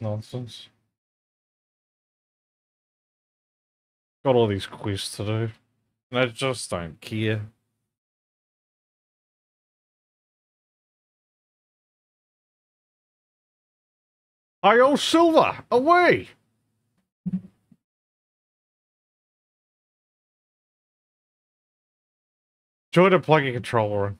nonsense. Got all these quests to do. And I just don't care. I owe Silver! Away! Join to plug a controller in.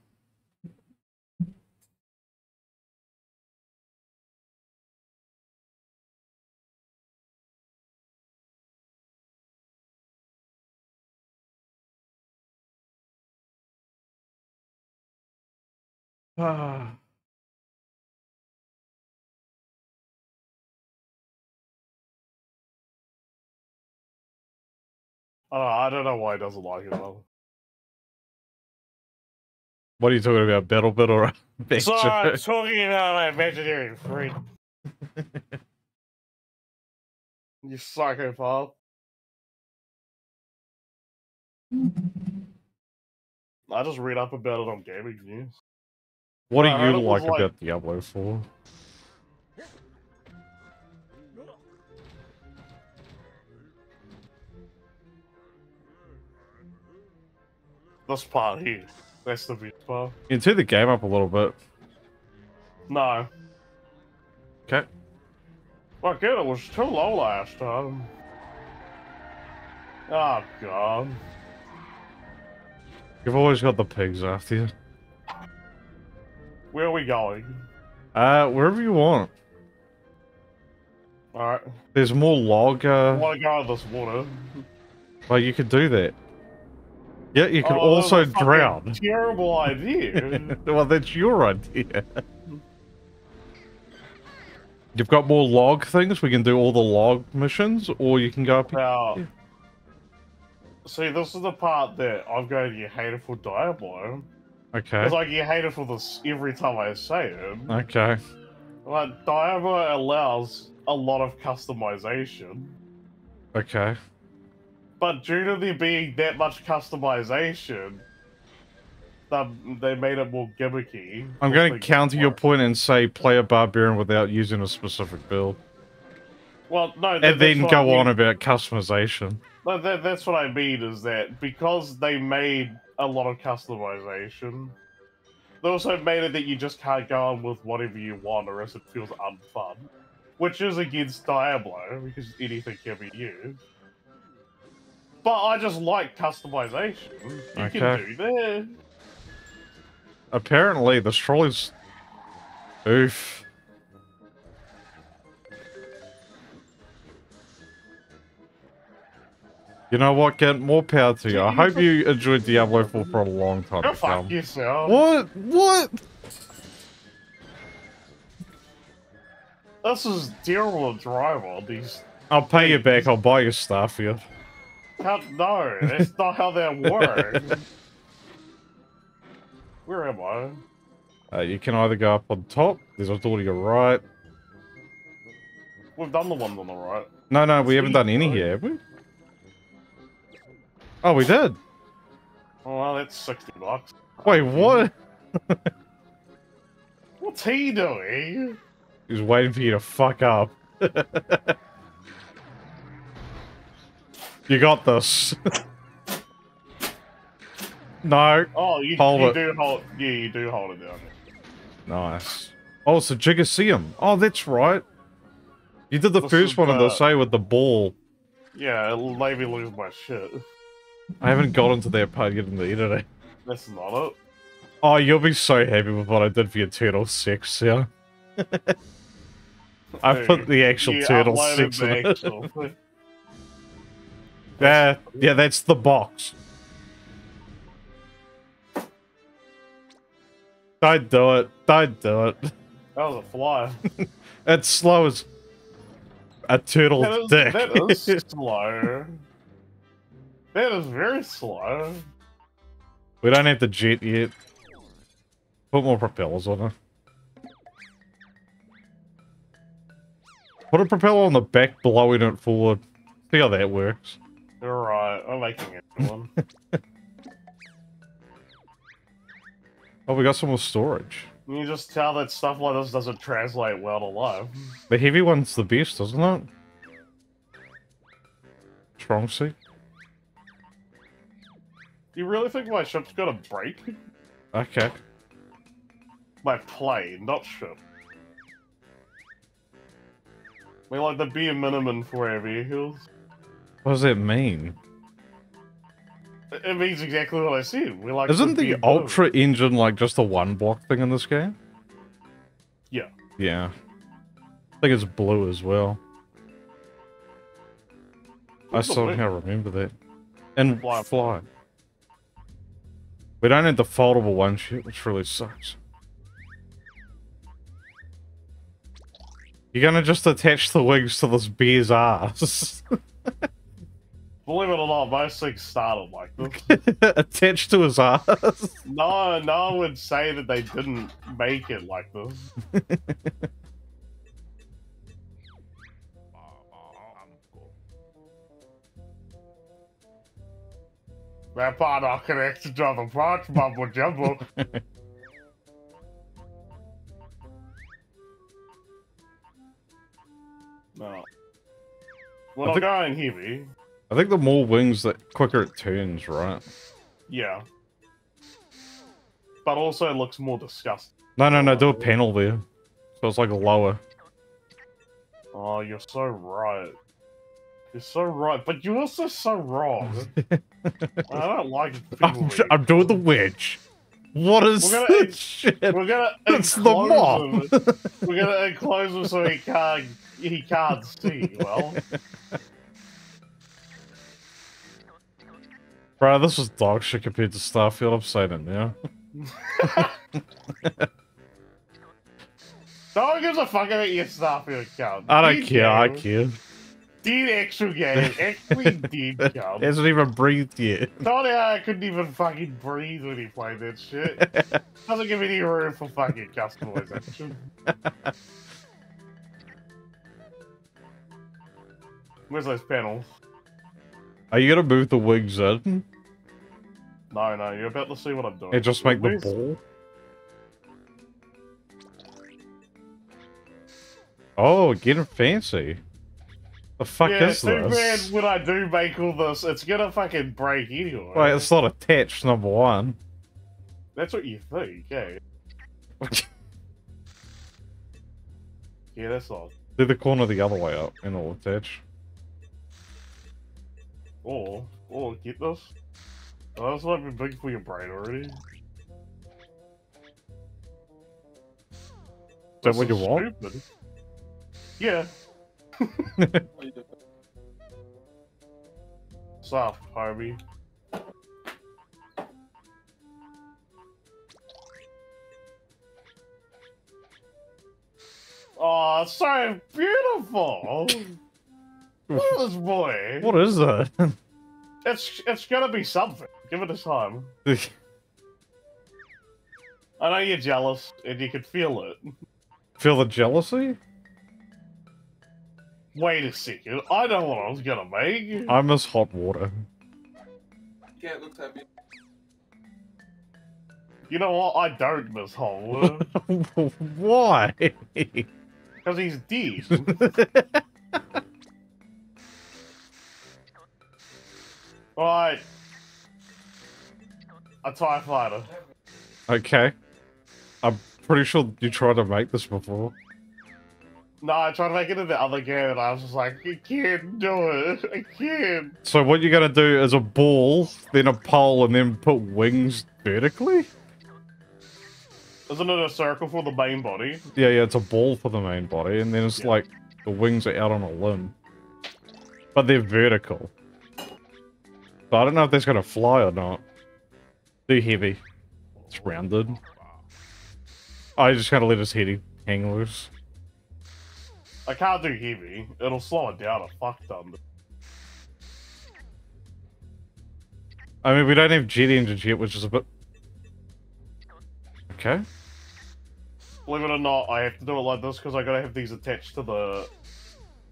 Ah. I don't know, I don't know why he doesn't like it. though. What are you talking about? Battle Bit or Back So? I'm talking about my imaginary friend. you psychopath. I just read up about it on gaming news. What do you like like- about Diablo 4? This part here. That's the best part. You can turn the game up a little bit. No. Okay. Well, good, it was too low last time. Oh, God. You've always got the pigs after you. Where are we going? Uh, wherever you want. Alright. There's more log, I uh, want to go in this water. well, you could do that. Yeah, you can Oh, also drown. Terrible idea. well, that's your idea. You've got more log things. We can do all the log missions, or you can go up. now, Yeah. see, this is the part that I'm going to get hated for Diablo. Okay. It's like you hate it for this every time I say it. Okay. Like, Diablo allows a lot of customization. Okay. But due to there being that much customization, they, they made it more gimmicky. I'm going to counter your point and say play a barbarian without using a specific build, Well, no, that- and then what I go on about customization. No, that, that's what I mean is that because they made a lot of customization, they also made it that you just can't go on with whatever you want or else it feels unfun. Which is against Diablo, because anything can be used. But I just like customization. You Okay. can do that. Apparently, the trolleys. Oof. You know what? Get more power to you. I hope you enjoyed Diablo 4 for a long time Go to fuck come. yourself. What? What? This is terrible driver. These I'll pay you back. I'll buy your you Starfield. How, no, that's not how that works. Where am I? Uh, you can either go up on top. There's a door to your right. We've done the ones on the right. No, no, we haven't done any bro. here, have we? Oh, we did. Oh, well, that's 60 bucks. Wait, what? What's he doing? He's waiting for you to fuck up. you got this. no. Oh, you, Hold you it. do hold. Yeah, you do hold it down. Nice. Oh, it's a Jiggosseum. Oh, that's right. You did the This first one the the- say eh, with the ball. Yeah, it'll make me lose my shit. I haven't gotten to that part yet in the editing. That's not it. Oh, you'll be so happy with what I did for your turtle sex, yeah. I Dude, put the actual turtle uploaded sex in the it. actual- Yeah, yeah, that's the box. Don't do it. Don't do it. That was a fly. It's slow as a turtle That is, dick. that is slow. That is very slow. we don't have the jet yet. Put more propellers on it. Put a propeller on the back, blowing it forward. See how that works. You're. I'm making it one. Oh, we got some more storage. You just tell that stuff like this doesn't translate well to life. The heavy one's the best, doesn't it? Strong suit. Do you really think my ship's gonna break? Okay. My plane, not ship. I mean, like the bare minimum for our vehicles. What does that mean? It- It means exactly what I said. We like Isn't the minimum. Ultra engine like just a one block thing in this game? Yeah. Yeah. I think it's blue as well. I the somehow remember that. And Fly. fly. We don't have the foldable one shit, which really sucks. You're gonna just attach the wings to this bear's ass. Believe it or not, most things started like this. Attached to his ass. no, no one would say that they didn't make it like this. That part not connected to the parts, mumbo jumbo. no. We're I not think- going heavy. I think the more wings, the quicker it turns, right? Yeah. But also looks more disgusting. No, no, no, do a panel there. So it's like a lower. Oh, you're so right. You're so right, but you're also so wrong. I don't like. I'm, I'm doing the witch. What is We're gonna- this shit? We're gonna It's the mob. him. We're gonna enclose him so he can't he can't see. Well, Bro, this was dog shit compared to Starfield. I'm saying it now. no one gives a fuck about your Starfield count. I don't Dead care. I care. Dead actual game. Actually dead count. Hasn't even breathed yet. Tony I couldn't even fucking breathe when he played that shit. Doesn't give any room for fucking customization. Where's those panels? Are you gonna move the wings in No, no, you're about to see what I'm doing. and just make the Where's- ball? Oh, getting fancy. The fuck yeah, is too bad when I do make all this, it's gonna fucking break anyway. Wait, it's not attached, number one. That's what you think, eh? Yeah, that's all. Do the corner the other way up and it'll attach. Or, or get this. Oh, this might be big for your brain already. Is that what you is want? Yeah. Soft, Harvey. Oh, so beautiful. Look at this boy. What is that? It's it's gonna be something. Give it a time. I know you're jealous and you can feel it. Feel the jealousy? Wait a second. I know what I was gonna make. I miss hot water. Cat looks happy. You know what? I don't miss Hollywood Why? because he's dead. Alright. A TIE fighter. okay. I'm pretty sure you tried to make this before. No, I tried to make it in the other game and I was just like, I can't do it. I can't. So what you're gonna do is a ball, then a pole, and then put wings vertically? Isn't it a circle for the main body? Yeah, yeah, it's a ball for the main body, and then it's Yeah. like the wings are out on a limb. But they're vertical. So I don't know if that's gonna fly or not. Too heavy. It's rounded. I just gotta let his head hang loose. I can't do heavy. It'll slow it down a fuck ton. I mean, we don't have jet engines yet, which is a bit... Okay. Believe it or not, I have to do it like this because I gotta have these attached to the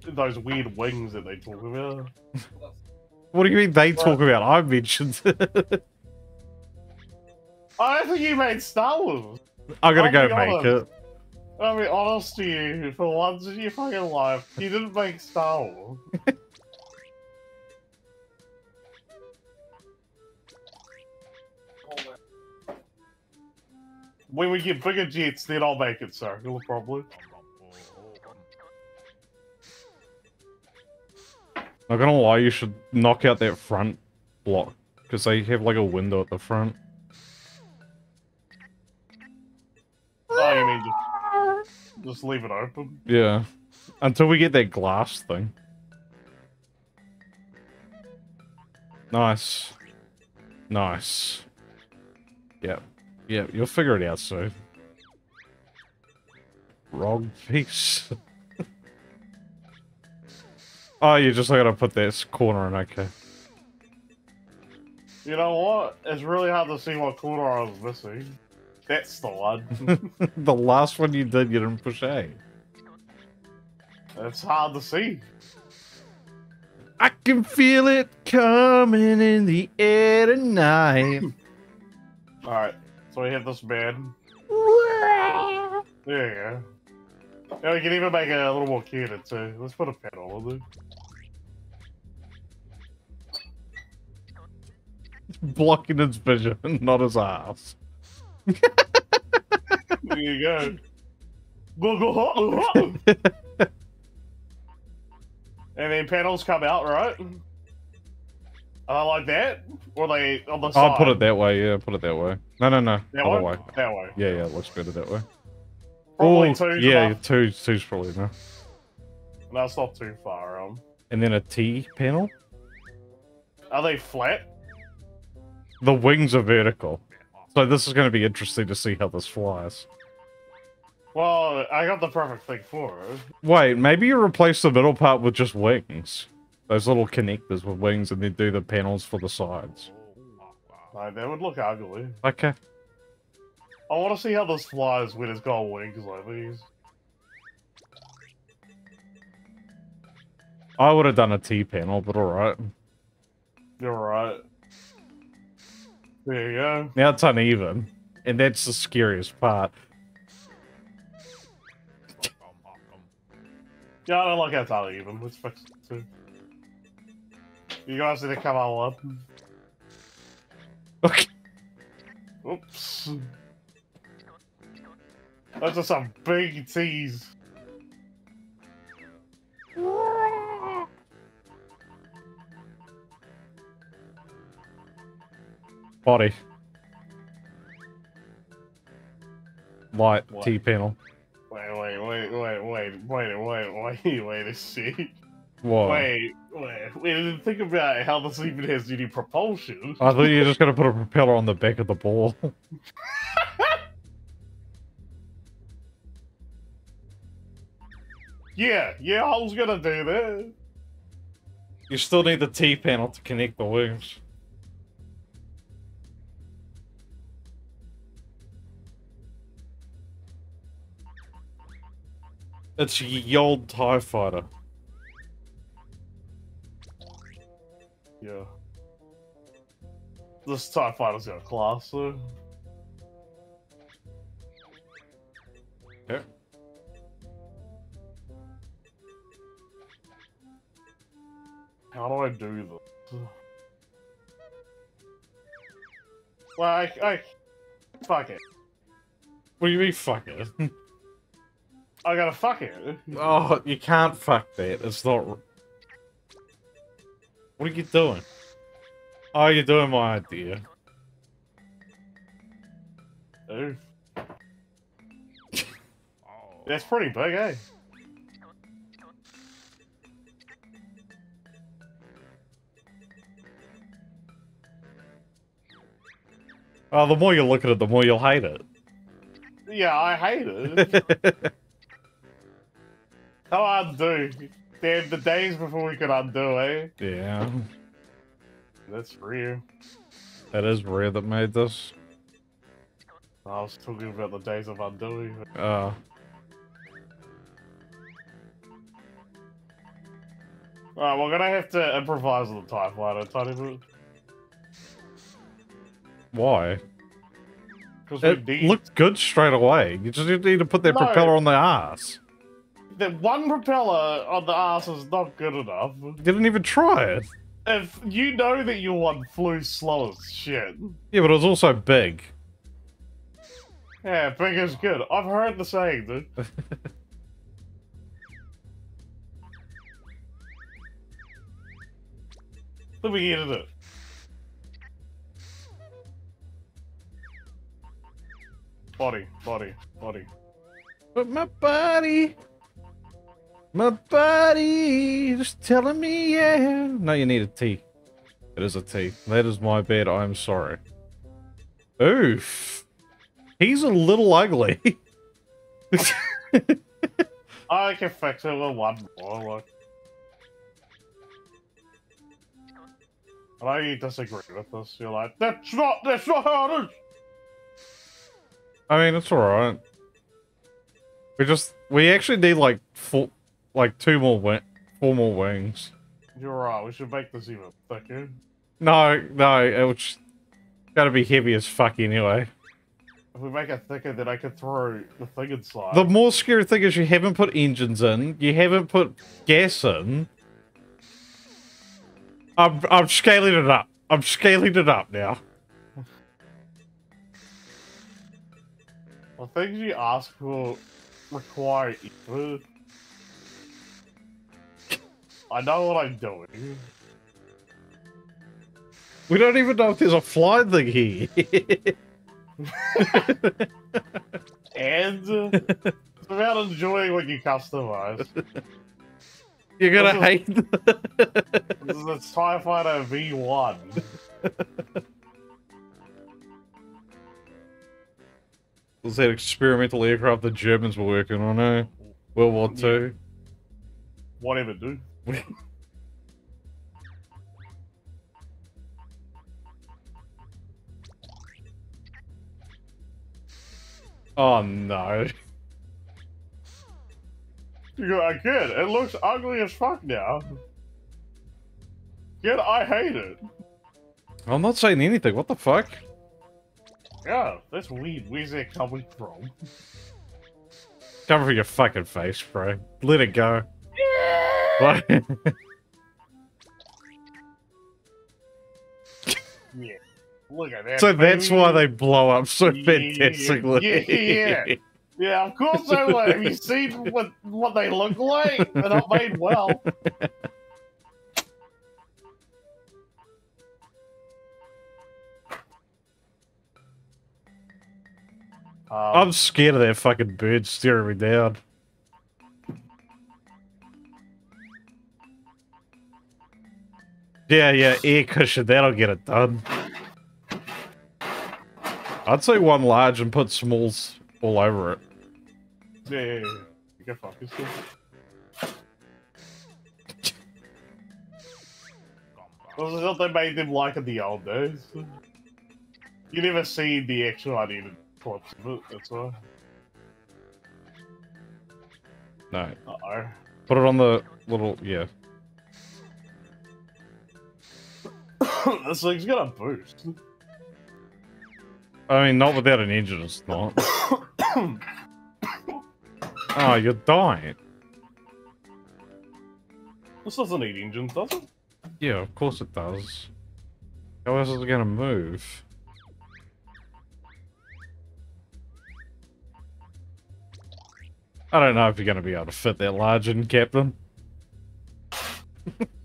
those weird wings that they talk about. What do you mean they talk about? I mentioned it. I think you made Star Wars. I'm gonna I'll go make it. I mean, honest to you, for once in your fucking life, you didn't make Star Wars. When we get bigger jets, then I'll make it circle, probably. I'm not gonna lie, you should knock out that front block because they have like a window at the front. Oh, you mean just, just leave it open? Yeah, until we get that glass thing. Nice, nice. Yep, yep. You'll figure it out soon. Wrong piece. oh, you just gotta put that corner in. Okay. You know what? It's really hard to see what corner I was missing. That's the one. the last one you did, you didn't push A. it's hard to see. I can feel it coming in the air tonight. Alright, so we have this bed. There you go. Yeah, we can even make it a little more candid too. Let's put a panel on there. Blocking his vision, not his ass. There you go. Go, go, ho, ho. and then panels come out, right? Are they like that? Or they on the side? I'll put it that way, yeah, put it that way. No, no, no. That other way? That way. Yeah, yeah, it looks better that way. Probably Oh, two. Yeah, two, two's probably enough. No, it's not too far. Um, And then a T panel. are they flat? The wings are vertical. So this is going to be interesting to see how this flies. Well, I got the perfect thing for it. Wait, maybe you replace the middle part with just wings. Those little connectors with wings and then do the panels for the sides. Like, that would look ugly. Okay. I want to see how this flies when it's got wings like these. I would have done a T panel, but alright. You're right. There you go. Now it's uneven. And that's the scariest part. Yeah, I don't like how it's uneven. Fix too. You guys need to come all up. Okay. Oops. Those are some big T's. Body. Light What? T panel. Wait, wait, wait, wait, wait, wait, wait, wait, wait a sec. Whoa. Wait, wait, wait, think about how this even has any propulsion. I thought you were just gonna put a propeller on the back of the ball. Yeah, yeah, I was gonna do that. you still need the T panel to connect the wings. It's ye old TIE fighter. Yeah. This TIE fighter's got class, though. Okay. How do I do this? Well, I, I, fuck it. What do you mean fuck it? I gotta fuck it. oh, you can't fuck that. It's not. What are you doing? Oh, you're doing my idea. Ooh. That's pretty big, eh? Oh, the more you look at it, the more you'll hate it. Yeah, I hate it. How undo? Damn, the days before we could undo, eh? yeah, That's real. that is rare that made this. I was talking about the days of undoing. Uh, Alright, we're gonna have to improvise on the fighter a tiny bit. why? Because we It need looked good straight away. You just need to put that No. propeller on the ass. The one propeller on the ass is not good enough. Didn't even try it. If you know that your one flew slow as shit. Yeah, but it was also big. Yeah, big is good. I've heard the saying, dude. Let me get it. Body, body, body. But my body, my body, just telling me yeah. No, you need a T. It is a T. That is my bad. I'm sorry. Oof. He's a little ugly. I can fix it with one more. Look. And I disagree with this. You're like, that's not, that's not how it is. I mean, it's alright. We just, we actually need like four, like two more wing, four more wings. You're right. We should make this even thicker. No, no, it's gotta be heavy as fuck anyway. If we make it thicker, then I could throw the thing inside. The more scary thing is you haven't put engines in, you haven't put gas in. I'm I'm scaling it up. I'm scaling it up now. The things you ask for require effort. I know what I'm doing. We don't even know if there's a fly thing here. And it's about enjoying what you customize. You're gonna This hate. This is a TIE Fighter V1. Was that experimental aircraft the Germans were working on, eh? World War Two. Whatever, dude. Oh no. You go, again, it looks ugly as fuck now. Again, I hate it. I'm not saying anything. What the fuck? Yeah, that's weird. Where's that coming from? Cover your fucking face, bro. Let it go. What? Yeah. Look at that. so that's baby. why they blow up so Yeah, fantastically. yeah, yeah. Yeah, of course they would. Have you seen what what they look like? They're not made well. Um, I'm scared of that fucking bird staring me down. Yeah, yeah, air cushion, that'll get it done. I'd say one large and put smalls all over it. yeah, yeah, yeah. You can fuck yourself. This is what they made them like in the old days. You never see the actual unedited clips of it, that's why. No. Uh-oh. Put it on the little, yeah. this thing's got a boost. I mean, not without an engine, it's not. Oh, you're dying. This doesn't need engines, does it? Yeah, of course it does. How else is it gonna move? I don't know if you're gonna be able to fit that large in, Captain.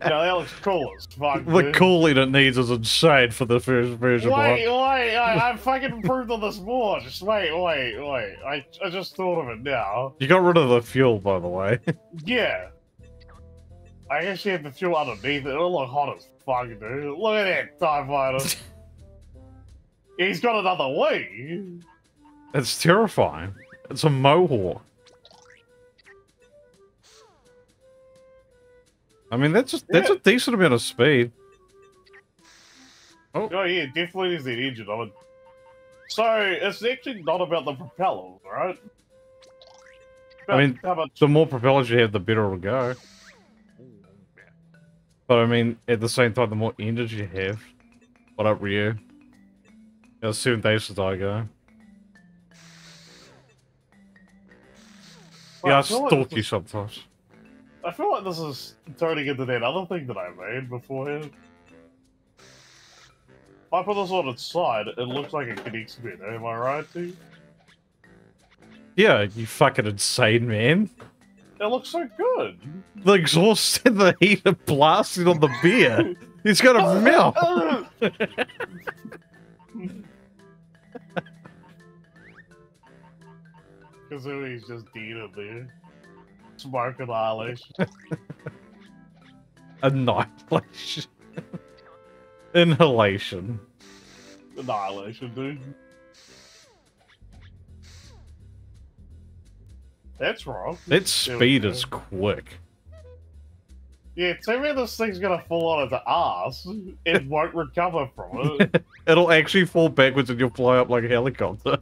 Yeah, that looks cool as fuck. The dude. cooling it needs is insane for the first version. Wait, Wait, wait, I, I fucking improved on this more. Just wait, wait, wait. I, I just thought of it now. You got rid of the fuel, by the way. Yeah. I actually have the fuel underneath it. It'll look hot as fuck, dude. Look at that TIE fighter. He's got another wing. it's terrifying. It's a mohawk. I mean, that's just, that's Yeah. a decent amount of speed. Oh, oh yeah, definitely is the engine of it. So it's actually not about the propellers, right? I mean, how much? The more propellers you have, the better it'll go. But I mean, at the same time, the more engines you have, what up, Ryu? Yeah, seven days to die go. Well, yeah, I I feel like stalk you sometimes. I feel like this is turning into that other thing that I made beforehand. If I put this on its side, it looks like it connects better. Am I right, dude? Yeah, you fucking insane man. It looks so good. The exhaust and the heat are blasting on the beer. He's got a mouth. he's just dead in there. Smoke annihilation. Annihilation. Inhalation. annihilation, dude. That's wrong. Its speed is quick. Yeah, tell me this thing's gonna fall on its ass. It won't recover from it. It'll actually fall backwards and you'll fly up like a helicopter.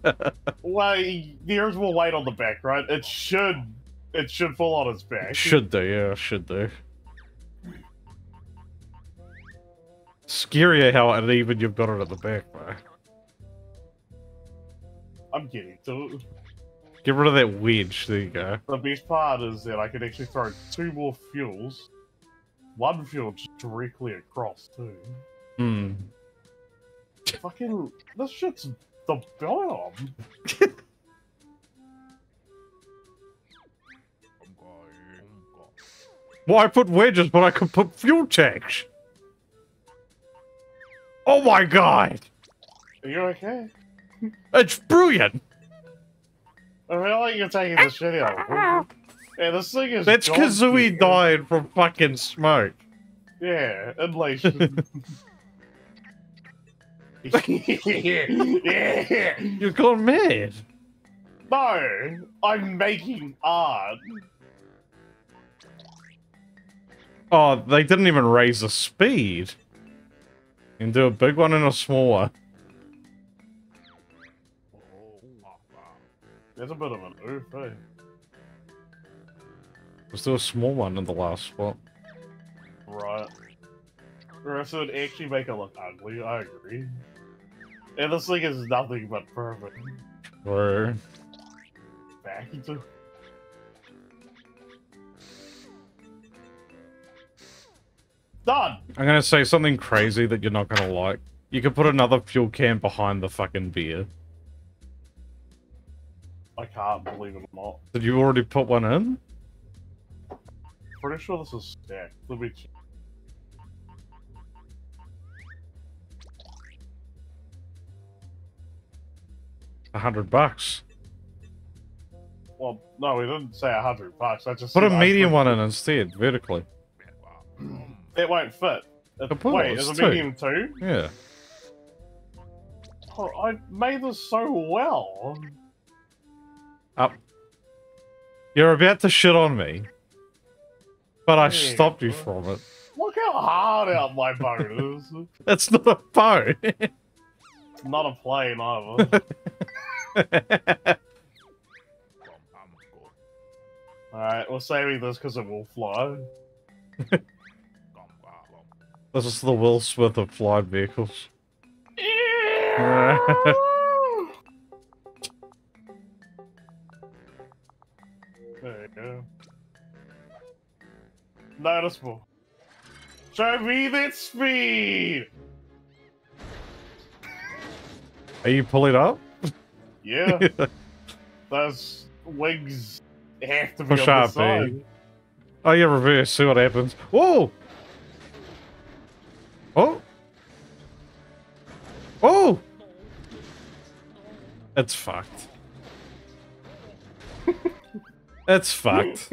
well, there's more weight on the back, right? It should, it should fall on its back. should do, yeah, should do. Scarier how uneven you've got it at the back, though. I'm getting to it. Get rid of that wedge. There you go. The best part is that I can actually throw two more fuels. One fuel just directly across, too. Hmm. Fucking, this shit's the bomb. Well, I put wedges, but I could put fuel tanks. Oh my god! Are you okay? It's brilliant! I feel like you're taking the shit out. Yeah, this thing is. That's Kazooie died from fucking smoke. Yeah, inflation. yeah. You've gone mad. No, I'm making art. Oh, they didn't even raise the speed. You can do a big one and a small one. There's a bit of an oof, eh? Let's do a small one in the last spot. Right. Or it would actually make it look ugly, I agree. And this thing is nothing but perfect. Or Back into. Done! I'm gonna say something crazy that you're not gonna like. You could put another fuel can behind the fucking beer. I can't believe it or not. Did you already put one in? Pretty sure this is stacked. Let me check. A hundred bucks. Well, no, we didn't say a hundred bucks. I just Put a medium one in instead, vertically. It won't fit. It- Wait, is it medium two? Yeah. Oh, I made this so well. Up. You're about to shit on me. But I Yeah. stopped you from it. Look how hard out my boat is. That's not a boat. It's not a plane either. Alright, we're saving this because it will fly. this is the Will Smith of flying vehicles. there you go. Noticeable. Show me that speed! Are you pulling up? Yeah, those wings have to be Push on up, the side. eh? Oh, yeah, reverse. See what happens. Whoa! Oh! Oh! It's fucked. it's fucked.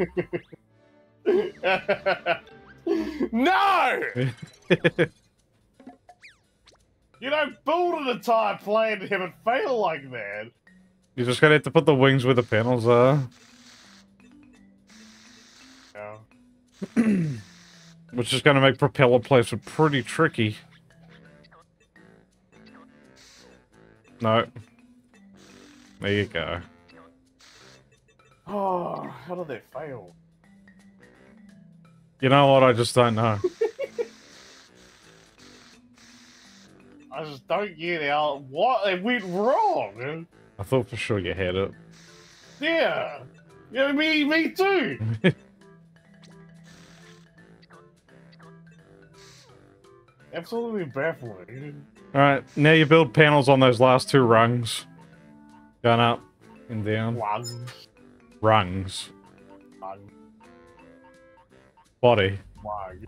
no! You don't build an entire plane to have it fail like that. You're just gonna have to put the wings where the panels are. Yeah. Which is gonna make propeller placement pretty tricky. No. There you go. Oh, how did they fail? You know what? I just don't know. I I just don't get out what it went wrong. I thought for sure you had it. Yeah. Yeah, me, me too. Absolutely baffling. Alright, now you build panels on those last two rungs. Going up and down. Lungs. Rungs. Lung. Body. Lung.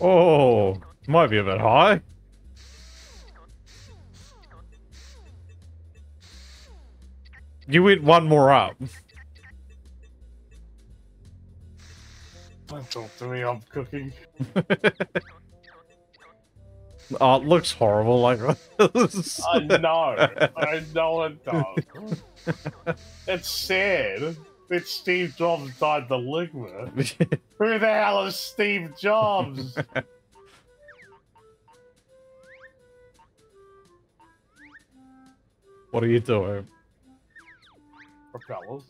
Oh, might be a bit high. You went one more up. Don't talk to me, I'm cooking. Oh, it looks horrible like this. I know. I know it does. It's sad that Steve Jobs died the ligma. Who the hell is Steve Jobs? what are you doing? Propellers.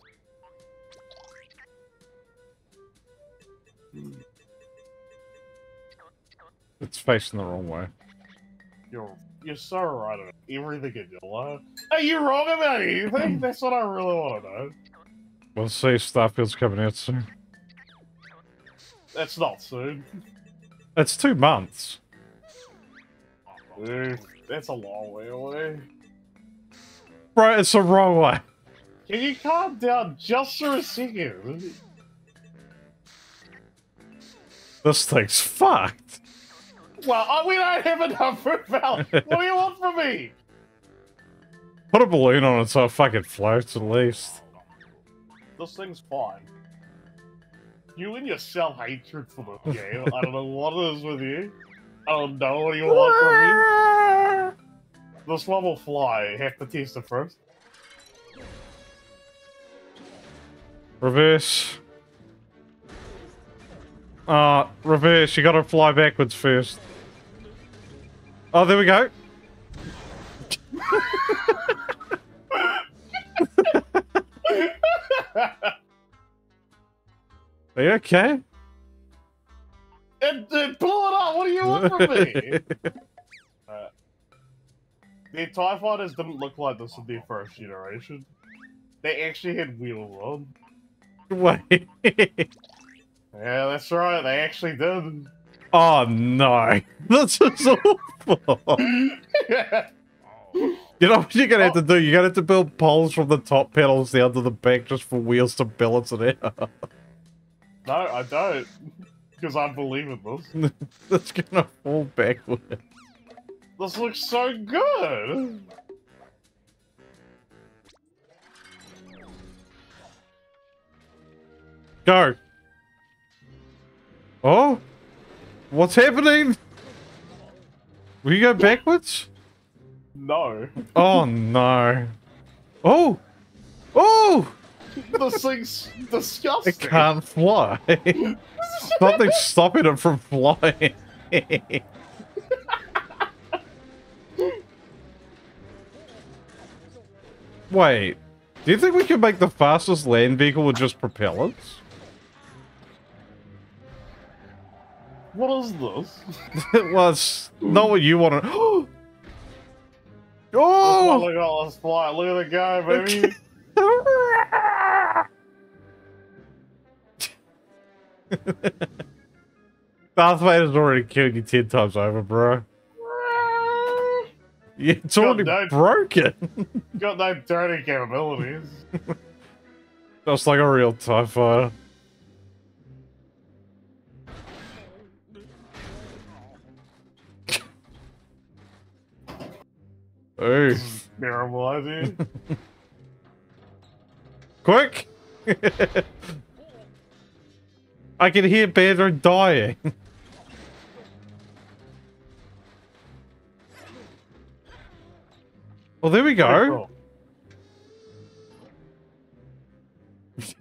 It's facing the wrong way. You're you're so right about everything in your life. Are you wrong about anything? That's what I really want to know. We'll see if Starfield's coming out soon. That's not soon. It's two months. Dude, that's a long way away. Bro, it's the wrong way. Can you calm down just for a second? This thing's fucked. Well, I, we don't have enough propellers. What do you want from me? Put a balloon on it so it fucking floats at least. This thing's fine. You and your self-hatred for the game. I don't know what it is with you. I don't know what you want from me. This one will fly. Have to test it first. Reverse. Uh, reverse. You gotta fly backwards first. Oh, there we go. Are you okay? And, and pull it up. What do you want from me? Uh, the TIE fighters didn't look like this in their first generation. They actually had wheels on. Yeah, that's right. They actually did. oh no. This is awful. You know what you're gonna have to oh. do? You're gonna have to build poles from the top panels down to the back just for wheels to balance it out. no, I don't. Because I believe in this. That's gonna fall backwards. This looks so good. Go. Oh? What's happening? Will you go backwards? No. Oh no. Oh! Oh! This thing's disgusting. It can't fly. Something's stopping it from flying. Wait, do you think we can make the fastest land vehicle with just propellers? What is this? it was not what you wanted. Oh! Look at all this fly. Look at the guy, baby. Darth Vader's already killed you ten times over, bro. It's already no- broken. Got no dirty capabilities. Just like a real TIE fighter. Hey, Terrible idea. quick! I can hear Pedro dying. Well, there we go. It's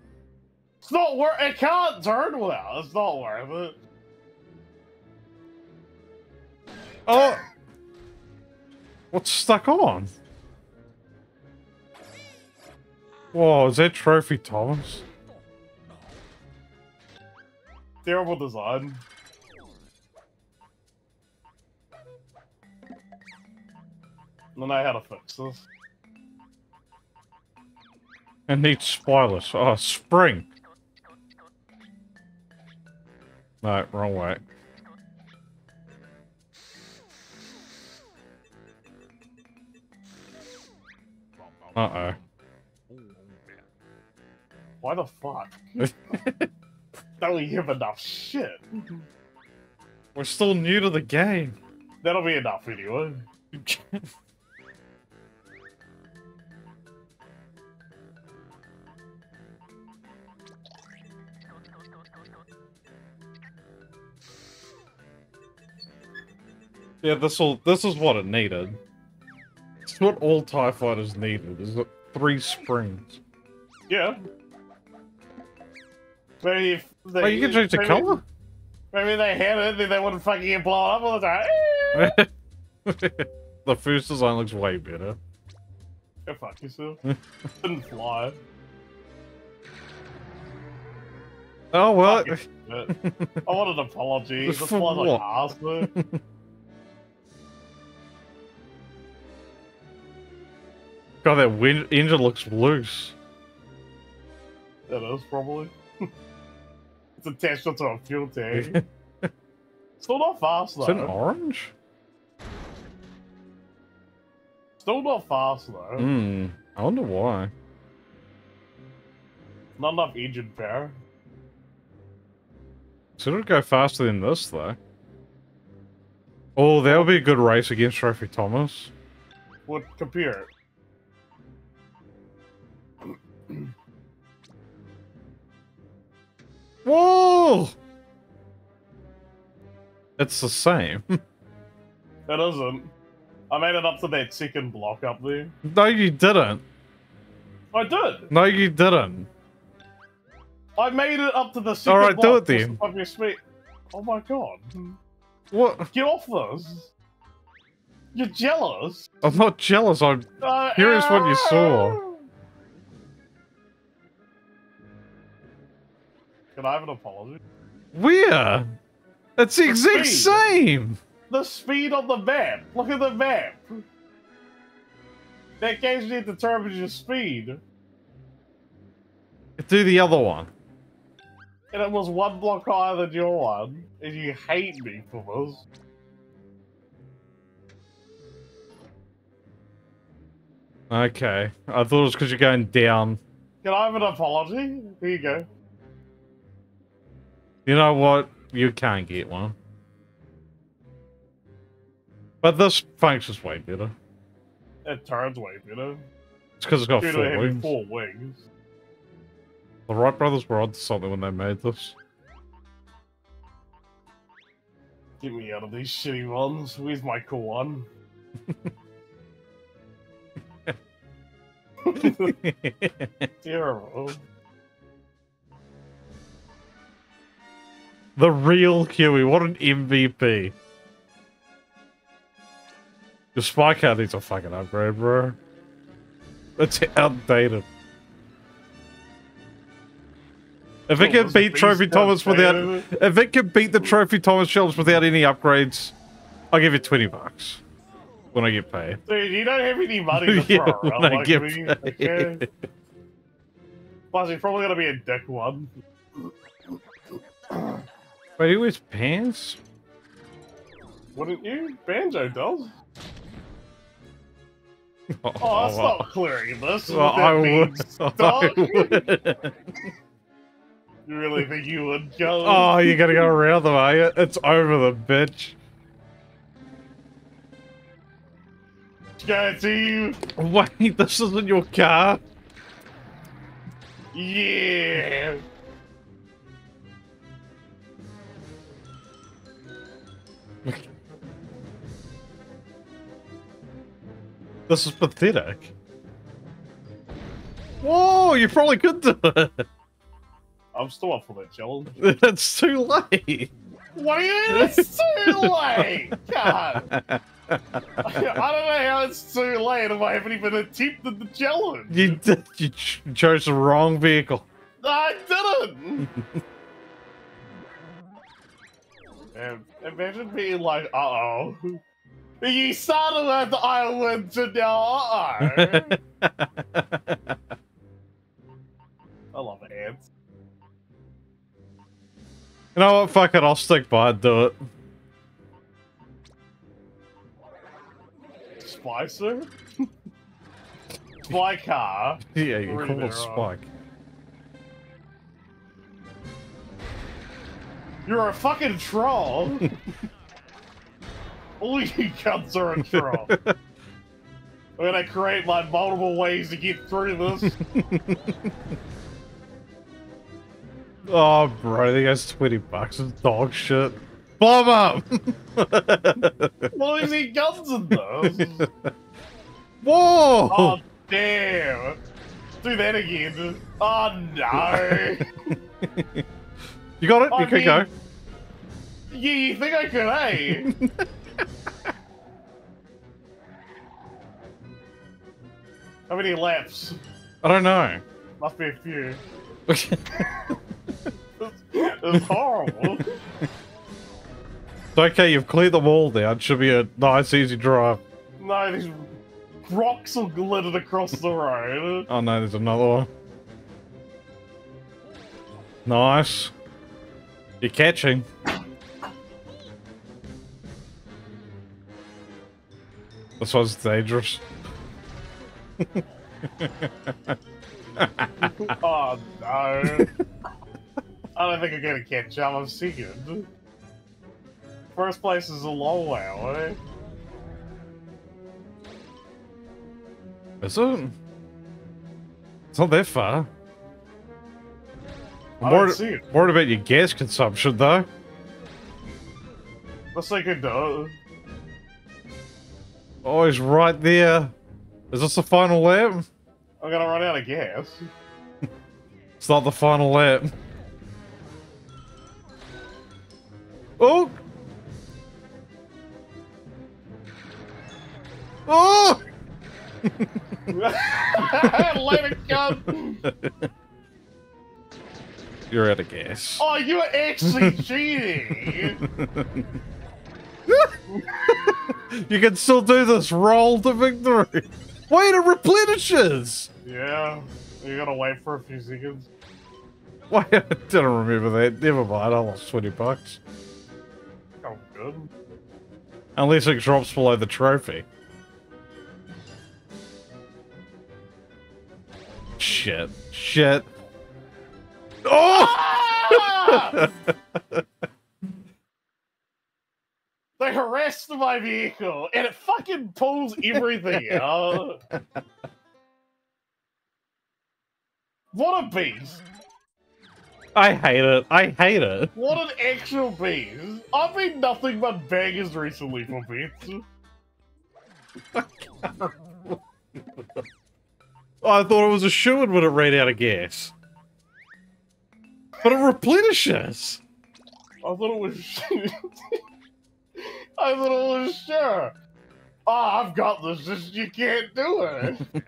not worth. It can't turn well. It's not worth it. Oh! What's stuck on? Whoa, is that Trophy Thomas? Terrible design. I know how to fix this. And needs spireless. Oh, spring. No, wrong way. Uh-oh. Why the fuck? Don't we have enough shit? We're still new to the game. That'll be enough anyway. yeah, this will this is what it needed. What all TIE fighters needed, is it three springs. Yeah. Maybe if they, Oh, you can change the maybe, color? Maybe they had it, then they wouldn't fucking get blown up all the time. the first design looks way better. Go fuck yourself. Didn't fly. Oh, well. I want an apology. This For flies like ass, God, that wind engine looks loose. It is probably. it's attached onto a fuel tank. Still not fast Is it though. orange? Still not fast though. Hmm. I wonder why. Not enough engine power. Should it go faster than this, though? Oh, that would be a good race against Trophy Thomas. Would compare it. Whoa! It's the same. It isn't. I made it up to that second block up there. no, you didn't. I did. No, you didn't. I made it up to the second Alright, do block. it then. Oh my god. What? Get off this. You're jealous. I'm not jealous. I'm Uh, Curious what you saw. Can I have an apology? where? It's the exact Speed. same. The speed on the map. Look at the map. That gauge need determines your speed. Do the other one. And it was one block higher than your one. And you hate me for this. Okay. I thought it was because you're going down. Can I have an apology? Here you go. You know what? You can't get one. But this functions way better. It turns way better. It's because it's got four wings. four wings. The Wright brothers were onto something when they made this. Get me out of these shitty ones. Where's my cool one? Terrible. The real Huey, what an MVP. Your spy card needs a fucking upgrade, bro. It's outdated. If it Oh, can beat Trophy Thomas without, if it can beat the Trophy Thomas shelves without any upgrades, I'll give you twenty bucks when I get paid. Dude, you don't have any money to Yeah, when I like get paid. Okay? Plus, he's probably gonna be a dick one. Wait, he wears pants? Wouldn't you? Banjo does. Oh, Oh, well. not clearing this. Well, I would. I would. You really think you would go? Oh, you gotta go around them, are you? It's over the bitch. Go to you. Wait, this isn't your car? Yeah. This is pathetic. Whoa, you probably could do it. I'm still up for that challenge. It's too late. What do you mean it's too late? God. I don't know how it's too late. if I haven't even attempted the challenge. You did, you ch- chose the wrong vehicle. I didn't. Man, imagine being like, uh oh. You started at the island to now, uh oh. I love ants. You know what? Fuck it. I'll stick by it. Do it. Spicer? Spy car. Yeah, you call it. Spike. You're a fucking troll. All you cunts are a troll. I'm gonna create my multiple ways to get through this. Oh, bro, they got 20 bucks. of dog shit. 'em up! Well, is he guns in this? Whoa! Oh, damn. Do that again. Oh, no. you got it? I you can mean- go. Yeah, you think I could, eh? How many laps? I don't know. Must be a few. It's horrible. It's okay, you've cleared the wall down. Should be a nice, easy drive. No, these rocks are glittered across the road. Oh no, there's another one. Nice. You're catching. This one's dangerous. Oh no. I don't think I'm gonna catch up. I'm second. First place is a long way away. Is it? It's not that far. I'm worried, worried about your gas consumption, though. Let's take a do. Oh, he's right there. Is this the final lap? I'm gonna run out of gas. It's not the final lap. Oh! Oh! Let it go. You're out of gas. Oh, you're actually cheating. you can still do this roll to victory. Wait, it replenishes. yeah, you gotta wait for a few seconds. Wait, I didn't remember that. Never mind, I lost 20 bucks. Oh, good. Unless it drops below the trophy. Shit. Shit. Oh! Ah! they harassed my vehicle, and it fucking pulls everything out. What a beast! I hate it. I hate it. What an actual beast! I've been nothing but bangers recently for bits. I thought it was a shoe when it ran out of gas. But it replenishes. I thought it was. I it was oh, sure. Oh, I've got this. You can't do it.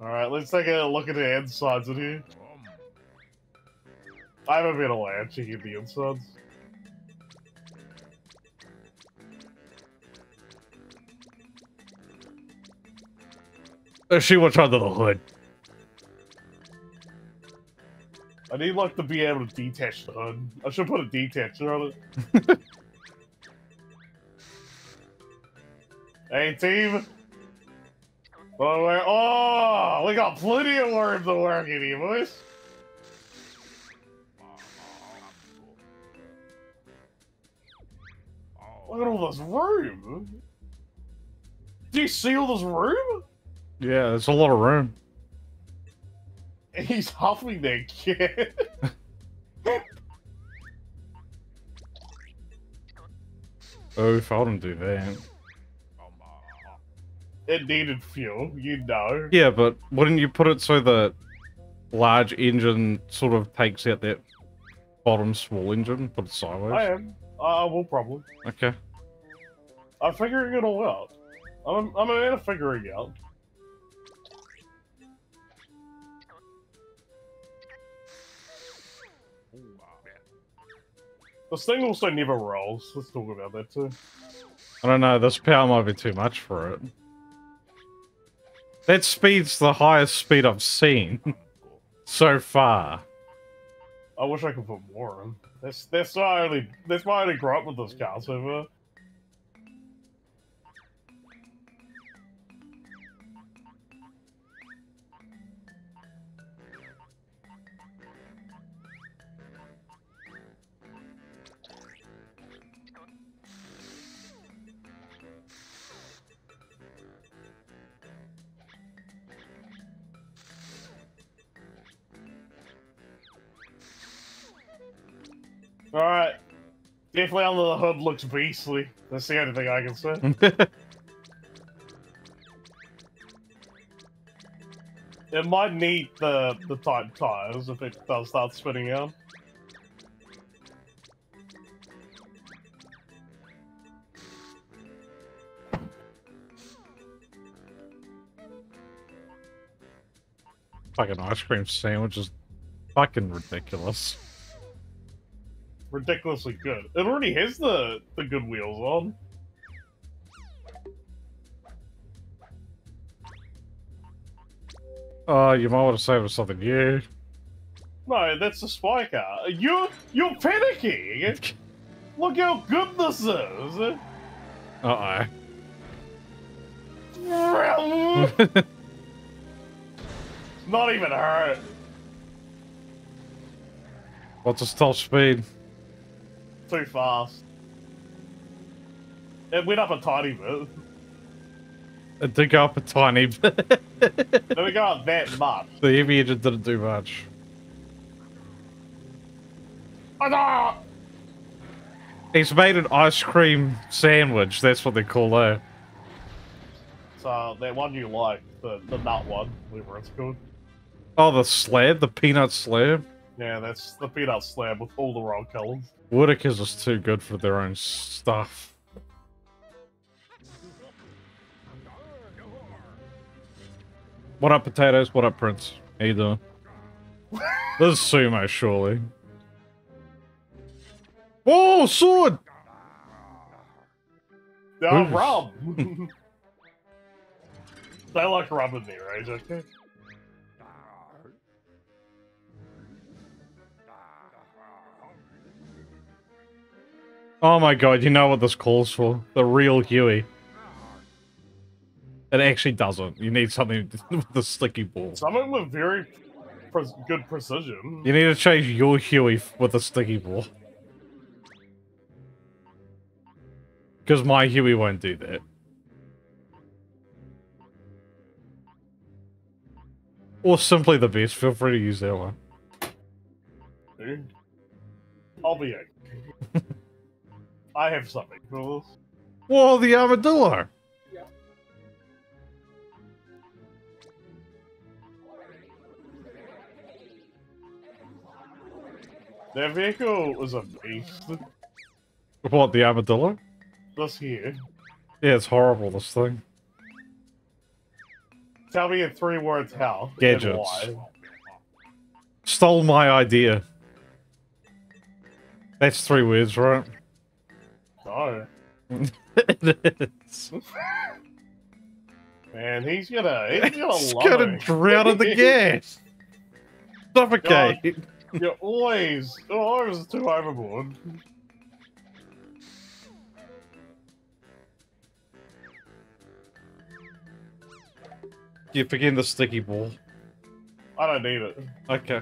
All right, let's take a look at the insides of here. I haven't been away. I'm checking the insides. Oh, let's see what's under the hood. I need like to be able to detach the hood. I should put a detacher on it. hey team. By the way, oh, we got plenty of worms to work in here, boys. Look at all this room. Do you see all this room? Yeah, there's a lot of room. He's huffing that kid. Oh, if I don't do that. It needed fuel, you know. Yeah, but wouldn't you put it so the large engine sort of takes out that bottom small engine, put it sideways? I am. I will probably. Okay. I'm figuring it all out. I'm, I'm a man of figuring out. This thing also never rolls. Let's talk about that too. I don't know, this power might be too much for it. That speed's the highest speed I've seen so far. I wish I could put more in. That's that's my only that's my only gripe with this car so far. Alright. Definitely under the hood looks beastly. That's the only thing I can say. It might need the the tight tires if it does start spinning out. fucking ice cream sandwich is fucking ridiculous. Ridiculously good. It already has the the good wheels on. Oh, you might want to save us something new. No, that's the spy car. You you're panicking. Look how good this is. Uh Not even hurt. What's its top speed? Too fast. It went up a tiny bit. It did go up a tiny bit. Then we go up that much. the heavy engine didn't do much. Ah! He's made an ice cream sandwich. That's what they call that. So that one you like, the the nut one, whatever it's called. Oh, the slab, the peanut slab. Yeah, that's the peanut slab with all the wrong colors. Whittaker's is too good for their own stuff. What up, potatoes? What up, Prince? How you doing? this is sumo, surely. Oh, sword! Oof. rub. they like rubbing me, right? Okay. Oh my god, you know what this calls for? The real Huey. It actually doesn't. You need something with the sticky ball. Something with very pre good precision. You need to change your Huey with a sticky ball. Because my Huey won't do that. Or simply the best. Feel free to use that one. I'll be. I have something for this. Whoa, the armadillo! That vehicle was a beast. What, the armadillo? This here. Yeah, it's horrible, this thing. Tell me in three words how. Gadgets. Stole my idea. That's three words, right? It is. Man, he's gonna he's gonna gonna drown in the gas. Suffocate. You're always always too overboard. You're forgetting the sticky ball. I don't need it. Okay.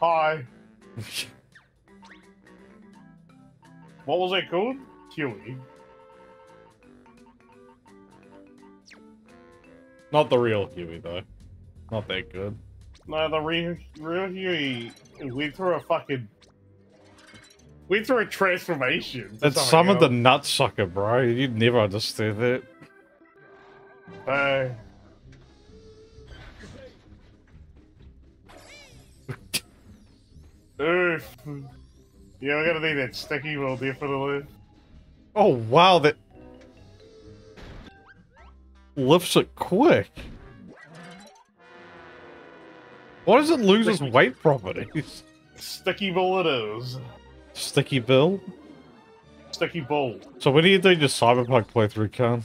Hi. What was it called? Huey. Not the real Huey, though. Not that good. No, the real, real Huey went through a fucking went through a transformation. It's some of the nutsucker, bro. You'd never understand that. Hey. Oof. Yeah, we're gonna need that sticky will definitely. Oh wow, that lifts it quick. Why does it lose its weight properties? Sticky bull it is. Sticky Bill. Sticky bull. So when are you doing your Cyberpunk playthrough, Khan?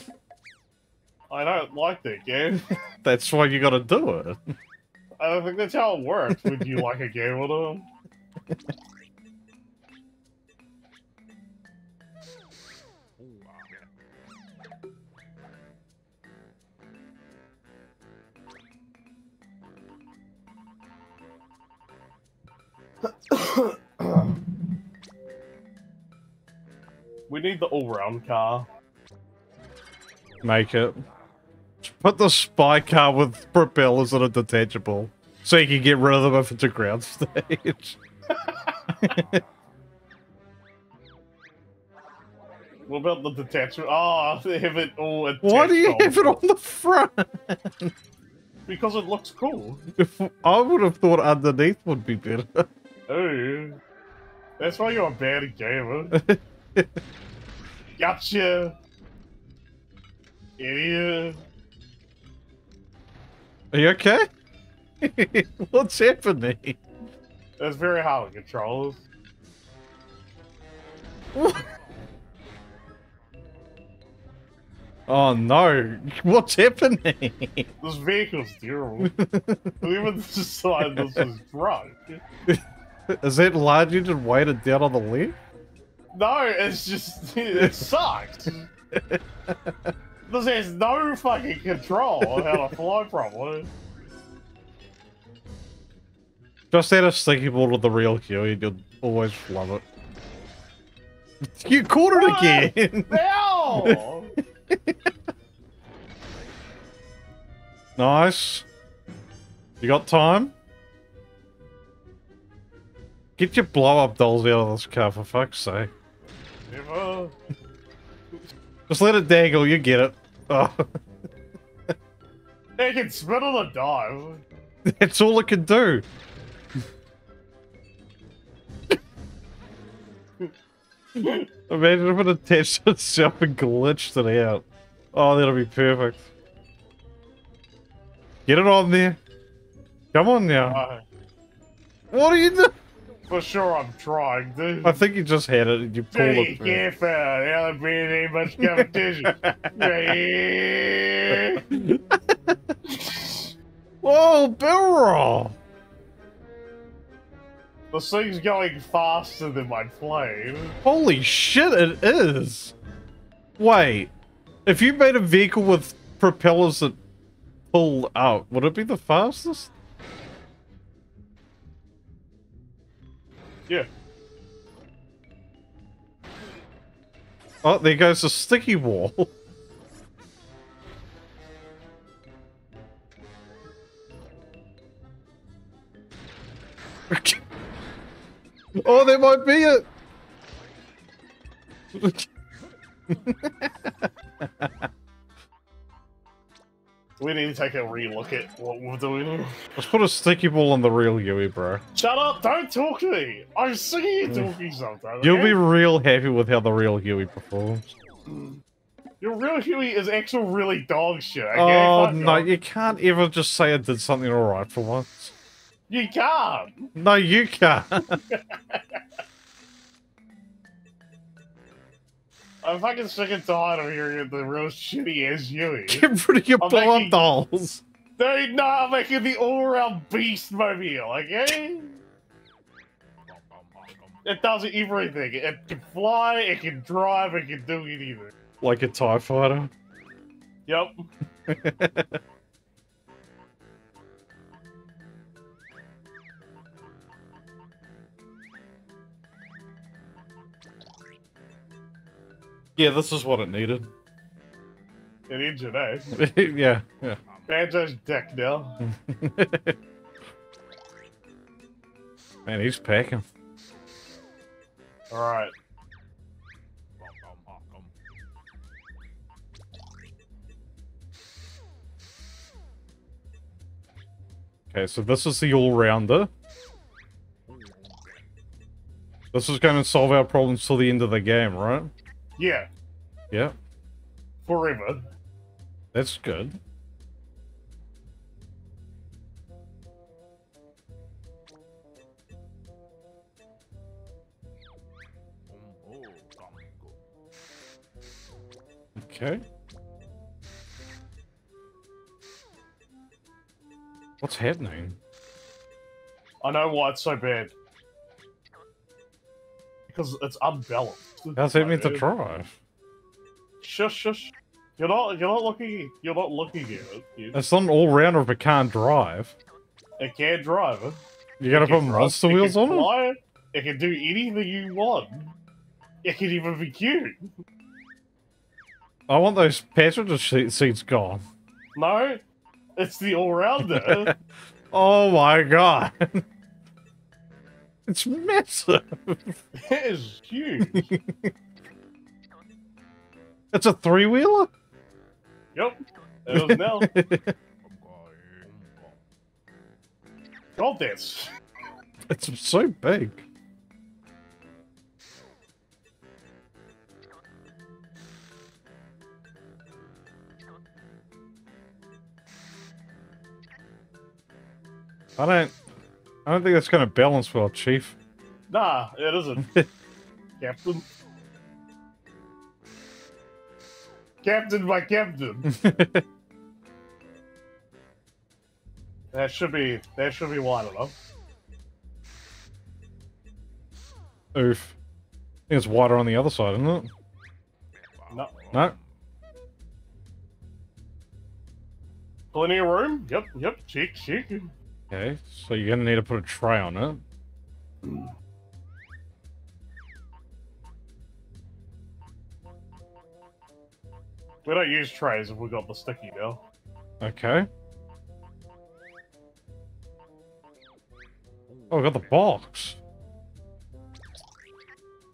I don't like that game. That's why you gotta do it. I don't think that's how it works when you like a game with them. We need the all-round car. Make it. Put the spy car with propellers on a detachable. So you can get rid of them if it's a ground stage. What about the detachment? Oh, they have it all attached Why do you on- have it on the front? Because it looks cool. If, I would have thought underneath would be better. Oh, that's why you're a bad gamer. gotcha, idiot. Are you okay? What's happening? That's very hard to control. Oh no! What's happening? This vehicle's terrible. Who even decided this was drunk? Is that largely just weighted down on the left? No, it's just it sucks. this has no fucking control on how to fly properly. Just add a sticky ball to the real Huey, and you'll always love it. You caught it What? again! Nice. You got time? Get your blow up dolls out of this car for fuck's sake. Never. Just let it dangle, you get it. Oh, It can spin on a dive. that's all it can do. Imagine if it attached itself and glitched it out. Oh, that'll be perfect. Get it on there. Come on now. Uh, What are you doing? for sure, I'm trying, dude. I think you just had it and you pulled it. through. careful. There ain't been ain't much competition. Whoa, roll! This thing's going faster than my plane. Holy shit, it is! Wait, if you made a vehicle with propellers that pull out, would it be the fastest? Yeah. Oh, there goes the sticky wall. oh, there might be it! We need to take a relook at what we're doing. Let's put a sticky ball on the real Huey, bro. Shut up! Don't talk to me! I'm sick of you talking sometimes. You'll okay? be real happy with how the real Huey performs. Your real Huey is actual really dog shit, okay? oh Fuck no, off. you can't ever just say I did something alright for once. You can't! No, you can't. I'm fucking sick and tired of hearing the real shitty ass Huey. Get rid of your I'm making- dolls. They not making the all-around beast mobile, okay? It does everything. It can fly, it can drive, it can do anything. Like a TIE fighter. Yep. Yeah, this is what it needed. An engine, eh? yeah, yeah. Banjo's deck now. Man, he's packing. Alright. Okay, so this is the all-rounder. This is going to solve our problems till the end of the game, right? Yeah, Yeah, forever. that's good. Okay. What's happening? I know why it's so bad. Because it's unbalanced. How's that meant to drive? Shush, shush. You're not. You're not looking. You're not looking at it. You, It's not an all-rounder if it can't drive. it can drive it. You gotta It put monster it wheels on it? fly, It can do anything you want. It can even be cute. I want those passenger seats gone. No, it's the all-rounder. Oh my god. it's massive. it is huge. It's a three-wheeler? Yep. It is now. God, that's it's so big. I don't I don't think that's gonna balance well, Chief. nah. It isn't, Captain. Captain, my captain. That should be. That should be wide enough. Oof. I think it's wider on the other side, isn't it? No. No? Plenty of room. Yep. Yep. Check. Check. Okay, so you're gonna need to put a tray on it. We don't use trays if we got the sticky now. Okay. Oh, we got the box.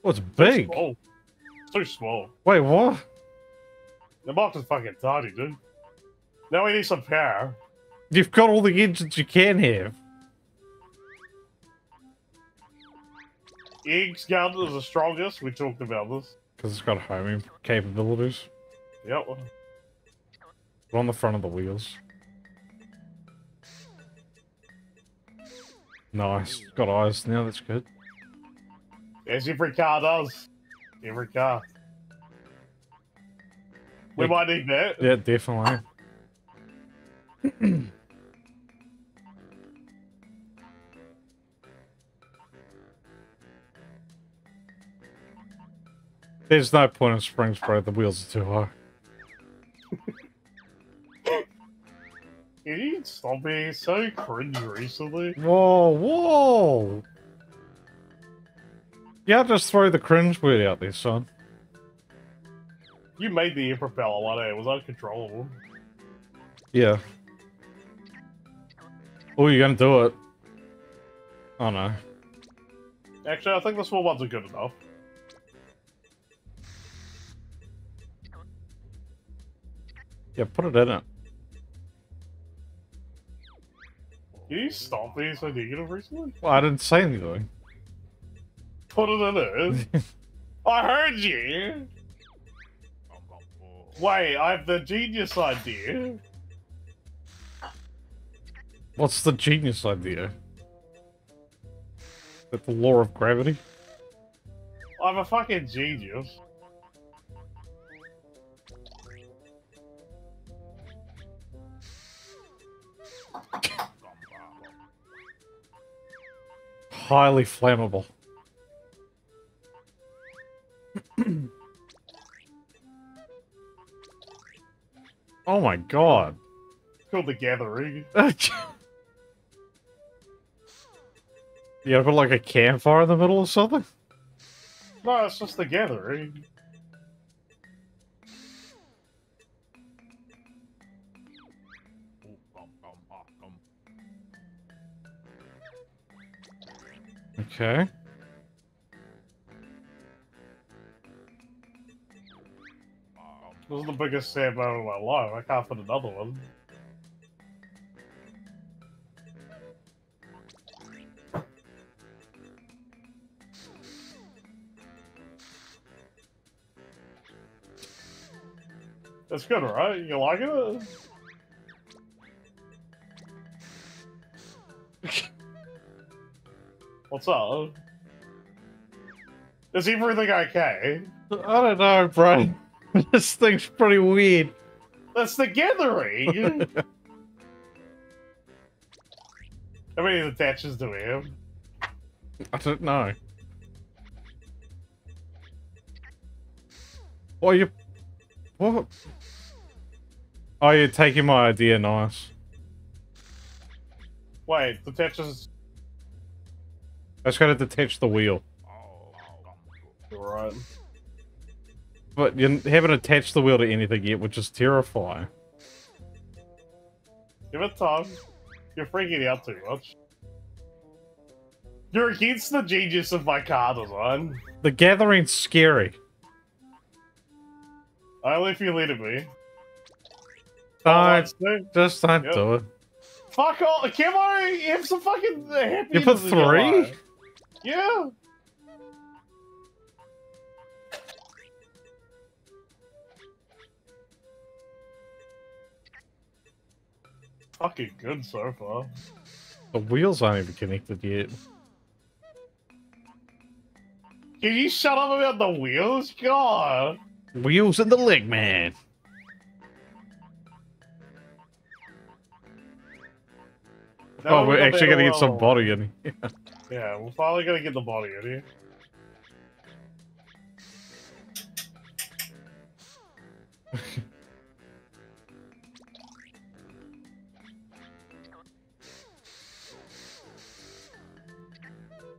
Oh, it's big. Oh, it's too small. Wait, what? The box is fucking tiny, dude. Now we need some power. You've got all the engines you can have. Eggs gun is the strongest. We talked about this. Because it's got homing capabilities. Yep. Put on the front of the wheels. Nice. Got eyes now, that's good. As every car does. Every car. We Yeah. might need that. Yeah, definitely. There's no point in spring spray, the wheels are too high. Can you stop being so cringe recently? Whoa, whoa! Yeah, just throw the cringe word out there, son. You made the air propeller one, eh? It was uncontrollable. Yeah. Oh, you're gonna do it. Oh no. Actually, I think the small ones are good enough. Yeah, put it in it. Can you stop being so negative recently? Well, I didn't say anything. Put it in it. I heard you. Wait, I have the genius idea. What's the genius idea? That the law of gravity? I'm a fucking genius. Highly flammable. oh my god. It's called the Gathering. You gotta put like a campfire in the middle or something? No, it's just the Gathering. Okay. This is the biggest save I've ever in my life. I can't put another one. It's good, right? You like it? Up? Is everything okay? I don't know, bro. this thing's pretty weird. That's the gathering! How many attaches do we have? I don't know. What are you... What? Oh, you're taking my idea, nice. Wait, the attaches... I just gotta detach the wheel. But you haven't attached the wheel to anything yet, which is terrifying. Give it time. You're freaking out too much. You're against the genius of my car design. The gathering's scary. Only if you let it be. Don't, Oh, just don't Yep. do it. Fuck off! Can I have some fucking happiness You put three? Yeah. Fucking good so far. The wheels aren't even connected yet. Can you shut up about the wheels? God. Wheels in the leg, man. Now oh, we're actually gonna get some body in here. Yeah, we're finally gonna get the body in.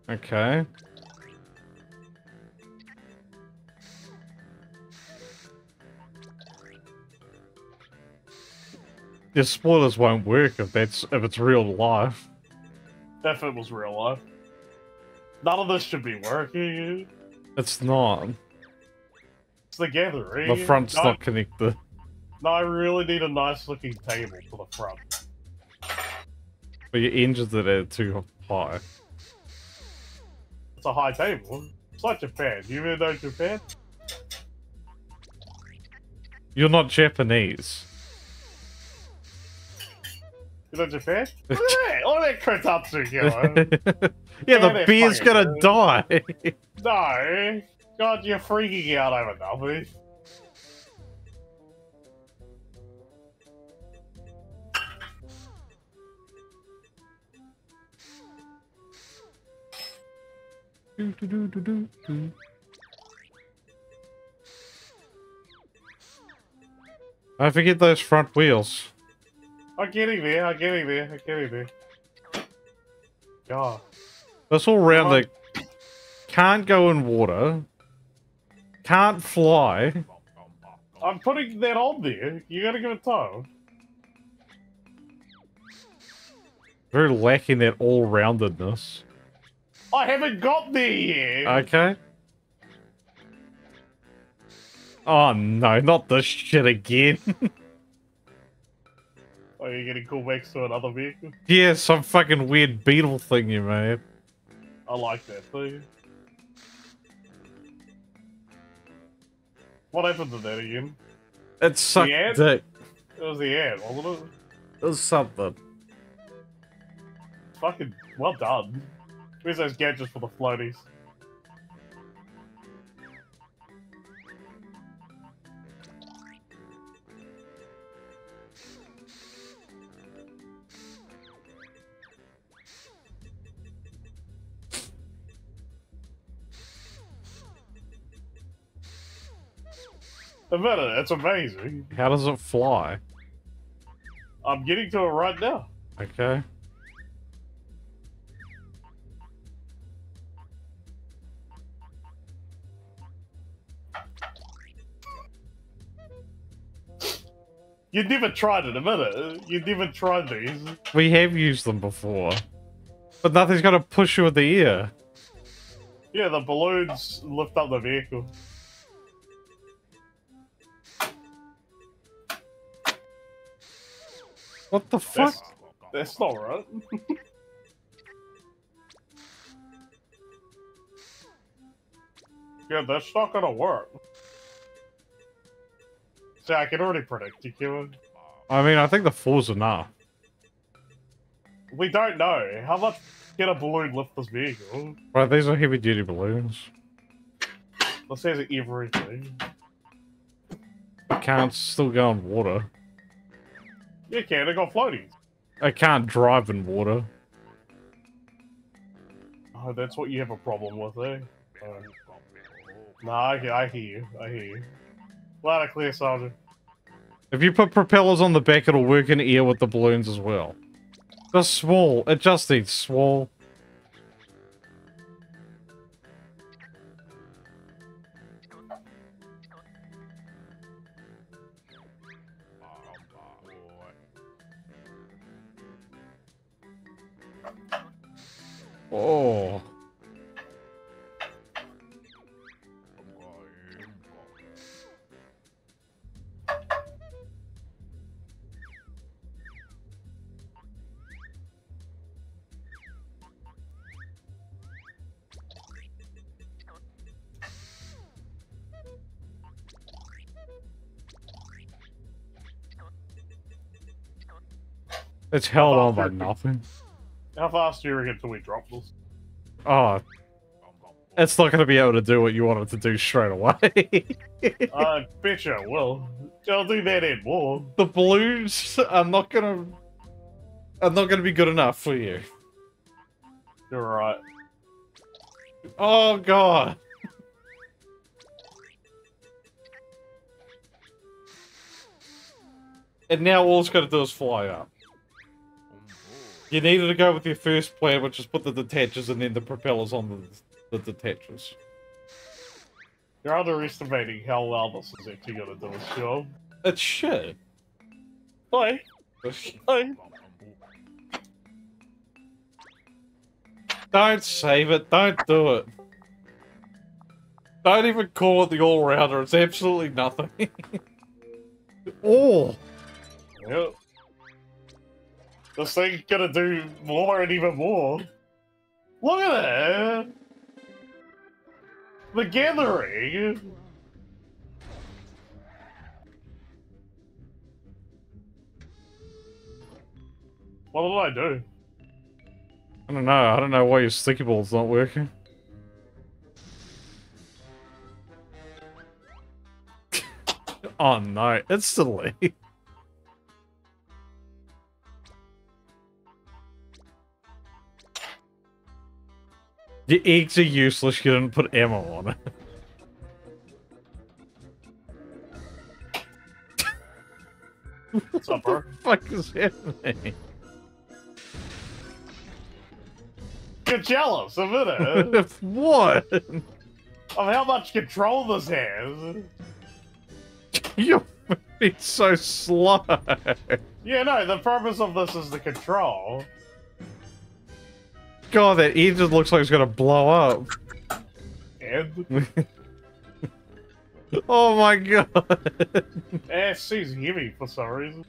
Okay. Your spoilers won't work if that's if it's real life. If it was real life. None of this should be working. It's not. It's the gathering. The front's no, not connected. No, I really need a nice looking table for the front. But your engines are there too high. It's a high table. It's like Japan. You even know Japan? You're not Japanese. You know Japan? Look at that! At that Kotatsu killer. yeah, the beer's gonna good. die. no! God, you're freaking out over nothing. I forget those front wheels. I'm getting there, I'm getting there, I'm getting there. God. This all round like can't go in water, can't fly. I'm putting that on there. You gotta give it time. Very lacking that all roundedness. I haven't got there yet! Okay. Oh no, not this shit again. Are you getting cool back to another vehicle? yeah, some fucking weird beetle thing you made. I like that thing. What happened to that again? It sucked end? dick. It was the end, wasn't it? It was something. Fucking well done. Where's those gadgets for the floaties? A minute, it's amazing. How does it fly? I'm getting to it right now. Okay. You've never tried it, a minute. You've never tried these. We have used them before. But nothing's gonna push you in the ear. Yeah, the balloons lift up the vehicle. What the fuck? That's, that's not right. yeah, that's not gonna work. See, I can already predict you, Kevin. I mean, I think the four's enough. We don't know. How much can a balloon lift this vehicle? Right, these are heavy duty balloons. This says everything. I can't still go on water. You can, they got floaties. I can't drive in water. Oh, that's what you have a problem with, eh? Uh, nah, I, I hear you. I hear you. Loud and clear, Sergeant. If you put propellers on the back, it'll work in air with the balloons as well. Just small. It just needs small. Oh. It's held on by nothing. How fast do you reckon till we drop this? Oh. It's not going to be able to do what you want it to do straight away. I bet you it will. I'll do that and more. the balloons are not going to... are not going to be good enough for you. You're right. Oh, God. And now all it's got to do is fly up. You needed to go with your first plan, which is put the detachers and then the propellers on the, the detachers. You're underestimating how well this is actually gonna do its job. It's shit. Hi. Hi. Don't save it. Don't do it. Don't even call it the all-rounder. It's absolutely nothing. oh. Yep. This thing's gonna do more and even more. Look at that! The gathering! What did I do? I don't know. I don't know why your sticky ball's not working. oh no, it's delayed. Your eggs are useless, you didn't put ammo on it. What's up, bro? What the fuck is happening? You're jealous of it, eh? what? of how much control this has. You're being so slow. Yeah, no, the purpose of this is the control. God, that egg just looks like it's gonna blow up. Oh my god. eh, she's heavy for some reason.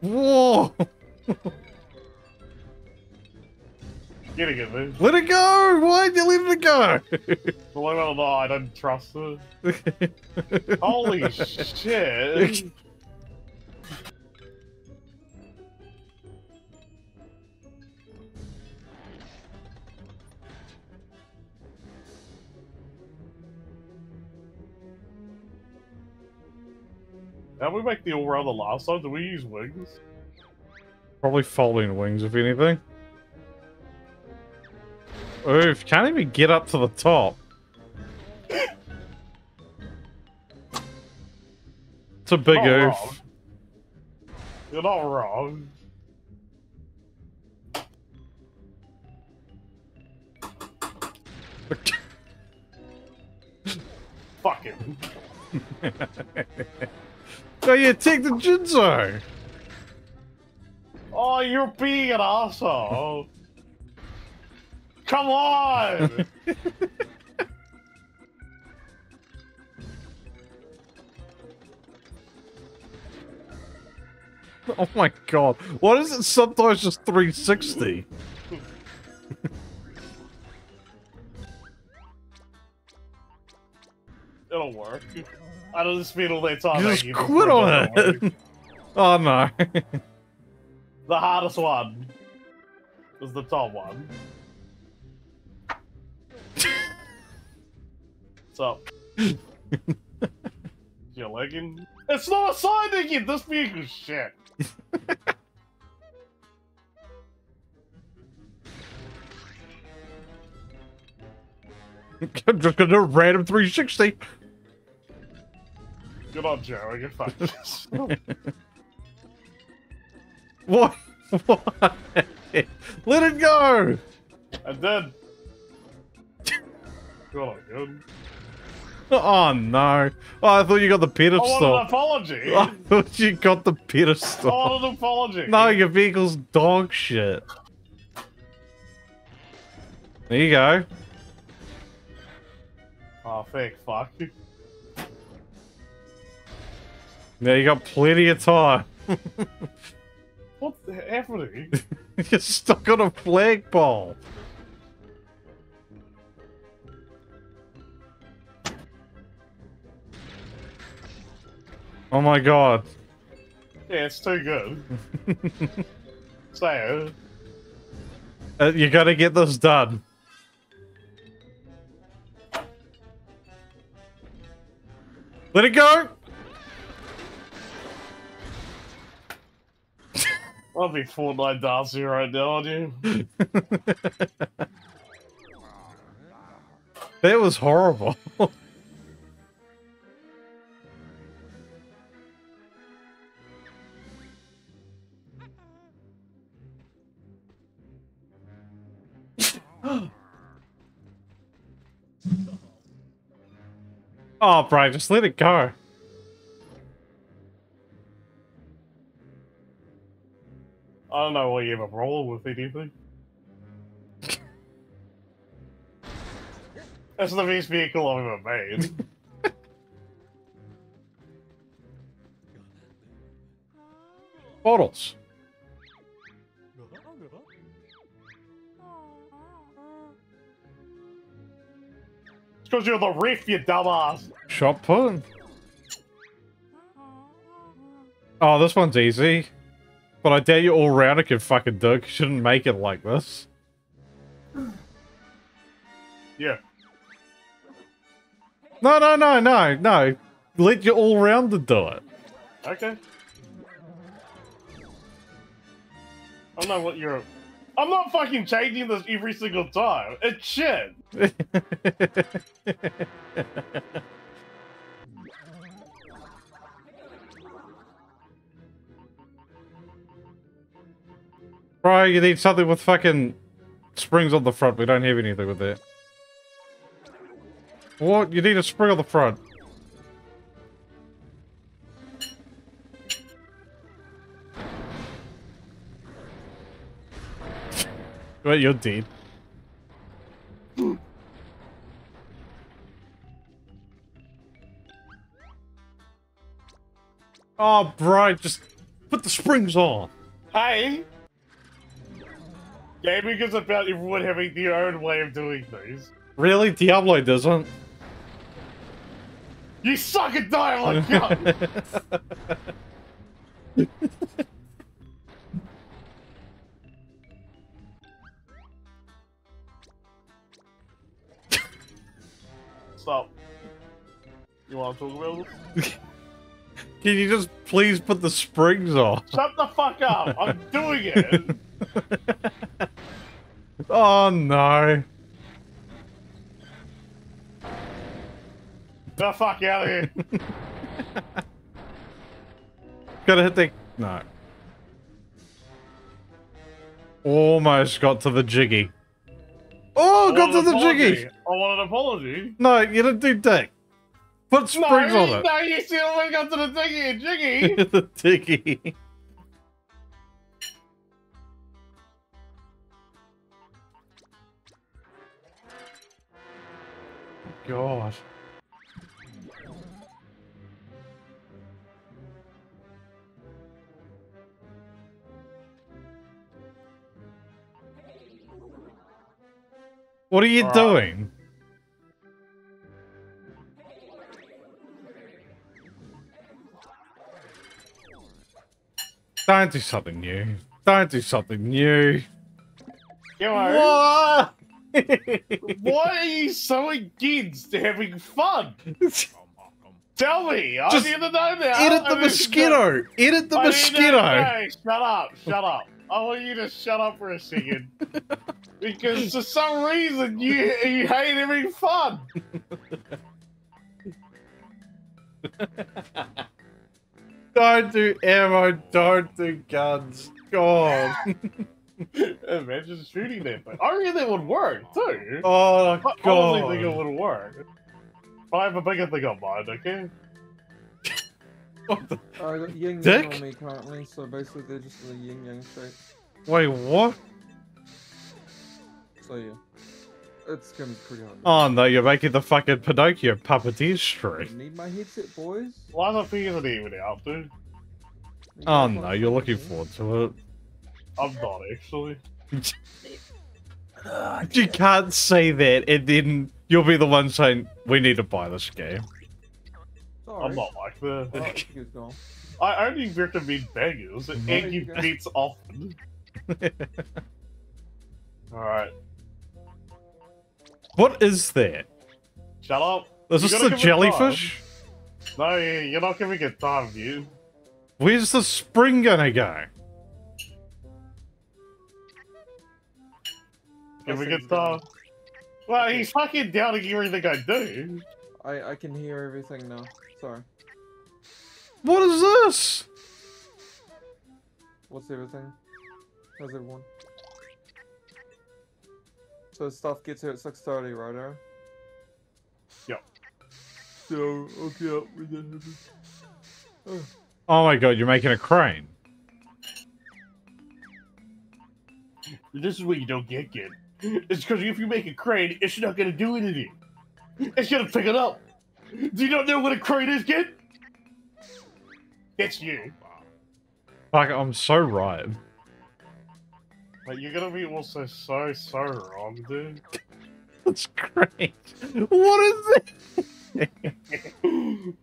Whoa. Getting it, man. Let it go. Why'd you let it go? Believe it or not, I don't trust her. Holy shit! How we make the all round the last time? Do we use wings? Probably folding wings, if anything. Oof, can't even get up to the top. It's a big Not oof. wrong. You're not wrong. Fuck it. Oh yeah, take the Jinjo! Oh, you're being an asshole. Come on! Oh my god. Why is it sometimes just 360? It'll work. I don't spend all that time. You just quit on it. Oh no. The hardest one is the top one. What's up? You're lagging? It's not a sign again! This vehicle's shit! I'm just gonna do a random 360. Good on Joe, get fucked. What? What? Let it go. and then. Good on. Oh no. Oh, I thought you got the I want an apology! I thought you got the I want an apology! No, your vehicle's dog shit. There you go. Oh, fake fuck. Now you got plenty of time. What's happening? You're stuck on a flagpole. Oh my god. Yeah, it's too good. Say it. Uh, you gotta get this done. Let it go! I'll be Fortnite Darcy right now, you? that was horrible. oh, Brian, just let it go. I don't know why you have a problem with anything. That's the best vehicle I've ever made. Bottles. It's because you're the riff, you dumbass. Shot put. Oh, this one's easy. But I dare you all round it can fucking do it. Shouldn't make it like this. Yeah. No, no, no, no, no. Let your all rounder do it. Okay. I don't know what you're. I'm not fucking changing this every single time. It's shit. Bro, you need something with fucking springs on the front. We don't have anything with that. What? You need a spring on the front. Wait, you're dead. Oh, bro, just put the springs on. Hey! Gaming is about everyone having their own way of doing things. Really? Diablo doesn't. You suck at dialogue! Stop. You want to talk about this? Can you just please put the springs on? Shut the fuck up! I'm doing it! Oh no. the fuck out of here! Gotta hit the... No. Almost got to the jiggy. Oh, I got to the apology. jiggy! I want an apology. No, you didn't do dick. Put springs no, on it. no, you still got to the jiggy. jiggy. the diggy. God. What are you doing? Don't do something new. Don't do something new. Come on! What? Why are you so against having fun? Tell me. I Just need to know now. Edit the need to know. Edit the I mosquito. know. Shut up. Shut up. I want you to shut up for a second. because for some reason you you hate having fun. Don't do ammo. Don't do guns. God. Imagine shooting that thing. I reckon that would work too. Oh I honestly think it would work. But I have a bigger thing on mind, okay? What the- oh, I got yin yang on me currently, so basically they're just in a yin yang shape. Wait, what? So yeah, it's gonna be pretty hard. Oh no, you're making the fucking Pinocchio puppeteer streak. Need my headset, boys. Why is it figuring it even out, dude? Oh no, you're looking forward to I'm not actually. You can't say that and then you'll be the one saying, we need to buy this game. Sorry. I'm not like that. Oh, you guys go. I only recommend bangers and you beats often. Alright, What is that? shut up. Is You this gotta the give it time. jellyfish? No, you're not giving it time, you. Where's the spring gonna go? Giving That's it time. Well, he's fucking doubting everything I do. I I can hear everything now. Sorry. What is this? What's everything? How's everyone? So stuff gets here at six thirty, right, Aaron? Yep. So okay, up with that. Oh. oh my god, you're making a crane. This is what you don't get, kid. It's because if you make a crane, it's not gonna do anything. It's gonna pick it up. Do you not know what a crane is, kid? It's you. Fuck, I'm so right. But you're gonna be also so, so wrong, dude. That's great. What is it?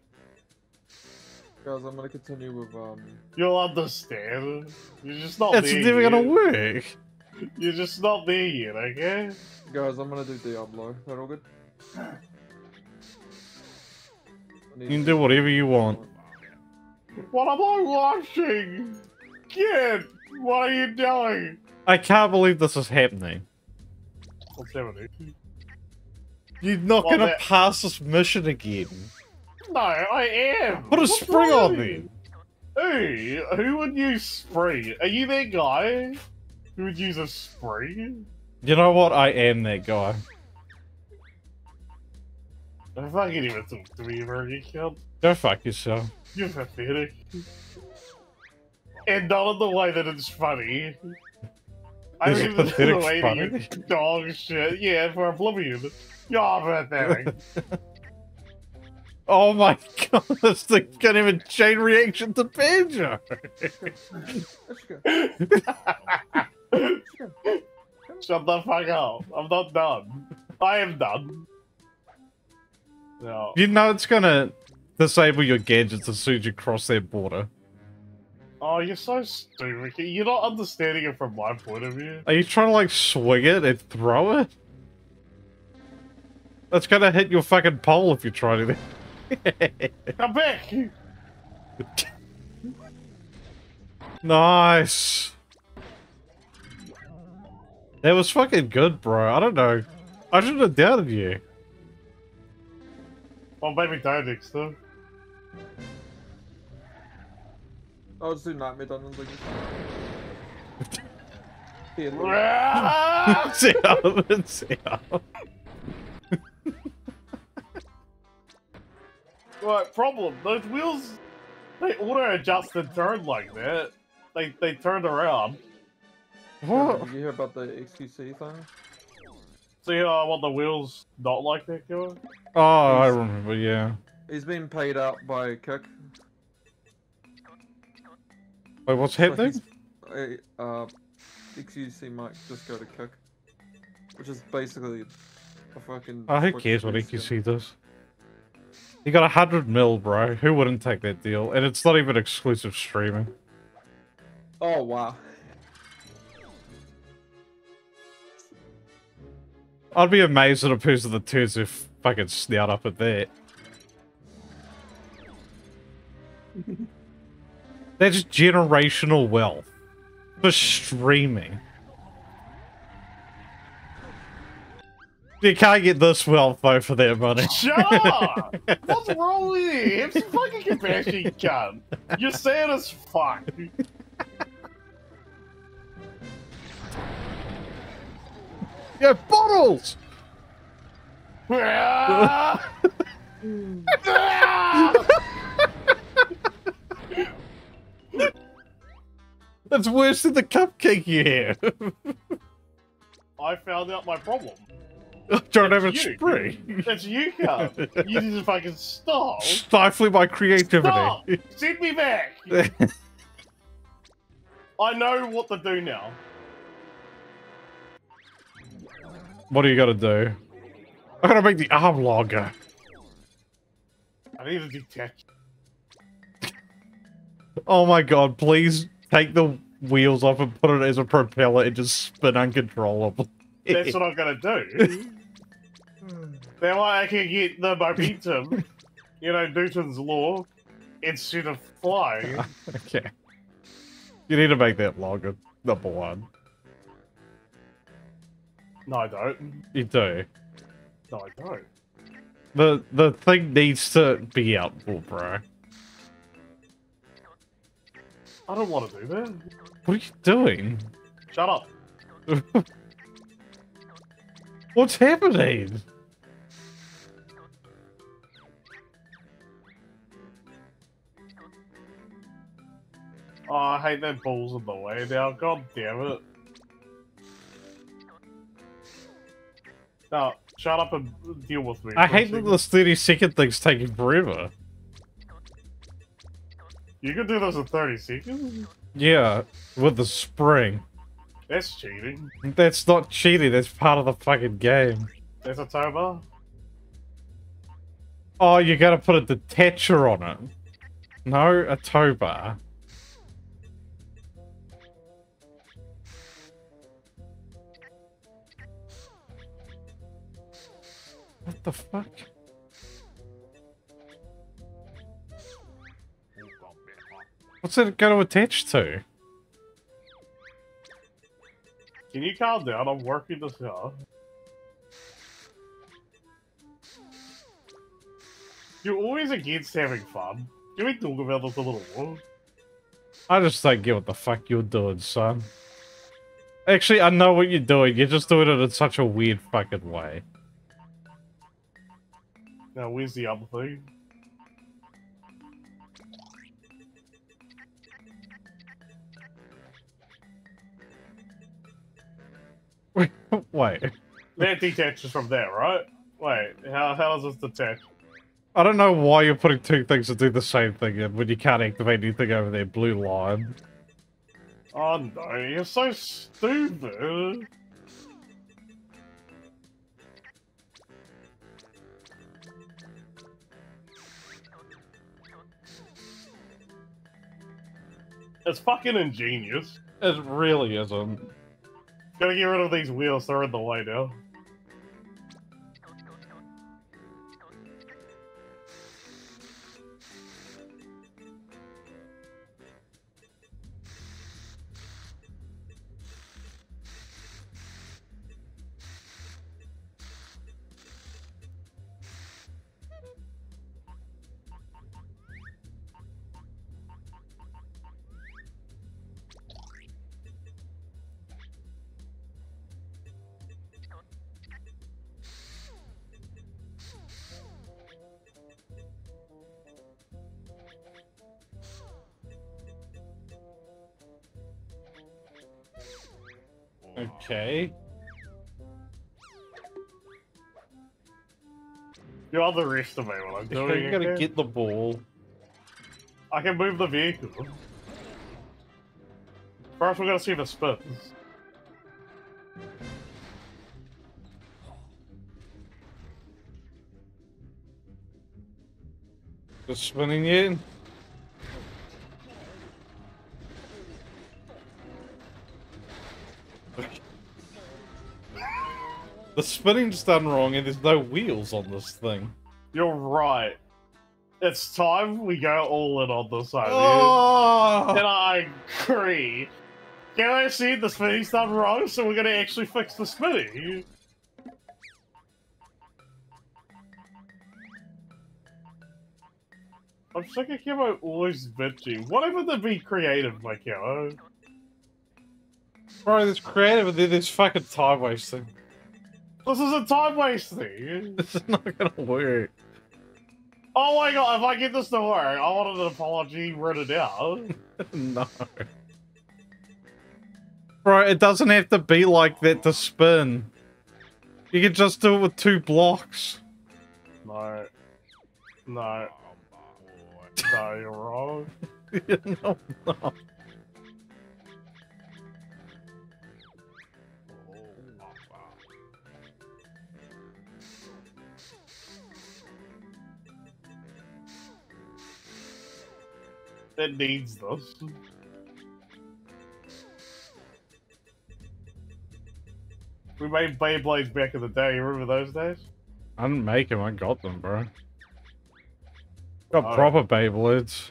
Guys, I'm gonna continue with um. You'll understand. You're just not It's never yet. gonna work. You're just not there yet, okay? Guys, I'm gonna do Diablo. That all good? I need You can do whatever you want. What am I watching? Kid, what are you doing? I can't believe this is happening. What's happening? You're not Well, gonna that- pass this mission again. No, I am. Put a What's spring on me. you? Hey, who would use spring? Are you that guy who would use a spray? You know what? I am that guy. I fucking even talk to me, bro. You can't. Go fuck yourself. You're pathetic. And not in the way that it's funny. I Is mean, it the pathetic way that you dog shit. Yeah, for Oblivion. You're pathetic. Oh my god, this thing can't even chain reaction to Banjo. Let's go. Shut the fuck up. I'm not done. I am done. No. you know it's gonna disable your gadgets as soon as you cross that border. Oh, you're so stupid. You're not understanding it from my point of view. Are you trying to like swing it and throw it? That's gonna hit your fucking pole if you try to. Come back! nice. That was fucking good, bro. I don't know. I shouldn't have doubted you. Well, maybe don't next time. I'll just do Nightmare Dungeons like this. Here, look. See how see how. right, problem. Those wheels, they auto adjust and turn like that. They they turned around. What? Did you hear about the XQC thing? See how I want the wheels not like that, going? Oh, I remember. Yeah. He's been paid out by Kick. Wait, what's happening? he's- Uh, uh, XQC might just go to Kick. Which is basically a fucking. Oh, who Twitch cares what based XQC does? You got a hundred mil, bro. Who wouldn't take that deal? And it's not even exclusive streaming. Oh wow. I'd be amazed at a person that turns their fucking snout up at that. That's generational wealth for streaming. You can't get this wealth though for that money. Shut up! What's wrong with you? Have some fucking compassion, cunt. You're sad as fuck. Yeah, bottles! That's worse than the cupcake you have. I found out my problem. Don't have you. spree. That's you, cunt. You need to fucking stop. Stifling my creativity. Stop! Send me back! I know what to do now. What do you gotta do? I gotta make the arm longer. I need to detach. Oh my god, please take the wheels off and put it as a propeller and just spin uncontrollably. That's what I'm gonna do. that way I can get the momentum, you know, Newton's law, instead of flying. okay. You need to make that longer, number one. No, I don't. You do. No, I don't. The the thing needs to be out, bro. I don't want to do that. What are you doing? Shut up. What's happening? Oh, I hate that ball's in the way now. God damn it. No, shut up and deal with me. I hate that this 30 second thing's taking forever. You can do this in 30 seconds? Yeah, with the spring. That's cheating. That's not cheating, that's part of the fucking game. That's a tow bar? Oh, you gotta put a detacher on it. No, a tow bar. What the fuck? What's it gonna attach to? Can you calm down? I'm working this out. You're always against having fun. Can we talk about this a little more? I just don't get what the fuck you're doing, son. Actually, I know what you're doing. You're just doing it in such a weird fucking way. Now, where's the other thing? Wait. That detaches from there, right? Wait, how, how does this detach? I don't know why you're putting two things to do the same thing in when you can't activate anything over there, blue line. Oh no, you're so stupid. It's fucking ingenious. It really isn't. Gotta get rid of these wheels, they're in the way now. the rest of me what I'm doing. You gotta get the ball. I can move the vehicle. First, we're gonna see if it spins. It's spinning in. the spinning's done wrong and there's no wheels on this thing. You're right. It's time we go all in on this idea. Oh! And I agree. Can I see the spinning's done wrong, so we're gonna actually fix the spinning? I'm sick of Kimo always bitching. What if to be creative, my Kimo? Bro, this creative and then this fucking time wasting. This is a time wasting. This is not gonna work. Oh my god, if I get this to work, I wanted an apology written out. no. Bro, it doesn't have to be like that to spin. You can just do it with two blocks. No. No. No, you're wrong. no, no. It needs this. We made Beyblades back in the day, you remember those days? I didn't make them, I got them, bro. Got Oh. proper Beyblades.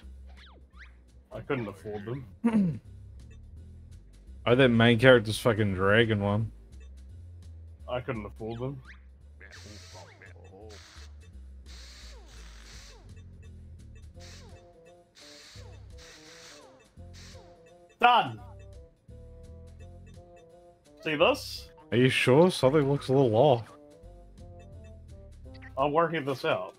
I couldn't afford them. Oh, that main character's fucking dragon one. I couldn't afford them. Done! See this? Are you sure? Something looks a little off. I'm working this out.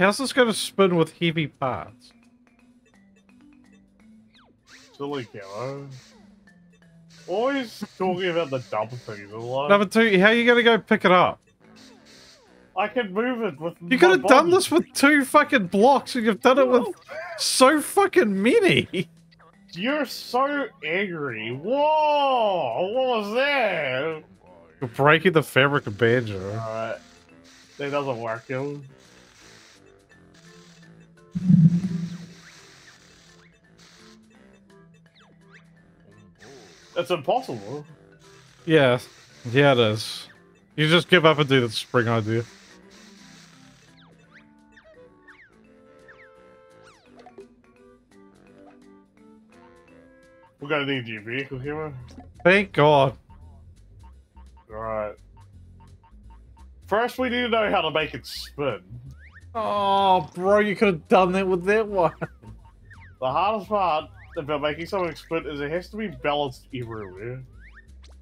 How's this gonna spin with heavy parts? Silly killer. Always talking about the dumb things in life. Number two, how are you gonna go pick it up? I can move it with. You could have done this with two fucking blocks and you've done it with so fucking many. You're so angry. Whoa! What was that? You're breaking the fabric of banjo. Alright. That doesn't work, yo. It's impossible. Yeah, yeah, it is. You just give up and do the spring idea. We're gonna need your vehicle here. Thank God. Alright. First, we need to know how to make it spin. Oh, bro, you could have done that with that one. The hardest part about making something split is it has to be balanced everywhere.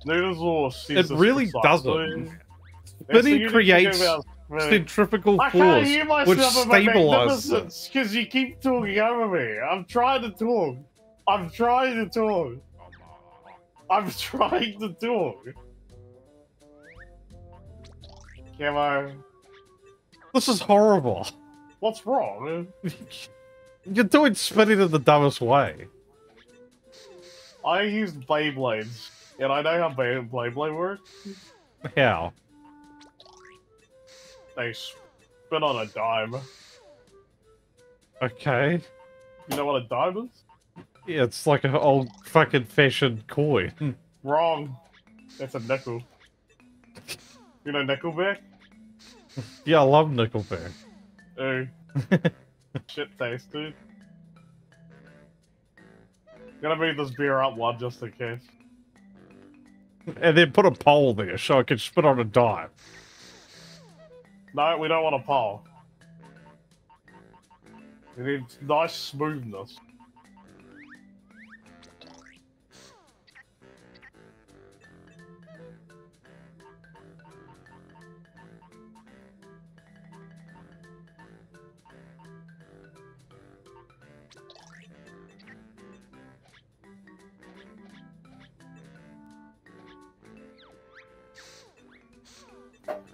Noodles or It really doesn't. Spinning creates Centrifugal force, which myself in my stabilizes. because you keep talking over me. I'm trying to talk. I'm trying to talk. I'm trying to talk. Camo, This is horrible. what's wrong? You're doing spinning in the dumbest way. I used Beyblades, and I know how Bey- Beyblade works. How? They spin on a dime. Okay. You know what a dime is? Yeah, it's like an old fucking fashioned coin. Wrong. That's a nickel. You know Nickelback? yeah, I love Nickelback. Ooh. Shit taste, dude. Gonna move this beer up one just in case. And then put a pole there so I can spit on a dime. No, we don't want a pole. We need nice smoothness.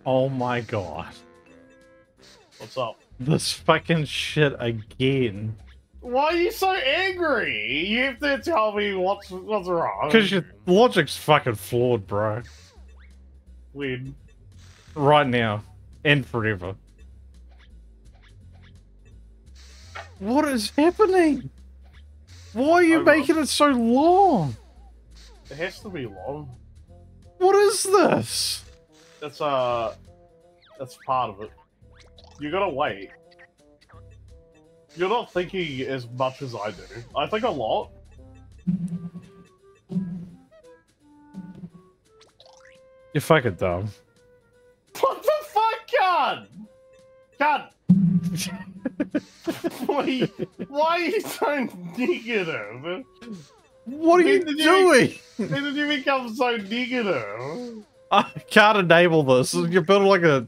Oh my god. What's up? this fucking shit again. Why are you so angry? You have to tell me what's what's wrong. Because your logic's fucking flawed, bro. When Right now. And forever. What is happening? Why are you oh, I making it so long? it has to be long. What is this? That's uh, that's part of it. You gotta wait. You're not thinking as much as I do. I think a lot. You're fucking dumb. What the fuck, God? God, why, are you- why are you so negative? What are you doing? When did you become so negative? I can't enable this. You're building like a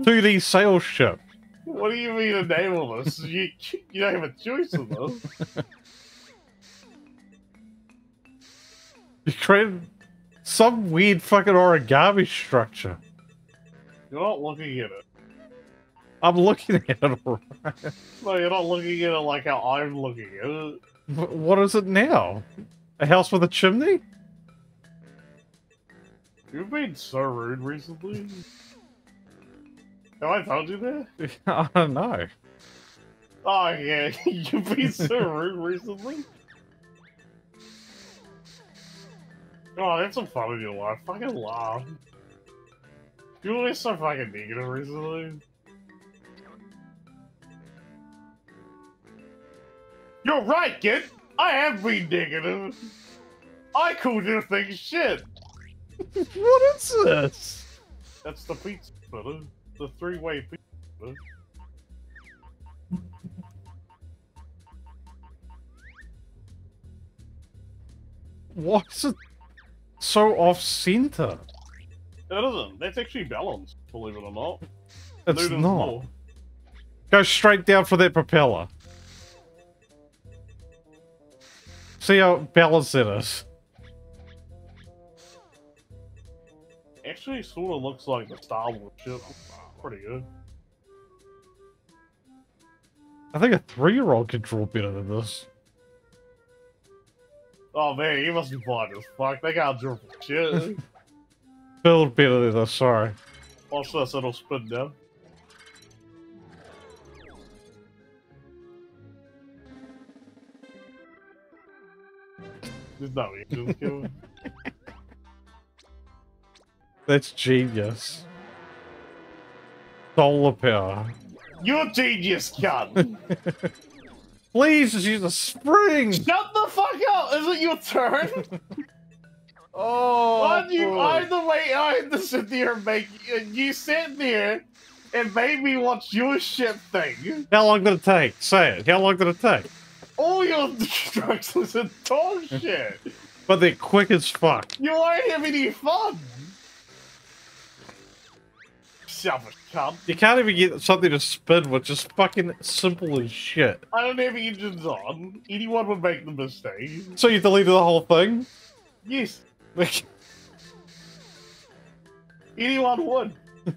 2D sail ship. What do you mean enable this? You, you don't have a choice in this. You created some weird fucking origami structure. You're not looking at it. I'm looking at it alright. No, you're not looking at it like how I'm looking at it. Wh- What is it now? A house with a chimney? You've been so rude recently. Have I told you that? I don't know. Oh yeah, you've been so rude recently. Oh, that's some fun in your life. Fucking laugh. You're always so fucking negative recently. You're right, kid. I have been negative. I call your thing shit. what is this? That's the pizza splitter. The three-way pizza splitter. Why is it so off center? It isn't. That's actually balanced, believe it or not. It's Newton's not. law. Go straight down for that propeller. See how balanced it is. Actually, sort of looks like the Star Wars ship. Pretty good. I think a three-year-old could draw better than this. Oh man, you must be blind as fuck. They can't draw for shit. Build better than this, sorry. Watch this, it'll spin down. There's no going. That's genius. Solar power. You're genius, cunt! Please just use a spring! Shut the fuck up! Is it your turn? Oh, Why do you, I'm the way I had to sit there and make and you sit there and made me watch your shit thing. How long did it take? Say it. How long did it take? All your instructions are dog shit. But they're quick as fuck. You aren't having any fun. Selfish cunt. You can't even get something to spin which is fucking simple as shit. I don't have engines on. Anyone would make the mistake. So you deleted the whole thing? Yes, Like, anyone would.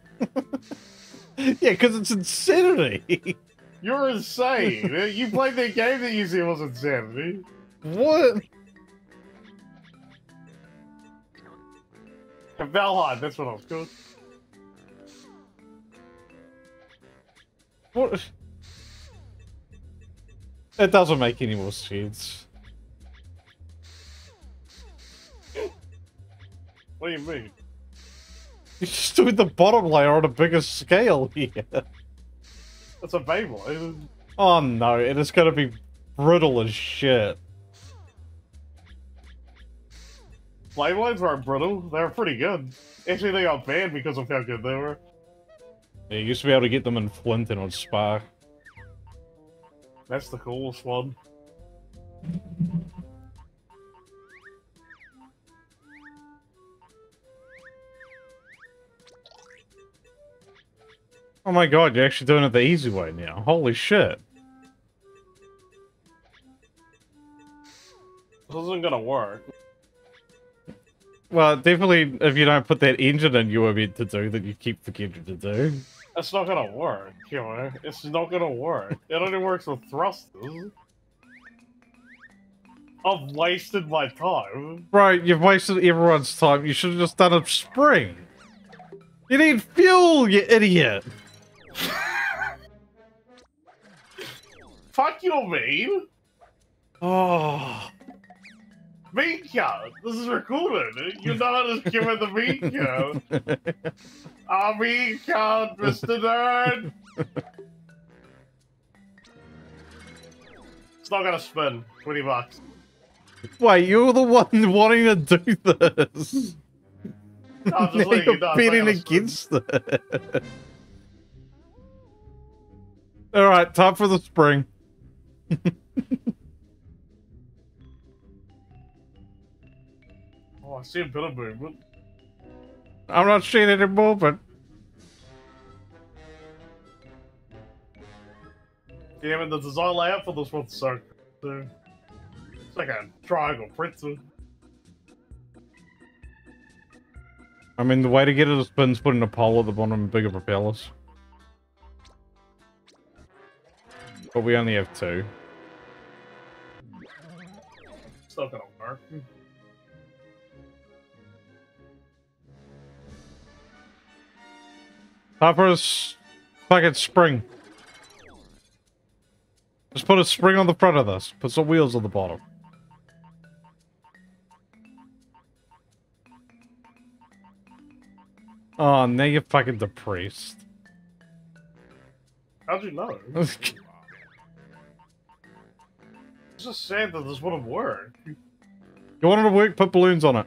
yeah, because it's insanity. You're insane. Uh, you played that game that you said was insanity. what? Valheim, that's what I was called. What? It doesn't make any more sense. What do you mean? You're just doing the bottom layer on a bigger scale here. It's a Beyblade. Oh no, it is gonna be brittle as shit. Beyblades weren't brittle. They were pretty good. Actually, they got banned because of how good they were. Yeah, you used to be able to get them in Flint and on Spark. That's the coolest one. Oh my god, you're actually doing it the easy way now. Holy shit. This isn't gonna work. Well, definitely if you don't put that engine in you were meant to do that you keep forgetting to do. It's not gonna work, you know. It's not gonna work. It only works with thrusters. I've wasted my time. Right, you've wasted everyone's time. You should have just done a spring. You need fuel, you idiot. Fuck your mean. Oh. Mean count. This is recorded. You're not just giving the mean count. Ah, mean count, Mr. Nerd. It's not gonna spin. 20 bucks. Wait, you're the one wanting to do this. You you're know, it's betting against it. All right, time for the spring. Oh, I see a bit of movement. I'm not seeing any movement. Damn it, the design layout for this one's so good. too. It's like a triangle printer. I mean, the way to get it is is putting a pole at the bottom and bigger propellers. But we only have two. It's not gonna work. Time for a s- fucking spring. Just put a spring on the front of this. Put some wheels on the bottom. Oh, now you're fucking depressed. How'd you know? It's just sad that this wouldn't work. you want it to work? Put balloons on it.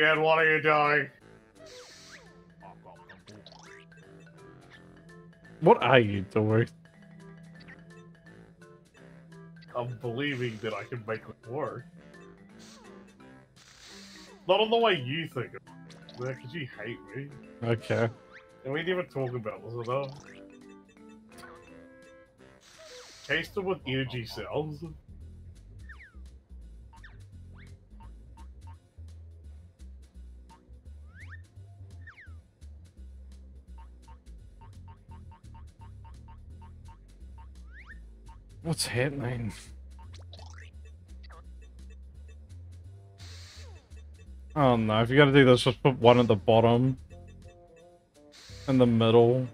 Dad, what are you doing? What are you doing? I'm believing that I can make it work. Not in the way you think of it, because you hate me. Okay. And we didn't talk about this enough. Chased them with energy cells. What's happening? Oh no, if you gotta do this, just put one at the bottom. In the middle.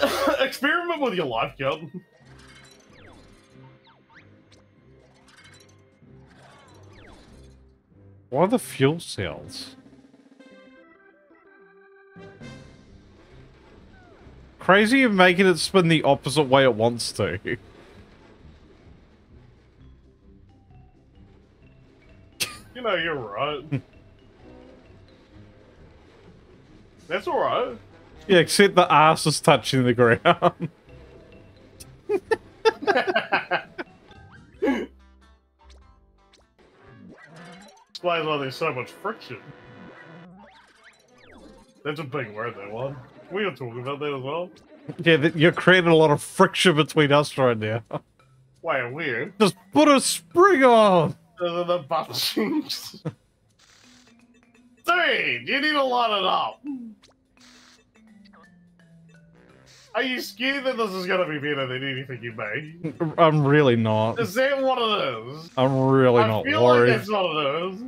Experiment with your life gun. What are the fuel cells? Crazy of making it spin the opposite way it wants to. You know, you're right. That's alright. Yeah, except the ass is touching the ground. Explains why there's so much friction. That's a big word, that one. We were talking about that as well. yeah, you're creating a lot of friction between us right now. Why weird? Just put a spring on! Those are the butt cheeks. Dude, you need to line it up. Are you scared that this is gonna be better than anything you made? I'm really not. Is that what it is? I'm really I not feel worried. like that's what it is.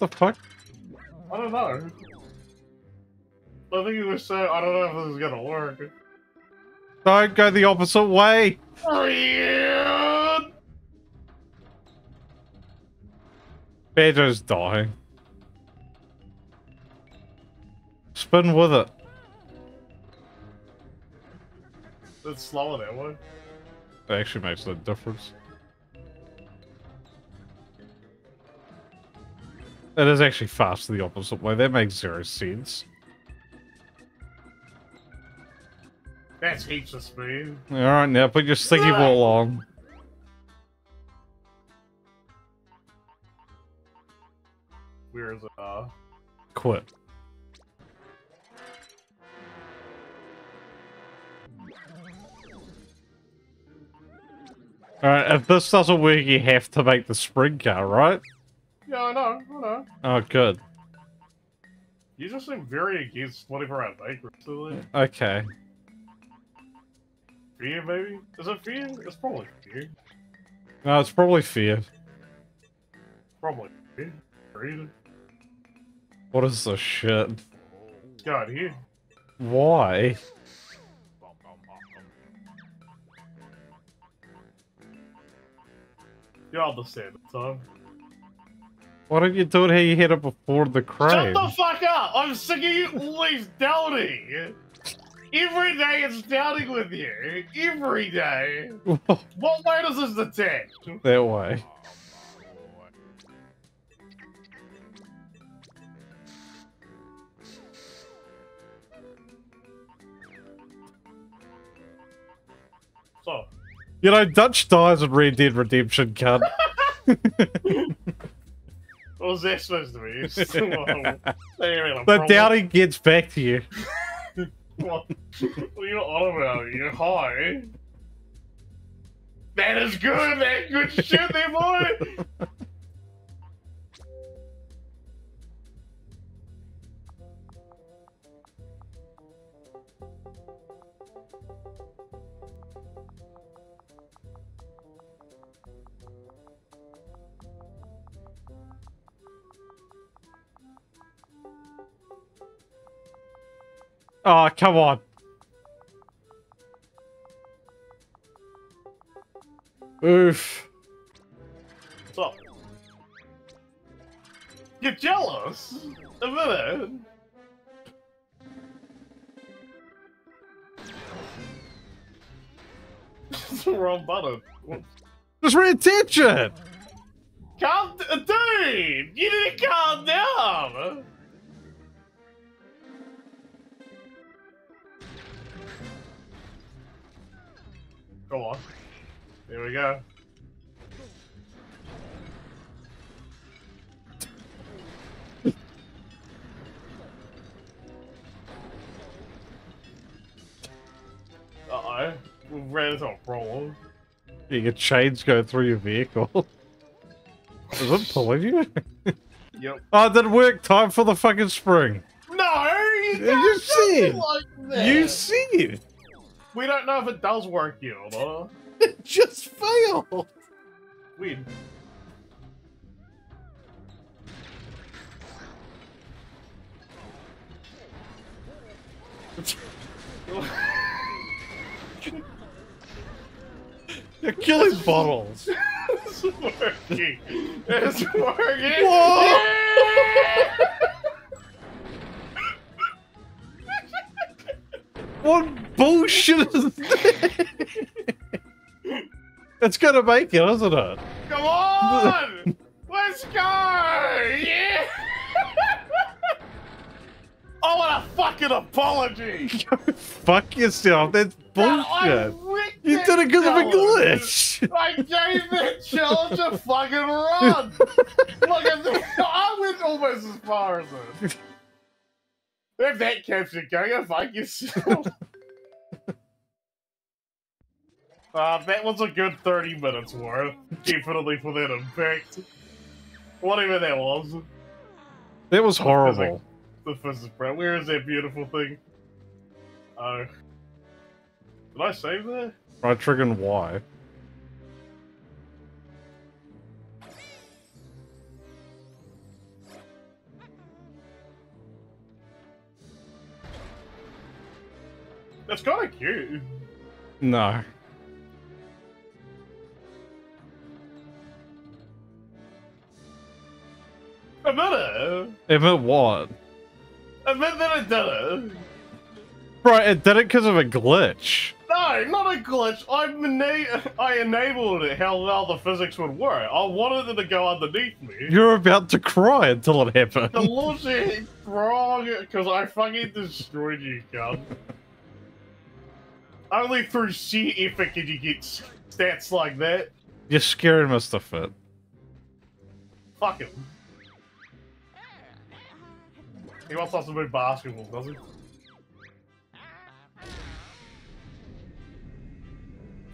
The fuck? I don't know. I think it was so. I don't know if this is gonna work. Don't go the opposite way! Weird. Badger's dying. Spin with it. It's slower that way. It actually makes no difference. That is actually fast the opposite way. That makes zero sense. That's heaps of speed. Alright, now put your sticky ball on. Where is it? Uh... Quit. Alright, if this doesn't work, you have to make the spring car, right? Yeah, I know, I know. Oh, good. You just seem very against whatever I make recently. Okay. Fear, maybe? Is it fear? It's probably fear. No, it's probably fear. Probably fear. Greed. What is this shit? God, here. Why? You understand it, Tom. Why don't you do it how you had it before the Shut the fuck up! I'm sick of you always doubting! Every day it's doubting with you! Every day! What way does this attack? that way. So, You know, Dutch dies in Red Dead Redemption, cunt. what was that supposed to be? the the doubting gets back to you. What, what are you on about? You're high. That is good. That good shit, there, boy. Oh, come on. Oof. Up? You're jealous? A minute. It's the wrong button. Just pay attention! Calm, d- dude! You need to calm down. Go on. There we go. Uh-oh. We ran into a problem. Your chains go through your vehicle. Is it pulling you? Yep. Oh, it didn't work. Time for the fucking spring. No! You You can't it like. You see it. We don't know if it does work yet or. It just failed. Weird. You're killing bottles. it's working. It's working. Whoa! What bullshit is that? It's gonna make it, isn't it? Come on! Let's go! Yeah! I want a fucking apology! Fuck yourself. That's bullshit. You did it because of a glitch. I gave that challenge a fucking run! Look at that! I went almost as far as it. If that keeps you going, go fuck yourself. Uh, that was a good 30 minutes worth. Definitely for that impact. Whatever that was. That was horrible. The physics bro. Where is that beautiful thing? Oh. Did I save that? I trigger and Y. That's kind of cute. No. Admit it. Admit what? Admit that I did it. Right, it did it because of a glitch. No, not a glitch. I, I enabled it how well the physics would work. I wanted it to go underneath me. You're about to cry until it happened. The logic wrong because I fucking destroyed you, cunt. Only through sheer effort can you get stats like that. You're scaring Mr. Fit. Fuck him. He wants us to move basketball, does he?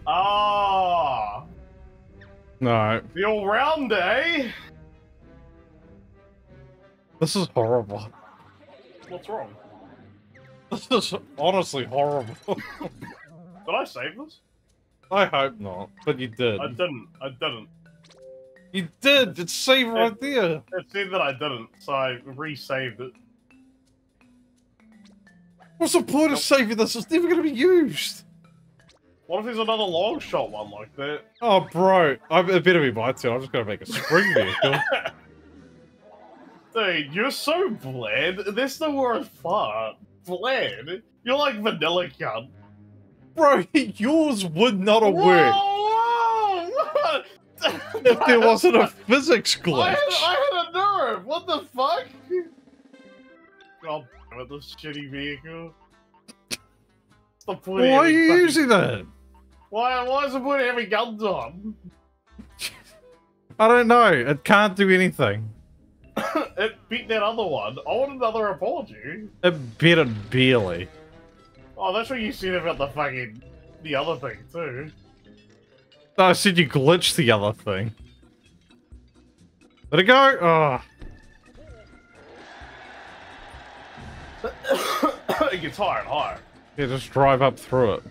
Ah, No, the all round day. this is horrible. What's wrong? This is honestly horrible. Did I save this? I hope not, but you did. I didn't. I didn't. You did. It's saved right there. It said that I didn't, so I resaved it. What's the point of saving this? It's never going to be used. What if there's another long shot one like that? Oh, bro. I, it better be my turn. I'm just going to make a spring vehicle. Dude, you're so bland. This the worst part. Bland. You're like vanilla cunt. Bro, yours would not have worked Whoa, whoa! if there wasn't a physics I glitch. had, I had a nerve. What the fuck? Oh, God damn it, this shitty vehicle. The point Why are you fucking- using that? Why, why is the point of having guns on? I don't know. It can't do anything. it beat that other one. I want another apology. It beat it barely. Oh, that's what you said about the fucking the other thing too. No, I said you glitched the other thing. Let it go. Oh, it gets higher and higher. yeah, just drive up through it.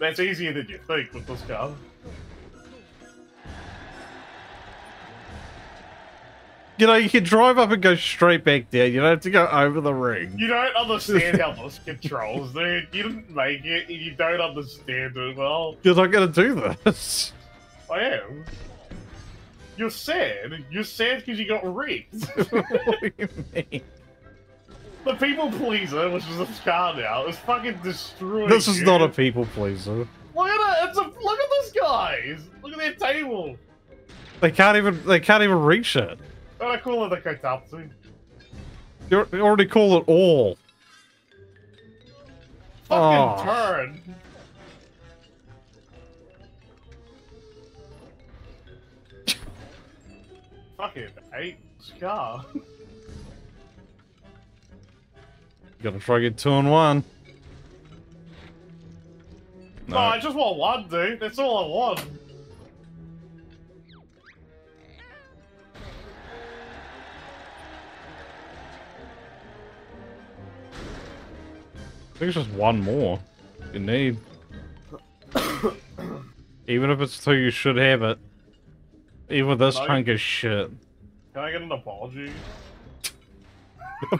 That's easier than you think with this car. You know, you can drive up and go straight back down. You don't have to go over the ring. You don't understand how this controls, dude. You didn't make it, and you don't understand it well. You're not gonna do this. I am. You're sad. You're sad because you got wrecked. what do you mean? the people pleaser, which is a car now, is fucking destroying. This is you. not a people pleaser. Look at it. It's a look at this guys. Look at their table. They can't even. They can't even reach it. What I call it the kotatsu. You already call it all. Fucking Oh. turn. Fucking hate this car. You gotta try get two and one. No, I just want one, dude. That's all I want. Think it's just one more. You need. Even if it's two, you should have it. Even with this No. hunk of shit. Can I get an apology?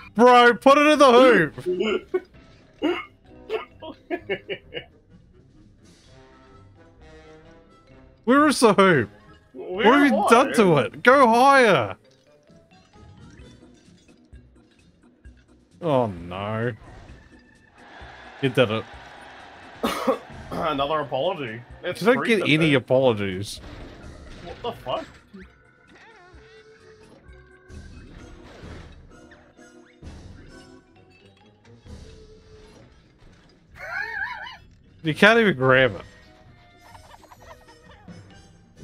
Bro, put it in the hoop! Where is the hoop? Where what have you done to it? Go higher! Oh no. You did it. Another apology. That's You don't get any it? apologies. What the fuck? You can't even grab it.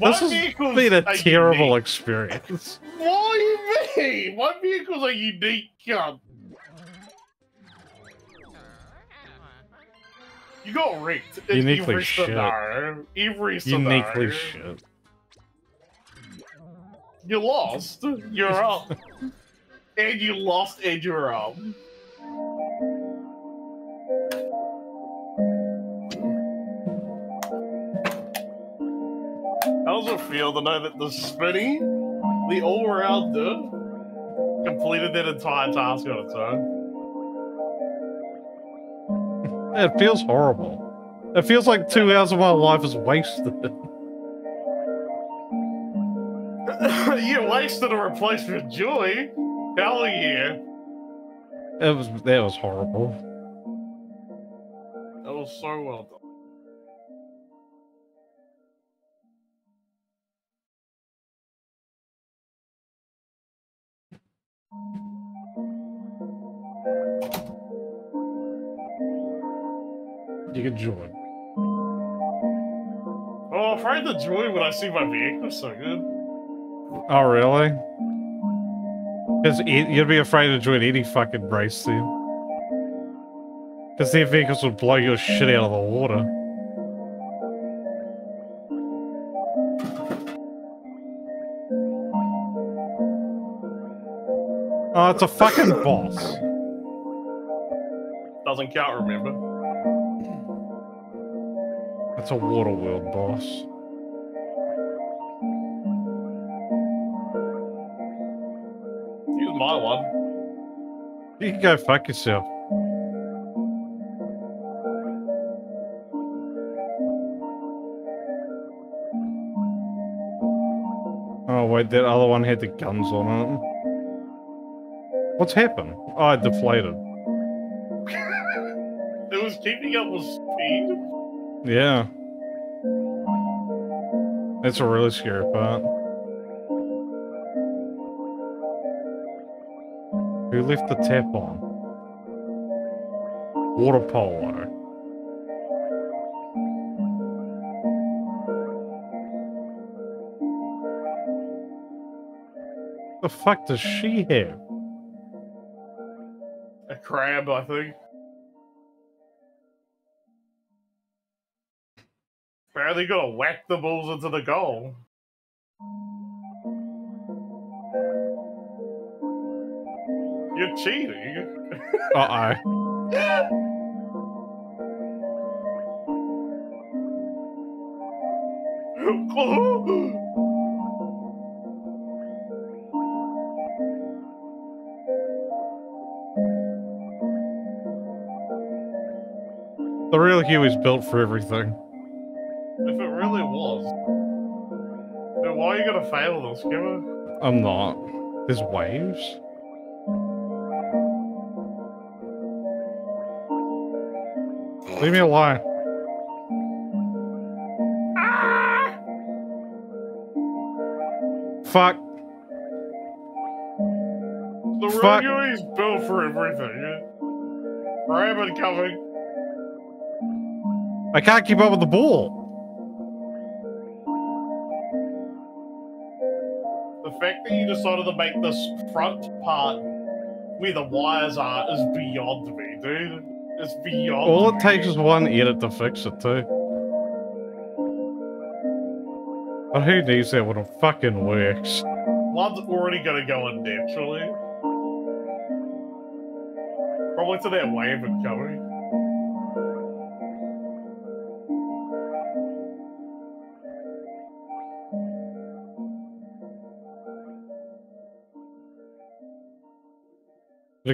My this has been a terrible unique. experience. Do you? My vehicles are unique, cunt. You got in Uniquely every shit. scenario. Every scenario. Uniquely shit. You lost. You're up. and you lost and you're up. How does it feel to know that the spinny, the all-rounder, completed that entire task on its own? It feels horrible. It feels like two hours of my life is wasted. you wasted a replacement joy. Hell yeah. It was that was horrible. That was so well done. You can join. Oh, I'm afraid to join when I see my vehicle so good. Oh really? Because you'd be afraid to join any fucking race then. Because their vehicles would blow your shit out of the water. Oh, it's a fucking boss. Doesn't count, remember? It's a water world boss. Use my one. You can go fuck yourself. Oh wait, that other one had the guns on it. What's happened? Oh, I deflated. It was keeping up with speed. Yeah. That's a really scary part. Who left the tap on? Water polo. The fuck does she have? A crab, I think. You gotta whack the balls into the goal. You're cheating. Uh oh. The real Huey's built for everything. Gonna fail this, Skipper? I'm not. There's waves? Leave me alone. Ah! Fuck. The Fuck. Fuck. is built for everything. Rabbit coming. I can't keep up with the ball. You decided to make this front part where the wires are is beyond me, dude. It's beyond. All it me. takes is one edit to fix it too. But who needs that when it fucking works? One's already gonna go in naturally. Probably to that wave incoming. Did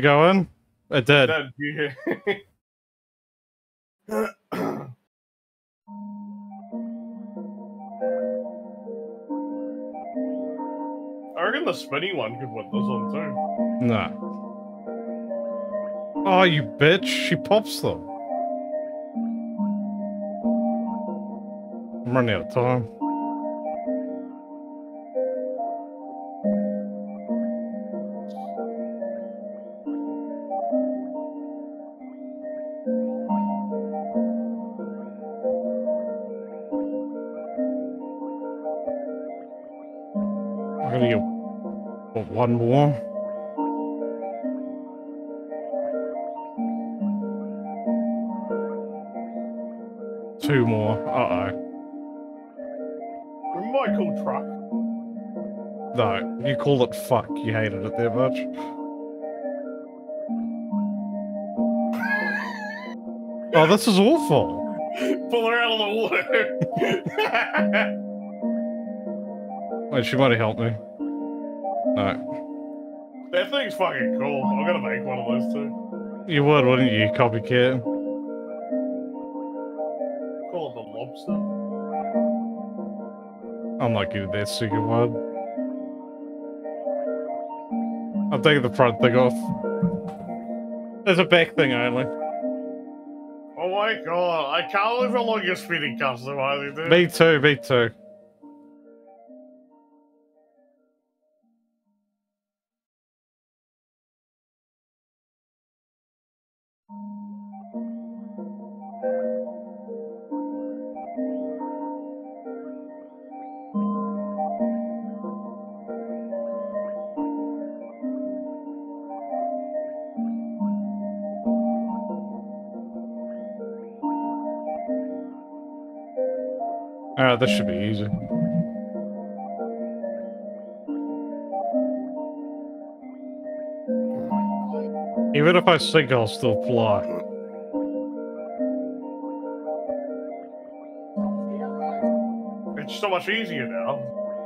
it go in? It did. You I reckon the spinny one could win this one too. Nah. Oh, you bitch. She pops them. I'm running out of time. One more. Two more. Uh oh. We might truck. No, you called it fuck. You hated it that much. Oh, this is awful. Pull her out of the water. Wait, she might have helped me. No. that thing's fucking cool. I'm gonna make one of those too. You would, wouldn't you, copycat? Call it the lobster. I'm not good at that second one. I'm taking the front thing off. There's a back thing only. Oh my god, I can't believe how long you're spinning customizing, dude. Me too, me too. This should be easy. Even if I sink, I'll still fly. It's so much easier now.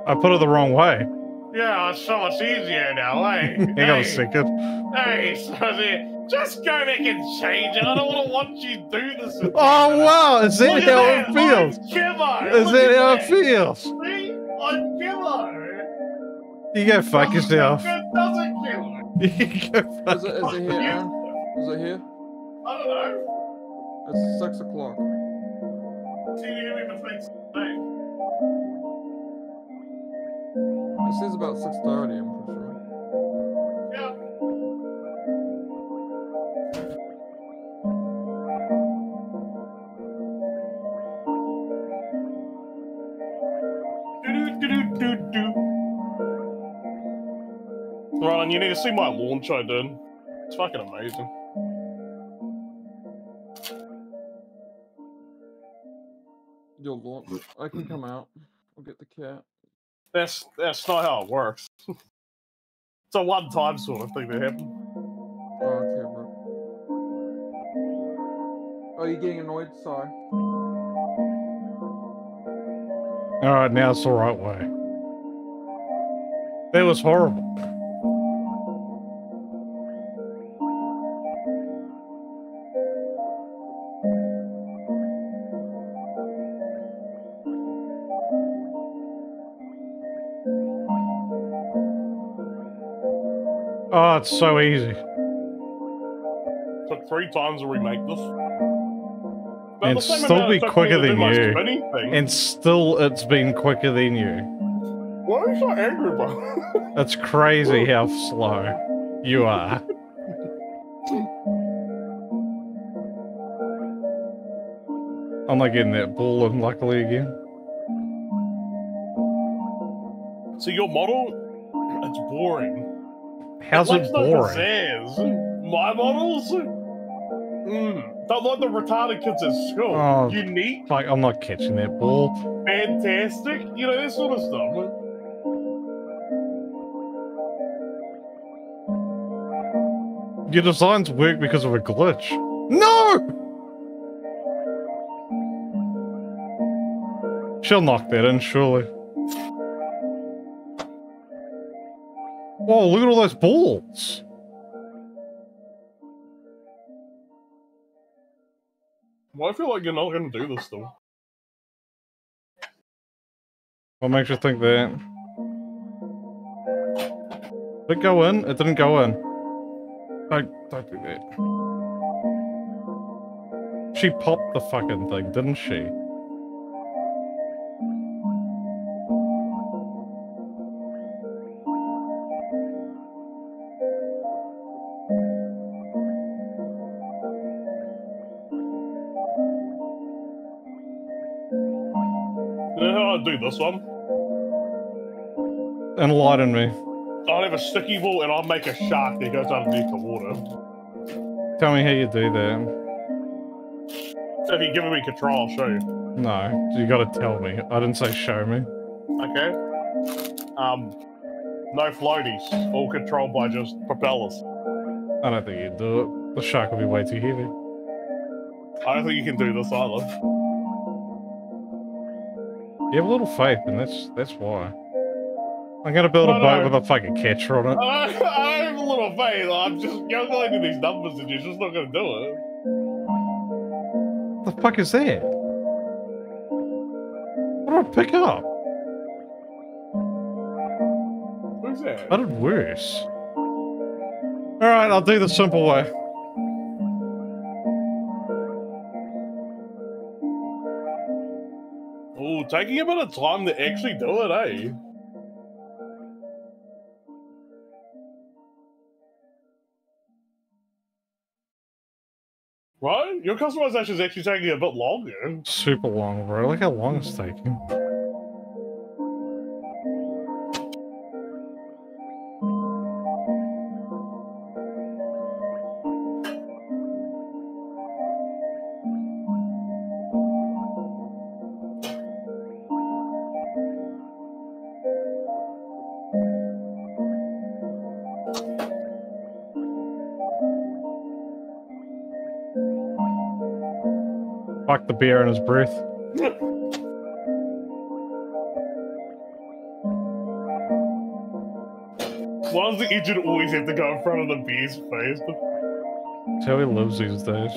I put it the wrong way. Yeah, it's so much easier now? I gotta hey, sink it. hey, Suzy, just go back and change it. I don't want to watch you do this. with Oh man. wow, is that Look how at it feels? I'm Is Look that at how it feels? See? I'm Kimbo. You go fuck yourself. Good doesn't Kimbo. You go fuck Is it, is it here, Aaron? Is it here? I don't know. It's six o'clock. See you in the face. Hey. It says about six thirty. I'm pretty sure. You need to see my launch I did. It's fucking amazing. You'll launch. I can come out. I'll get the cat. That's that's not how it works. it's a one-time sort of thing that happened. Oh, okay, bro. Oh, you getting annoyed? Sorry. Alright, now it's the right way. That was horrible. It's so easy. Took three times to remake this. About And still be it took me quicker than you. And still, it's been quicker than you. Why are you so angry, bro? That's crazy how slow you are. I'm not getting that ball unluckily again. so your model, it's boring. How's it boring? My models, mm, not like the retarded kids at school. Oh. Unique, Like, I'm not catching that ball. fantastic, you know, that sort of stuff. Your designs work because of a glitch. No! She'll knock that in, surely. Whoa, look at all those balls. Well, I feel like you're not going to do this though. What makes you think that? Did it go in? It didn't go in. Don't, don't do that. She popped the fucking thing, didn't she? This one? Enlighten me. I'll have a sticky ball and I'll make a shark that goes underneath the water. Tell me how you do that. So if you're giving me control, I'll show you. No, you gotta tell me. I didn't say show me. Okay. Um, no floaties, all controlled by just propellers. I don't think you'd do it. The shark will be way too heavy. I don't think you can do this either. You have a little faith, and that's that's why. I'm gonna build a boat with a fucking catcher on it. I, I have a little faith. I'm just calculating these numbers and you're just not going to do it. What the fuck is that? What did I pick up? Who's that? I did worse. Alright, I'll do the simple way. Taking a bit of time to actually do it, eh? Right? Your customization is actually taking a bit longer. Super long, bro. Look how long it's taking. The beer in his breath. Why does the engine always have to go in front of the beer's face? That's how he lives these days.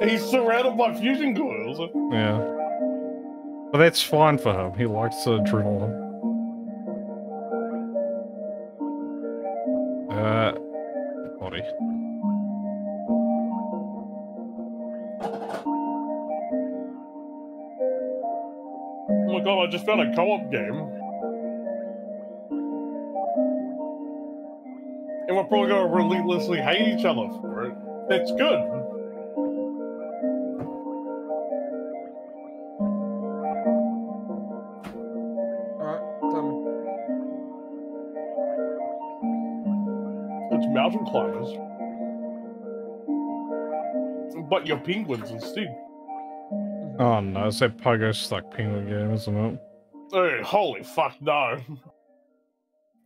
He's surrounded by fusion coils. Yeah. But that's fine for him. He likes the adrenaline. My god, I just found a co-op game. And we're probably gonna relentlessly hate each other for it. That's good. Alright, tell me. It's mountain climbers. But you're penguins instead. Oh no, it's that Pogo Stuck Penguin game, isn't it? Hey, holy fuck, no.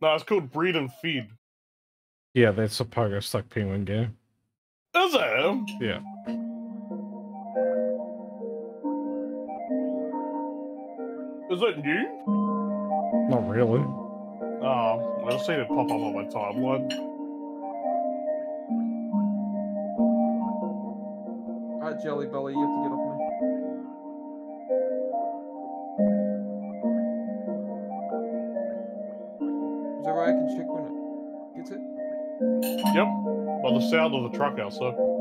No, it's called Bread and Fred. Yeah, that's a Pogo Stuck Penguin game. Is it? Yeah. Is it new? Not really. Oh, I've seen it pop up on my timeline. Alright, Jelly Belly, you have to get off Sound of the truck. Oh,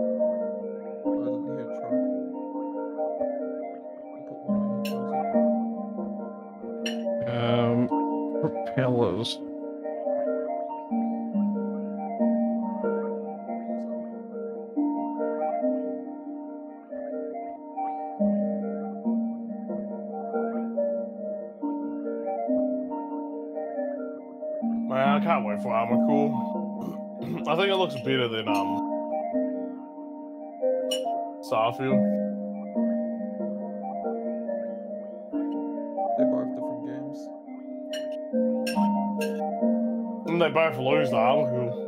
I think it looks better than um Starfield. They're both different games. And they both lose the Armored Core.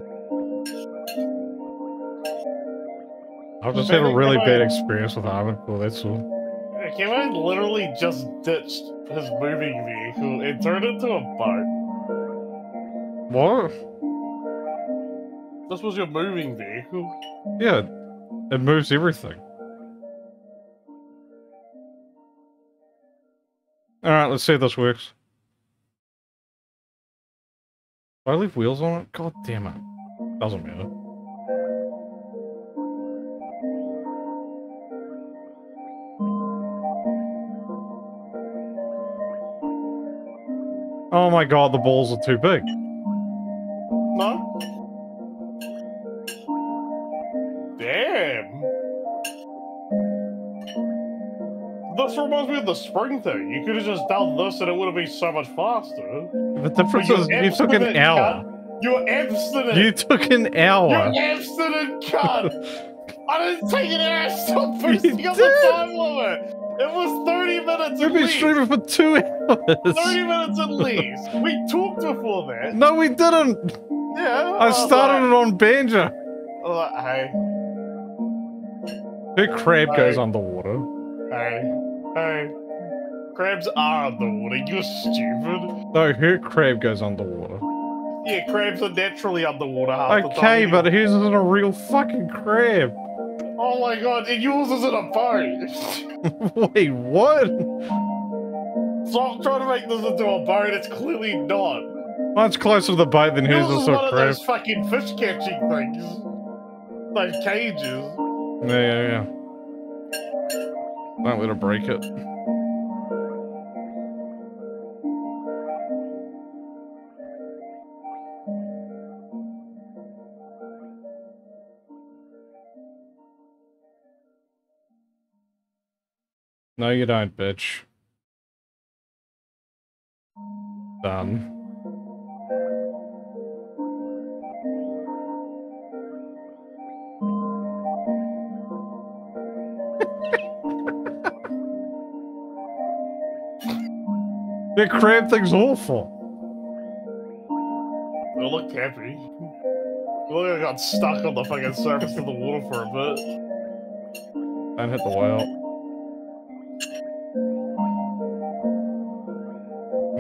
I've just had a really bad experience with Armored Core, that's all. Kevin literally just ditched his moving vehicle and turned into a boat. What? This was your moving vehicle. Yeah, it moves everything. Alright, let's see if this works. Do I leave wheels on it? God damn it. Doesn't matter. Oh my god, the balls are too big. No? Spring thing. You could have just done this and it would have been so much faster. The difference is you took an hour. You're abstinent. You took an hour. You're abstinent, cunt. I didn't take an hour. Stop boosting up the time limit. It was 30 minutes We've been least. streaming for two hours. 30 minutes at least. We talked before that. No, we didn't. Yeah. I uh, started it on Banjo. Like, uh, hey, Her crab goes underwater. hey, hey. Crabs are underwater. You're stupid. No, her crab goes underwater. Yeah, crabs are naturally underwater half the time. Okay, but hers isn't a real fucking crab. Oh my god, and yours is in a boat. Wait, what? Stop trying to make this into a boat. It's clearly not. Mine's closer to the boat than hers Yours is is one a of those fucking fish catching things. Those cages. Yeah, yeah, yeah. Don't let her break it. No, you don't, bitch. Done. That crab thing's awful. I looked happy. I look like I got stuck on the fucking surface of the water for a bit. Don't hit the whale.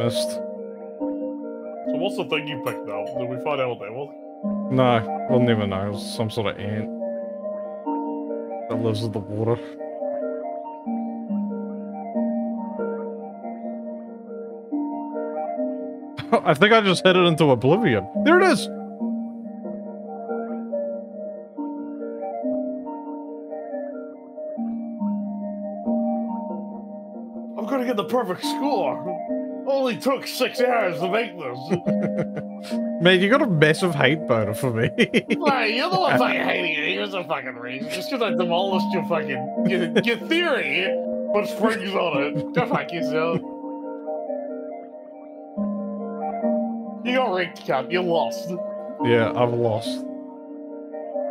Honest. So what's the thing you picked up? Did we find out what that was? No, we'll never know. It was some sort of ant that lives in the water. I think I just hit it into oblivion. There it is! I'm gonna get the perfect score. Only took six hours to make this. Man, you got a massive hate boner for me. Hey, you're the one fucking hating it. Here's the fucking reason. Just because I demolished your fucking your, your theory, but springs on it. Go fuck yourself. You got rigged, cunt. You lost. yeah, I've lost.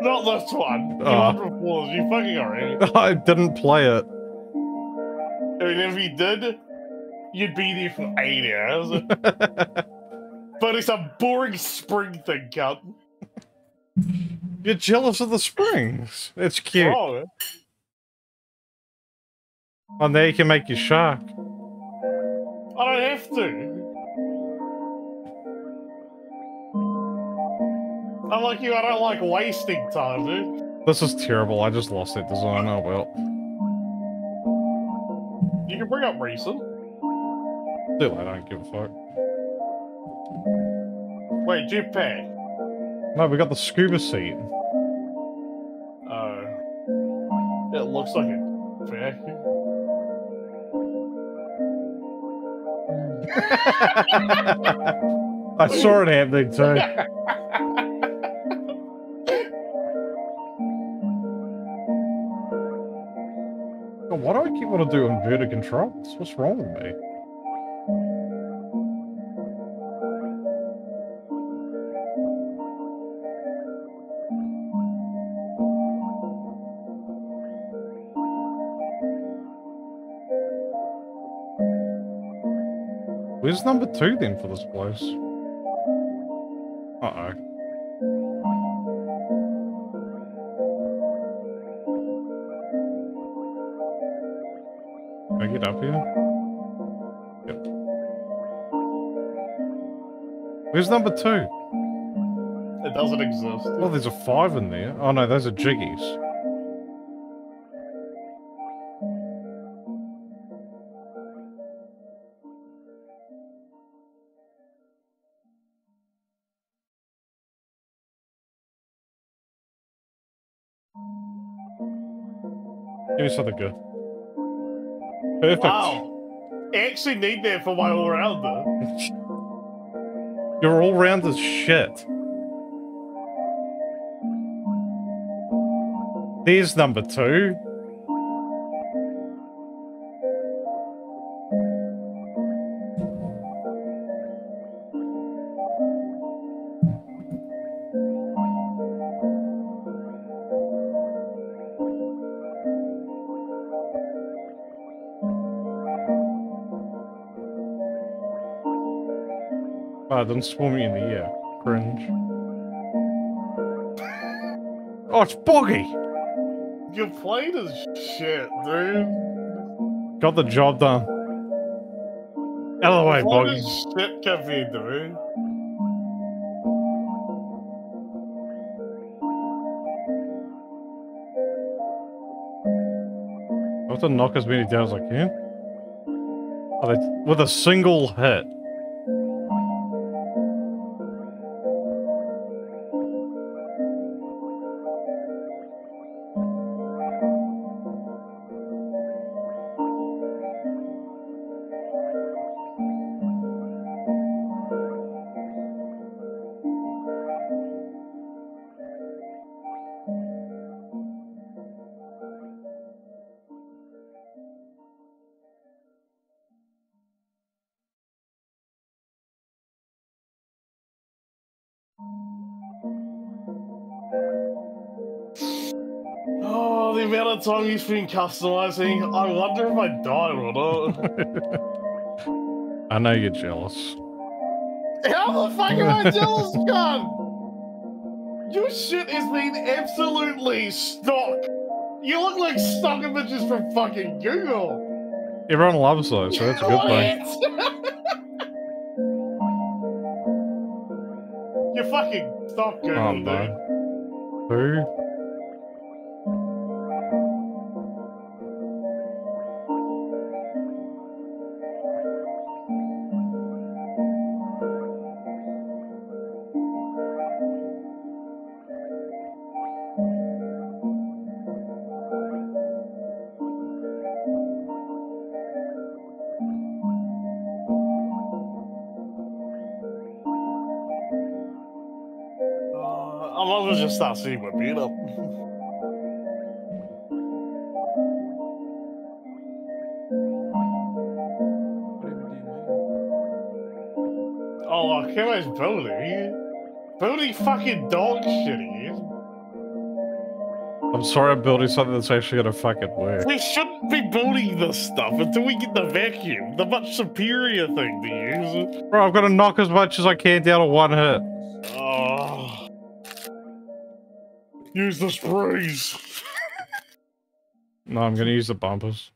Not this one. You ah. fours. You fucking rigged. I didn't play it. I mean, if you did, you'd be there for eight hours. but it's a boring spring thing, cunt. You're jealous of the springs. It's cute. Oh, Oh, now you can make your shark. I don't have to. I like you, I don't like wasting time, dude. This is terrible. I just lost that design. Oh well. You can bring up recent. Still, I don't give a fuck. Wait, jetpack. No, we got the scuba seat. Oh. It looks like a vacuum. I saw it happening too. Why do I keep wanting to do inverted controls? What's wrong with me? Where's number two then for this place? Uh oh. Can I get up here? Yep. Where's number two? It doesn't exist. Well, there's a five in there. Oh no, those are jiggies. Something good. Perfect. Wow. I actually need that for my all rounder. You're all round as shit. There's number two. Don't swim me in the air. Cringe. Oh, it's boggy! Your plane is shit, dude. Got the job done. Out of the way, boggy. shit compared to me. I have to knock as many down as I can. Oh, they, with a single hit. time he's been customizing, I wonder if I die or not. I know you're jealous. How the fuck am I jealous, gun? Your shit has been absolutely stock. You look like stock images from fucking Google. Everyone loves those, so that's a good thing. you're fucking stock Google, oh, dude. Who? Fucking dog shit. I'm sorry I'm building something that's actually gonna fucking work. We shouldn't be building this stuff until we get the vacuum, the much superior thing to use. Bro, I've got to knock as much as I can down to one hit. Oh. Use the sprays. No, I'm gonna use the bumpers.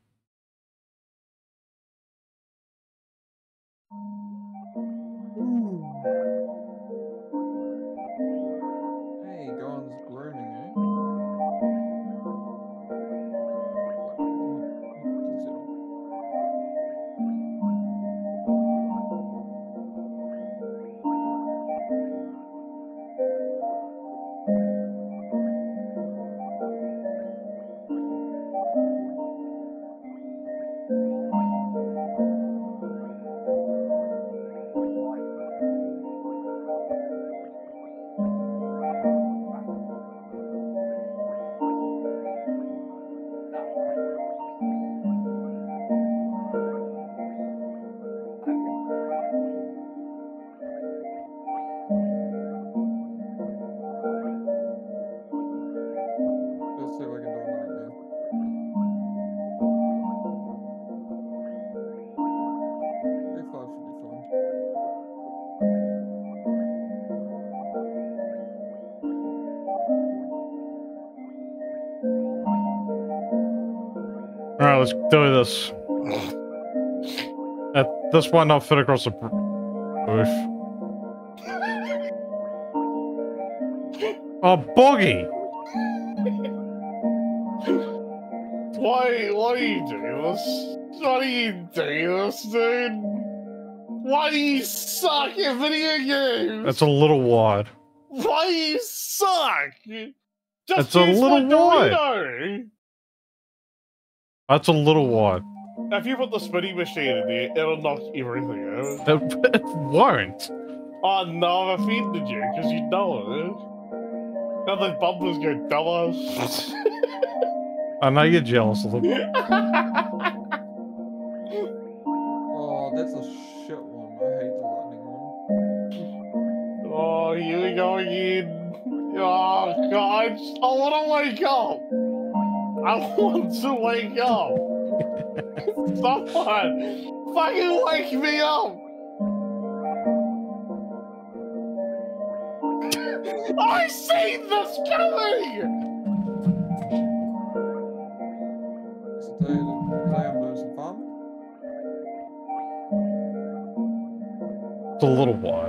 Do this. Uh, this might not fit across the roof. Oh, Boggy! Why, why do you do this? Why do you do this, dude? Why do you suck at video games? That's a little wide. Why do you suck? Just It's a little wide. That's a little one. If you put the spinning machine in there, it'll knock everything out. It, it won't. Oh no, I've offended you because you know it. Now the bumpers go dumbass. I know you're jealous of them. want to wake up. Someone, fucking wake me up. I see this coming. It's a little to,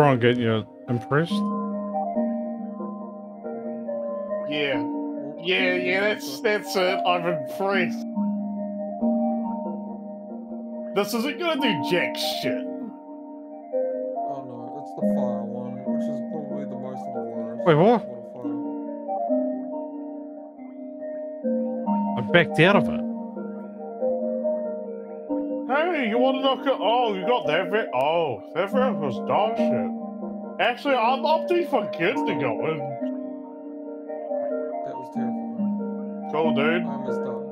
wrong getting you impressed? Yeah, yeah, yeah. That's that's it. I'm impressed. This isn't gonna do jack shit. Oh no, it's the fire one, which is probably the most of the worst. Wait, what? I backed out of it. Hey, you want to knock it? Oh, you got that bit? Oh, that bit was dog shit. Actually, I'm opting for kids to go in. That was terrifying. Cool, dude. I missed out.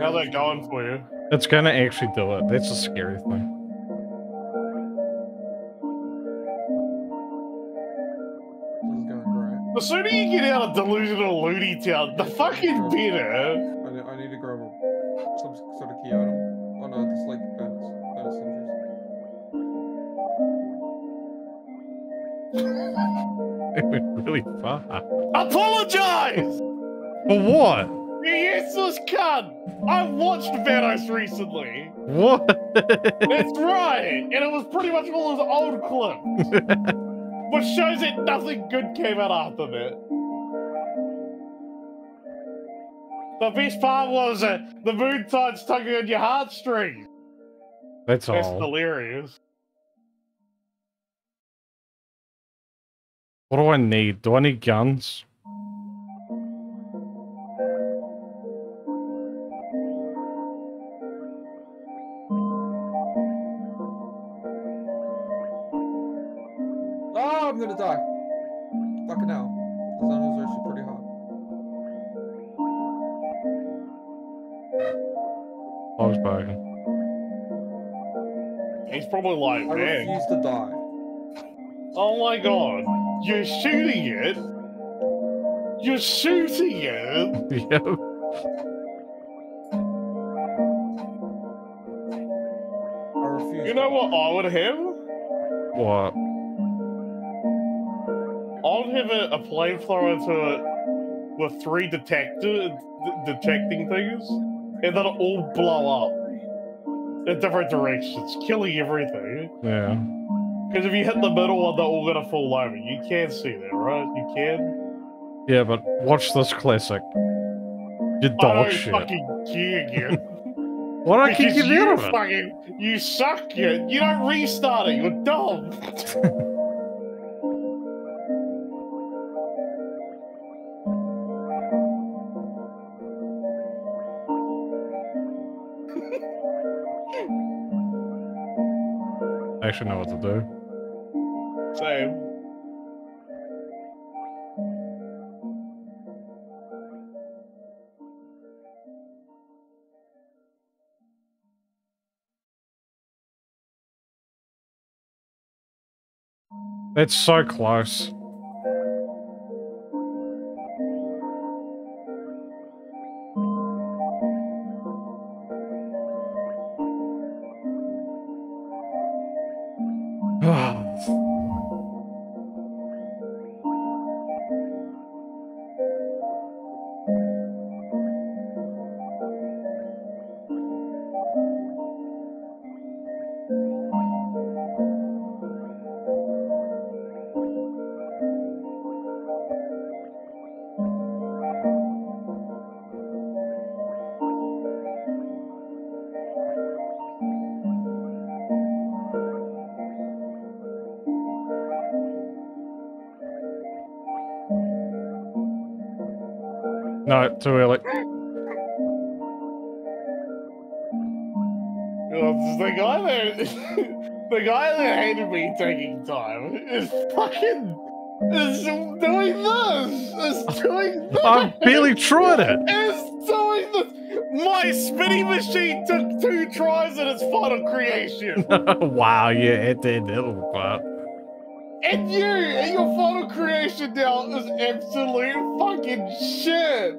How's that going for you? It's gonna actually do it. That's a scary thing. This is going great. The sooner you get out of delusional loony town, the fucking better. Really far. Apologize! For what? You useless cunt! I've watched Vanos recently. What? That's right, and it was pretty much all his old clips. Which shows that nothing good came out after that. The best part was uh, the moon tides tugging on your heartstrings. That's That's all. hilarious. What do I need? Do I need guns? Oh, I'm gonna die. Fucking hell. This animal's actually pretty hot. I was broken. He's probably like, I man, refuse to die. oh my god, you're shooting it. You're shooting it. yep. You know what I would have? What? I'd have a, a flamethrower to it with three detector d- detecting things, and then all blow up in different directions, killing everything. Yeah. Because if you hit the middle one, they're all gonna fall over. You can see that, right? You can. Yeah, but watch this classic. You dog don't shit. fucking care again. Why do I keep getting out you of it? fucking you suck. You you don't restart it. You're dumb. I actually know what to do. Same. It's so close. Too early. The guy that the guy that hated me taking time is fucking is doing this. Is doing this. I'm barely tried it. Is doing this. My spinning machine took two tries in its final creation. wow, yeah, it did little part. And you, and your final creation now is absolute fucking shit.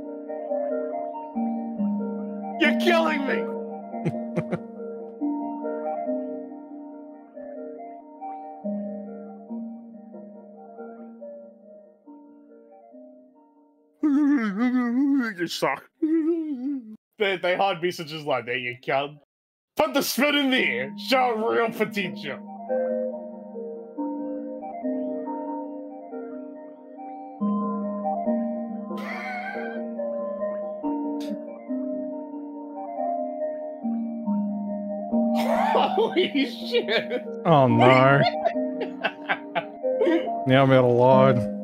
You suck. They, they hide messages like there you cunt. Put the spit in there. Show real potential. Holy shit! Oh no. now I'm out of line.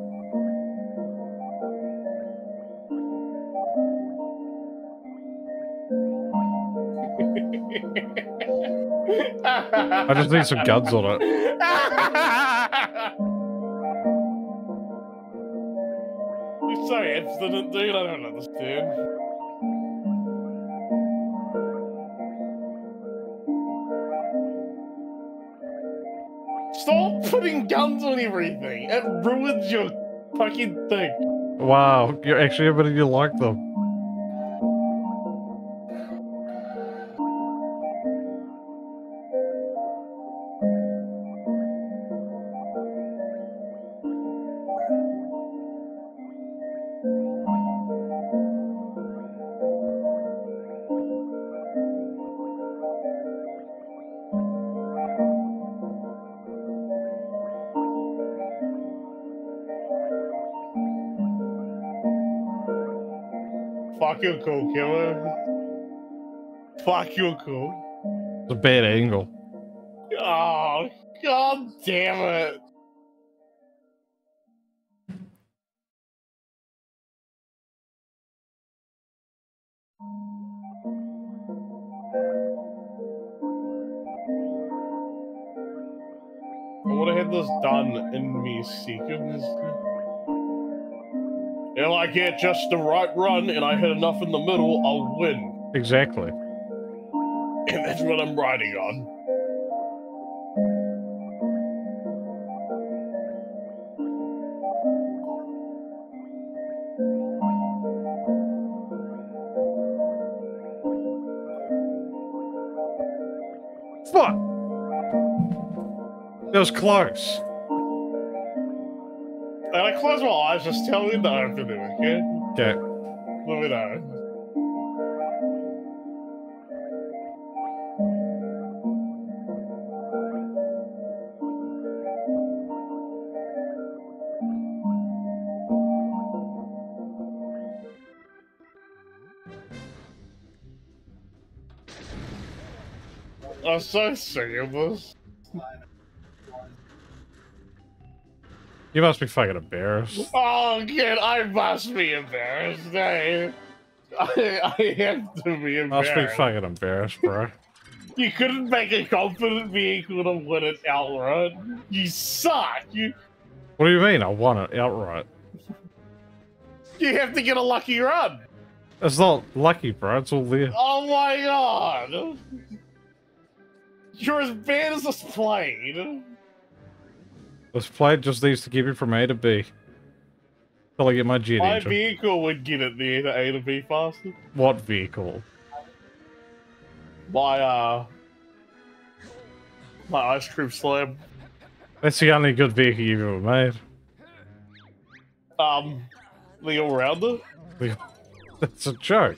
I just need some guns on it. You're so abstinent, dude. I don't understand. Stop putting guns on everything. It ruins your fucking thing. Wow, you're actually everybody you like them. Fuck you, cool killer. Fuck you, cool. It's a bad angle. Oh, god damn it. Get just the right run and I hit enough in the middle, I'll win. Exactly. And that's what I'm riding on. Fuck! That was close. And I close my eyes, just tell me no if you're doing okay? Okay. Let me know. I'm so sick of this. You must be fucking embarrassed. Oh, kid, I must be embarrassed. I, I, I have to be embarrassed. Must be fucking embarrassed, bro. You couldn't make a confident vehicle to win it outright. You suck. You What do you mean? I won it outright. you have to get a lucky run. It's not lucky, bro. It's all there. Oh my god. You're as bad as this plane. This plate just needs to get me from A to B. Till I get my jet My engine. vehicle would get it there to A to B faster. What vehicle? My uh my ice cream slab. That's the only good vehicle you've ever made. Um the all rounder. That's a joke.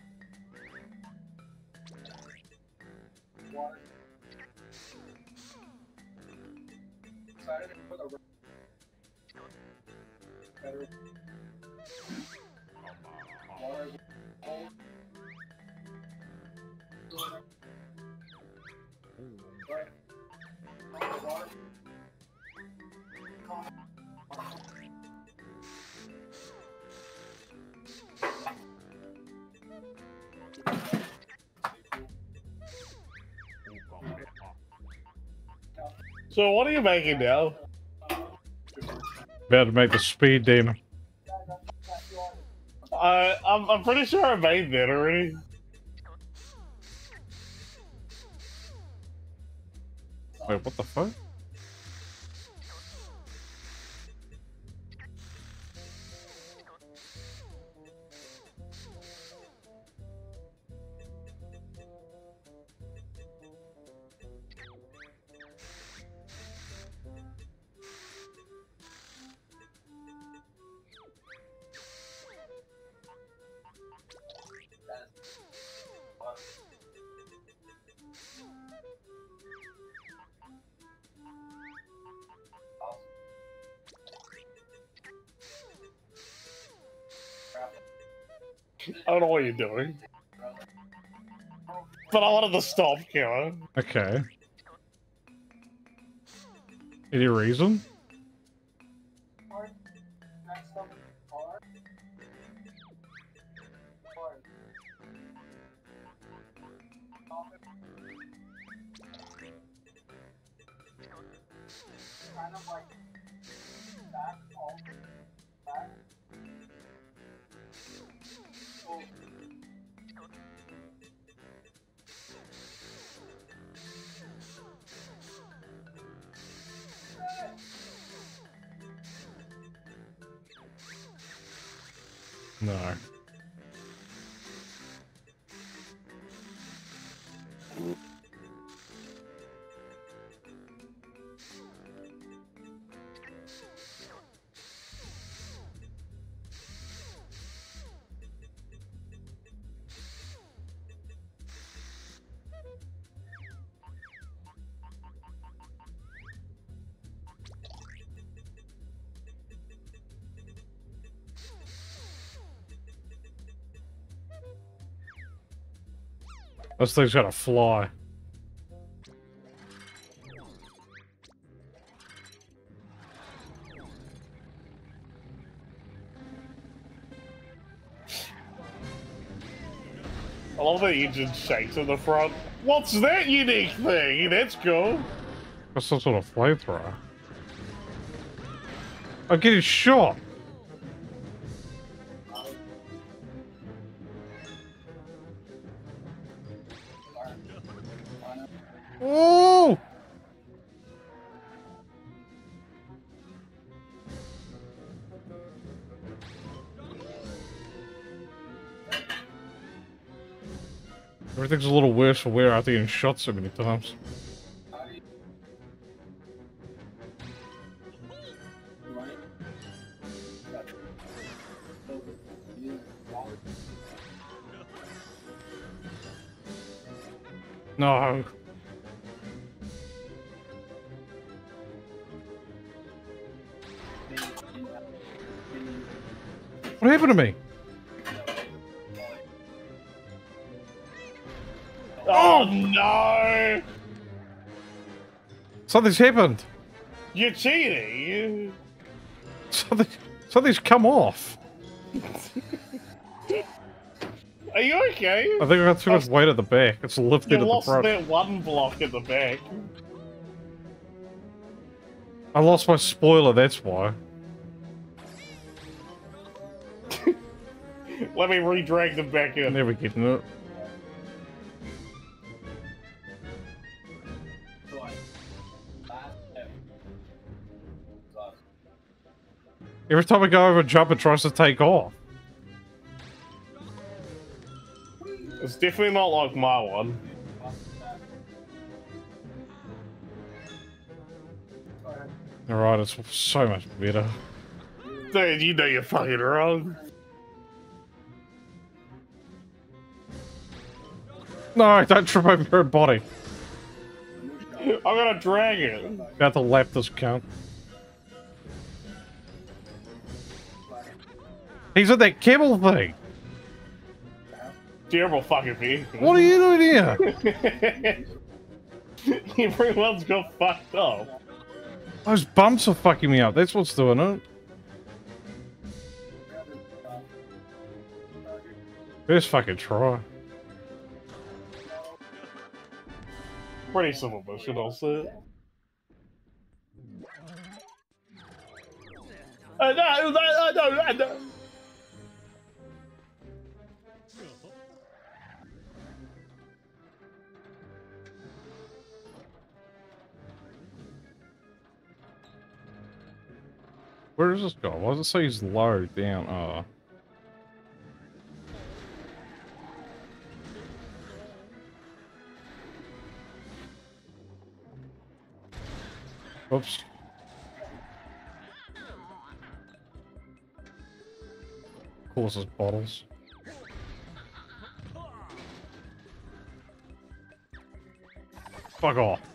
ice cream slab ones. So what are you making now? About to make the speed demon. I I'm, I'm pretty sure I made that already. Wait, what the fuck? You're doing. But I wanted to stop, Killer. Okay. Any reason? No. This thing's gonna fly. I love the engine shakes in the front. What's that unique thing? That's cool. That's some sort of flamethrower. I'm getting shot. For wear after getting shot so many times. Something's happened. You're cheating. Something, something's come off. Are you okay? I think I got too much weight at the back. It's lifted You at the front. lost that one block at the back. I lost my spoiler, that's why. Let me re-drag them back in. Never getting it. Every time I go over a jump, it tries to take off. It's definitely not like my one. Alright, it's so much better. Dude, you know you're fucking wrong. No, don't trip over your body. I'm gonna drag it. About to lap this count. He's with that camel thing. Terrible fucking vehicle. What are you doing here? Everyone's got fucked up. Those bumps are fucking me up. That's what's doing it. First fucking try. Pretty simple mission, I'll say. Uh, no, no, no, no, no. Where does this go? Why does it say he's low down? Uh. Oops. Causes bottles. Fuck off.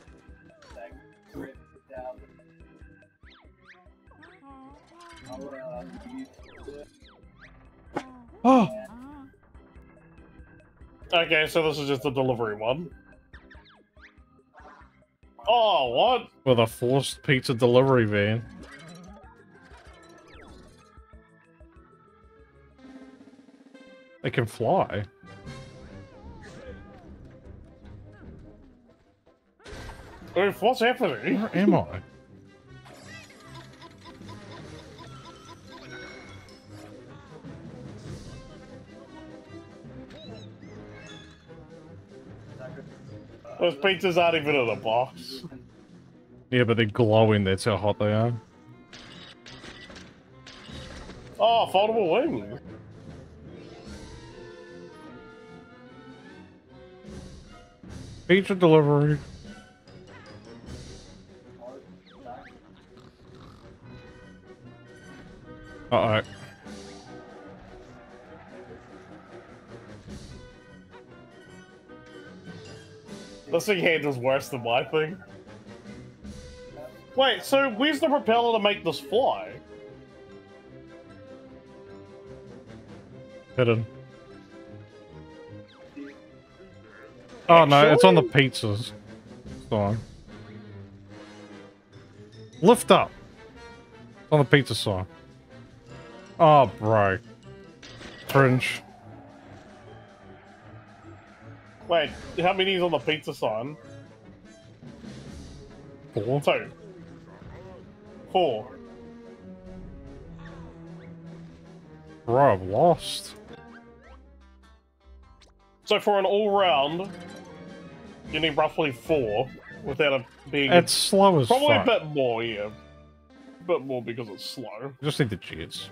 Oh! Okay, so this is just the delivery one. Oh, what? With a forced pizza delivery van. They can fly. What's happening? Where am I? Those pizzas aren't even in a box. Yeah, but they're glowing. That's how hot they are. Oh, foldable wings. Pizza delivery. Uh This thing handles worse than my thing. Wait, so where's the propeller to make this fly? Hidden. Oh no, it's on the pizzas. On. Lift up. It's on the pizza sign. Oh, bro. Cringe. Wait, how many is on the pizza sign? Four. Two. Four. Bro, I've lost. So for an all round, you need roughly four without it being It's slow as probably fuck. a bit more, yeah. A bit more because it's slow. Just need the cheers.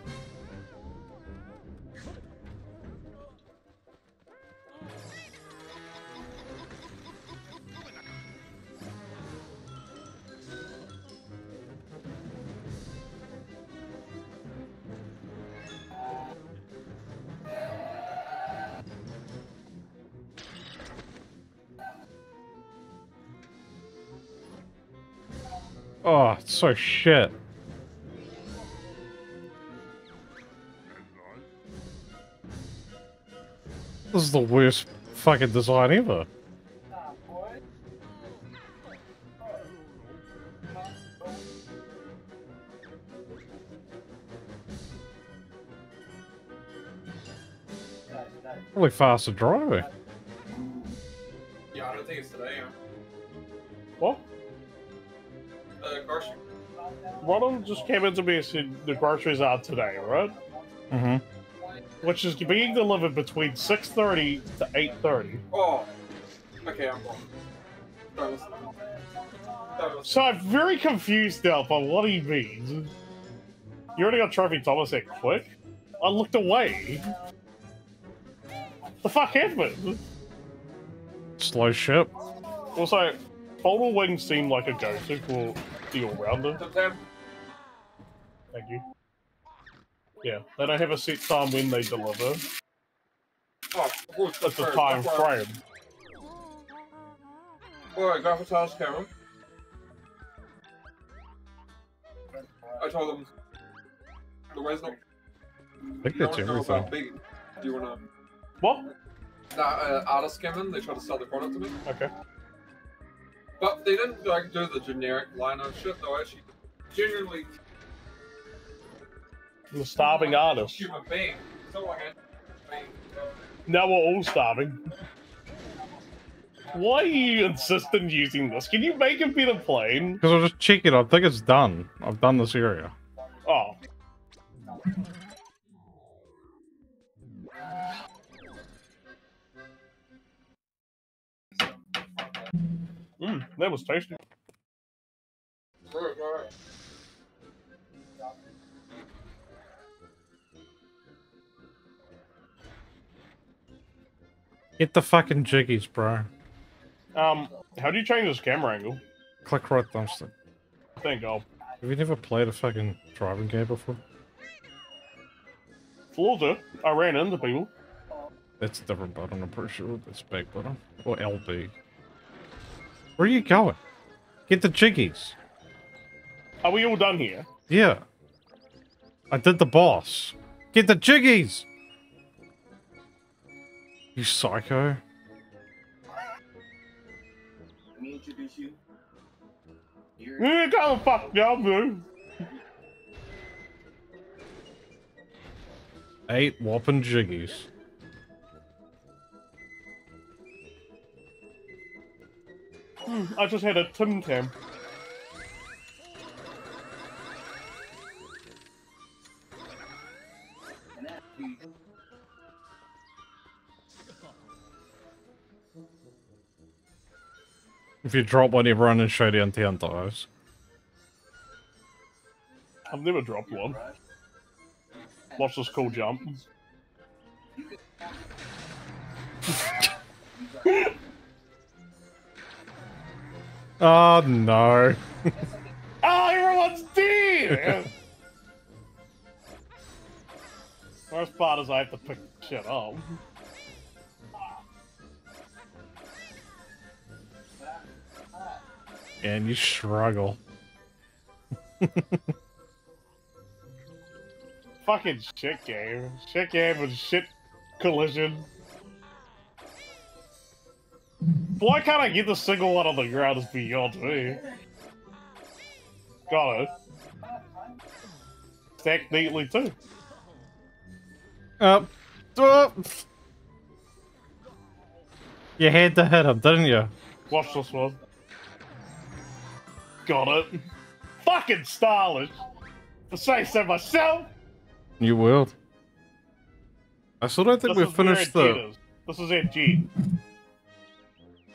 Oh, so shit. This is the worst fucking design ever. Really faster driving. Yeah, Grocery. Ronald just came into me and said the groceries are today, right? Mm-hmm. Which is being delivered between 6.30 to 8.30. Oh. Okay, I'm wrong. Don't listen. Don't listen. So I'm very confused now by what he means. You already got Trophy Thomas that quick? I looked away. The fuck happened? Slow ship. Also, Foldable Wings seem like a go-to for the all-rounder. The plan. Thank you. Yeah, they don't have a set time when they deliver. Oh, of course, It's a time that's why- frame. Alright, Graphitas camera. I told them the way's not. I think you that's don't know everything. big. Do you wanna? What? Nah, uh, artist scamming. They tried to sell the product to me, Okay. But they didn't like do the generic line of shit. Though actually, genuinely The starving artist. human being. So like, I mean, Now we're all starving. Why are you insisting using this? Can you make it a better plane? Because I just check it. I think it's done. I've done this area. Oh. Mmm, that was tasty. Get the fucking jiggies, bro. Um, how do you change this camera angle? Click right thumbstick. Think I'll Have you never played a fucking driving game before? Florida. I ran into people. That's a different button, I'm pretty sure. That's big button. Or LB. Where are you going? Get the jiggies. Are we all done here? Yeah. I did the boss. Get the jiggies! You psycho. Let me introduce you. You're going fuck down, bro. Eight whopping jiggies. Hmm, I just had a Tim Tam. If you drop one, you everyone in Showdown Town dies. I've never dropped one. Watch this cool jump. Oh no. Oh, everyone's dead! Worst part is I have to pick shit up. And you struggle. Fucking shit game. Shit game with shit collision. Why can't I get the single one on the ground is beyond me. Got it. Stacked neatly too. Up. Up. You had to hit him, didn't you? Watch this one. Got it. Fucking stylish. To say so myself. You will. I still don't think This we've finished the. This is our jet.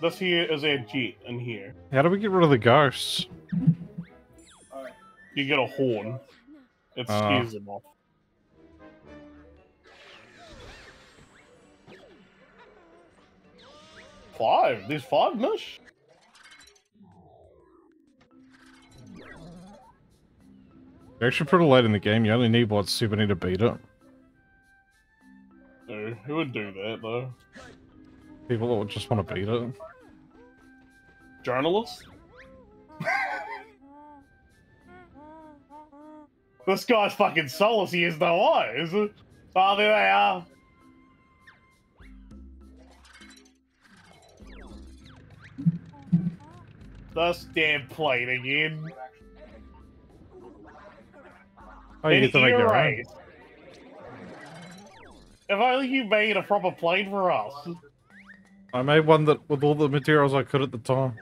This here is our jet in here. How do we get rid of the ghosts? You get a horn. It Ah. scares them off. Five? There's five, Mish? You're actually pretty late in the game. You only need what Super to beat it. No, who would do that though? People that would just want to beat it. Journalists? this guy's fucking soulless, he has no eyes. Oh, there they are. This damn plane again. Oh, you get to make your own. If only you made a proper plane for us. I made one that with all the materials I could at the time.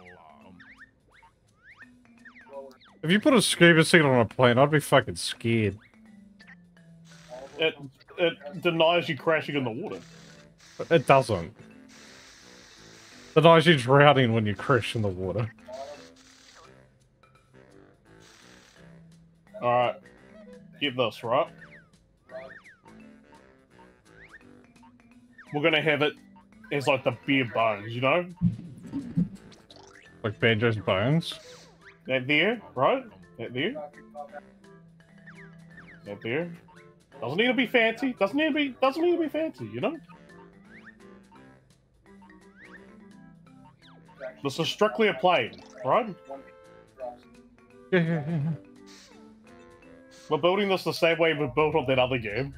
If you put a scuba signal on a plane, I'd be fucking scared. It it denies you crashing in the water. But it doesn't. It denies you drowning when you crash in the water. Alright. Get this, right? We're gonna have it as like the bare bones, you know? Like Banjo's bones. That there, right? That there. That there. Doesn't need to be fancy. Doesn't need to be doesn't need to be fancy, you know? This is strictly a plane, right? Yeah, yeah, yeah. We're building this the same way we built on that other game.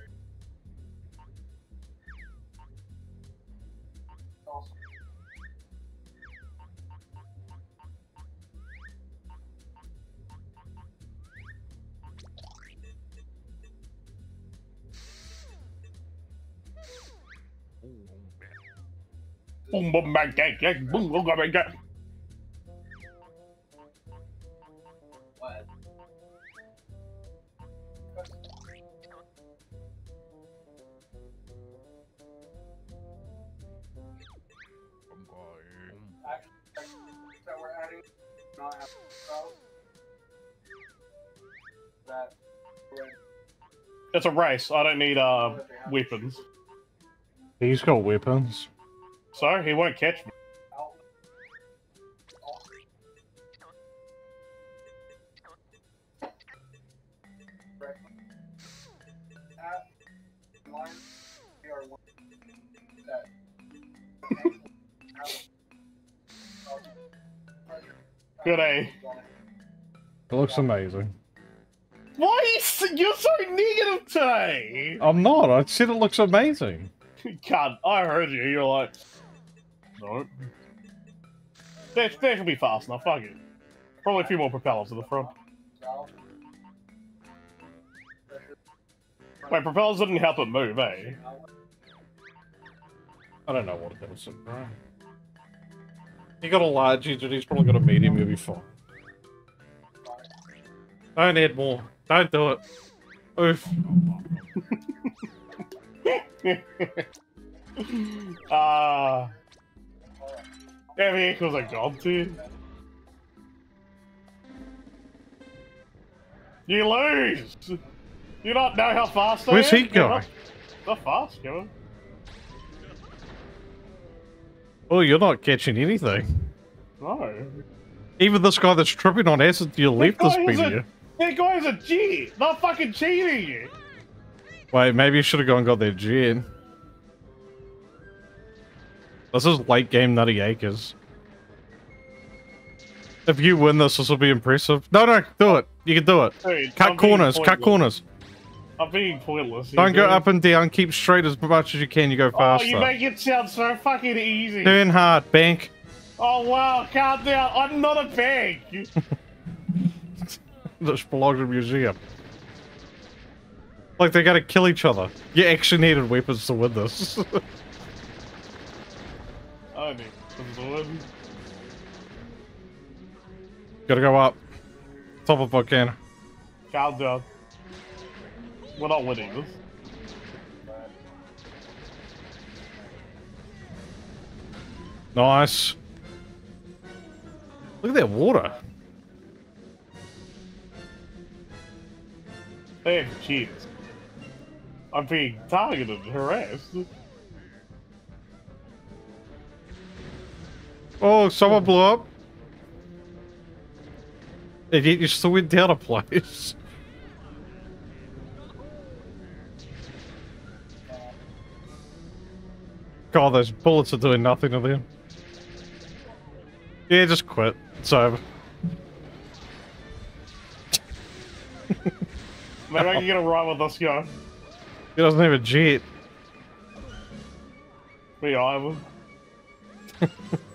It's a race. I don't need uh weapons. He's got weapons. So he won't catch me. out at line we are one that Good A. It looks amazing. Why are you you're so negative today? I'm not. I said it looks amazing. God, I heard you. You're like, no. That, that should be fast enough, fuck it. Probably a few more propellers to the front. Wait, propellers didn't help it move, eh? I don't know what it is, bro. He got a large engine, he's probably got a medium, he'll be fine. Don't add more. Don't do it. Oof. Ah. Yeah, vehicles are gone too. You lose! You don't know how fast I Where's am? he They're going? Not, not fast, Kevin. Oh, you're not catching anything. No. Even this guy that's tripping on acid to your left is guy beating you. That guy's a G! Not fucking cheating you! Wait, maybe you should have gone and got that gen. This is late game Nutty Acres. If you win this, this will be impressive. No, no, do it. You can do it. Dude, Cut I'm corners, cut corners. I'm being pointless. Don't go up and down, keep straight as much as you can, you go faster. Oh, you make it sound so fucking easy. Turn hard, bank. Oh wow, calm down. I'm not a bank. This belongs to a museum. Like, they gotta kill each other. You actually needed weapons to win this. Gotta go up. Top of volcano. Calm down. We're not winning this. Nice. Look at that water. They have. I'm being targeted, harassed. Oh, someone blew up. Yet you still went down a place. God, those bullets are doing nothing to them. Yeah, just quit. It's over. Maybe I can get a ride with this guy. He doesn't have a jet. Me either.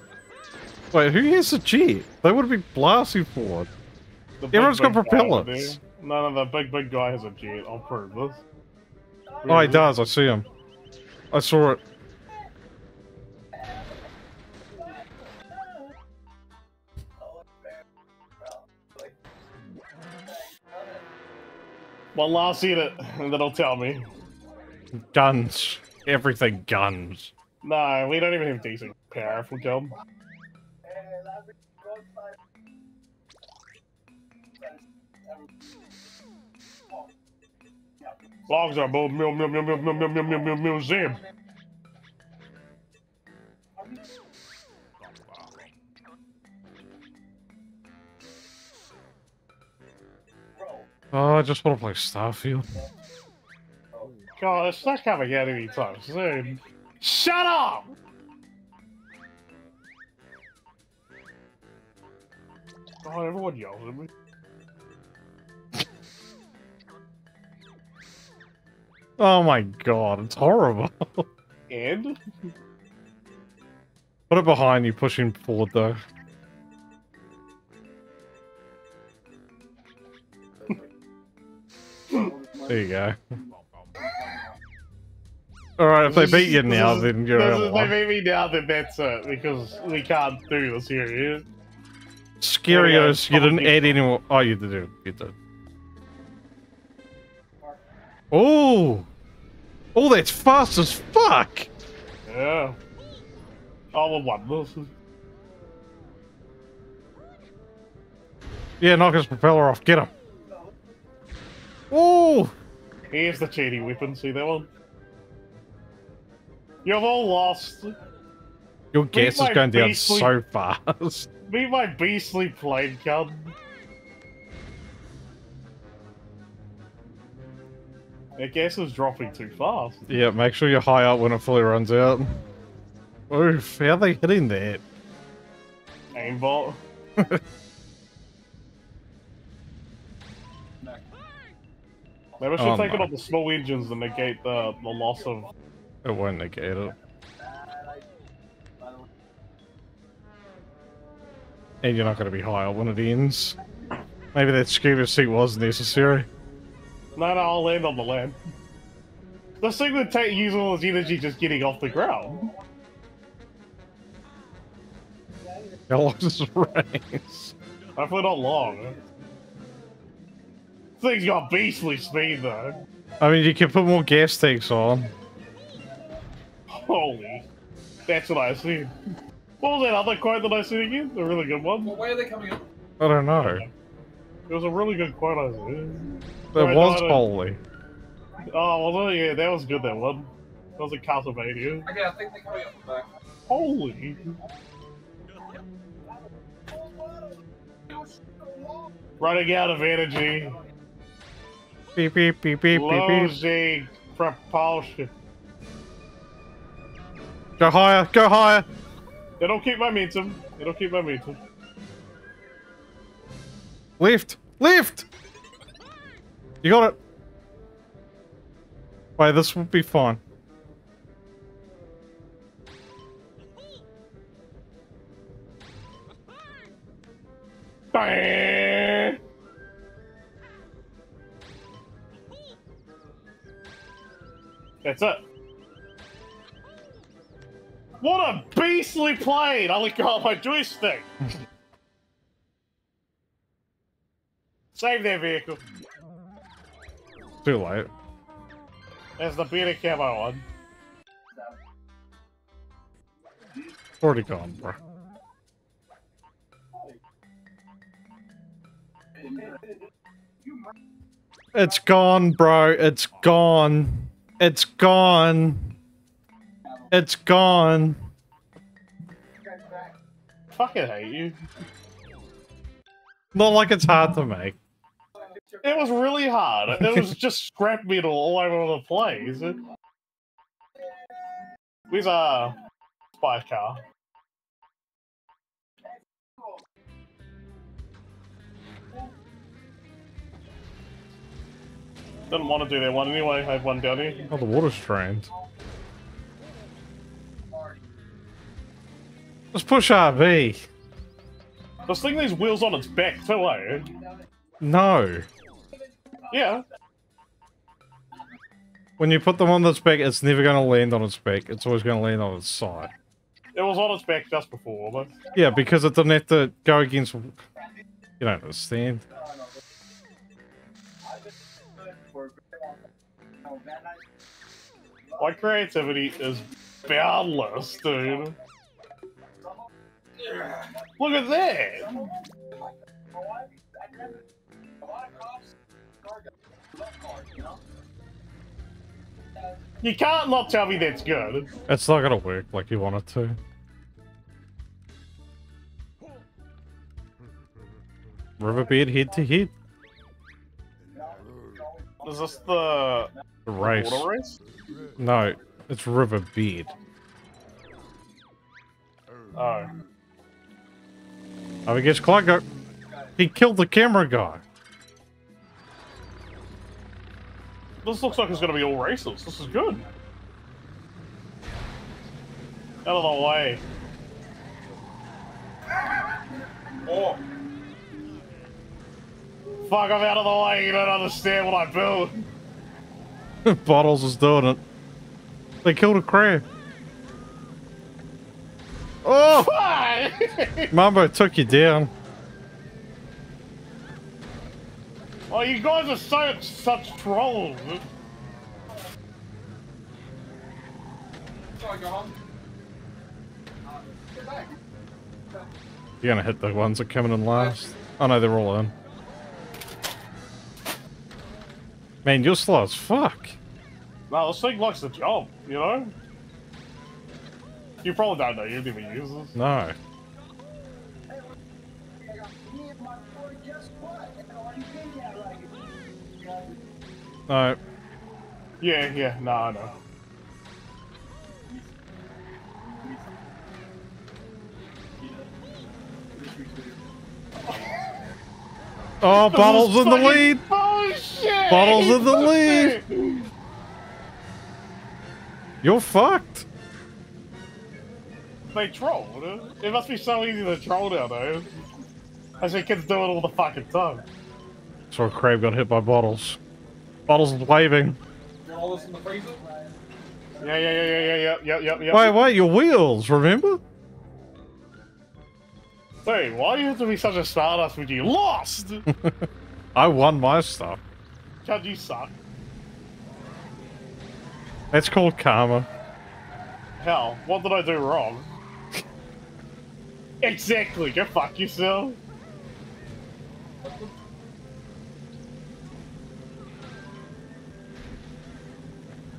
Wait, who has a jet? They would have been blasting big, Everyone's got big guy over propellers. No, no, the big, big guy has a jet. I'll prove this. Oh, he does. I see him. I saw it. Well, I'll see it, and then it'll tell me. Guns. Everything guns. No, we don't even have decent powerful gun. Logs are both mu- mu- mu- mu- mu- mu- mu- mu- mu- museum. Oh, I just want to play Starfield. God, it's not coming out anytime soon. Shut up! God, everyone yells at me. Oh my god, it's horrible. And? Put it behind you, pushing forward though. there you go. Alright, if they beat you now, then you're this out is- of They beat me now, then that's it, because we can't do this here. Scarios, oh, you didn't add any more. Oh, you did. You did. Oh! Oh, that's fast as fuck! Yeah. Oh, one this. Yeah, knock his propeller off. Get him. Oh! Here's the cheating weapon, see that one? You've all lost. Your gas is going down so fast. Meet my beastly plane gun. That gas is dropping too fast. yeah, make sure you're high up when it fully runs out. Oof, how are they hitting that? Aimbot. Maybe I should Oh take it off the small engines and negate the, the loss of. It won't negate it. And you're not going to be higher when it ends. Maybe that scuba suit was necessary. No, no, I'll land on the land. The thing would take use all its energy just getting off the ground. How long does this race? Hopefully not long. This thing's got beastly speed though. I mean, you can put more gas tanks on. Holy. That's what I see. What was that other quote that I seen again? A really good one? Well, where are they coming up? I don't know. It was a really good quote I see. That Right, was no, no. holy. Oh, well, yeah, that was good, that one. That was a Castlevania. Okay, I think they're coming up the back. Holy. Running out of energy. Beep, beep, beep, beep, beep, beep. Losing propulsion. Go higher, go higher. It'll keep my momentum. It'll keep my momentum. Lift, lift. You got it. Wait, this will be fine. Bang! That's it. What a beastly plane! I let go of my joystick. Save their vehicle. Too late. There's the better camo on. Already gone, bro. It's gone, bro. It's gone. It's gone. It's gone. Fucking hate you. Not like it's hard to make. It was really hard. It was just scrap metal all over the place. Where's a spy car? Didn't want to do that one anyway. I have one down here. Oh, the water's drained. Let's push RV. This thing these wheels on its back too, eh? No. Yeah. When you put them on its back, it's never going to land on its back. It's always going to land on its side. It was on its back just before, but Yeah, because it didn't have to go against... You don't understand. my creativity is boundless, dude. Look at that! You can't not tell me that's good. It's not going to work like you want it to. Riverbed head to head. Is this the The race. water race? No, it's Riverbed. Oh. I guess Clark got... He killed the camera guy. This looks like it's gonna be all races. This is good. Out of the way. Oh, Fuck, I'm out of the way. You don't understand what I built. Bottles is doing it. They killed a crab. Oh! Fuck! Mumbo took you down. oh, you guys are so such trolls. sorry, go on. You're gonna hit the ones that coming in last. Oh no, they're all in. Man, you're slow as fuck. No, this thing likes the job, you know? You probably don't know, you didn't even use this. No. No. Yeah, yeah, no, I know. Oh, Bottles in the lead! Oh, Bullshit! Bottles in the lead. You're fucked they trolled. It must be so easy to troll now, though. I see kids do it all the fucking time. So Crave got hit by bottles. Bottles waving. Got all this in the freezer? Yeah, yeah, yeah, yeah, yeah, yeah, yeah, yeah. Wait, wait, your wheels, remember? Dude, why do you have to be such a Stardust? when you lost? I won my stuff. God, you suck. It's called karma. Hell, what did I do wrong? Exactly, go fuck yourself.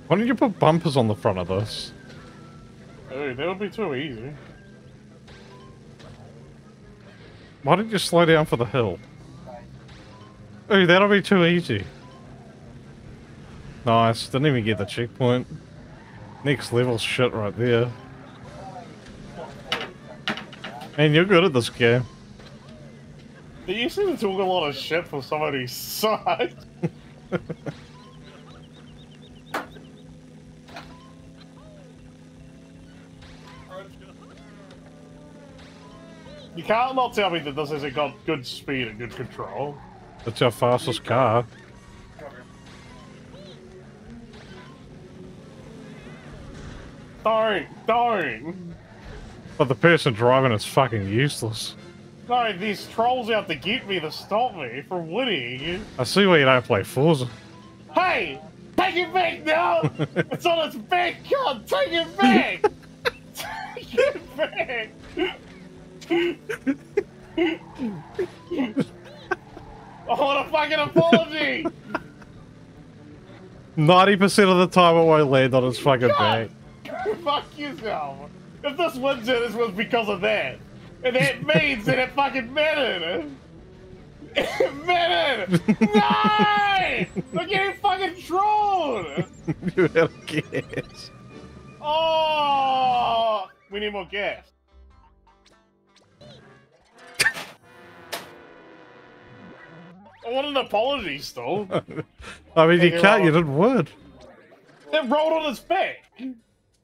Why don't you put bumpers on the front of this? Dude, that would be too easy. Why didn't you slow down for the hill? Ooh, that'll be too easy. Nice, didn't even get the checkpoint. Next level shit right there. Man, you're good at this game. You seem to talk a lot of shit for somebody who sucks. You can't not tell me that this hasn't got good speed and good control. It's our fastest car. Don't, don't. But the person driving is fucking useless. No, these trolls out to get me to stop me from winning. I see why you don't play Forza. Hey! Take it back now! it's on its back, God! Take it back! take it back! I want a fucking apology! 90% of the time it won't land on its fucking God. back. Fuck yourself! If this it, this was because of that. And that means that it fucking mattered! It mattered! No! I'm getting fucking trolled! you a guess. Oh! We need more gas. Oh, I want an apology still. I mean, you can't, you didn't win. It rolled on his back.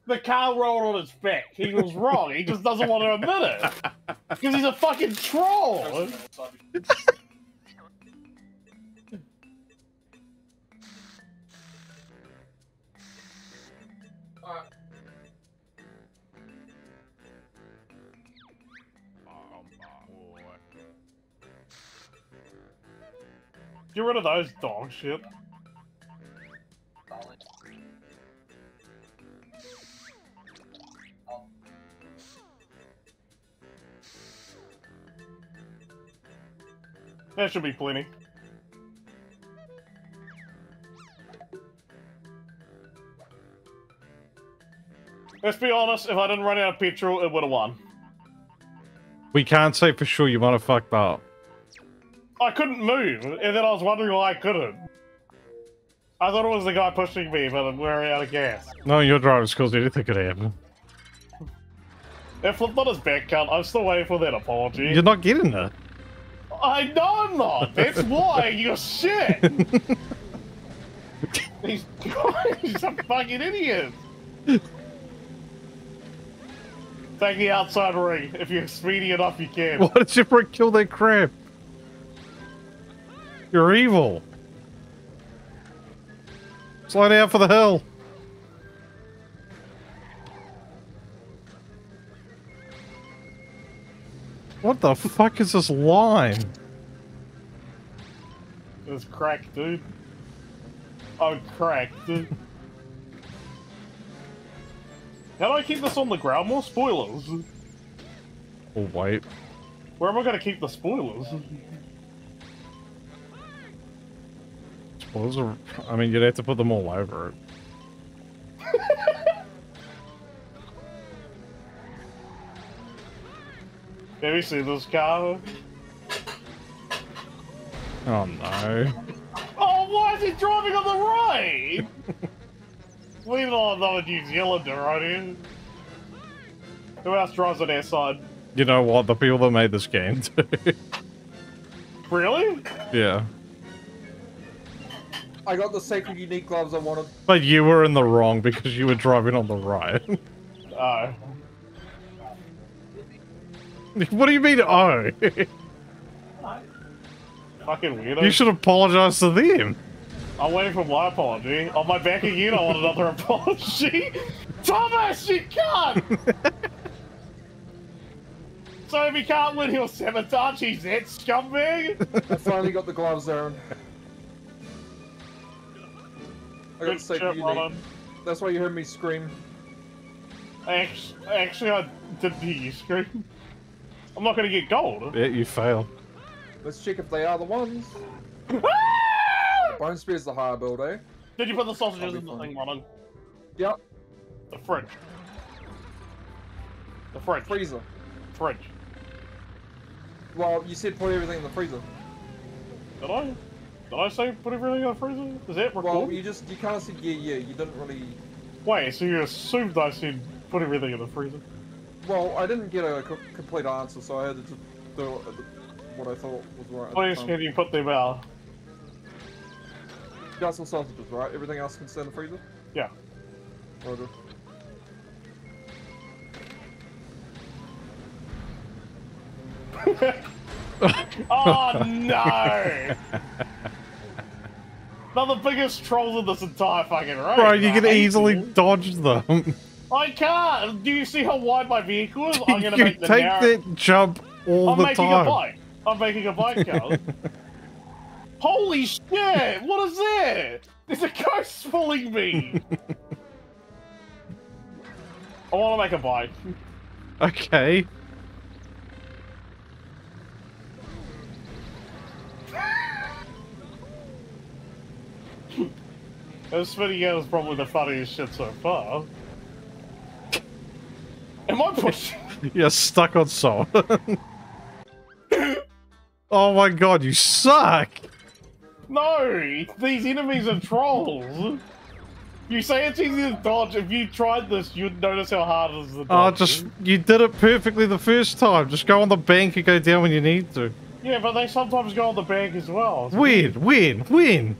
The car rolled on its back. He was wrong. He just doesn't want to admit it. Because he's a fucking troll. Get rid of those dog shit. That should be plenty. Let's be honest, if I didn't run out of petrol, it would have won. We can't say for sure you might have fucked up. I couldn't move, and then I was wondering why I couldn't. I thought it was the guy pushing me, but we're out of gas. No, your driving skills, anything could happen. Flipped on his back count. I'm still waiting for that apology. You're not getting it. I know I'm not. That's why you're shit. he's, he's a fucking idiot. Take the outside ring. If you're speedy enough, you can. Why did you kill that crab? You're evil. Slow down for the hill. What the fuck is this line? It's cracked, dude. Oh, I'm cracked, dude. How do I keep this on the ground? More spoilers. Oh, wait. Where am I gonna keep the spoilers? Suppose, are- I mean, you'd have to put them all over it. Have you seen this car? Oh no. Oh, why is he driving on the right? we don't have another New Zealander right here. Who else drives on our side? You know what? The people that made this game too. Really? yeah. I got the sacred unique gloves I wanted. But you were in the wrong because you were driving on the right. Oh. what do you mean, oh? Fucking weirdo. You should apologize to them. I'm waiting for my apology. On my back again, I want another apology. Thomas, you can't! so if he can't win, he'll sabotage his that scumbag? I finally got the gloves, Aaron. I got Good to say, shit, you Roland. That's why you heard me scream. Actually, actually, I didn't hear you scream. I'm not gonna get gold. Yeah, you fail. Let's check if they are the ones. Bone Spear's the higher build, eh? Did you put the sausages in the thing, Roland? Yep. The fridge. The fridge. Freezer. Fridge. Well, you said put everything in the freezer. Did I? Did I say put everything in the freezer? Is that Well, you just, you kind of said yeah, yeah. You didn't really... Wait, so you assumed I said put everything in the freezer? Well, I didn't get a co complete answer, so I had to do what I thought was right. at What the else time. can you put them out? Got some sausages, right? Everything else can stay in the freezer? Yeah. Roger. oh no! They're the biggest trolls in this entire fucking race. Bro, you I can easily you. dodge them. I can't. Do you see how wide my vehicle is? I'm gonna you make the take narrow. that jump all I'm the making a bike. I'm making a bike, Carl. Holy shit! What is that? There's a ghost pulling me. I want to make a bike. Okay. This video is probably the funniest shit so far. Am I pushing? You're stuck on salt. oh my god, you suck! No! These enemies are trolls! You say it's easy to dodge. If you tried this, you'd notice how hard it is to Oh, dodge. just you did it perfectly the first time. Just go on the bank and go down when you need to. Yeah, but they sometimes go on the bank as well. Win, win, win.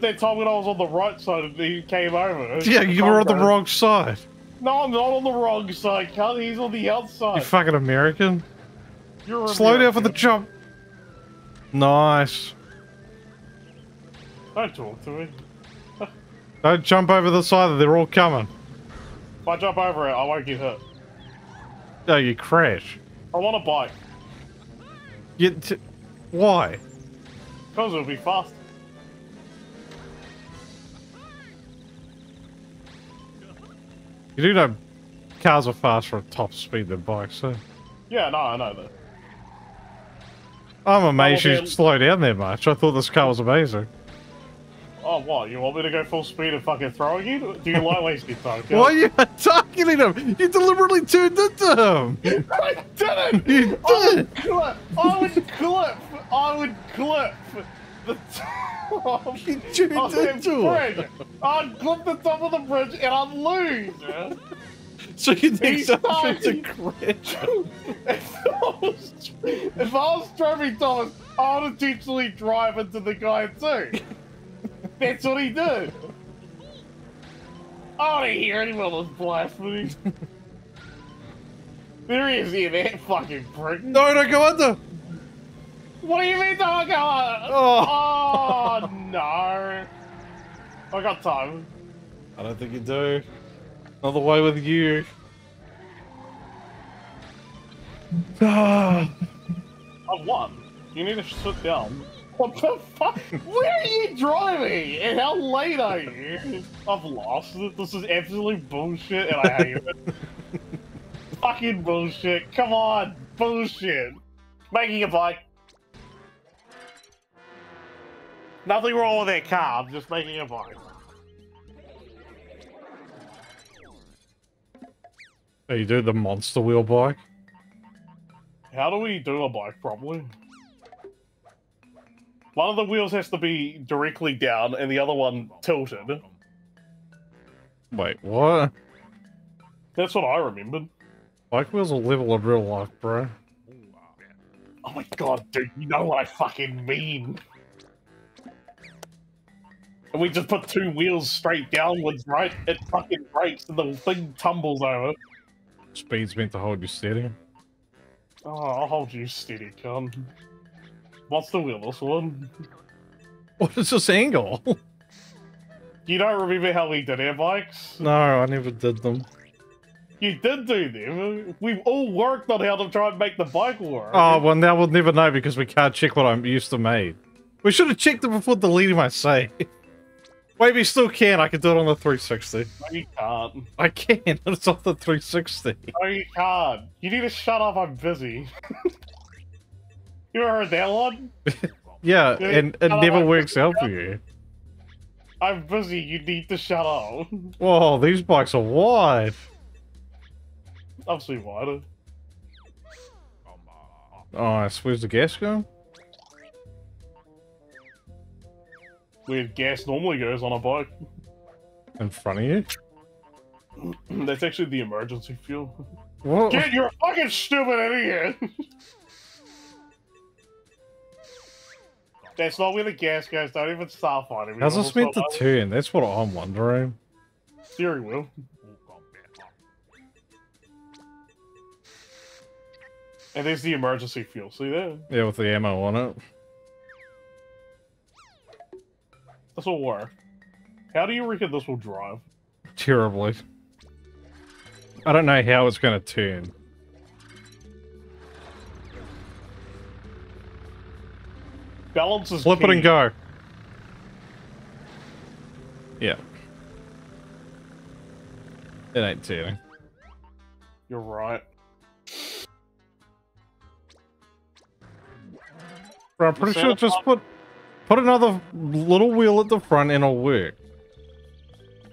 That time when I was on the right side and he came over. Yeah, you were on the wrong side. No, I'm not on the wrong side, cunt. He's on the outside. You fucking American. You're Slow down for the jump. Nice. Don't talk to me. Don't jump over the side. They're all coming. If I jump over it, I won't get hit. No, you crash. I want a bike. You t- why? Because it'll be fast. You do know cars are faster at top speed than bikes, so Yeah, no, I know that. I'm amazed Oh, you okay. slow down that much. I thought this car was amazing. Oh, what? You want me to go full speed and fucking throw you? Do you like wasting time? Why are you targeting him? You deliberately turned into him. I didn't! You did! I would clip! I would clip! I would clip the top of the bridge! I'd clip the top of the bridge and I'd lose! So you think something's a crash? if, I was, driving Thomas, I would intentionally drive into the guy too. That's what he did. I don't hear anyone was blasphemy. there he is here, that fucking prick. No, don't go under. What do you mean don't go? Oh. Oh no. I got time. I don't think you do. Not the way with you. Ah. I've won. You need to sit down. What the fuck? Where are you driving? And how late are you? I've lost it. This is absolute bullshit and I hate it. Fucking bullshit. Come on. Bullshit. Making a bike. Nothing wrong with that car. I'm just making a bike. Are you doing the monster wheel bike? How do we do a bike properly? One of the wheels has to be directly down and the other one tilted. Wait, what? That's what I remembered. Bike wheels are level in real life, bro. Oh my god, dude, you know what I fucking mean. And we just put two wheels straight downwards, right? It fucking breaks and the thing tumbles over. Speed's meant to hold you steady. Oh, I'll hold you steady, cunt. What's the wheel this one? What is this angle? You don't remember how we did our bikes? no, I never did them. You did do them. We've all worked on how to try and make the bike work. Oh, well, now we'll never know because we can't check what I'm used to made. We should have checked it before deleting my save. Wait, we still can. I can do it on the 360. No, you can't. I can. It's on the 360. No, you can't. You need to shut up. I'm busy. you ever heard that one? Yeah, Yeah, and it never like works out for you. I'm busy. You need to shut up. Whoa, these bikes are wide. So wider. Oh, nice. Where's the gas going? Where gas normally goes on a bike. In front of you? That's actually the emergency fuel. What? Get your fucking stupid idiot! That's not where the gas goes. Don't even start fighting me. How's this meant to turn? That's what I'm wondering. Steering wheel. And there's the emergency fuel. See there? Yeah, with the ammo on it. This will work. How do you reckon this will drive? Terribly. I don't know how it's going to turn. Balance is Flip it and go. Yeah. It ain't turning. You're right. Bro, I'm pretty sure just put put another little wheel at the front and it'll work.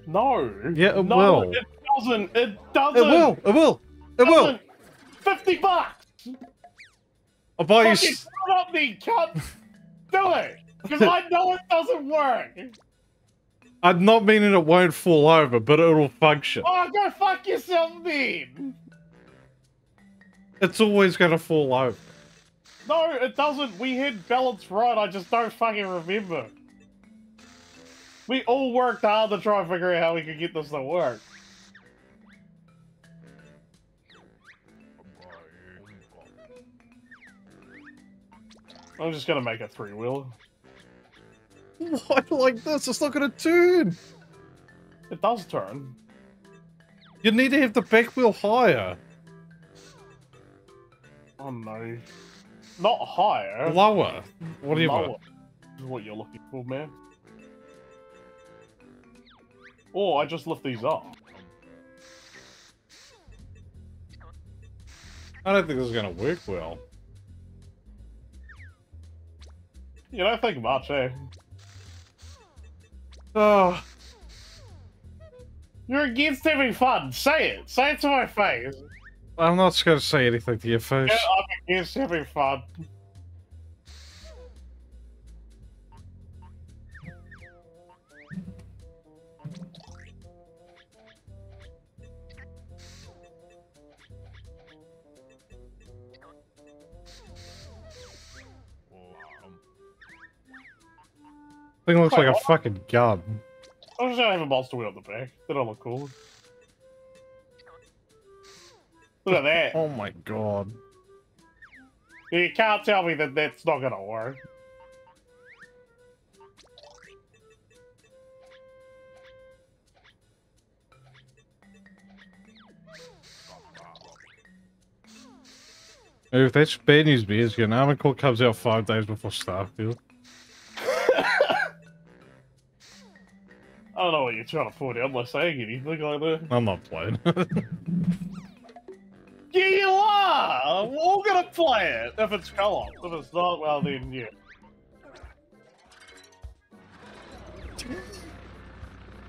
No. Yeah, it no, will. It doesn't. It doesn't. It will. It will. It will. Doesn't. Fifty bucks. I'll buy you. Fucking throw it up me, cunt. Do it. Because I know it doesn't work. I'm not meaning it won't fall over, but it'll function. Oh, go fuck yourself, then. It's always going to fall over. No, it doesn't. We had balance right. I just don't fucking remember. We all worked hard to try and figure out how we could get this to work. I'm just gonna make a three wheel. Why like this? It's not going to turn. It does turn. You need to have the back wheel higher, Oh no. Not higher. lower, whatever. Lower is what you're looking for, man. Oh, I just lift these up. I don't think this is going to work well. You don't think much, eh? Oh, You're against having fun. Say it. Say it to my face. I'm not going to say anything to your face. Yeah, I'm against having fun. Thing looks like a Wait, fucking gun. I'm just gonna have a monster wheel on the back. That'll look cool. Look at that. Oh my god. You can't tell me that that's not gonna work. If that's bad news, beers, Armored Core comes out five days before Starfield. I don't know what you're trying to point out by saying anything like that. I'm not playing. Yeah, you are! We're all gonna play it if it's co-op. If it's not, well then, yeah.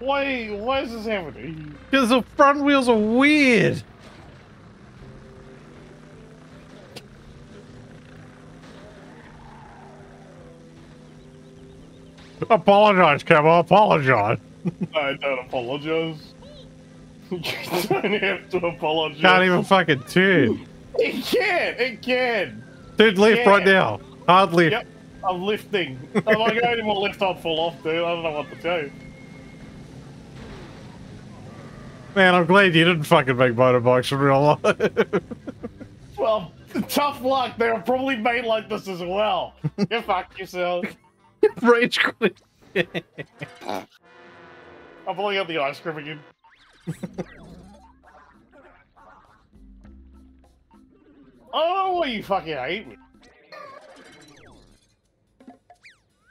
Why, why is this happening? Because the front wheels are weird. Apologize, Kevin. Apologize. I don't apologize. You don't have to apologize. Can't even fucking turn. It can! It can! Dude, left Yeah. right now. Hard left. Yep, I'm lifting. Like, I only want left on full off, dude. I don't know what to tell you. Man, I'm glad you didn't fucking make motorbikes in real life. Well, Tough luck. They were probably made like this as well. You fuck yourself. Rage quit. I'm pulling out the ice cream again. I don't oh, you fucking hate me.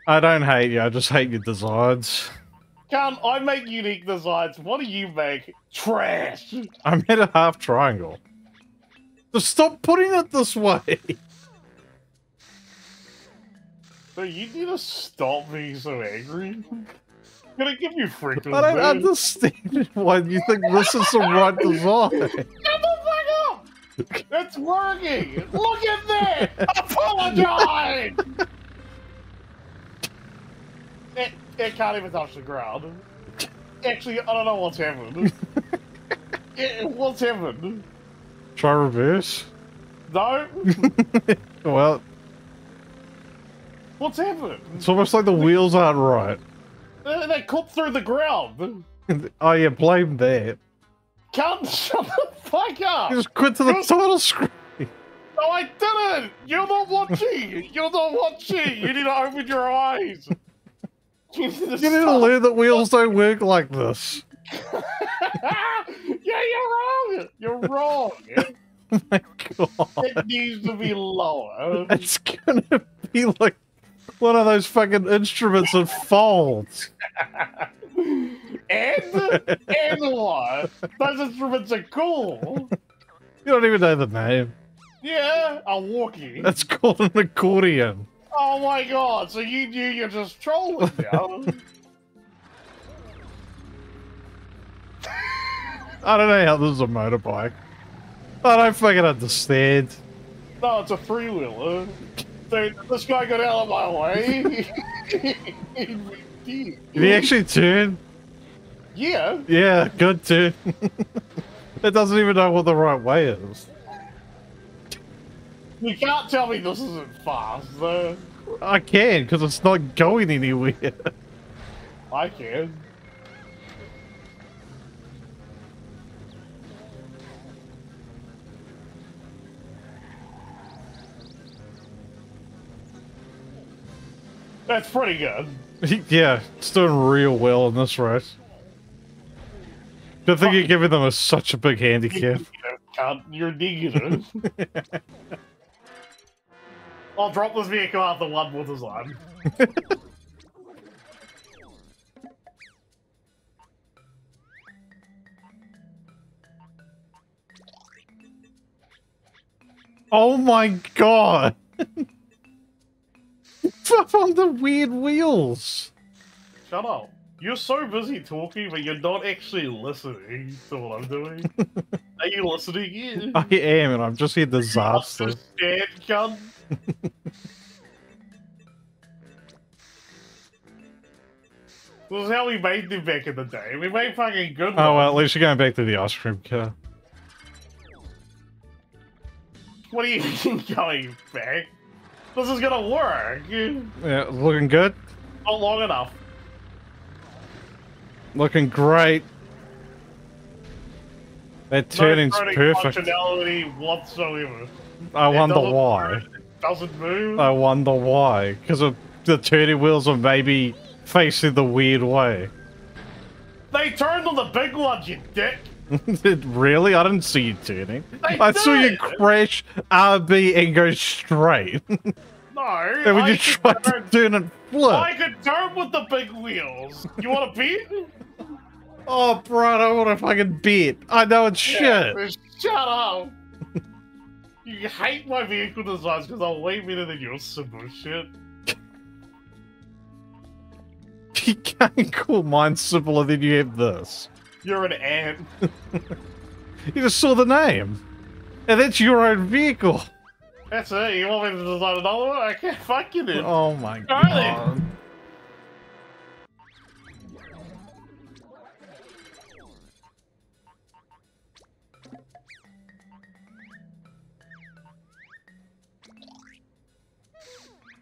I don't hate you. I just hate your designs. Can't I make unique designs? What do you make? Trash. I made a half triangle. Just stop putting it this way. So you need to stop being so angry. Gonna give you freckles. I don't man. understand why you think this is the right design. Shut the fuck up! It's working! Look at that! Apologize! it, it can't even touch the ground. Actually, I don't know what's happened. It- what's happened? Try reverse. No? Well, What's happened? it's almost like the wheels aren't right. They, they cut through the ground. Oh yeah, blame that. Can't shut the fuck up! You just quit to the Yes. title screen. No, I didn't! You're not watching! You're not watching! You need to open your eyes! You need to You need to learn that wheels don't work like this. yeah, you're wrong! You're wrong! Oh my god. It needs to be lower. It's gonna be like one of those fucking instruments that folds. And, and what? Those instruments are cool. You don't even know the name. Yeah, a walkie. That's called an accordion. Oh my god, so you knew you're just trolling now? I don't know how this is a motorbike. I don't fucking understand. No, it's a freewheeler. This guy got out of my way. Did he actually turn? Yeah. Yeah, good turn. it doesn't even know what the right way is. You can't tell me this isn't fast, though. I can, because it's not going anywhere. I can. That's pretty good. yeah, it's doing real well in this race. Good thing you're giving them a, such a big handicap. You're negative. I'll drop this vehicle out the one more design. Oh my god! Fuck on the weird wheels! Shut up. You're so busy talking, but you're not actually listening to what I'm doing. Are you listening? Yeah. I am, and I'm just here disaster. Understand, cunt? this is how we made them back in the day. We made fucking good Oh well, at least you're going back to the ice cream car. What are you going back? This is gonna work. Yeah, looking good. Not long enough. Looking great. That turning's no perfect. functionality whatsoever. I It wonder why. it Doesn't move. I wonder why. Because the turning wheels are maybe facing the weird way. they turned on the big ones, you dick. really? I didn't see you turning. They I saw you did. crash RB and go straight. No. and you could tried to turn- turn and flip. I could turn with the big wheels. You want to beat? Oh, bro, I want to fucking beat. I know it's shit. Shut up. you hate my vehicle designs because I'm way better than your simple shit. You can't call mine simpler than you have this. You're an ant. You just saw the name. And that's your own vehicle. That's it. You want me to design another one? I can't fuck you then. Oh my god.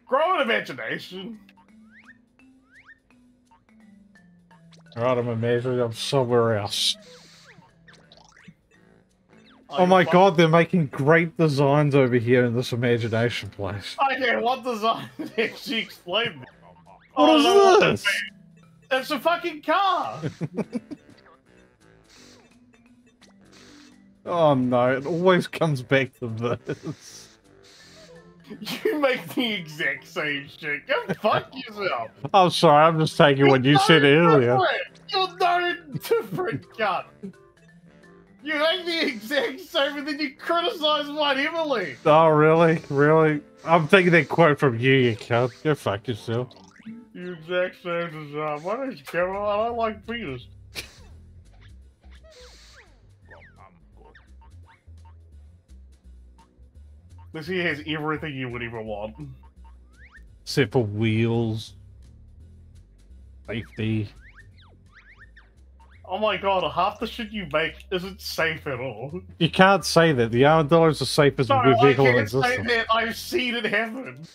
Grow an imagination. Alright, I'm imagining I'm somewhere else. Oh, oh my god, they're making great designs over here in this imagination place. Okay, what design did she explain me? What Oh, is what this? It's a fucking car! Oh no, it always comes back to this. you make the exact same shit. Go fuck yourself. I'm sorry, I'm just taking what you said You're earlier. You're no different, cunt. You make the exact same and then you criticize white Emily. Oh, really? Really? I'm taking that quote from you, you cunt. Go fuck yourself. You exact same design. Uh, my name's Kevin. I don't like penis. This here has everything you would ever want. Except for wheels. Safety. Oh my god, half the shit you make isn't safe at all. You can't say that. The armadillo is the safest No, I vehicle in can't say that. I've seen it happen.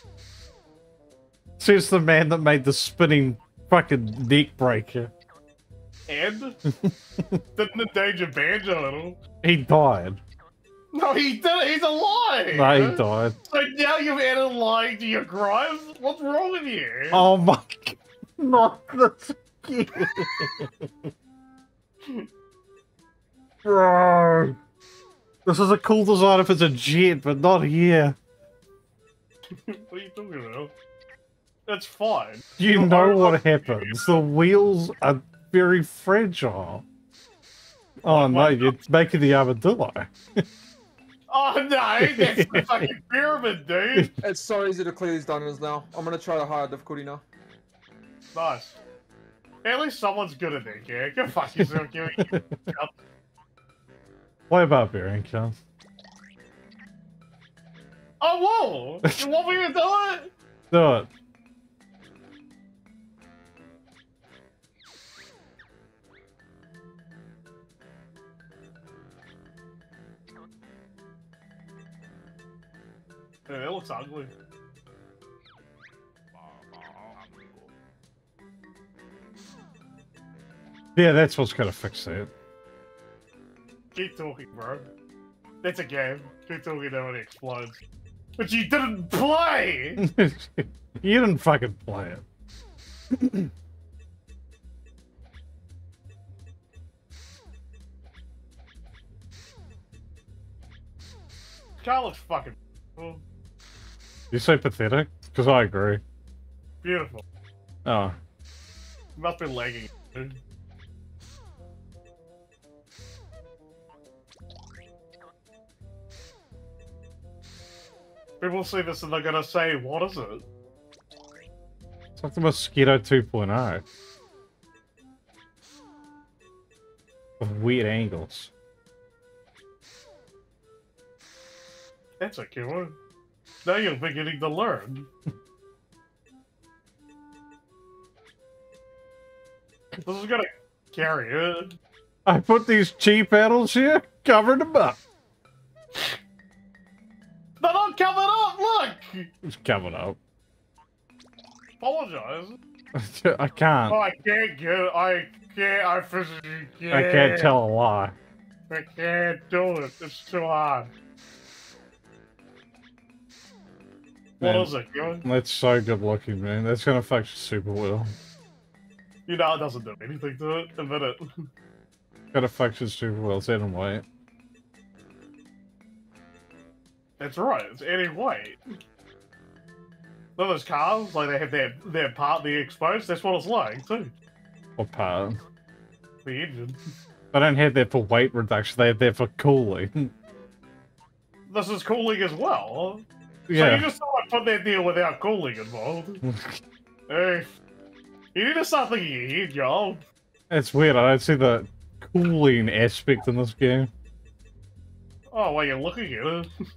Says the man that made the spinning fucking neck breaker. And didn't endanger Banjo at all. He died. No, he did. He's alive. No, he died. So now you've added lying to your crimes. What's wrong with you? Oh my god. Not this again. Bro. This is a cool design if it's a jet, but not here. what are you talking about? That's fine. You know what happens. The wheels are very fragile. Oh no, you're making the armadillo. Oh no, that's the fucking pyramid, dude. It's so easy to clear these diamonds now. I'm gonna try the higher difficulty now. Nice. At least someone's good at that, yeah. Go fuck yourself, Kiwi. Play barbarian, cunt. Oh, whoa! You want me to do it? Do it. Yeah, that looks ugly. Yeah, that's what's gonna fix it. Keep talking, bro. That's a game. Keep talking when it explodes. But you didn't play! you didn't fucking play it. Car looks fucking cool. You say pathetic? Because I agree. beautiful. Oh. Must be lagging. dude. People see this and they're gonna say, what is it? It's like the Mosquito oh. 2.0. With weird angles. That's a good one. Now you're beginning to learn. this is gonna carry it. I put these cheap panels here, covered them up. They're not coming up, look! It's coming up. Apologize. I can't. Oh, I can't get it. I can't. I physically can't. I can't tell a lie. I can't do it. It's too hard. What Man. is it? That's so good looking, man. That's gonna function super well. You know it doesn't do anything to it. Admit it. Gotta function super well. It's in weight. That's right. It's any weight. Look at those cars, like they have their their part being exposed. That's what it's like too. Or part. The engine. They don't have that for weight reduction. They have that for cooling. This is cooling as well. So you just thought I'd put that there without cooling involved. hey, you need to start thinking ahead, y'all. it's weird. I don't see the cooling aspect in this game. Oh, while you're looking at it.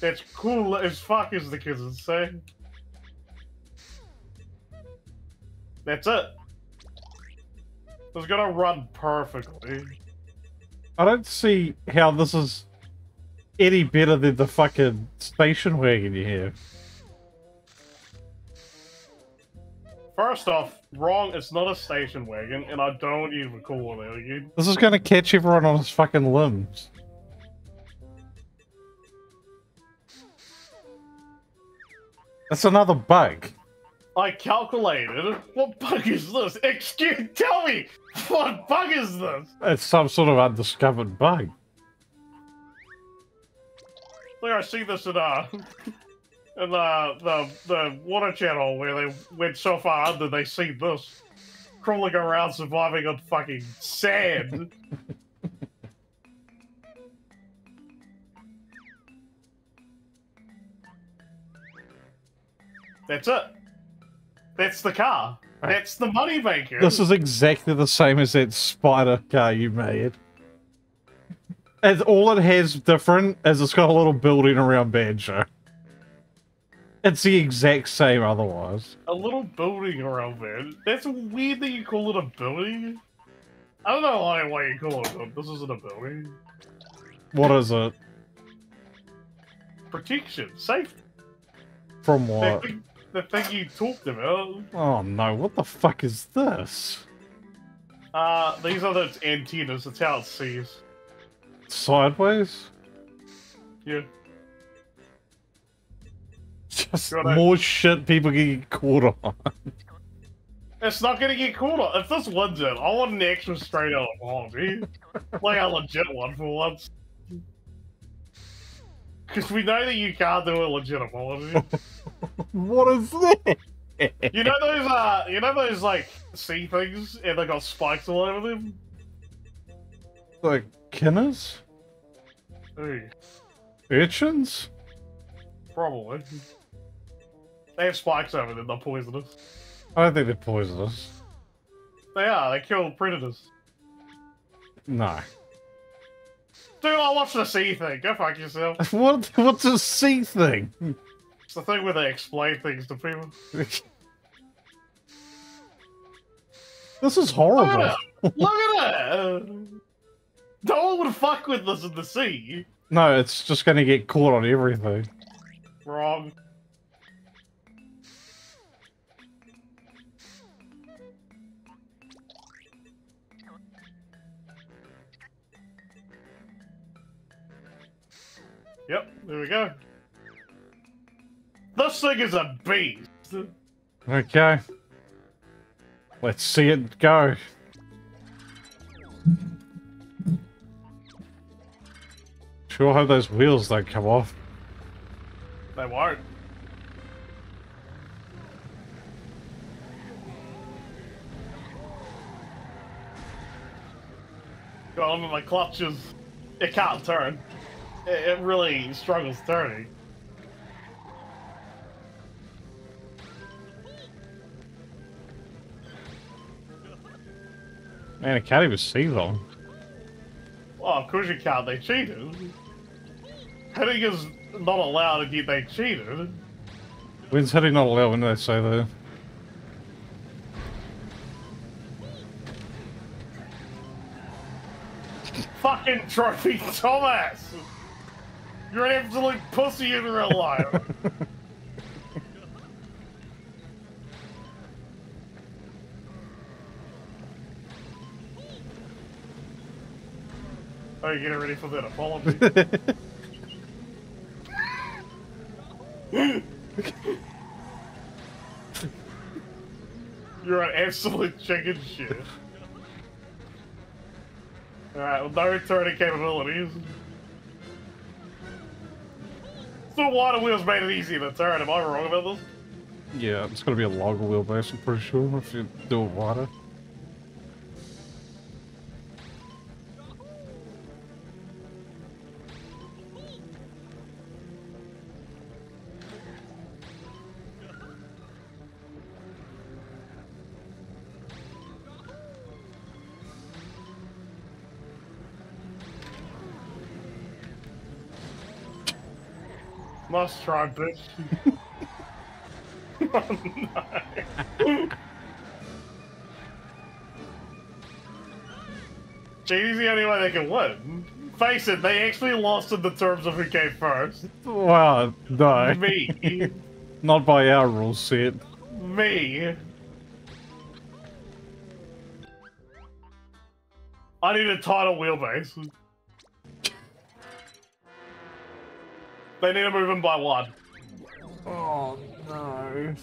That's cool as fuck, as the kids would say. That's it. It's gonna run perfectly. I don't see how this is any better than the fucking station wagon you have. First off, wrong, it's not a station wagon, and I don't even call it again. This is gonna catch everyone on his fucking limbs. That's another bug. I calculated. What bug is this? Excuse, tell me, what bug is this? It's some sort of undiscovered bug. Like I see this in uh, in the the the water channel where they went so far under they see this crawling around surviving on fucking sand. That's it. That's the car. That's the money maker. This is exactly the same as that spider car you made. And all it has different is it's got a little building around Banjo. It's the exact same otherwise. a little building around there. That's weird that you call it a building. I don't know why, why you call it a building. This isn't a building. What is it? Protection, safety. From The what? thing, the thing you talked about. Oh no, what the fuck is this? Uh, these are the antennas. That's how it sees. Sideways? Yeah. Just Got it. more shit people can get caught on. It's not gonna get caught on. If this wins it, I want an extra straight out apology. like a legit one for once. Because we know that you can't do a legit apology. what is that? You know those uh you know those like sea things and they got spikes all over them? Like kinners? Hey, Urchins? probably. They have spikes over them, they're poisonous. I don't think they're poisonous. They are, they kill predators. No. Dude, I watched the sea thing. Go fuck yourself. What? What's a sea thing? It's the thing where they explain things to people. this is Look horrible. at it! Look at it! No one would fuck with this in the sea. No, it's just gonna get caught on everything. Wrong. Yep, there we go. This thing is a beast. Okay. Let's see it go. Sure hope those wheels don't come off. They won't. Got on my clutches. It can't turn. It, it really struggles turning. Man, it can't even see them. Well, of course you can't. They cheated. Hitting is not allowed if you they cheated. When's hitting not allowed when they say that? Fucking trophy Thomas! You're an absolute pussy in real life. Are you getting ready for that apology? You're an absolute chicken shit. Alright, well, no returning capabilities. So water wheels made it easy to turn, am I wrong about this? yeah, it's gonna be a log wheelbase, I'm pretty sure, if you do it Must try, bitch. oh, no. JD's the only way they can win. Face it, they actually lost in the terms of who came first. Wow, no. Me. Not by our rule set. Me. I need a tighter wheelbase. They need to move him by one. Oh no.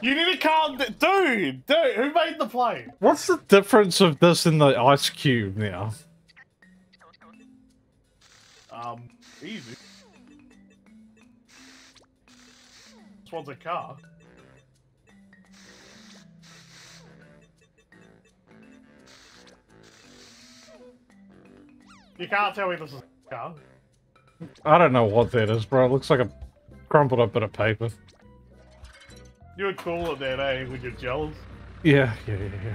You need to calm d- Dude! Dude, who made the plane? What's the difference of this in the ice cube now? Um, easy. This one's a car. You can't tell me this is a car. I don't know what that is, bro. It looks like a crumpled up bit of paper. You would call it that, eh? When you're jealous. Yeah, yeah, yeah, yeah.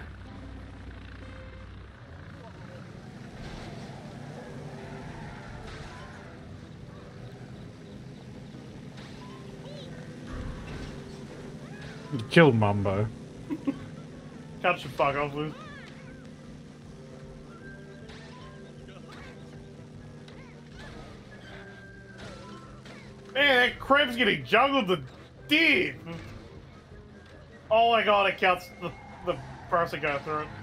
You killed Mumbo. Can't you fuck off with? Man, that crab's getting juggled to death. Oh my god, it counts the, the person going through it.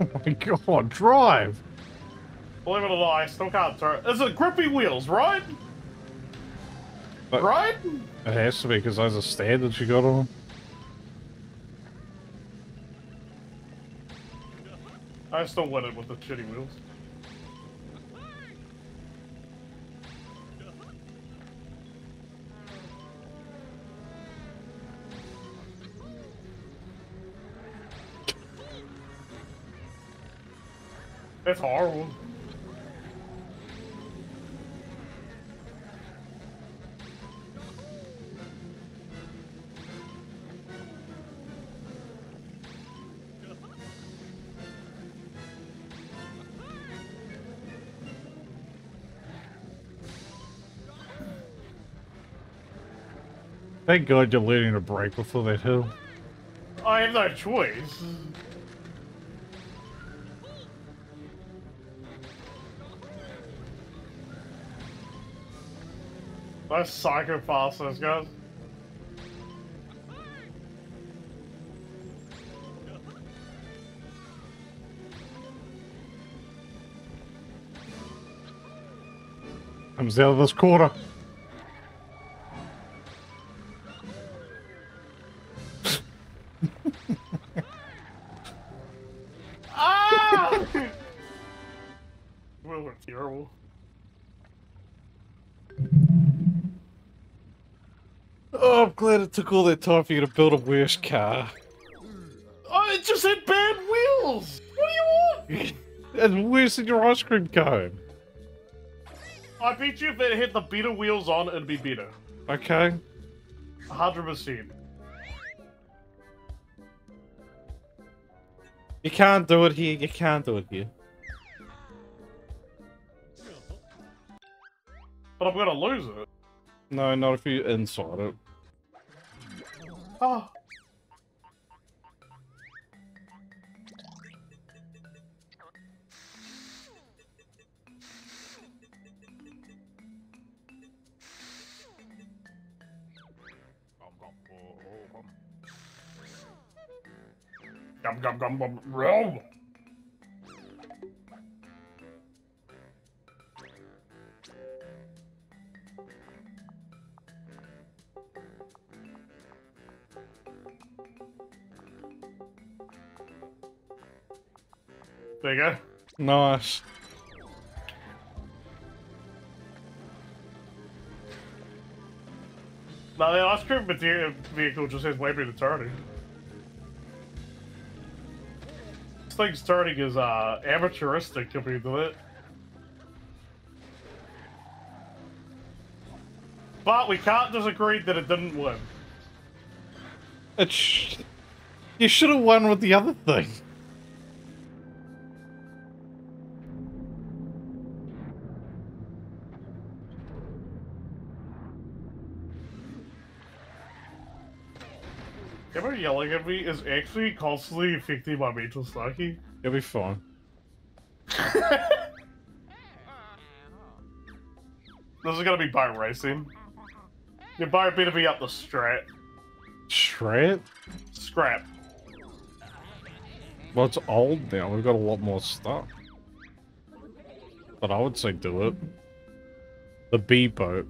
Oh my god, drive! Believe it or not, I still can't turn. It. It's a grippy wheels, right? But- right? It has to be because those are standards you got on them. I still win it with the shitty wheels. It's horrible. Thank god you're learning to brake before that hill. I have no choice. Psychopaths, those guys. Comes out of this quarter. Took all that time for you to build a worse car. Oh, it just had bad wheels! What do you want? It's worse than your ice cream cone. I bet you if it had the better wheels on, it'd be better. Okay. 100%. You can't do it here. You can't do it here. But I'm gonna lose it. No, not if you inside it. Oh. Gum gum gum gum roll. There you go. Nice. No, the ice cream material vehicle just has way better turning. This thing's turning is uh amateuristic compared to it. But we can't disagree that it didn't win. It sh- you should have won with the other thing. Yelling at me is actually constantly affecting my mental psyche. You'll be fine. This is gonna be bike racing. Your bike better be up the strat. Shred? Scrap. Well, it's old now. We've got a lot more stuff. But I would say do it. The B boat.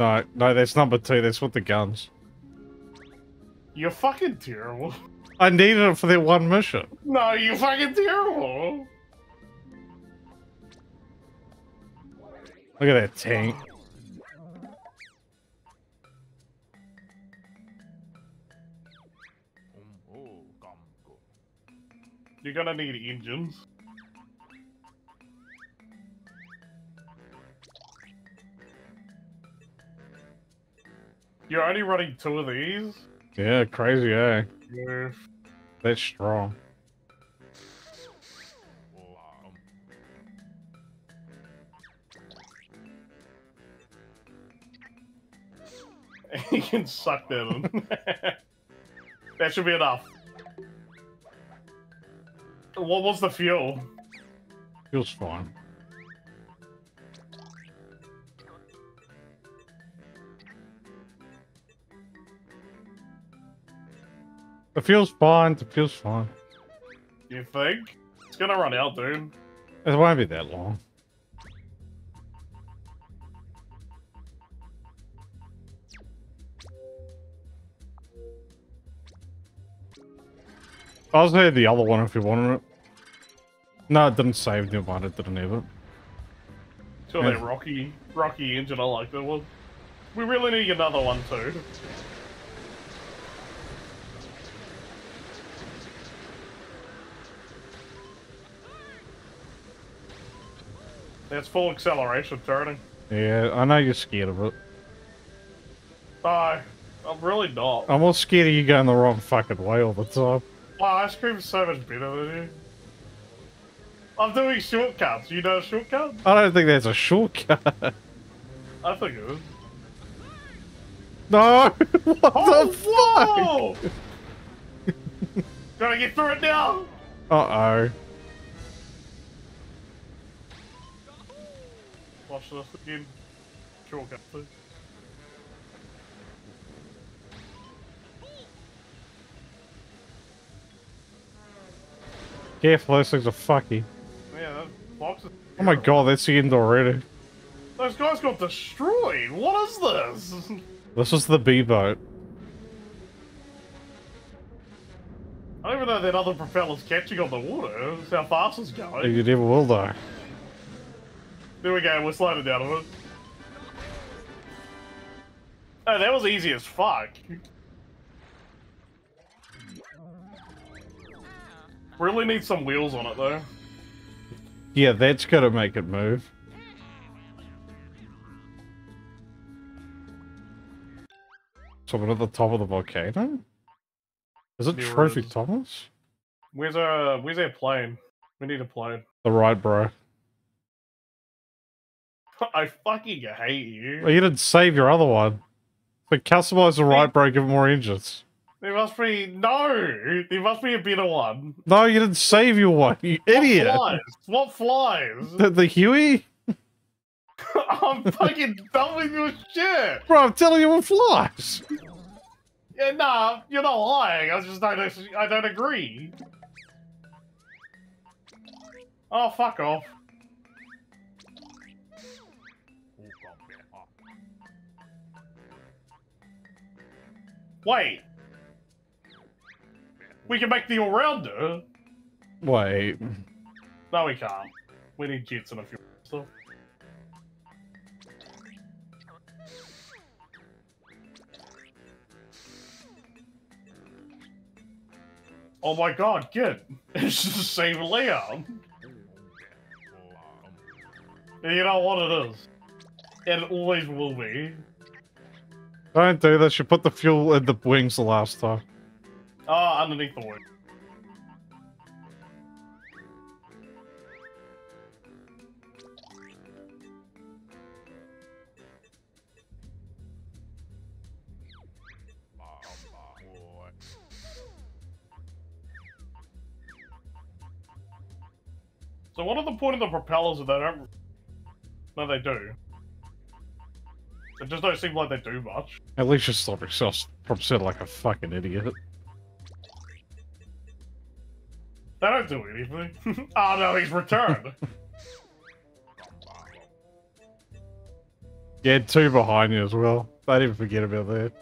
No, no, that's number two. That's with the guns. You're fucking terrible. I needed it for that one mission. No, you're fucking terrible. Look at that tank. You're gonna need engines. You're only running two of these? Yeah, crazy, eh? Yeah. That's strong. you can suck that in. that should be enough. What was the fuel? Feels fine. It feels fine. It feels fine. You think? It's gonna run out, dude. It won't be that long. I was there the other one if you wanted it. No, it didn't save. Never mind, it didn't have it. Till Yeah. that rocky, rocky engine, I like that one. We really need another one too. That's full acceleration turning. Yeah, I know you're scared of it. Bye. I'm really not. I'm more scared of you going the wrong fucking way all the time. Oh, ice cream's so much better than you. I'm doing shortcuts. You know shortcuts? I don't think that's a shortcut. I think it is. no! what Oh, the fuck? Gotta get through it now! Uh-oh. Watch this again. Shortcut, please. Careful, those things are fucky. Yeah, that box is. Oh my god, that's the end already. Those guys got destroyed! What is this? This is the B-boat. I don't even know that other propeller's catching on the water. That's how fast it's going. You never will though. There we go, we're sliding down a bit. Oh, that was easy as fuck. Really need some wheels on it though. Yeah, that's gonna make it move. Someone at the top of the volcano? Is it There Trophy is. Thomas? Where's our where's our plane? We need a plane. The right, bro. I fucking hate you. Well, you didn't save your other one. But customize the right, bro. Give more engines. There must be no. There must be a better one. No, you didn't save your one. You idiot. What flies? What flies? The, the Huey? I'm fucking done with your shit. Bro, I'm telling you what flies. Yeah, nah, you're not lying. I just don't. I don't agree. Oh, fuck off. Wait. We can make the all-rounder. Wait. No, we can't. We need jets and a few stuff. Oh my god, good. It's just the same layout. You know what it is. And it always will be. Don't do this. You put the fuel in the wings the last time. Oh, underneath the wing. So what are the point of the propellers if they don't... No, they do. They just don't seem like they do much. At least you stop yourself from sounding like a fucking idiot. They don't do anything. oh no, he's returned. Yeah, two behind you as well. Don't even forget about that.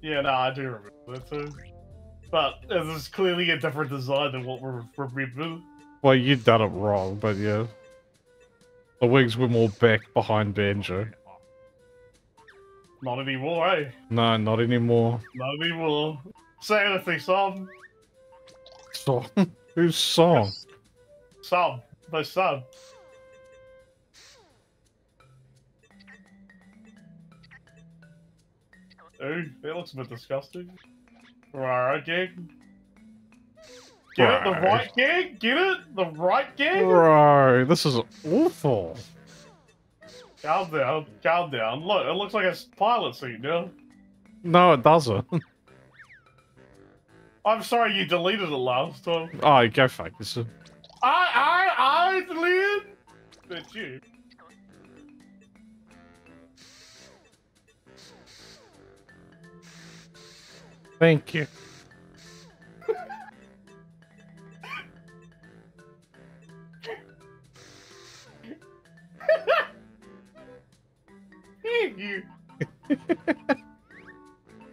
Yeah, no, I do remember that too. But this is clearly a different design than what we're remembering. Well, you done it wrong, but yeah. The wings were more back behind Banjo. Not anymore, eh? No, not anymore. Not anymore. Say anything, Sam. Song? Who's song? Sam. My son. Ooh, that looks a bit disgusting. Right, gig. Get it? The Right. right gig? Get it? The right gig? Bro, this is awful. Calm down, calm down. Look, it looks like a pilot seat now. No, it doesn't. I'm sorry you deleted it last time. Oh, go fuck yourself. I, I, I deleted? That's you. Thank you. You.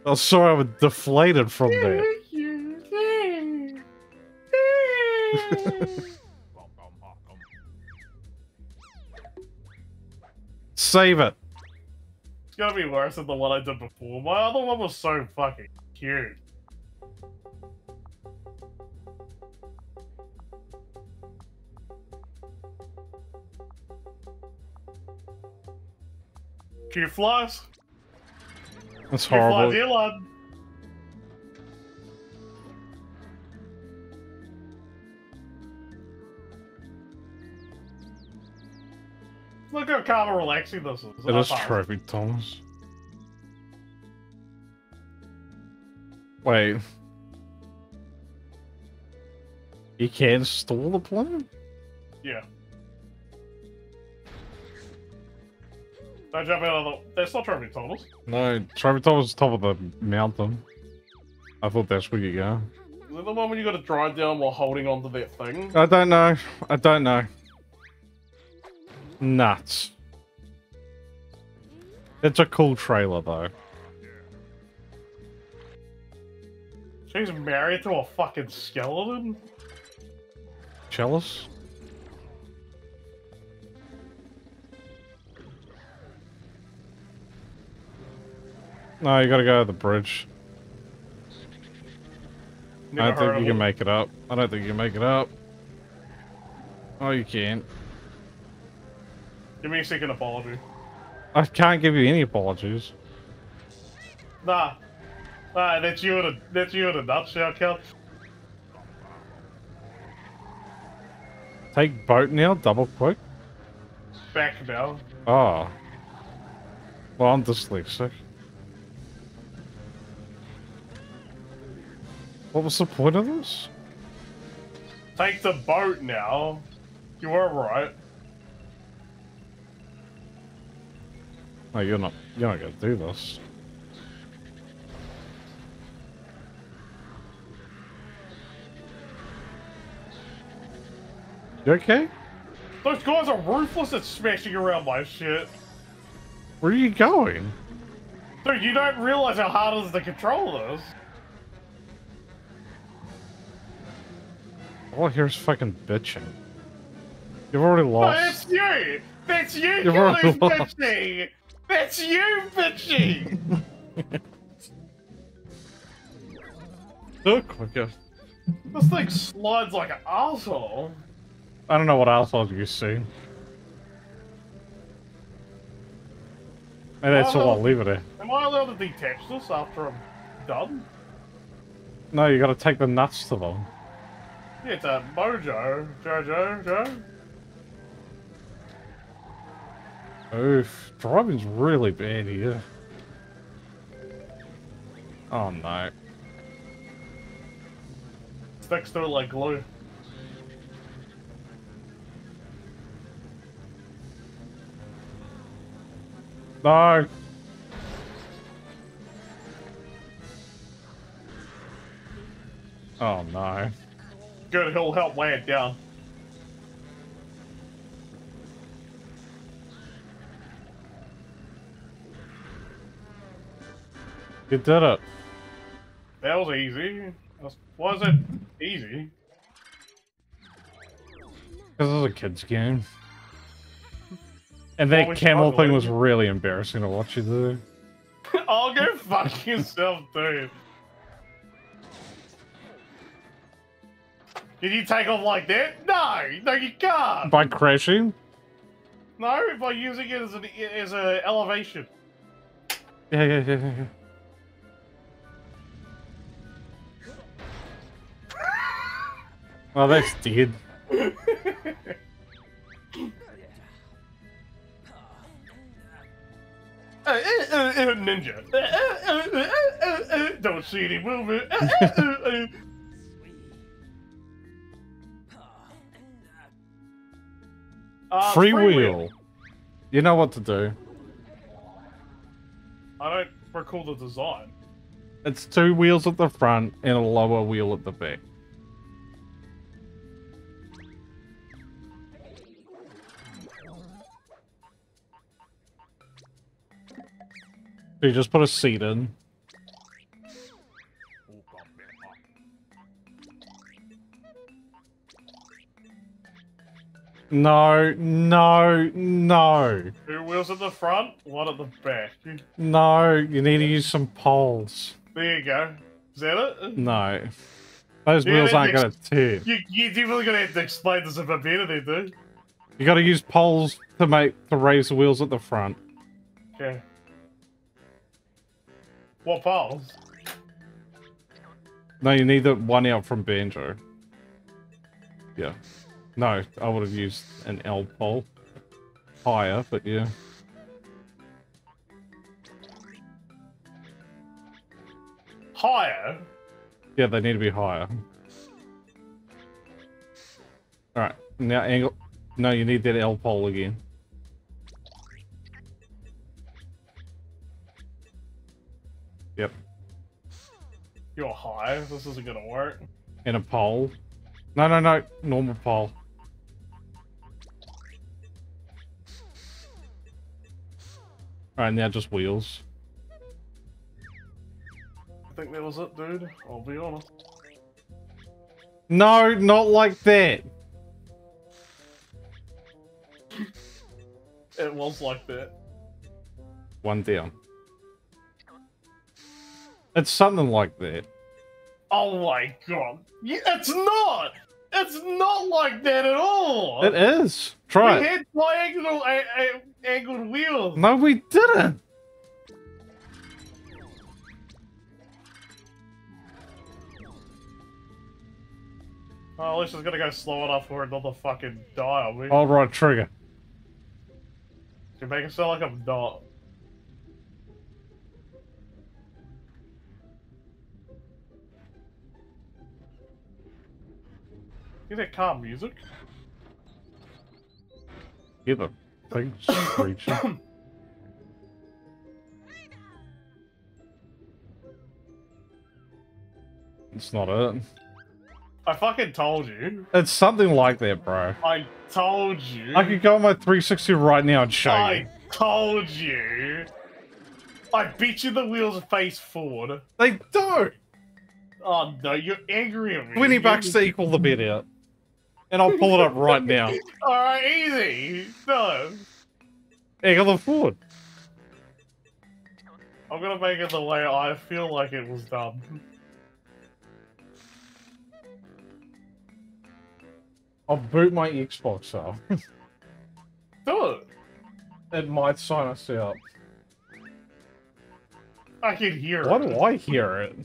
I'm sorry I was deflated from that. Thank you. Thank you. Save it. It's gonna be worse than the one I did before. My other one was so fucking cute. Cute flies. That's Cute flies, horrible. Elon. Look how calm and relaxing this is. It is I is find. Trophy Thomas. Wait. You can't stall the plane? Yeah. Don't jump out of the. That's not Trophy Thomas. No, Trophy Thomas is top of the mountain. I thought that's where you go. Is that the one when you got to drive down while holding onto that thing? I don't know. I don't know. Nuts. It's a cool trailer though. She's married to a fucking skeleton? Chalice? No, you gotta go to the bridge. I don't think you can make it up. I don't think you can make it up. Oh, you can't. Give me a second apology. I can't give you any apologies. Nah. Nah, that's you in a that's you in a nutshell, Kel. Take boat now, double quick. Back now. Oh. Ah. Well, I'm dyslexic. What was the point of this? Take the boat now. You were right. No, you're not. You're not gonna do this. You okay? Those guys are ruthless at smashing around my shit. Where are you going? Dude, you don't realize how hard it is to control this. All I hear is fucking bitching. You've already lost. that's you! That's you You've already lost. bitching! That's you bitching! Do it quicker. this thing slides like an asshole. I don't know what assholes you see. And that's all I'll leave it at. Am I allowed to detach this after I'm done? No, you gotta take the nuts to them. It's a mojo. Jojo, Joe. Oof, driving's really bad here. Oh no. Sticks to it like glue. No! Oh no. Good, he'll help weigh it down. Get that up. That was easy. Is it easy? Because it's a kid's game. And Well, that we camel thing was really embarrassing to watch you do. I'll go fuck yourself, dude. Can you take off like that? No, no, you can't. By crashing? No, by using it as an as a elevation. Yeah, yeah, yeah, yeah. Oh, that's dead. Uh, uh, uh, uh, ninja. Don't see any movement. Uh, free wheel. You know what to do. I don't recall the design. It's two wheels at the front and a lower wheel at the back. So you just put a seat in. No, no, no, Two wheels at the front, one at the back. no. You need to use some poles. There you go. Is that it? No. Those Yeah, wheels aren't going to turn. You, you definitely gonna have to explain this a bit better, then, dude. You got to use poles to make to raise the wheels at the front. Okay. What poles? No, you need the one out from Banjo. Yeah. No, I would have used an L pole. Higher, but yeah. Higher? Yeah, they need to be higher. Alright, now angle. No, you need that L pole again. Yep, You're high. This isn't gonna work. and a pole. No, no, no, normal pole. Alright, now just wheels. I think that was it, dude. I'll be honest. No, not like that. It was like that. One down. It's something like that. Oh my god. Yeah, it's not! It's not like that at all! It is. Try we it. had diagonal a- a- angled wheels. No, we didn't. Oh, Alicia's gonna go slow enough for not fucking die on me. Hold right trigger. You make it sound like I'm not. Is that calm music? Get the thing screeching. It's not it. I fucking told you. It's something like that, bro. I told you. I could go on my 360 right now and show I you. I told you. I bet you the wheels face forward. They don't. Oh no, you're angry at me. 20 bucks to equal the bid out. And I'll pull it up right now. Alright, easy. No. Eagle the Ford. I'm gonna make it the way I feel like it was done. I'll boot my Xbox up. Do it. It might sign us out. I can hear Why it. do I hear it?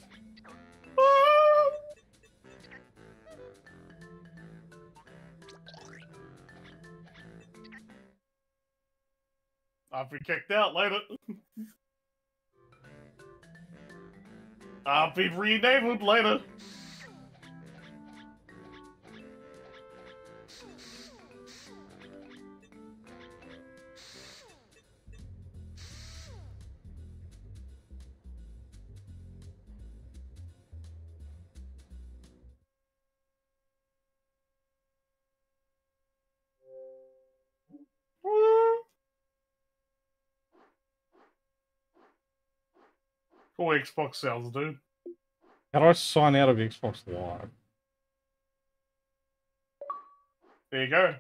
I'll be kicked out later. I'll be re-enabled later. Cool Xbox sales, dude. How do I sign out of Xbox Live? There you go.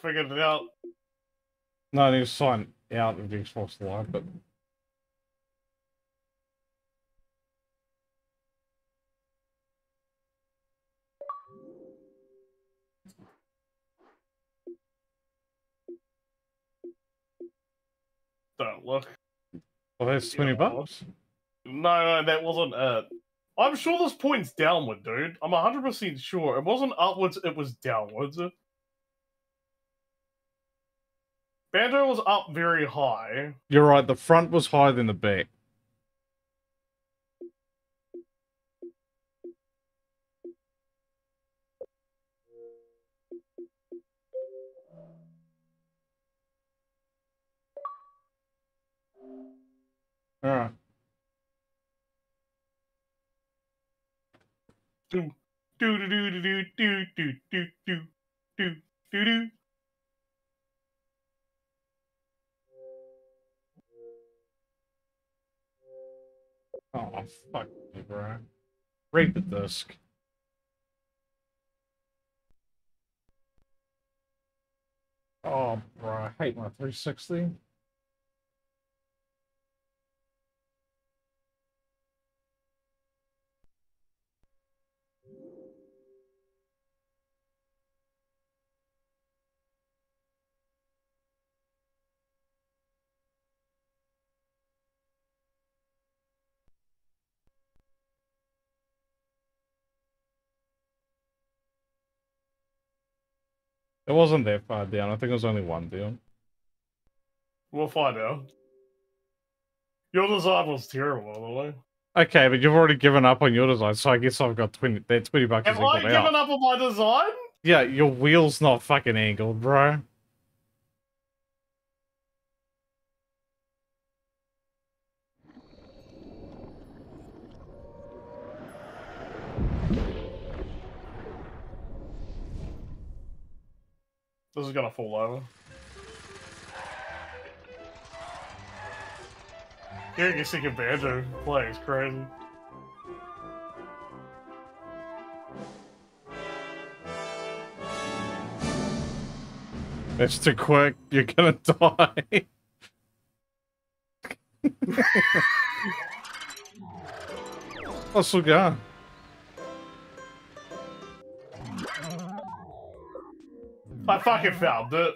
Figured it out. No, I need to sign out of Xbox Live, but Don't look. Well, that's twenty Yeah. bucks. No, no, that wasn't it. I'm sure this point's downward, dude. I'm 100% sure. It wasn't upwards, it was downwards. Banjo was up very high. You're right. The front was higher than the back. Do do do do do do do do do do do do. Oh fuck me, bro. Read the disc. Oh, bro, I hate my 360. It wasn't that far down. I think it was only one down. We'll find out. Your design was terrible, by the way. Okay, but you've already given up on your design, so I guess I've got 20. That 20 bucks Have I given out. up on my design? Yeah, your wheel's not fucking angled, bro. This is gonna fall over. Hearing a second banjo play is crazy. That's too quick. You're gonna die. oh, still going. I fucking found it.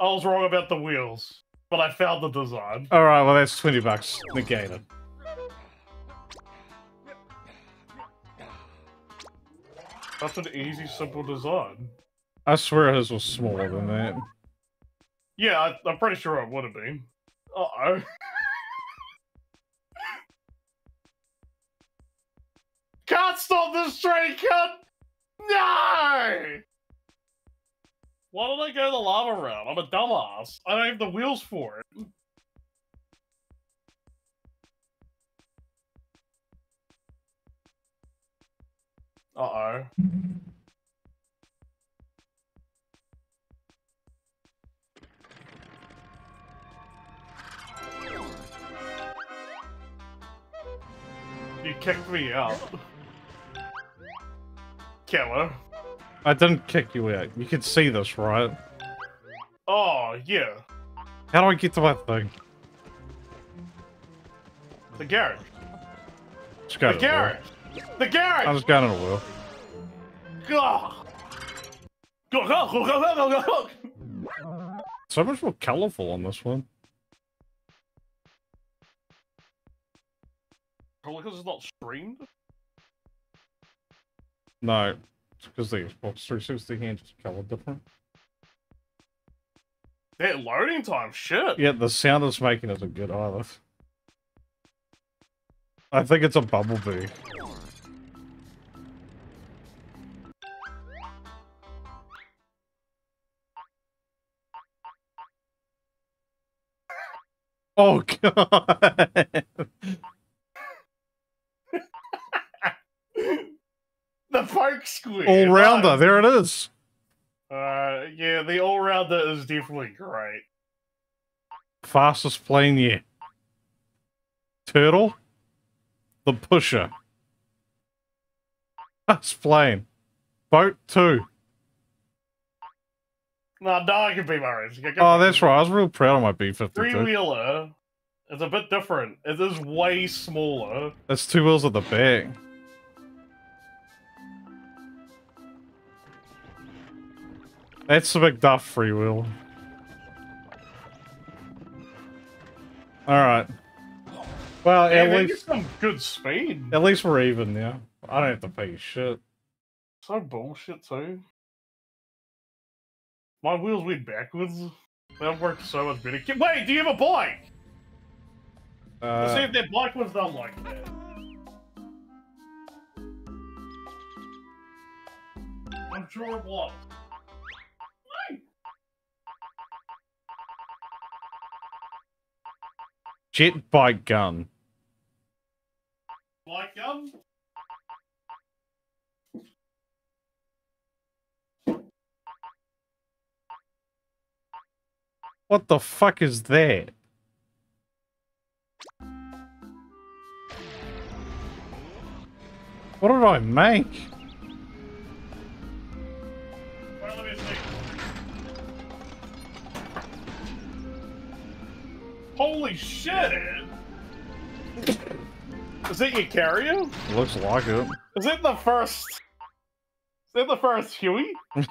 I was wrong about the wheels, but I found the design. All right, well that's 20 bucks negated. That's an easy, simple design. I swear his was smaller than that. Yeah, I, I'm pretty sure it would have been. Uh Can't stop this train! No! Why did I go the lava route? I'm a dumbass. I don't have the wheels for it. Uh oh. You kicked me out. Killer. I didn't kick you out. You can see this, right? Oh, yeah. How do I get to my thing? The garage. Just go The to the wheel. garage. The garage. I'm just going to the wheel. Go, go, go, go, go, go, go. So much more colourful on this one. Probably because it's not streamed. No, it's because the Xbox 360 hand is colored different. That loading time, shit. Yeah, the sound it's making isn't good either. I think it's a bumblebee. Oh god! the. All rounder, there it is. Uh, yeah, the all rounder is definitely great. Fastest plane yet. Turtle. The pusher. Fast plane. Boat two. No, no, I can be my race. Oh, that's right. I was real proud of my Three B-52. Three wheeler. is a bit different. It is way smaller. That's two wheels at the back. That's the McDuff free wheel. Alright. Well, Yeah, at least some good speed. at least we're even now. I don't have to pay shit. So bullshit too. My wheels went backwards. That worked so much better. Wait, do you have a bike? Let's see Uh, if that bike was done like that. I'm sure it was. Jet bike gun. Bike gun? What the fuck is that? What did I make? Holy shit! Is it your carrier? Looks like it. Is it the first? Is it the first Huey?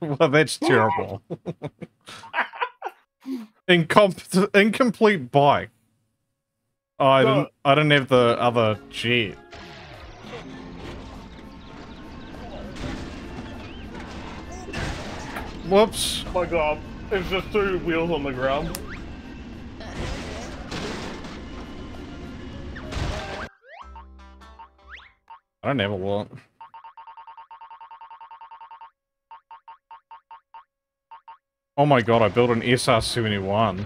well, that's terrible. Incom- incomplete bike. Oh, I didn't. I didn't have the other jet. Whoops. Oh my god, it's just two wheels on the ground. I don't have a lot. Oh my god, I built an SR-71.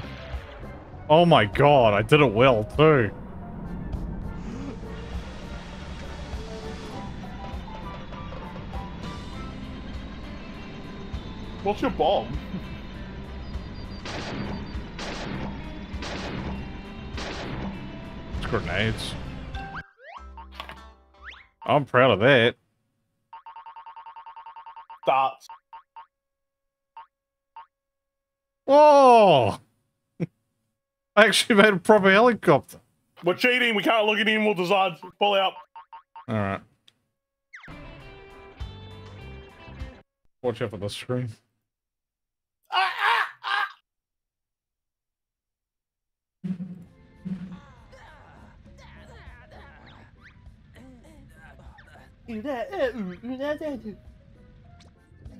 Oh my god, I did it well too. What's your bomb? It's grenades. I'm proud of that. Darts. Oh! I actually made a proper helicopter. We're cheating. We can't look at any more designs. Pull out. Alright. Watch out for the screen.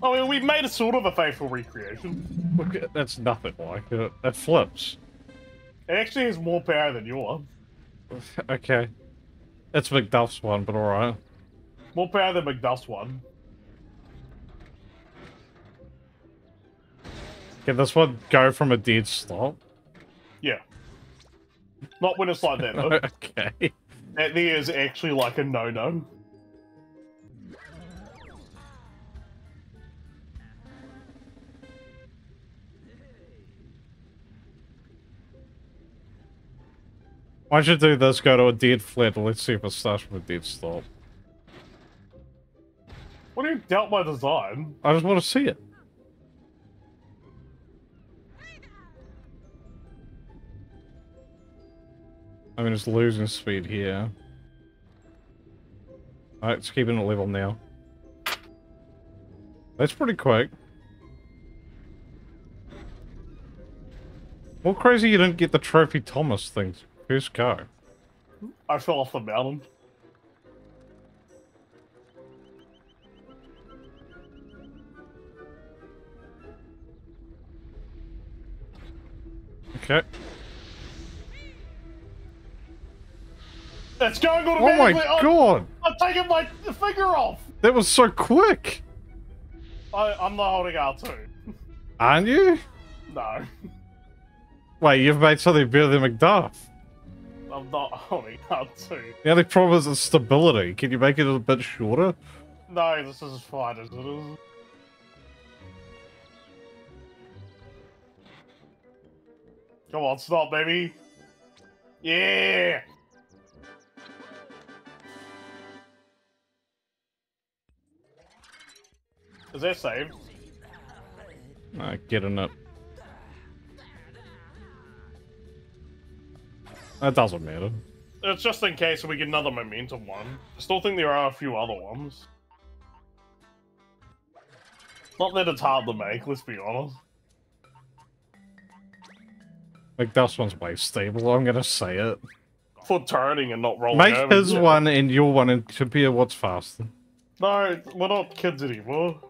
I mean, we've made a sort of a faithful recreation. Look, that's nothing like it. It flips. It actually has more power than your one. Okay. It's McDuff's one, but alright. More power than McDuff's one. Can this one go from a dead stop? Yeah. Not when it's like that, though. okay. that there is actually like a no-no. Don't you do this? Go to a dead flat. Let's see if it starts from a dead stop. What do you doubt my design? I just want to see it. I mean, it's losing speed here. Alright, it's keeping it level now. That's pretty quick. More crazy you didn't get the Trophy Thomas things first go. I fell off the mountain. Okay. It's going Oh my. I'm, god! I'm taking my finger off. That was so quick! I, I'm not holding R2. Aren't you? No. Wait, you've made something better than McDuff. I'm not holding R2. The only problem is the stability. Can you make it a bit shorter? No, this is fine as it is. Come on, stop, baby. Yeah! Is that saved? Uh, getting it. That doesn't matter. It's just in case we get another momentum one. I still think there are a few other ones. Not that it's hard to make, let's be honest. Like, this one's way stable, I'm gonna say it. For turning and not rolling Make over. his yeah. one and your one and compare what's faster. No, we're not kids anymore.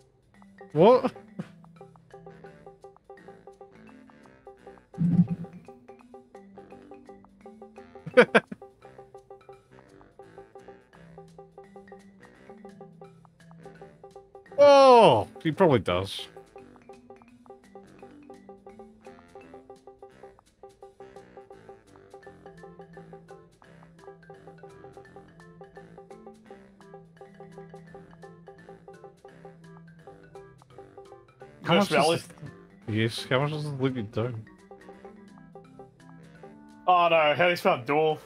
What? oh, he probably does. How much Valley. Yes, how much does the Libby do? Oh no, how do you spell dwarf?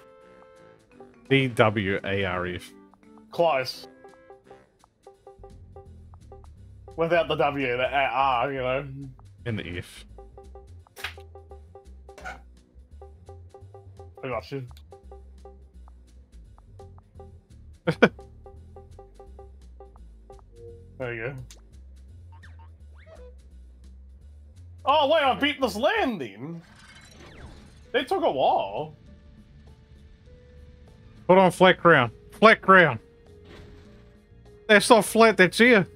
D W A R F. Close. Without the W, the A- R, you know. And the F. I got you. there you go. Oh wait, I beat this landing. It took a while. Put on flat ground. Flat ground. That's not flat, that's here.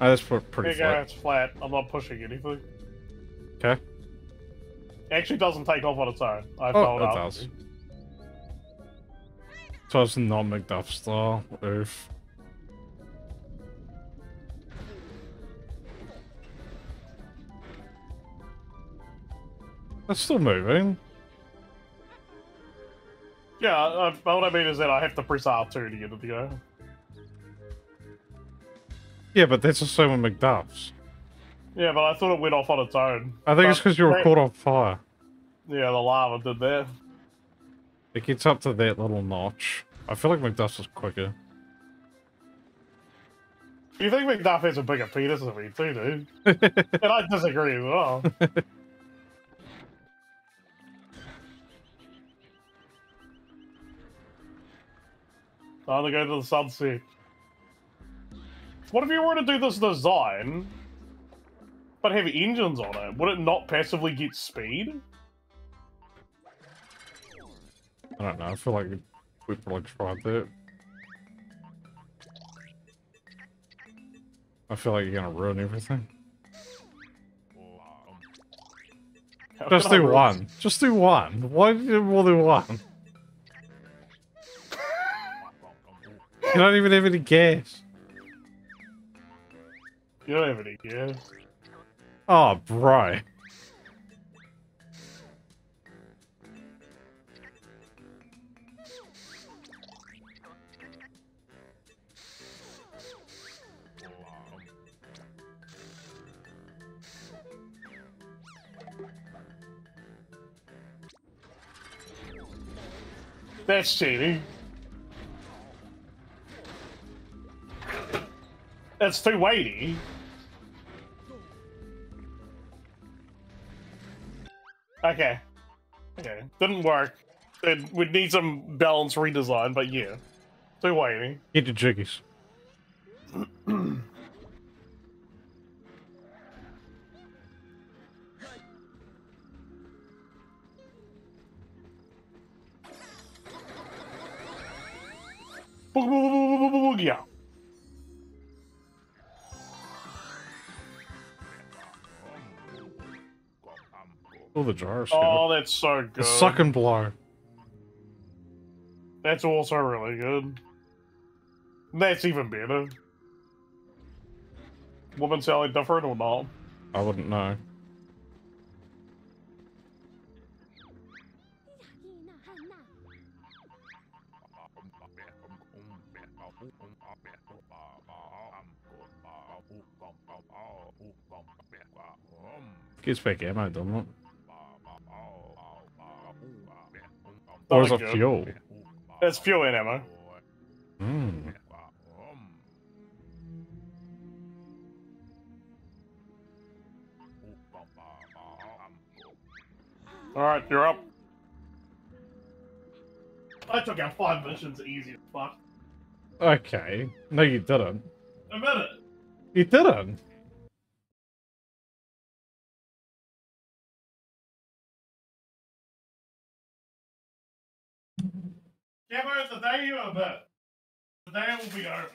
Oh, that's pretty go, flat. it's flat. I'm not pushing anything. Okay. It actually doesn't take off on its own. I Oh, it up. does. So it's not McDuff style. Oof. It's still moving. Yeah, uh, what I mean is that I have to press R2 to get it to go. Yeah, but that's the same with McDuff's. Yeah, but I thought it went off on its own. I think it's because you were that- caught on fire. Yeah, the lava did that. It gets up to that little notch. I feel like McDuff's is quicker. You think McDuff has a bigger penis than me too, dude? and I disagree as well. Time to go to the sunset. What if you were to do this design, but have engines on it? Would it not passively get speed? I don't know. I feel like we probably tried that. I feel like you're gonna ruin everything. How Just do one. Just do one. Why do you do more than one? You don't even have any gas. You don't have any gas. Oh, bro. That's cheating. That's too weighty. Okay. Okay. Didn't work. It would need some balance redesign, but yeah. Too weighty. Get the jiggies. Oh, the jar. Oh, that's so good. The suck and blow. That's also really good. That's even better. Woman Sally different or not? I wouldn't know. Gives back ammo, doesn't it? Or is it good. fuel? It's fuel in ammo. Hmm. Alright, you're up. I took out five missions easy as fuck. Okay. No, you didn't. I A minute. You didn't. Camera, the day you a bit. The day will be over.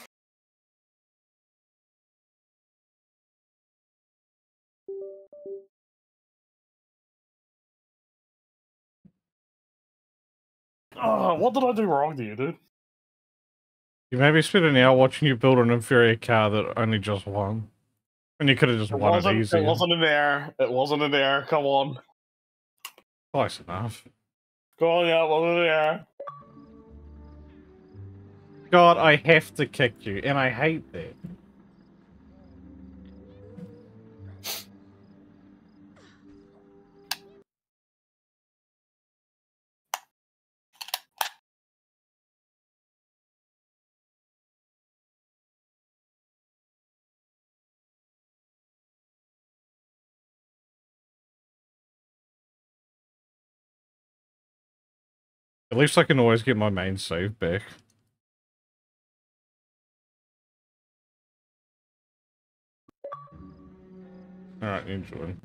Oh, what did I do wrong to you, dude? You maybe spent an hour watching you build an inferior car that only just won. And you could have just It won it wasn't, it wasn't in there. It wasn't in there. Come on. Close enough. Come on, yeah, it wasn't in there. God, I have to kick you, and I hate that. At least I can always get my main save back. Alright, enjoy.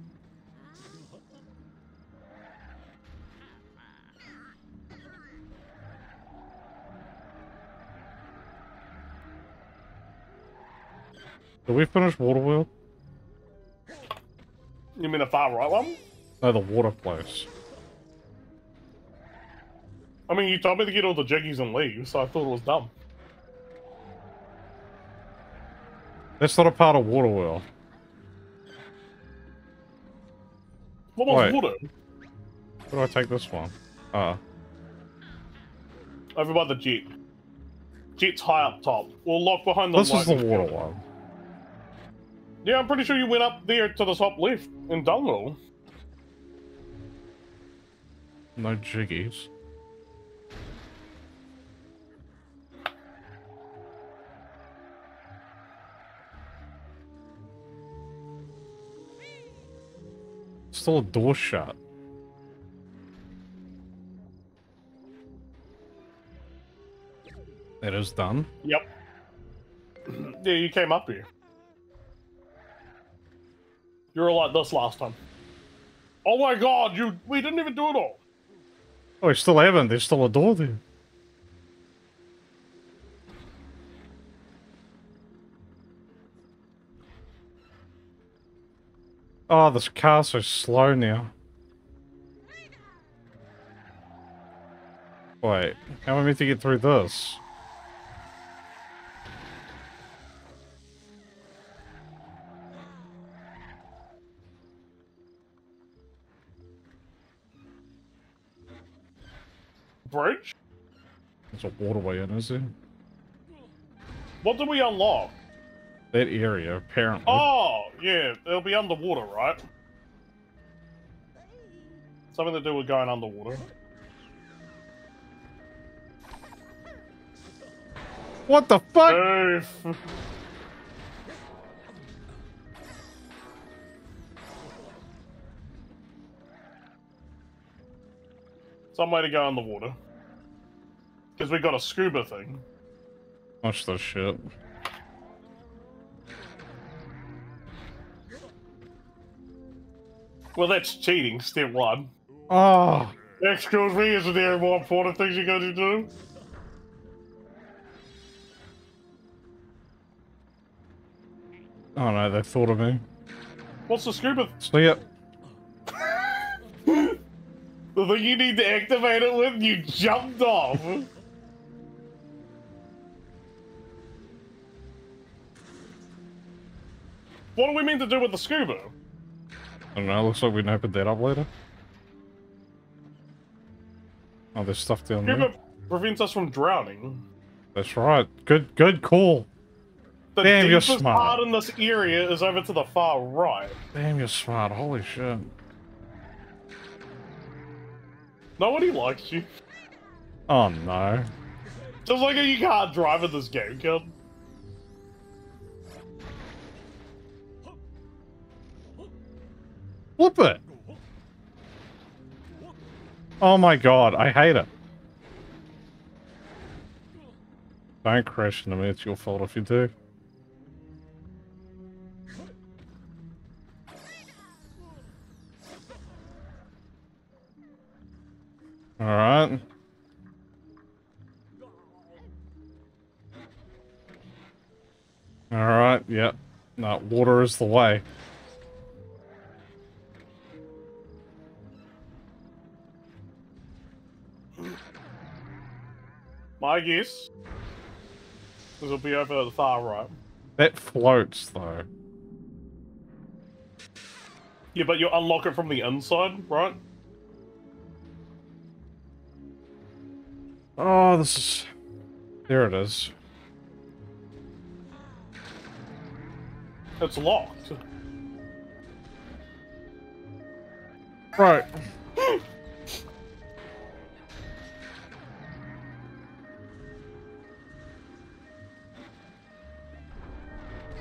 Did we finish Waterworld? You mean the far right one? No, the water place. I mean, you told me to get all the jiggies and leave, so I thought it was dumb. That's not a part of Waterworld. What was Wait. water? Where do I take this one? Ah, Over by the jet. Jet's high up top. We'll lock behind the this is the water one. Yeah, I'm pretty sure you went up there to the top left in Dunwell. No jiggies. Still a door shut. It is done. Yep. yeah, you came up here. You were like this last time. Oh my god, you we didn't even do it all. Oh, we still haven't. There's still a door there. Oh, this car's so slow now. Wait, how am I meant to get through this? Bridge? There's a waterway in, is there? What did we unlock? That area, apparently. Oh, yeah, it'll be underwater, right? Something to do with going underwater. What the fuck? Some way to go underwater. Because we got a scuba thing. Watch this shit. Well, that's cheating, step one. Oh, Excuse me, isn't there more important things you're going to do? oh no, they thought of me. What's the scuba? See it? The thing you need to activate it with, you jumped off. what do we mean to do with the scuba? I don't know, looks like we can open that up later. Oh, there's stuff down Scuba there. prevents us from drowning. That's right. Good, good call. The Damn, you're smart. part in this area is over to the far right. Damn, you're smart. Holy shit. Nobody likes you. Oh no. Just like you can't drive in this game, kid. Flip it. Oh my god, I hate it. Don't crash into me, it's your fault if you do. Alright. Alright, yep. No, water is the way. My guess. This will be over to the far right. That floats though. Yeah, but you unlock it from the inside, right? Oh, this is. There it is. It's locked. Right.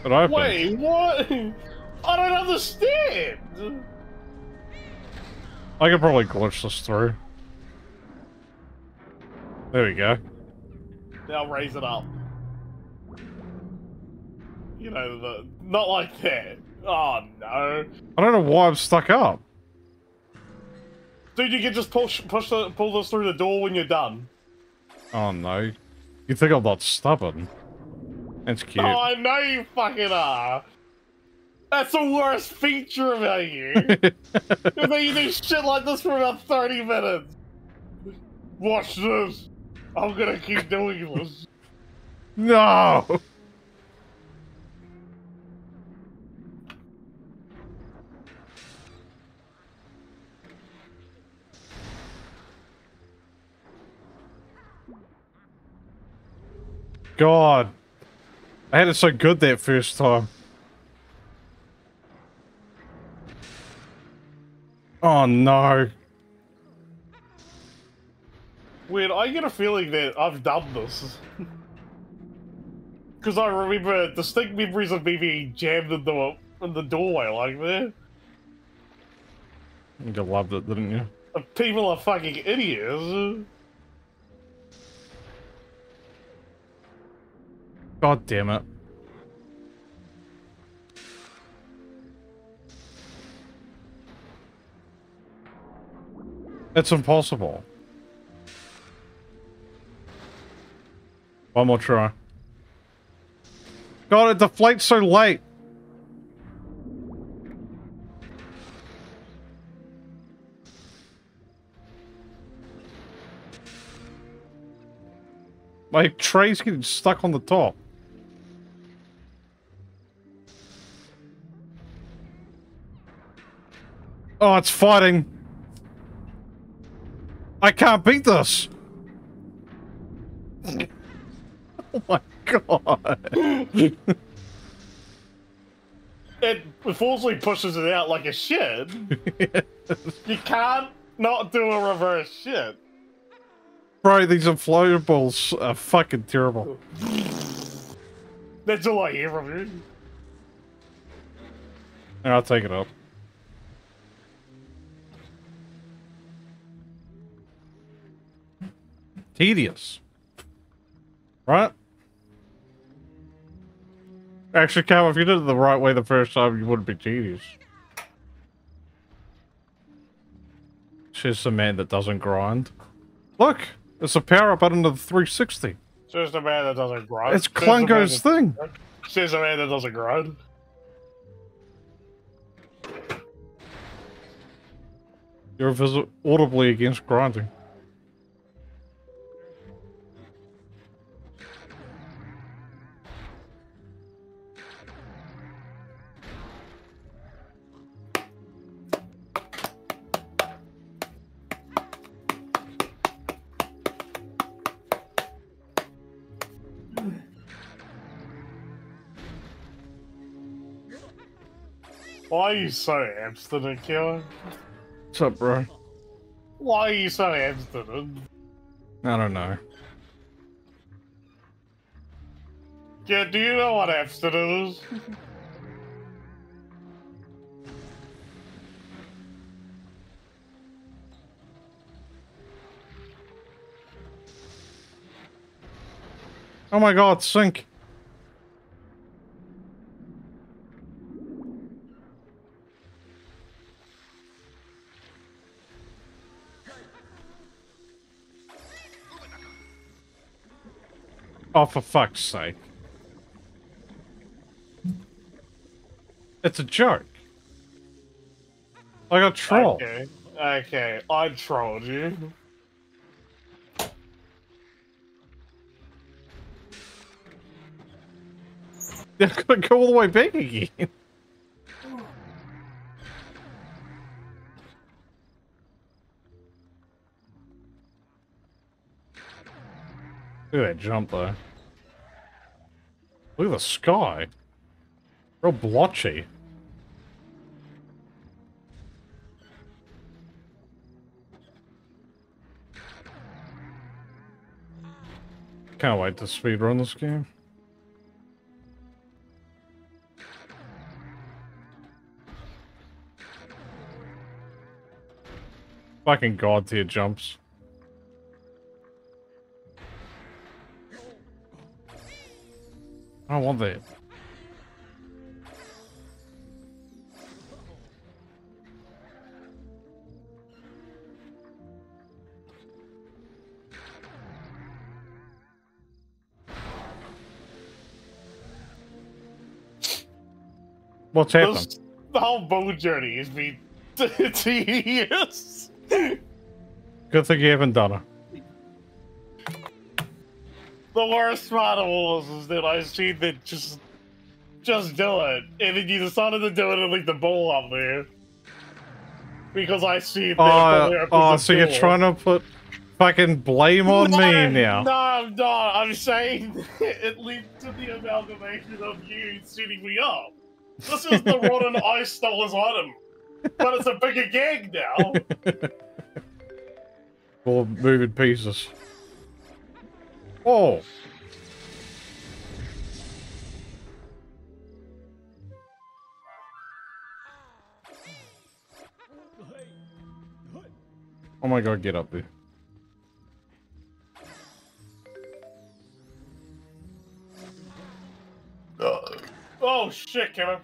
Wait, what? I don't understand. I could probably glitch this through. There we go. Now raise it up. You know, the not like that. Oh no, I don't know why I'm stuck up. dude! You can just push, push, the, pull this through the door when you're done. Oh no. You think I'm not stubborn? That's cute. Oh, I know you fucking are. That's the worst feature about you. is that you do shit like this for about 30 minutes. Watch this. I'm gonna keep doing this. no! God. I had it so good that first time. Oh no. Weird, I get a feeling that I've done this. Because I remember distinct memories of me being jammed in the, in the doorway like that. You loved it, didn't you? People are fucking idiots. God damn it. It's impossible. One more try. God, it deflates so late. My tray's getting stuck on the top. Oh, it's fighting. I can't beat this. oh my god. It forcibly pushes it out like a shit. You can't not do a reverse shit. Bro, these inflatables are fucking terrible. That's all I hear from you. I'll take it up. Tedious. Right? Actually, Cal, if you did it the right way the first time, you wouldn't be tedious. She's the man that doesn't grind. Look! It's a power up under the 360. Says the man that doesn't grind. It's Says the man Klungo's that- thing. Says the man that doesn't grind. You're visi- audibly against grinding. Why are you so abstinent, Killer? What's up, bro? Why are you so abstinent? I don't know. Yeah, do you know what abstinent is? Oh my god, sink. Oh, for fuck's sake. It's a joke. Like a troll. Okay. Okay, I trolled you. They're gonna go all the way back again. Look at that jump though. Look at the sky. Real blotchy. Can't wait to speedrun this game. Fucking god tier jumps. I don't want that. What's happened? This, the whole boat journey has been tedious. Good thing you haven't done it. The worst part of all is that I see that just just do it. And then you decided to do it and leave the ball up there. Because I see that Oh, oh so you're trying to put fucking blame on me now. No, I'm not. I'm saying it leads to the amalgamation of you setting me up. This is the rotten I stole item. But it's a bigger gag now. All moving pieces. Oh. Oh my god, get up there. oh shit, Kevin.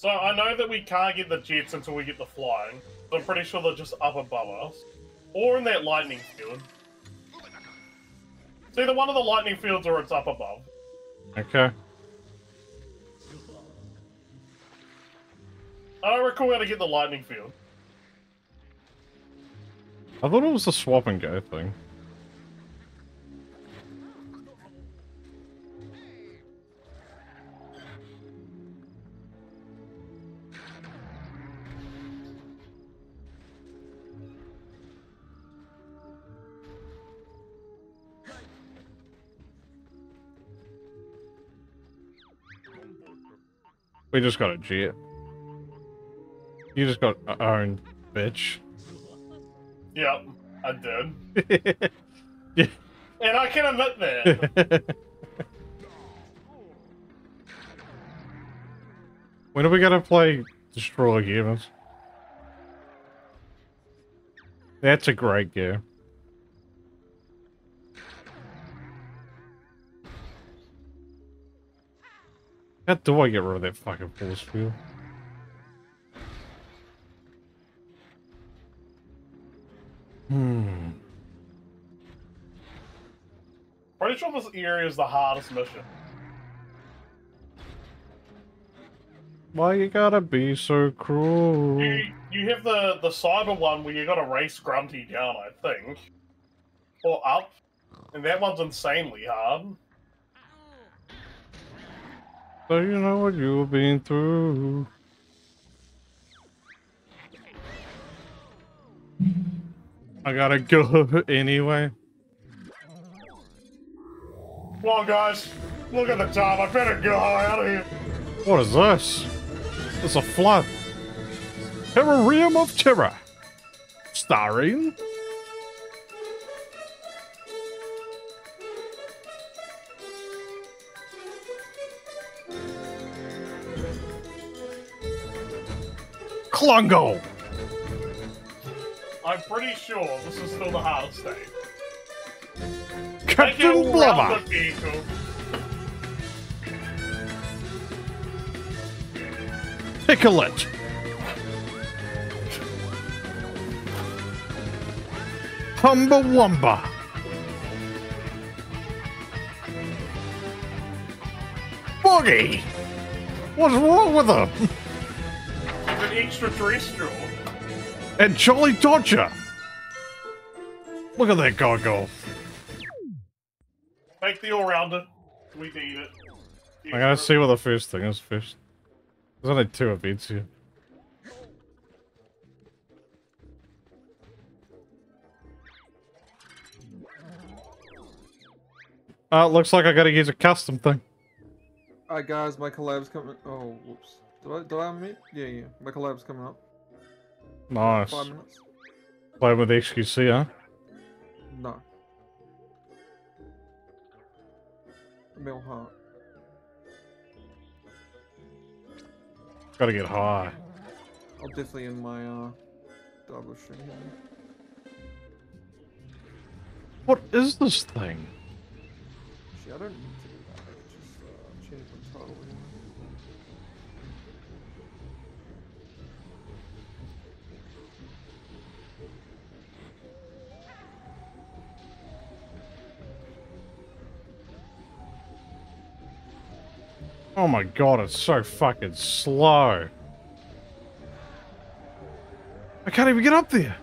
So I know that we can't get the jets until we get the flying. So I'm pretty sure they're just up above us. Or in that lightning field. It's either one of the lightning fields or it's up above. Okay. I don't recall how to get the lightning field. I thought it was a swap and go thing. We just got a jet. You just got owned, bitch. Yep, I did. yeah. And I can admit that. when are we gonna play Destroy Humans? That's a great game. How do I get rid of that fucking force field? Hmm. Pretty sure this area is the hardest mission. Why you gotta be so cruel? You, you have the, the cyber one where you gotta race Grunty down, I think. Or up. And that one's insanely hard. So you know what you've been through. I gotta go anyway. Come on, guys. Look at the time. I better go out of here. What is this? It's a flood. Terrarium of Terror. Starring. Klungo. I'm pretty sure this is still the hardest it Captain Blubber. Pickle it. Humba Wumba. Boogie! What's wrong with him? It's an extraterrestrial. And Jolly Dodger! Look at that guy go. Take the all-rounder. We need it. I gotta see what the first thing is first. There's only two events here. Uh, looks like I gotta use a custom thing. Alright guys, my collab's coming oh whoops. Did I did I meet? Yeah, yeah. My collab's coming up. Nice. Five minutes? Playing with the XQC, huh? No. Mill Heart. Gotta get high. I'll definitely end my uh double here. What is this thing? Actually, I don't Oh my god, it's so fucking slow. I can't even get up there.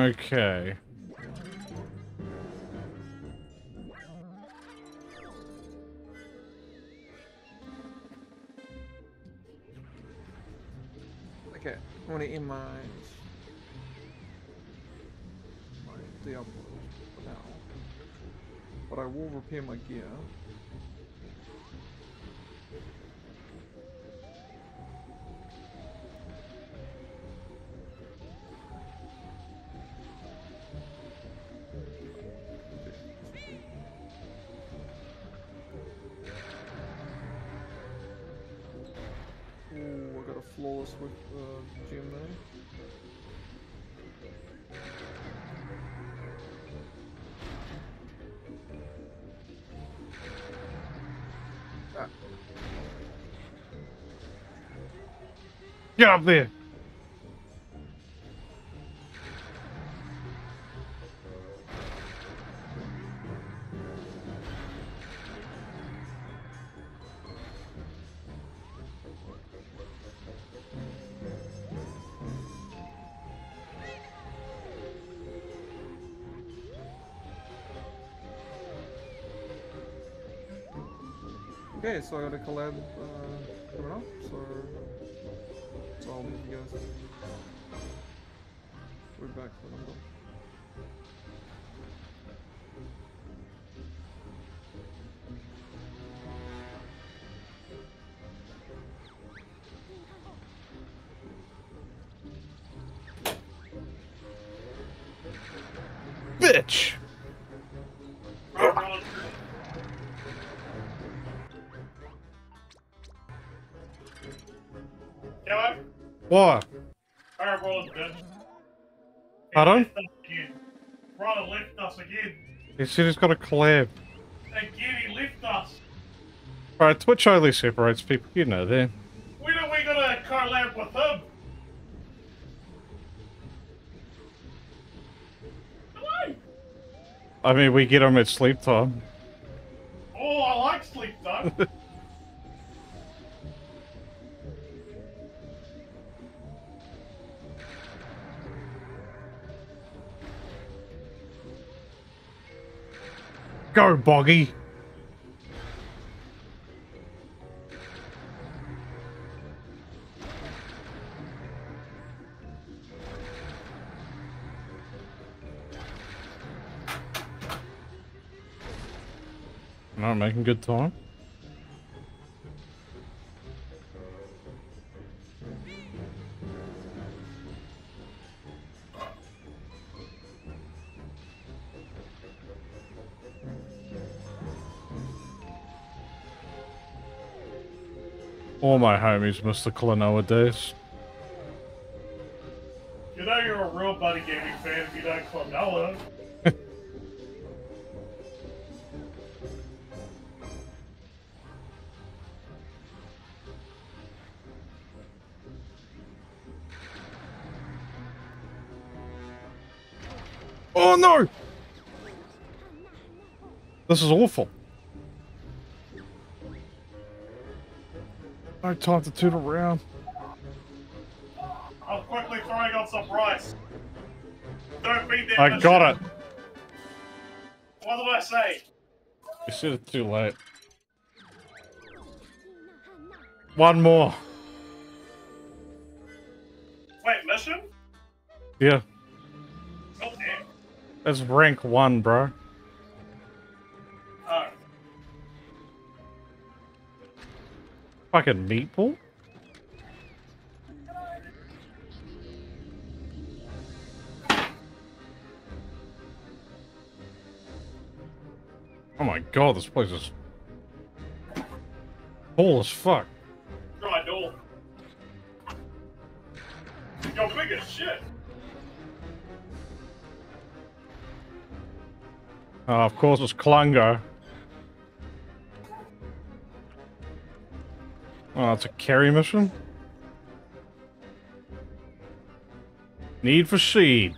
Okay. Okay, I want to end my my Diablo now, but I will repair my gear. Flawless with uh, gem there. Get up there. Okay, so I got a collab uh, coming up, so so I'll leave you guys. We're back when I'm. What? Fireball is dead. Pardon? left us again. Brother left us again. He said he's got a collab. Again, he left us. Alright, Twitch only separates people, you know that. When are we gonna collab with him? Hello? I mean, we get him at sleep time. Oh, I like sleep time. Go, Boggy. Not making good time. Homies miss the Klonoa days. You know you're a real Buddy Gaming fan if you don't Klonoa. Oh no! This is awful. No time to toot around. I'm quickly throwing on some rice. Don't beat them. I got it. What did I say? You said it's too late. One more. Wait, mission? Yeah, Oh, damn. that's rank one, bro. Fucking meatball? Oh my god, this place is full as fuck. Right door. You're big as shit. Uh, of course, it's Klungo. Oh, it's a carry mission? Need for seed.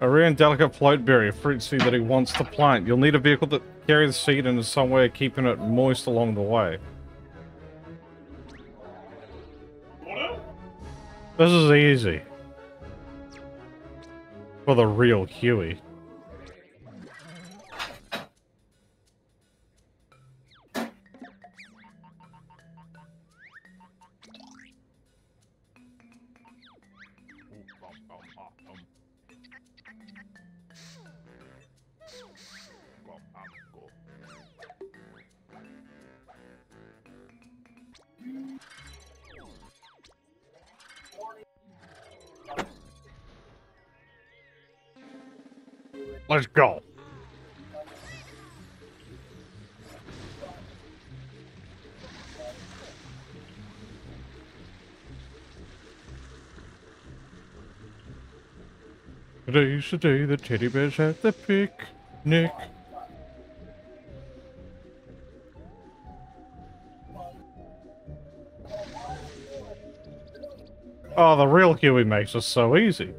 A rare and delicate float berry, a fruit seed that he wants to plant. You'll need a vehicle that carries the seed and is some way of keeping it moist along the way. This is easy. For the real Huey. The day the teddy bears at the picnic. Oh, the real Huey makes us so easy.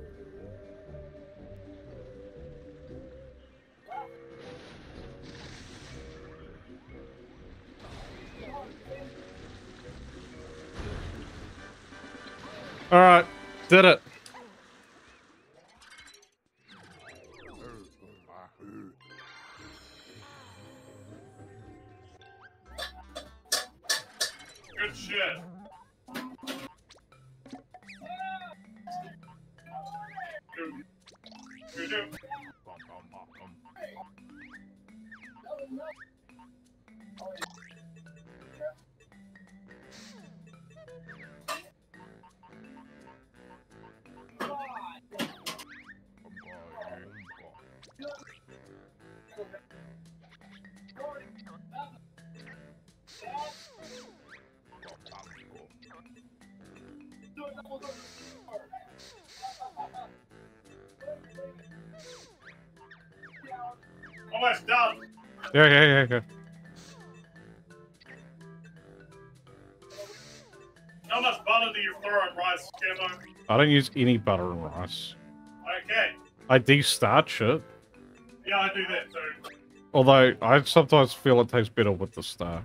Don't use any butter and rice. Okay. I de-starch it. Yeah, I do that too. Although, I sometimes feel it tastes better with the starch.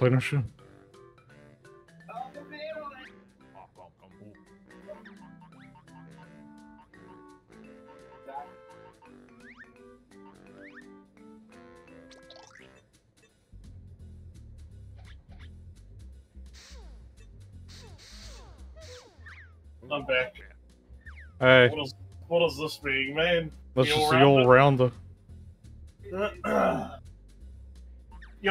Will they replenish you? I'm back. Hey, What is what is this being, man? let's The just see all-rounder? all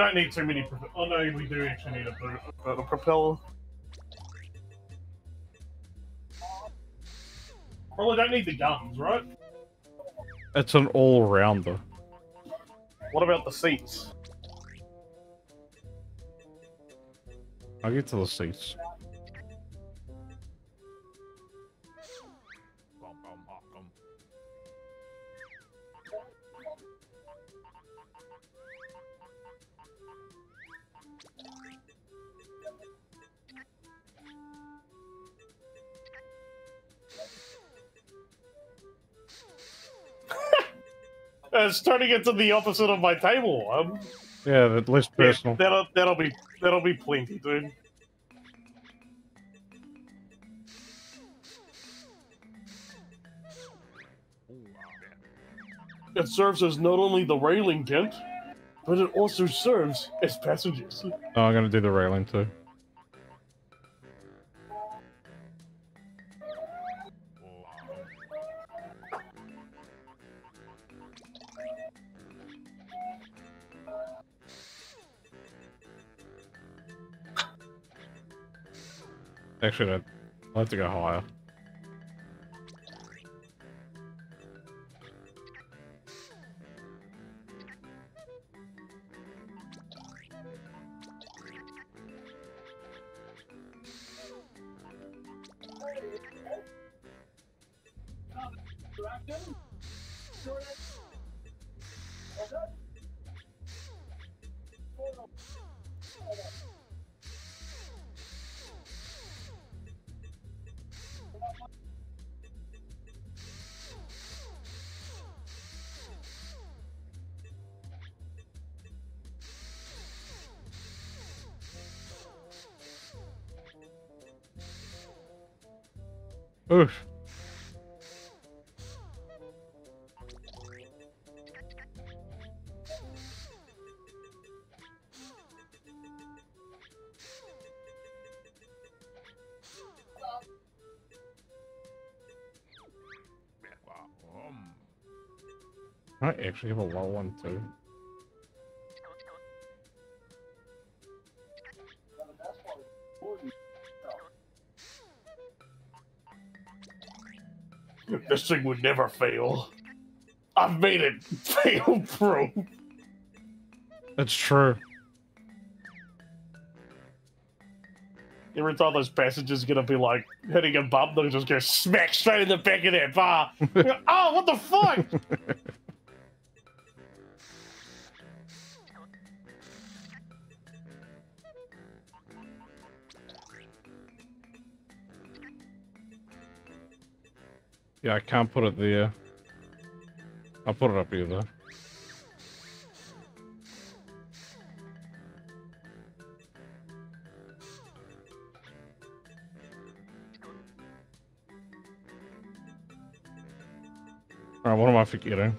don't need too many. Pro- oh no, we do actually need a, pro- a propeller. Probably don't need the guns, right? It's an all rounder. What about the seats? I'll get to the seats. It's turning into the opposite of my table. Um, Yeah, less yeah, personal. that'll that'll be that'll be plenty, dude. It serves as not only the railing tent, but it also serves as passengers. Oh, I'm gonna do the railing too. Actually, I'll have to go higher. Oof. I actually have a low one too. This thing would never fail. I've made it fail proof. It's true. Every time those passengers gonna be like hitting a bump, they'll just go smack straight in the back of that bar. oh, what the fuck? Yeah, I can't put it there. I'll put it up here though. Alright, what am I forgetting?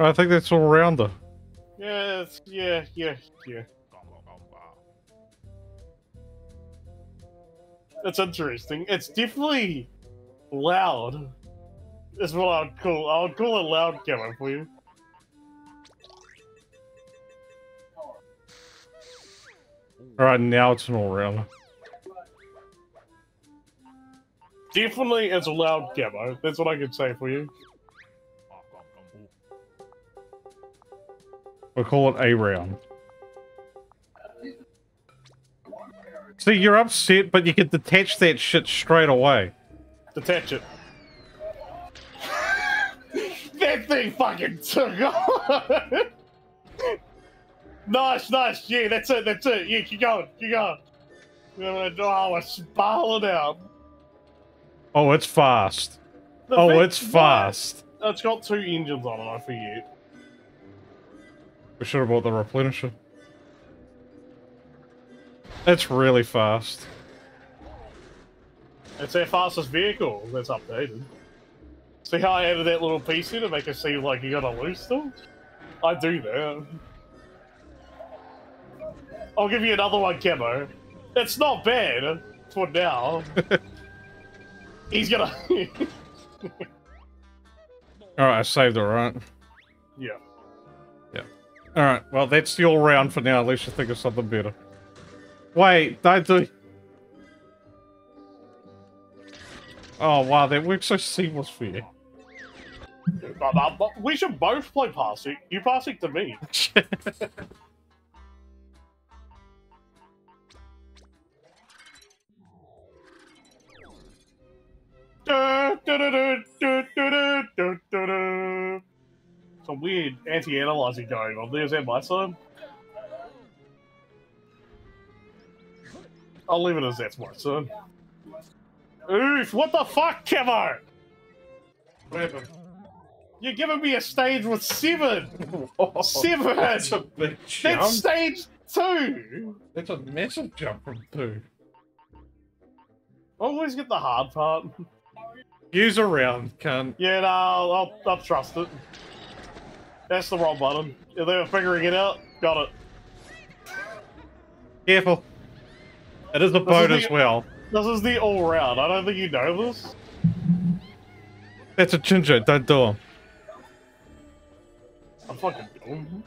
I think that's all rounder. Yeah, it's, yeah, yeah, yeah. That's interesting. It's definitely loud. Is what I would call. I would call it loud camo for you. Alright, now it's an all rounder. Definitely, it's a loud camo. That's what I could say for you. We'll call it a round. See, you're upset, but you can detach that shit straight away. Detach it. that thing fucking took off. nice, nice. Yeah, that's it. That's it. Yeah, keep going. Keep going. Oh, it's spiraling out. Oh, it's fast. The Oh, it's fast. It's got two engines on it. I forget. We should have bought the replenisher. It's really fast. It's our fastest vehicle that's updated. See how I added that little piece in to make it seem like you gotta lose them? I do that. I'll give you another one, Camo. It's not bad for now. He's gonna. Alright, I saved it, right? yeah. Alright, well, that's the all round for now. At least you think of something better. Wait, don't do. Oh, wow, that works so seamless for you. We should both play passing. You passing to me. Some weird anti-analyzing going on there. Is that my son? I'll leave it as that's my son. Oof! What the fuck, Kevo? You're giving me a stage with seven. Seven. That's a big jump. That's stage two. That's a massive jump from two. Always get the hard part. Use a round, cunt. Yeah, no, I'll, I'll, I'll trust it. That's the wrong button. If they were figuring it out, got it. Careful. It is a boat the- as well. This is the all round. I don't think you know this. That's a ginger. Don't do him. I'm fucking doing.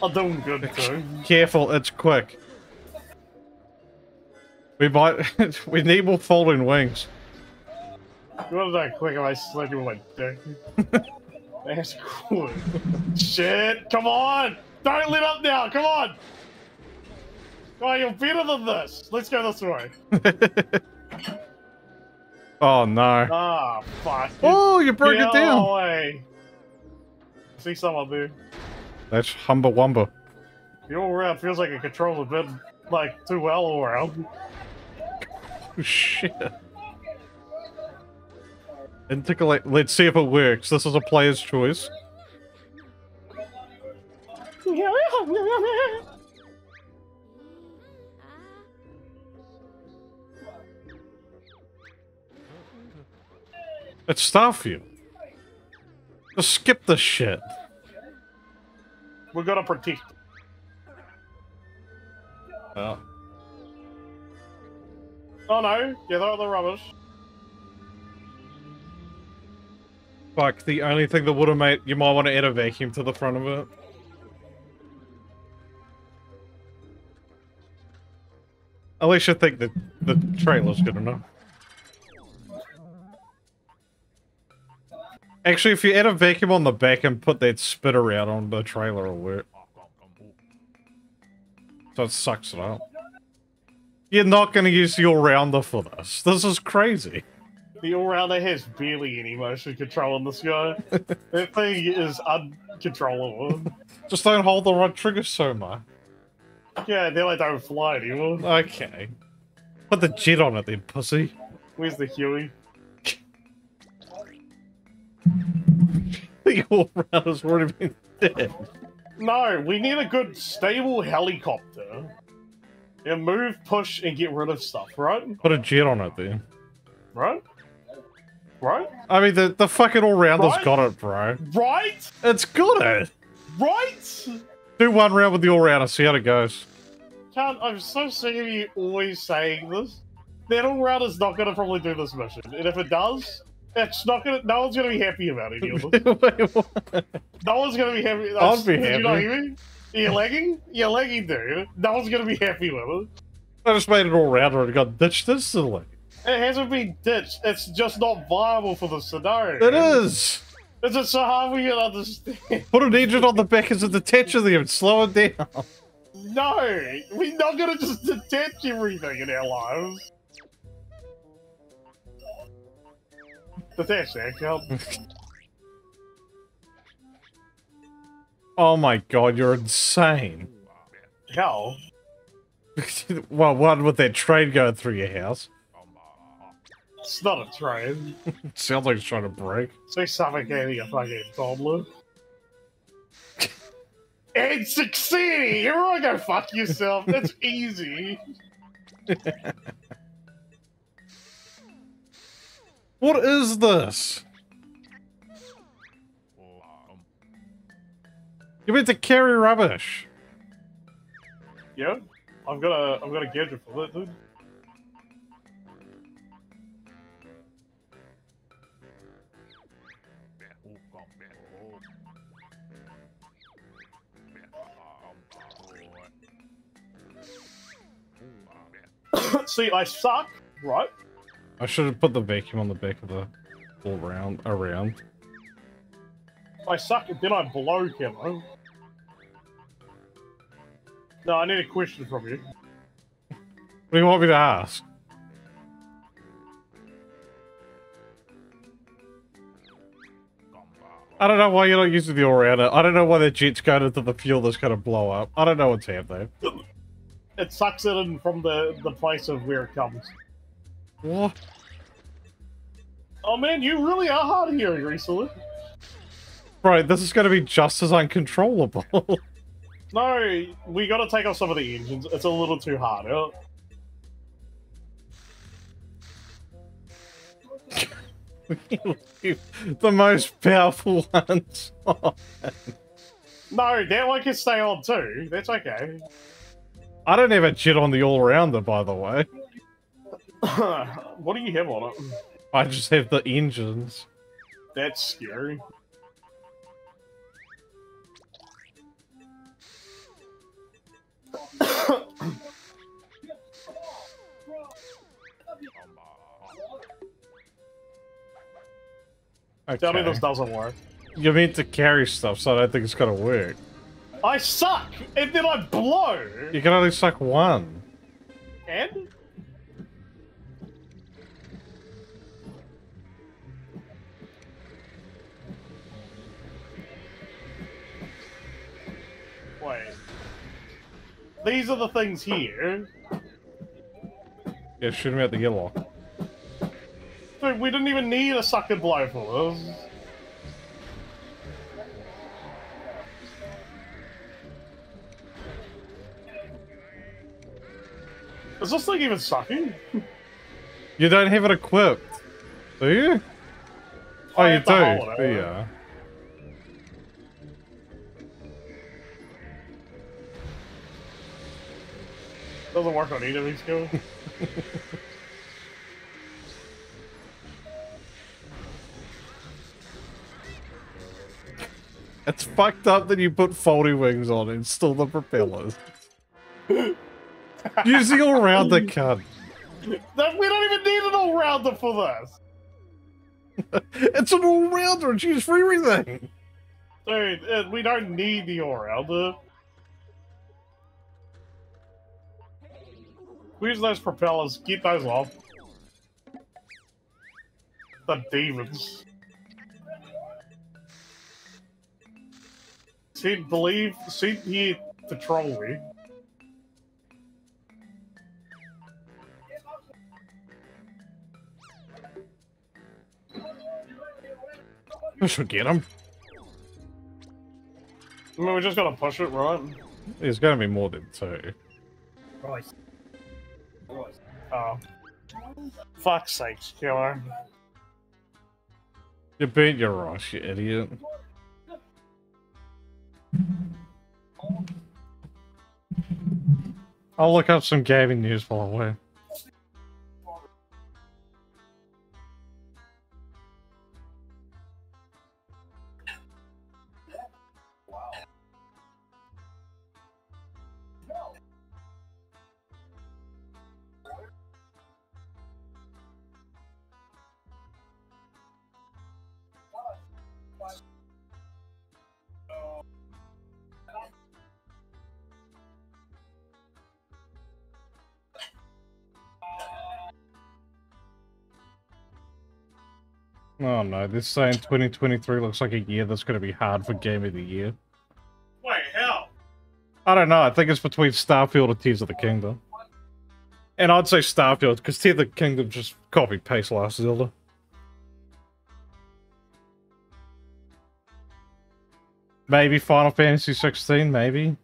I'm doing good too. Careful, it's quick. We might. we need more folding wings. You want to know quick if I slid you with my dick? That's cool. Shit, come on! Don't let up now, come on! Oh, you're better than this. Let's go this way. oh no. Ah, fuck. Oh, you broke it down. away. See someone there. That's Humba Wumba. The all round feels like it controls a bit like too well all around. Oh, shit. Intercalate. Let's see if it works. This is a player's choice. It's Starfield. Just skip the shit. We're gonna protect. Oh. Oh no, get out the rubbish. Fuck, the only thing that would have made you might want to add a vacuum to the front of it. At least think that the trailer's good enough. Actually, if you add a vacuum on the back and put that spitter out on the trailer, it'll work. So it sucks it up. You're not going to use the all-rounder for this. This is crazy. The all rounder has barely any motion control in this guy. that thing is uncontrollable. Just don't hold the right trigger so much. yeah, then I don't fly anymore. Okay. Put the jet on it then, pussy. Where's the Huey? The all-rounder's already been dead. No, we need a good stable helicopter. Yeah, move, push, and get rid of stuff, right? Put a jet on it then. Right? Right? I mean, the, the fucking all-rounder's Right? got it, bro. Right? It's got it. Right? Do one round with the all-rounder, see how it goes. Can't, I'm so sick of you always saying this. That all-rounder's not gonna probably do this mission. And if it does, it's not gonna no one's gonna be happy about it. Wait, what? No one's gonna be happy. I'll be Did You not happy. hear me? You're lagging? You're lagging, dude. No one's gonna be happy with it. I just made an all-rounder and got ditched instantly. It hasn't been ditched. It's just not viable for the scenario. It is. Is it so hard for you to understand? Put an engine on the back as a detach of them and slow it down. No! We're not gonna just detach everything in our lives. Detach that, count. Oh my god, you're insane. How? well, one with that train going through your house. It's not a train. Sounds like it's trying to break. Say suffocating a fucking toddler. and succeeding! Everyone go fuck yourself. That's easy. What is this? You meant to carry rubbish. Yeah? I've got a I've got a gadget for that, dude. See, I suck, right? I should have put the vacuum on the back of the all round around. I suck and then I blow Kemo. No, I need a question from you. What do you want me to ask? I don't know why you're not using the all-rounder. I don't know why the jet's going into the fuel that's going to blow up. I don't know what's happening. It sucks it in from the, the place of where it comes. What? Oh man, you really are hard of hearing recently. Right, this is going to be just as uncontrollable. No, we gotta take off some of the engines. It's a little too hard. uh. the most powerful ones. No, that one can stay on too. That's okay. I don't have a jet on the all-rounder, by the way. what do you have on it? I just have the engines. That's scary. Tell me this doesn't work. You're meant to carry stuff, so I don't think it's gonna work. I suck, and then I blow. You can only suck one. And wait, these are the things here. Yeah, shoot him out the yellow. Dude, we didn't even need a suck and blow for this. Is this thing even sucking? You don't have it equipped, do you? Oh, I you do. Yeah. Doesn't work on either of these skills. It's fucked up that you put folding wings on and still the propellers. Using all round the cunt. That- we don't even need an all-rounder for this. It's an all rounder. It's used for everything. Dude, we don't need the all-rounder. Use those propellers? Get those off. The demons. Sent believe sent here to troll me. I should get him. I mean, we just gotta push it, right? There's going to be more than two. Right. Oh. Ah. Fuck's sakes, killer. You beat your rush, you idiot. I'll look up some gaming news while I wait. This saying 2023 looks like a year that's going to be hard for Game of the Year. Wait, how? I don't know, I think it's between Starfield and Tears of the Kingdom. And I'd say Starfield, because Tears of the Kingdom just copy paste last Zelda. Maybe Final Fantasy 16, maybe.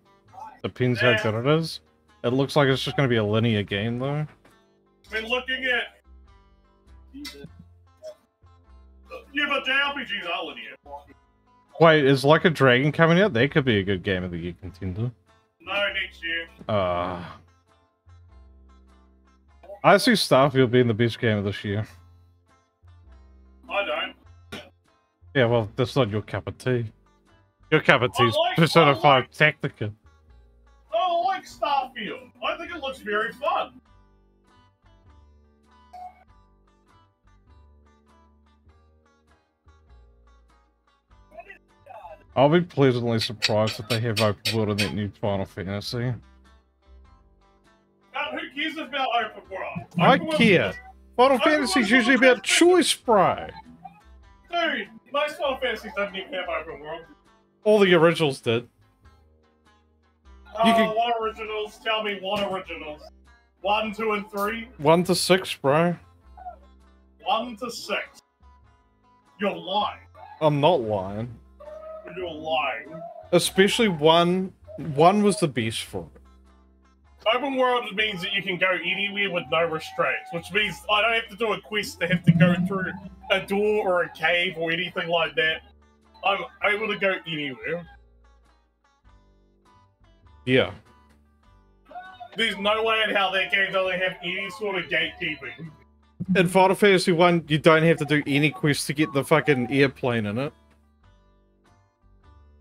Depends how Yeah. good it is. It looks like it's just going to be a linear game, though. I Been looking at. Yeah, but JRPGs are linear. Wait, is Like a Dragon coming out? They could be a good Game of the Year contender. No, next year. Uh, I see Starfield being the best game of this year. I don't. Yeah, well, that's not your cup of tea. Your cup of tea is like- Persona I 5 like- Tactica. Oh, I like Starfield. I think it looks very fun. I'll be pleasantly surprised if they have open world in that new Final Fantasy. Now, who cares about open world? I Open world- care. Final Open Fantasy is usually is about choice, bro. Dude, most Final Fantasies don't even have open world. All the originals did. Oh, You uh, can- what originals? Tell me what originals. One, two, and three. One to six, bro. One to six. You're lying. I'm not lying. You're lying. Especially one. One was the best for it. Open world means that you can go anywhere with no restraints, which means I don't have to do a quest to have to go through a door or a cave or anything like that. I'm able to go anywhere. Yeah. There's no way in hell that game doesn't have any sort of gatekeeping. In Final Fantasy 1, you don't have to do any quests to get the fucking airplane in it.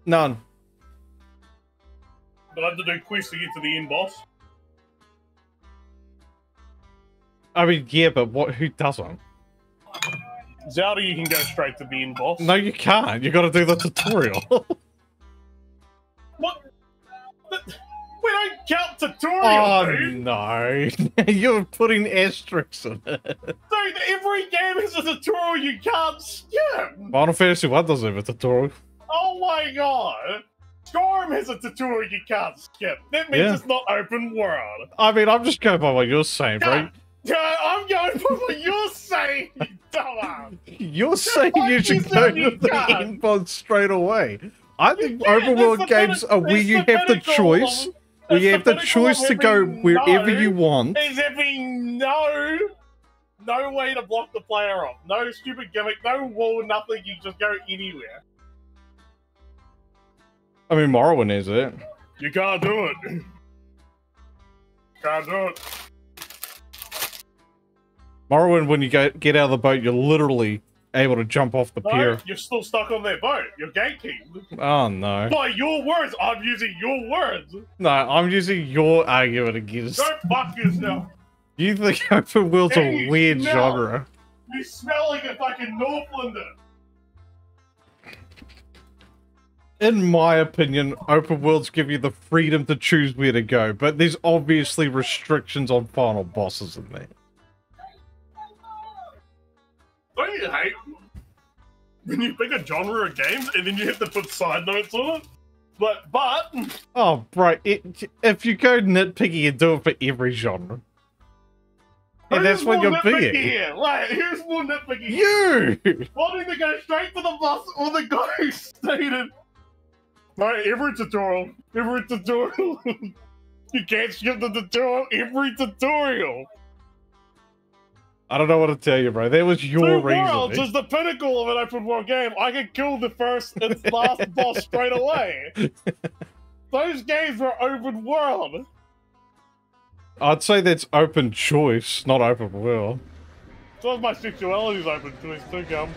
None. But I have to do quests to get to the end boss. I mean, yeah, but what? Who doesn't? Zelda, you can go straight to the end boss. No, you can't. You got to do the tutorial. What? We don't count tutorial, oh dude. no! You're putting asterisks in it. Dude, every game has a tutorial you can't skip. Final Fantasy 1 doesn't have a tutorial. Oh my god. Skyrim has a tutorial you can't skip. That means Yeah. it's not open world. I mean, I'm just going by what you're saying, bro. God, yeah, I'm going for what you're saying, you dumbass. You're saying fuck you should go to the boss straight away. I think open world games are where you have the choice, where you have the choice to go wherever no- you want. Is having no, no way to block the player off. No stupid gimmick, no wall, nothing. You just go anywhere. I mean, Morrowind is it. You can't do it. Can't do it. Morrowind, when you go, get out of the boat, you're literally able to jump off the No, pier. you're still stuck on that boat. You're gatekeeping. Oh no. By your words, I'm using your words. No, I'm using your argument against. Go fuck yourself. You think open world's a weird smell. genre? You smell like a fucking Northlander. In my opinion, open worlds give you the freedom to choose where to go, but there's obviously restrictions on final bosses in there. Don't you hate when you pick a genre of games and then you have to put side notes on it? But but Oh, bro, it, if you go nitpicky, you do it for every genre. And that's what you're big. here? Like who's more nitpicky? You! Wanting to go straight for the boss or the ghost stated. Right, every tutorial, every tutorial. you can't skip the tutorial, every tutorial. I don't know what to tell you, bro. That was your Two Worlds reason. is the pinnacle of an open world game. I could kill the first and last boss straight away. Those games were open world. I'd say that's open choice, not open world. So my sexuality's open choice too, come.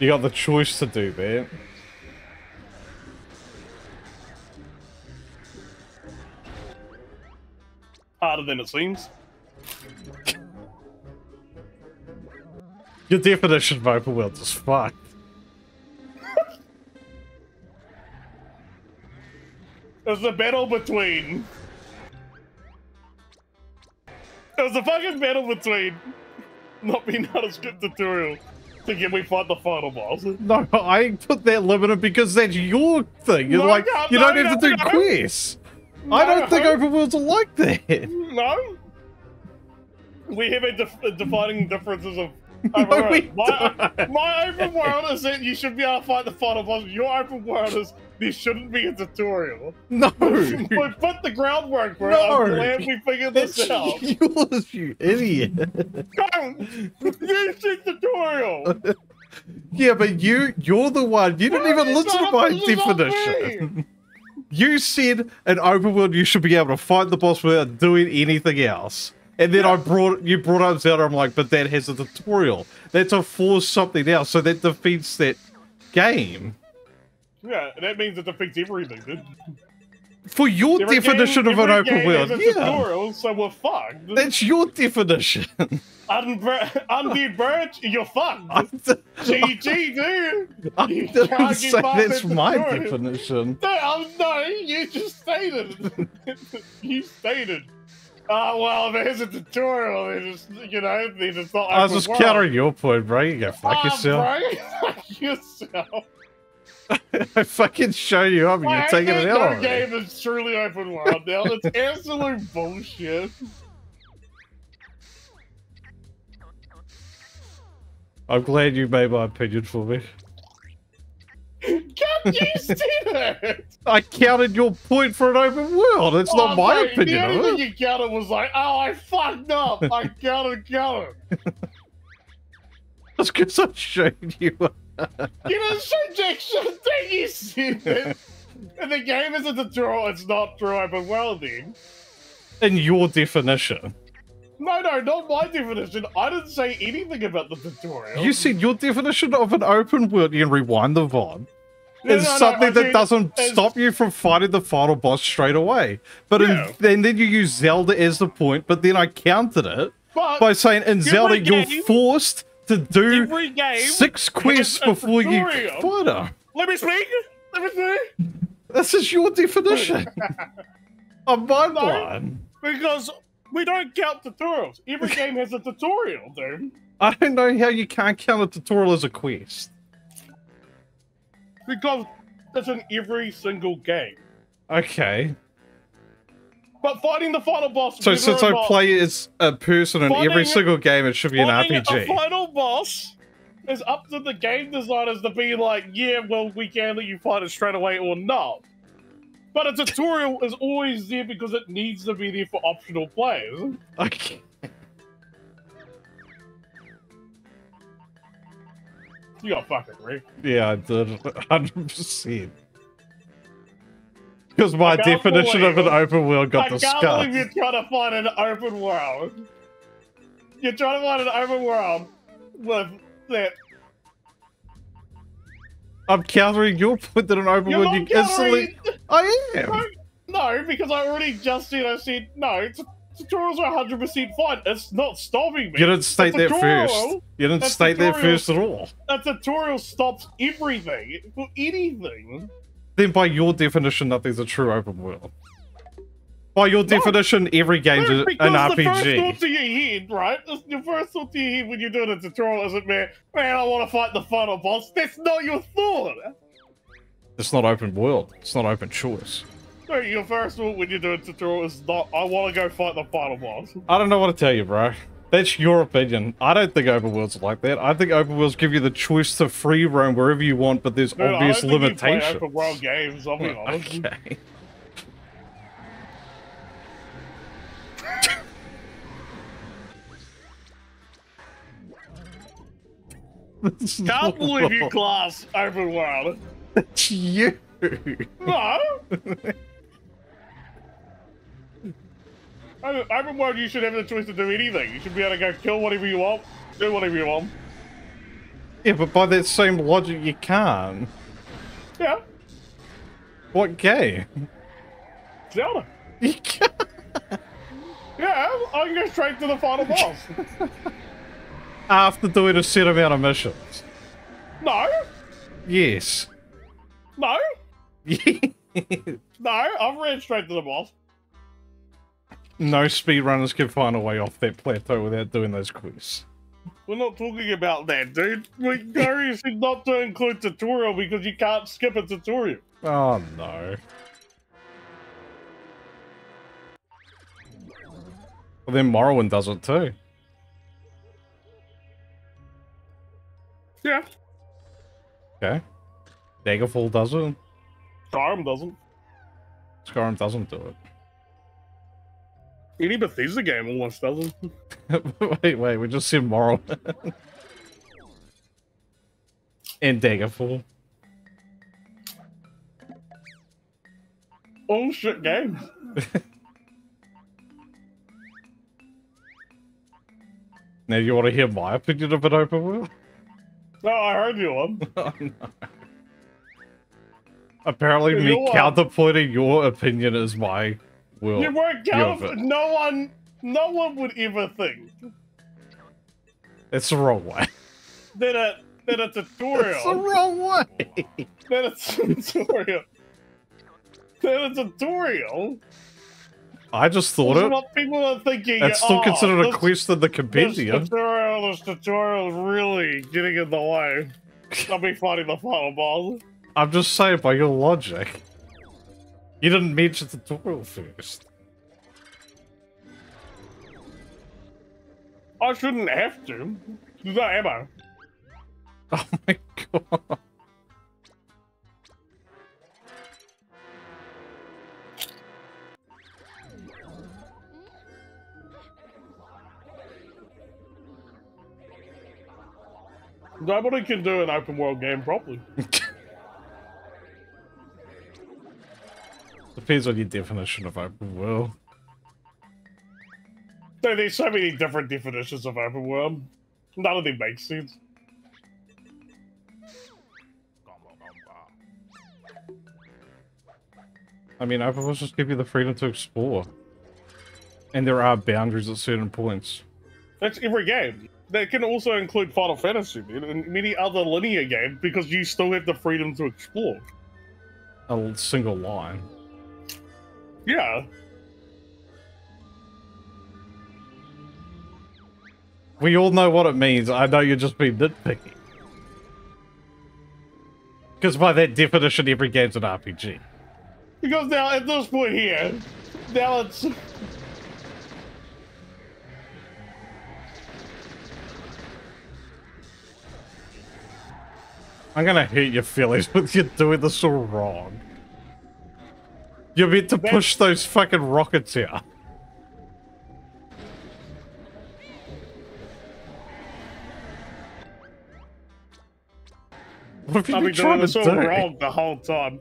You got the choice to do that. Harder than it seems. Your definition of open world is fucked. There's a battle between. There's a fucking battle between not being able to skip tutorial to get me fight the final boss. No, I put that limit because that's your thing. You're No, like, you no, don't have no, to do no. I don't think open worlds are like that. No. We have a def- a defining differences of. No, my, my open world is that you should be able to fight the final boss. Your open world is there shouldn't be a tutorial. No. we put the groundwork for it. No. I'm glad we figured this That's out. yours, you idiot. Don't use the tutorial. Yeah, but you you're the one. You didn't even It's listen to my this is not definition. You said in open world you should be able to fight the boss without doing anything else. And then I brought you brought up Zelda, I'm like, but that has a tutorial. That's a force something else, so that defeats that game. Yeah, that means it defeats everything, dude. For your Every definition game- of an open world, yeah. tutorial, so we're fucked. That's your definition. Unbur- Undead Birch, you're fucked. GG, dude. I You didn't say that's that my tutorial. definition. No, I'm, no, you just stated. you stated. Ah, well, has a tutorial, they just, you know, they just not. I was just world. countering your point, bro. You go fuck Ah, yourself. bro, fuck yourself. I fucking show you up and you're taking that it out on game is truly open world now. It's absolute bullshit. I'm glad you made my opinion for me. God, you said it. I counted your point for an open world. It's not Oh, my mate, opinion The only thing you counted was like, oh, I fucked up. I counted, counted. That's because I showed you. You know, subjection thing you it. And the game isn't a draw, it's not draw, but then. In your definition. No, no, not my definition. I didn't say anything about the tutorial. You said your definition of an open world, you can rewind the VOD, No, is no, no, something I that said doesn't as- stop you from fighting the final boss straight away. But Yeah. in, and then you use Zelda as the point, but then I countered it But by saying in Zelda you're forced to do every game. six quests before you fight her. Let me speak. Let me speak. This is your definition. I'm mind No. Because we don't count tutorials. Every game has a tutorial, dude. I don't know how you can't count a tutorial as a quest. Because it's in every single game. Okay. But fighting the final boss. So since I play as a person in every single game, it should be an RPG. A final boss is up to the game designers to be like, yeah, well, we can let you fight it straight away or not. But a tutorial is always there because it needs to be there for optional players. Okay. You got fucking Rick. Yeah, I did. 100%. Because my definition of an open world got I can't believe you're trying to find an open world. You're trying to find an open world with that. I'm countering your point that an open You're world not you instantly. I am. No, because I already just said I said no. Tutorials are 100 percent fine. It's not stopping me. You didn't state that first. You didn't state that first at all. A tutorial stops everything for anything. Then, by your definition, nothing's a true open world. By your definition, every game's No, a- because the first thought to your head, right? the- first thought to your head when you're doing a tutorial isn't, man, man, I want to fight the final boss. That's not your thought. It's not open world. It's not open choice. No, your first thought when you're doing a tutorial is not, I want to go fight the final boss. I don't know what to tell you, bro. That's your opinion. I don't think open worlds are like that. I think open worlds give you the choice to free roam wherever you want, but there's Dude, I obvious don't think you play limitations. open world games, I'll be honest. Okay. Can't believe you class open world. It's you. No. Open open world, you should have the choice to do anything. You should be able to go kill whatever you want, do whatever you want. Yeah, but by that same logic, you can't. Yeah, What game? Zelda. You can't. Yeah, I can go straight to the final boss. After doing a set amount of missions. No, Yes. no, no no. I've ran straight to the boss. Speedrunners can find a way off that plateau without doing those quests. We're not talking about that, dude. We Gary said not to include tutorial because you can't skip a tutorial. Oh no. Well, then Morrowind does it too. Yeah, Okay. Daggerfall does it. Skyrim doesn't. Skyrim doesn't do it. Any Bethesda game almost doesn't. wait, wait, we just said Morrowind. and Daggerfall. All shit games. Now you want to hear my opinion of an open world? No, I heard you one. Oh, no. Apparently, me counterpointing your opinion is my will. you have it. No one, no one would ever think It's the wrong way. that a that a tutorial. It's the wrong way. that a tutorial, that a tutorial. I just thought it. what people are thinking. It's still "Oh, considered a this- quest in the This compendium. tutorial, this tutorial is really getting in the way. I'll be fighting the final boss. I'm just saying by your logic. You didn't mention the tutorial first. I shouldn't have to. There's no ammo. Oh my god. Nobody can do an open world game properly. Depends on your definition of open world. So there's so many different definitions of open world. None of them make sense. I mean, open worlds just give you the freedom to explore. And there are boundaries at certain points. That's every game. That can also include Final Fantasy dude, and many other linear games because you still have the freedom to explore. A single line. Yeah. We all know what it means. I know you're just being nitpicky. Because by that definition, every game's an RPG. Because now at this point here, now it's I'm gonna hurt your feelings with you're doing this all wrong. You're meant to push those fucking rockets out. What have you I've been doing to this all do? wrong the whole time.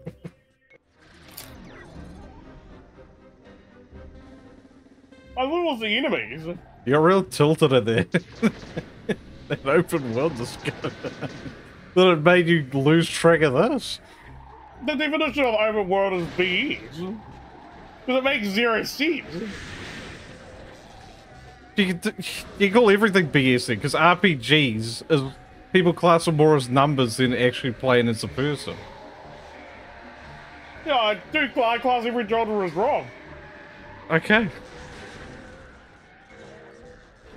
I thought it was the enemies. You're real tilted at that. that open world discussion. that it made you lose track of this. The definition of open world is BEs. Because it makes zero sense. You, you call everything BS then, because RPGs is people class them more as numbers than actually playing as a person. Yeah, I do I class every genre as wrong. Okay.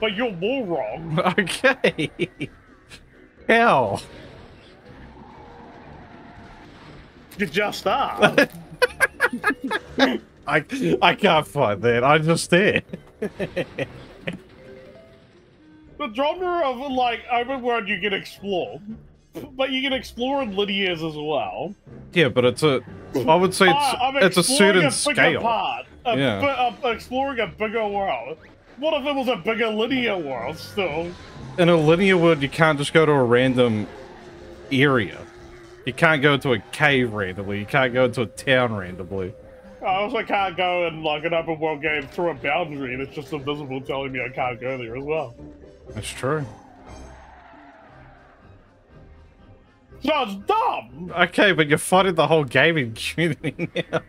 But you're more wrong. Okay. How? You just are. I I can't find that. I just there. the genre of like open world you can explore. But you can explore in linears as well. Yeah, but it's a. I would say it's ah, I'm it's a certain bigger scale. Part, a Yeah. a- exploring a bigger world. What if it was a bigger linear world still? In a linear world, you can't just go to a random area. You can't go into a cave randomly. You can't go into a town randomly. I also can't go in like an open world game through a boundary and it's just invisible telling me I can't go there as well. That's true. Sounds dumb! Okay, but you're fighting the whole gaming community now.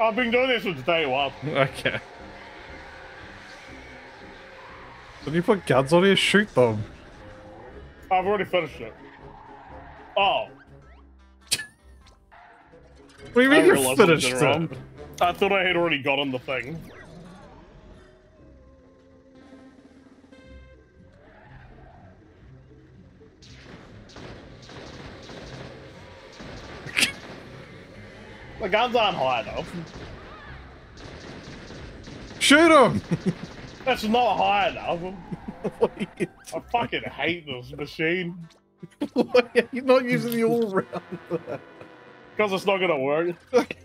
I've been doing this since day one. Okay. When you put guns on you, shoot them. I've already finished it. Oh, What do you I mean you realised I did finished it it? I thought I had already gotten the thing. the guns aren't high enough. Shoot him! That's not high enough. what are you I fucking hate this machine. Why are not using the all round? Because it's not gonna work.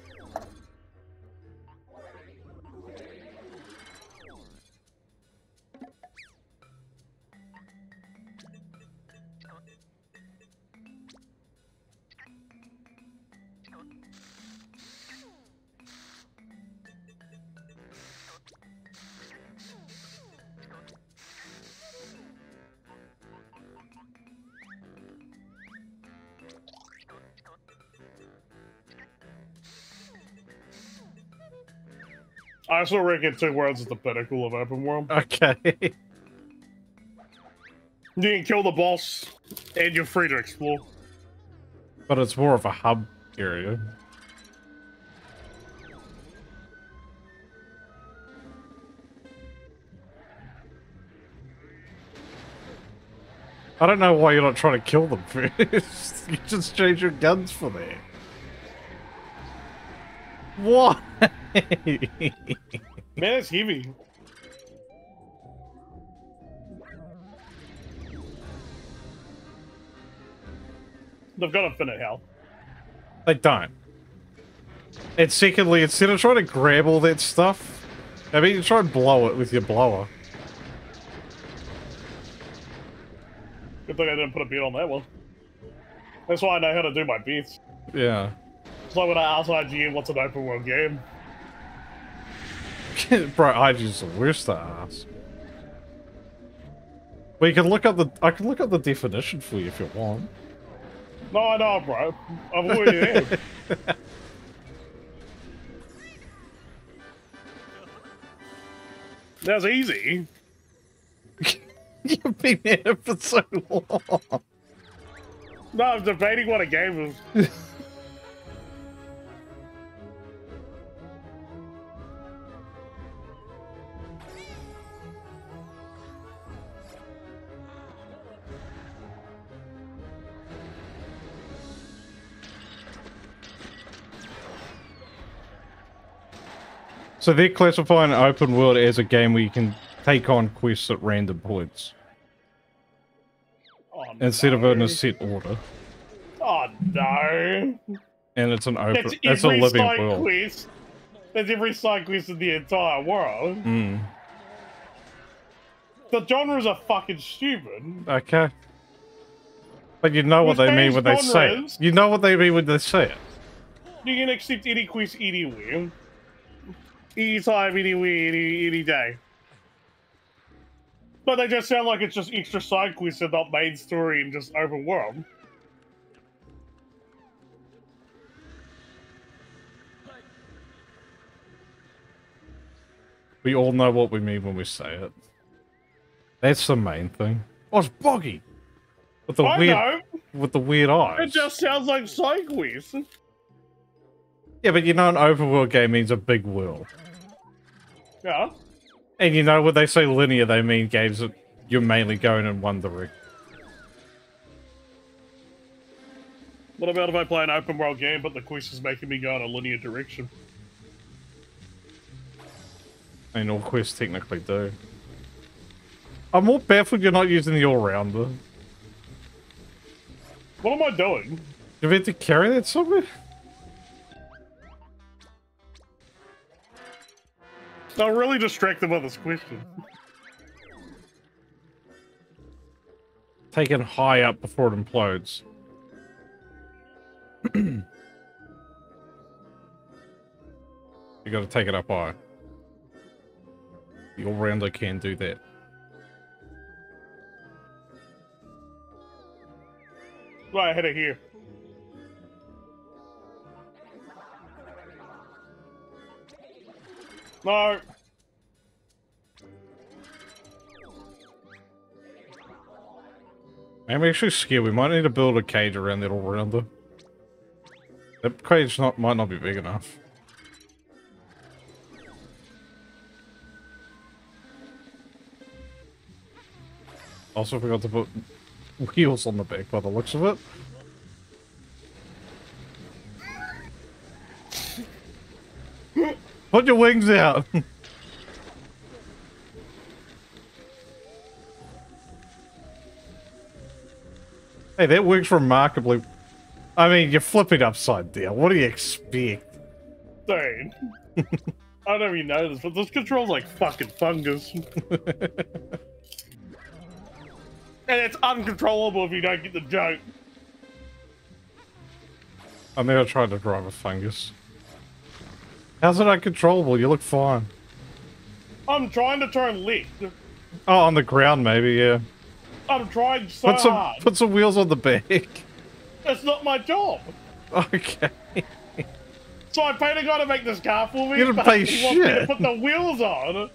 I also reckon two worlds is the pinnacle of open world. Okay. You can kill the boss, and you're free to explore. but it's more of a hub area. I don't know why you're not trying to kill them first. you just change your guns for that. Why? Man, it's heavy. They've got infinite health. They don't. And secondly, instead of trying to grab all that stuff, I mean, you try and blow it with your blower. Good thing I didn't put a beat on that one. That's why I know how to do my beats. Yeah. It's like when I ask IGN what's an open world game. Bro, IG's the worst to ask. Well, you can look up the. I can look up the definition for you if you want. No, I know, bro. I've already there. That's easy. You've been here for so long. No, I'm debating what a game is. So they're classifying open world as a game where you can take on quests at random points Oh, instead of in a set order. Oh no! And it's an open. That's It's a living world. quest. That's every side quest in the entire world. Mm. The genres are fucking stupid. Okay. But you know what With they mean when they say it. You know what they mean when they say it. You can accept any quest anywhere, anytime, anywhere, any any day. But they just sound like it's just extra side quests and not main story and just open world. We all know what we mean when we say it. That's the main thing. Oh, it's Boggy! With the I weird know. with the weird eyes. It just sounds like side quests. Yeah, but you know an overworld game means a big world. Yeah. And you know when they say linear they mean games that you're mainly going in one direction. What about if I play an open world game, but the quest is making me go in a linear direction? I mean all quests technically do. I'm more baffled you're not using the all-rounder. What am I doing? You meant to carry that somewhere? I'm really distracted by this question. Taken high up before it implodes. you gotta take it up high. Your rounder can do that. Right, I hit it here. No. I'm actually scared. We might need to build a cage around that all rounder. That cage not might not be big enough. Also forgot to put wheels on the back by the looks of it. Put your wings out! hey, that works remarkably. I mean, you're flipping upside down. What do you expect? Dude. I don't even know this, but this controls like fucking fungus. and it's uncontrollable if you don't get the joke. I never tried to drive a fungus. How's it uncontrollable? You look fine. I'm trying to turn left. Oh, on the ground maybe, yeah. I'm trying so Put some hard. put some wheels on the back. That's not my job. Okay. So I paid a guy to make this car for me. You didn't pay he wants me to shit. put the wheels on.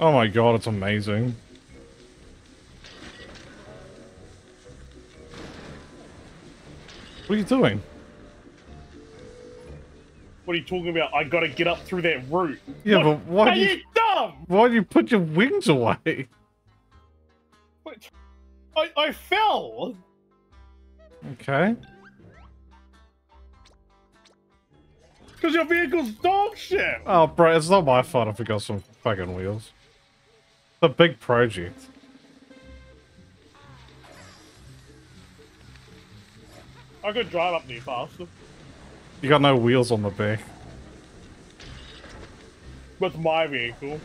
Oh my god, it's amazing. What are you doing? What are you talking about? I gotta get up through that route. Yeah, What- but why Are you, you dumb? why do you put your wings away? What? I, I fell. Okay. Because your vehicle's dog shit. Oh, bro, it's not my fault if we got some fucking wheels. It's a big project. I could drive up there faster. You got no wheels on the back. With my vehicle.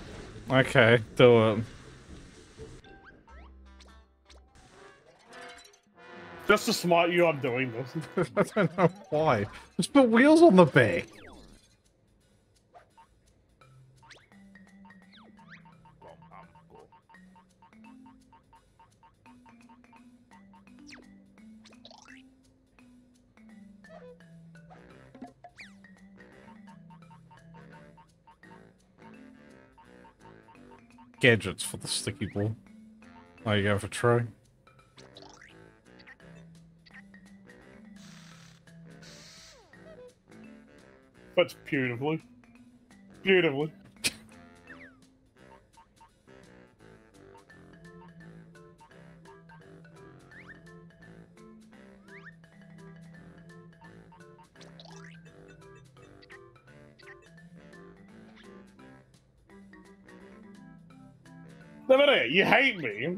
Okay, do it. Just to smart you, I'm doing this. I don't know why. Just put wheels on the back. Gadgets for the sticky ball. There you go for Troy. But beautifully. Beautifully. You hate me.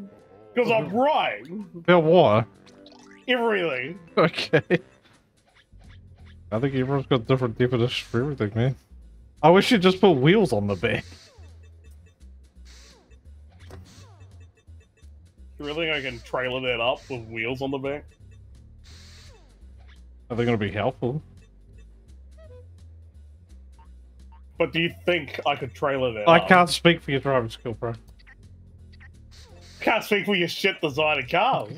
Because I'm right. About what? Everything. Okay. I think everyone's got different definitions for everything, man. I wish you'd just put wheels on the back. Do you really think I can trailer that up with wheels on the back? Are they going to be helpful? But do you think I could trailer that I up? can't speak for your driving skill, bro. Can't speak for your shit designer cars.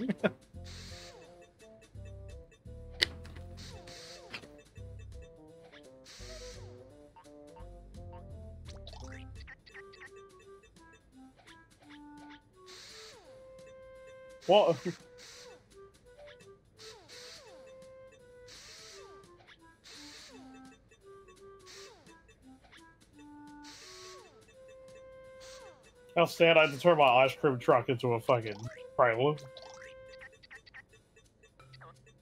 what? How sad I had to turn my ice cream truck into a fucking trailer.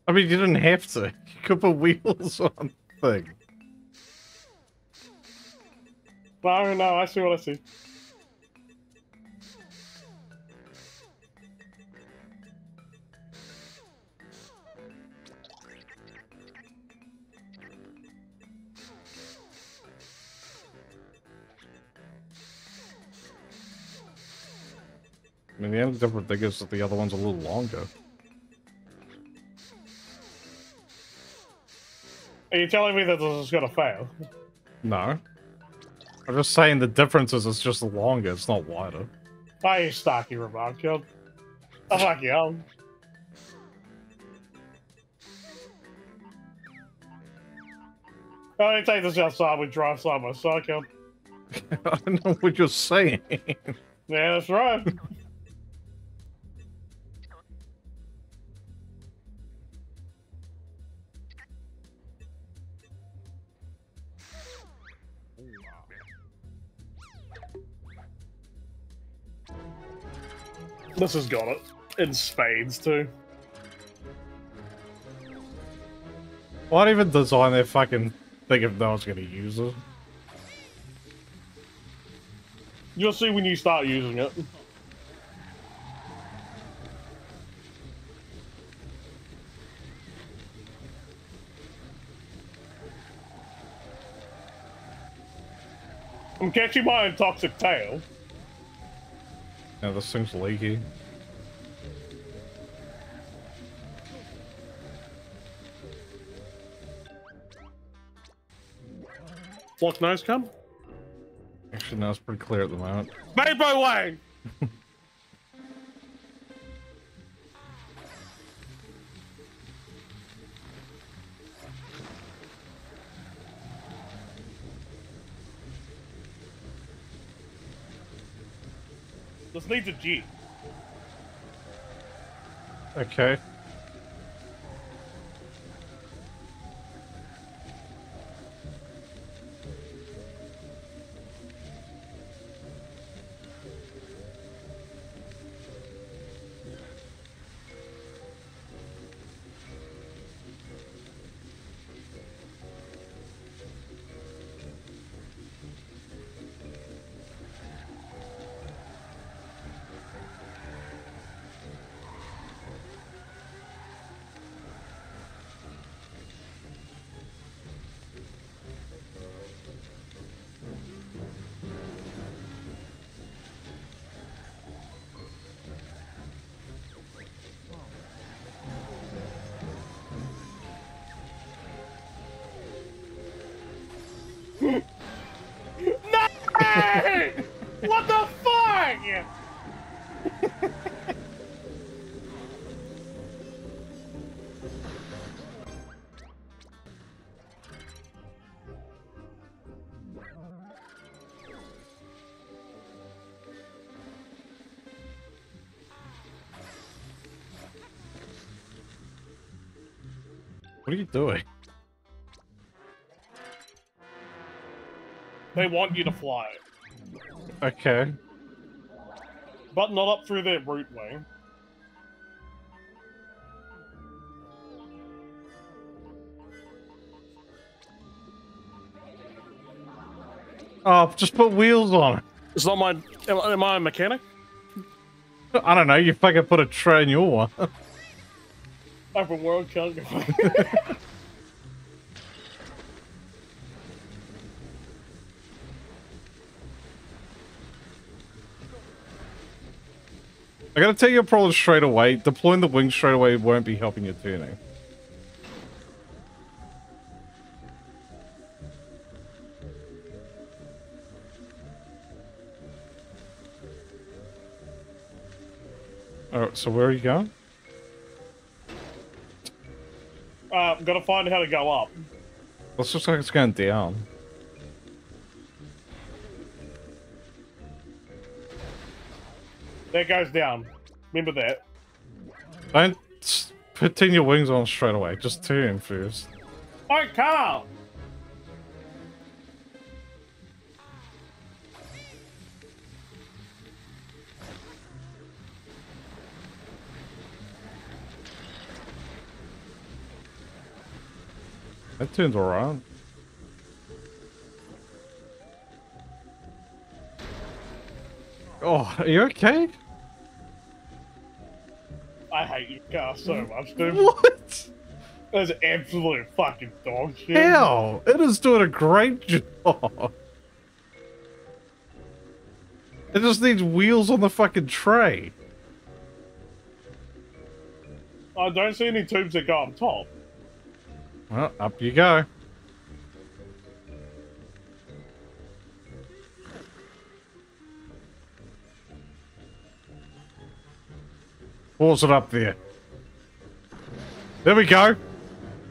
I mean, you didn't have to. You could put wheels on the thing. No, know. I see what I see. I mean, the only different thing is that the other one's a little longer. Are you telling me that this is gonna fail? No. I'm just saying the difference is it's just longer, it's not wider. Why are you stocky remark? I'm like, yo. I only take this outside with drive side by side, kid. I don't know what you're saying. Yeah, that's right. This has got it. In spades, too. Why even design their fucking thing if no one's gonna use it? You'll see when you start using it. I'm catching my own toxic tail. Yeah, this thing's leaky. Block nose come. Actually, no, it's pretty clear at the moment. Made my way! needs a G. Okay. Hey! what the fuck? What are you doing? They want you to fly, Okay. but not up through their root way. Oh, just put wheels on it. It's not my. Am, am I a mechanic? I don't know, you fucking put a tray in your one. Open world can't go. I gotta tell you a problem straight away. Deploying the wings straight away won't be helping your turning. Alright, so where are you going? uh, gotta find how to go up. Looks just like it's going down. That goes down. Remember that. Don't put your wings on straight away. Just tune first. Oh, Carl! That tune's alright. Oh, are you okay? I hate your car so much, dude. What? That's absolute fucking dog shit. Hell, It is doing a great job. It just needs wheels on the fucking tray. I don't see any tubes that go on top. Well, up you go. Pause it up there. There we go.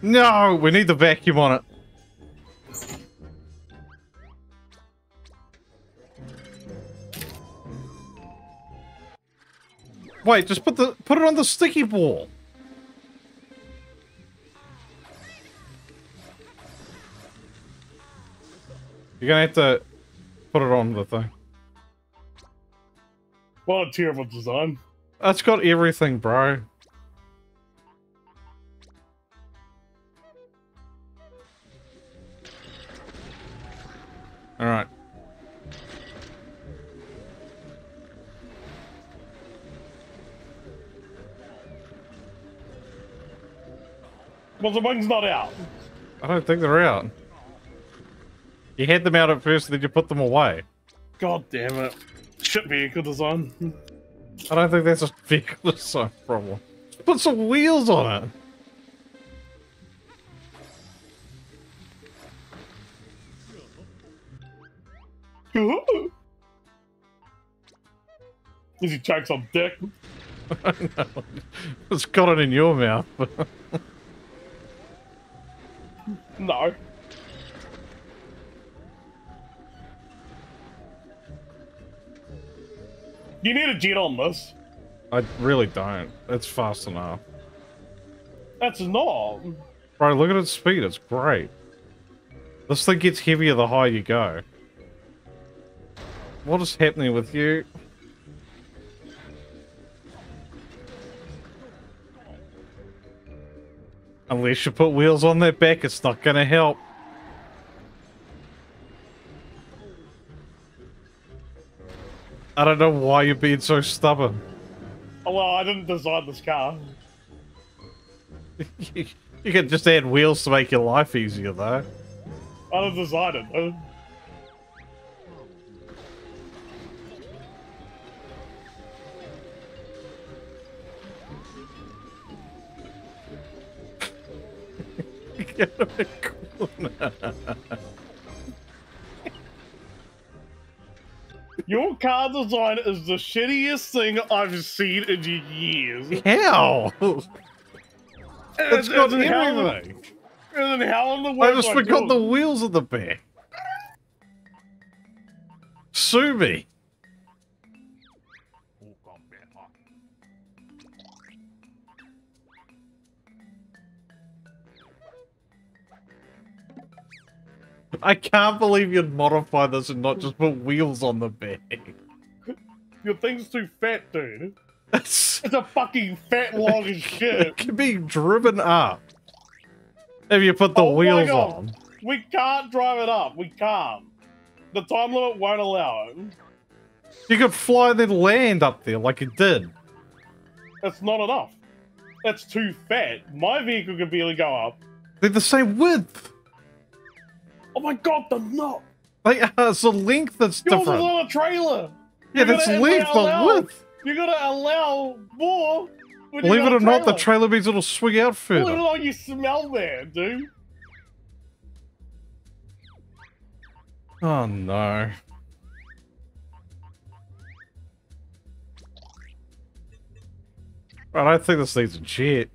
No, we need the vacuum on it. Wait, just put the put it on the sticky ball. You're gonna have to put it on the thing. A terrible design. That's got everything, bro. Alright. Well, the wing's not out. I don't think they're out. You had them out at first, then you put them away. God damn it. Shit vehicle design. I don't think that's a vehicle design problem. Put some wheels on it. Is he chokes on dick? it's got it in your mouth. No. You need a jet on this. I really don't. It's fast enough. That's not. Bro, look at its speed. It's great. This thing gets heavier the higher you go. What is happening with you? Unless you put wheels on that back, it's not gonna help. I don't know why you're being so stubborn. Oh, well, I didn't design this car. you, you can just add wheels to make your life easier, though. I didn't design it. though. Get the corner. Your car design is the shittiest thing I've seen in years. How? It's got and how in the- everything. And then how in the I just forgot the wheels at the back. Sue me. I can't believe you'd modify this and not just put wheels on the back. Your thing's too fat, dude. It's, It's a fucking fat log as shit. it can be driven up. If you put the Oh wheels on. We can't drive it up. We can't. The time limit won't allow it. You could fly then land up there like you did. That's not enough. That's too fat. My vehicle can barely go up. They're the same width. Oh my god, they're not. Like, uh, it's the length that's Yours is different. on a trailer. Yeah, You that's length, not width. You gotta allow more. Believe it or not, the trailer. means it'll swing out Look further. like you smell man, dude. Oh no. I don't think this needs a jet.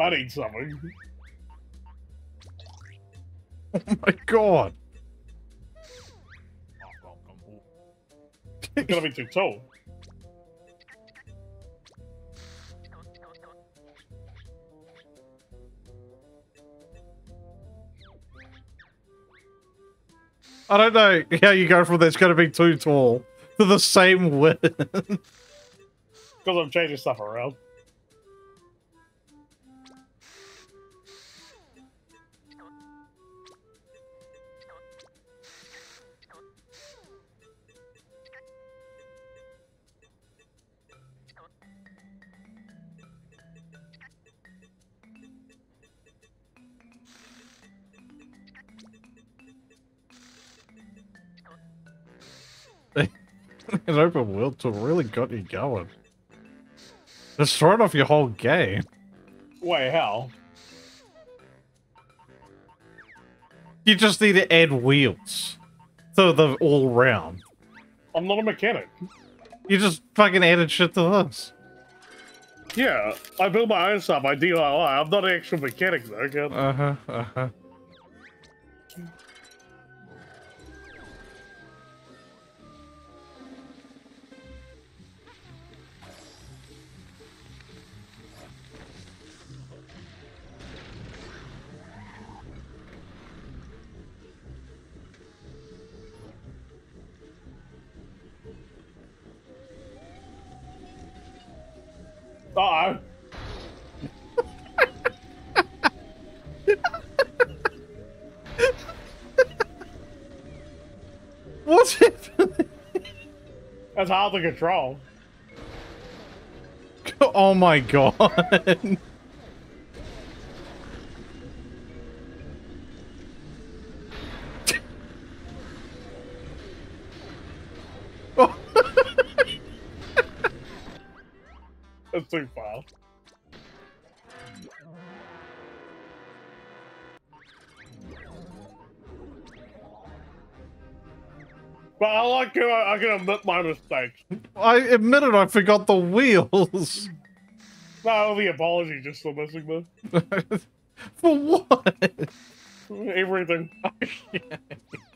I need something. Oh my god. It's gonna be too tall. I don't know how you go from that's going to be too tall to the same width. Because I'm changing stuff around. An open world tour really got you going. Just throw it off your whole game. Wait, how? You just need to add wheels. So the all round. I'm not a mechanic. You just fucking added shit to this. Yeah, I build my own stuff. I DIY. I'm not an actual mechanic though. Kid. Uh-huh, uh-huh. Uh oh. What's happening? That's hard to control. Oh my god. too far. But I like how I, can admit my mistakes. I admitted I forgot the wheels. No, the apology just still missing though. For what? Everything.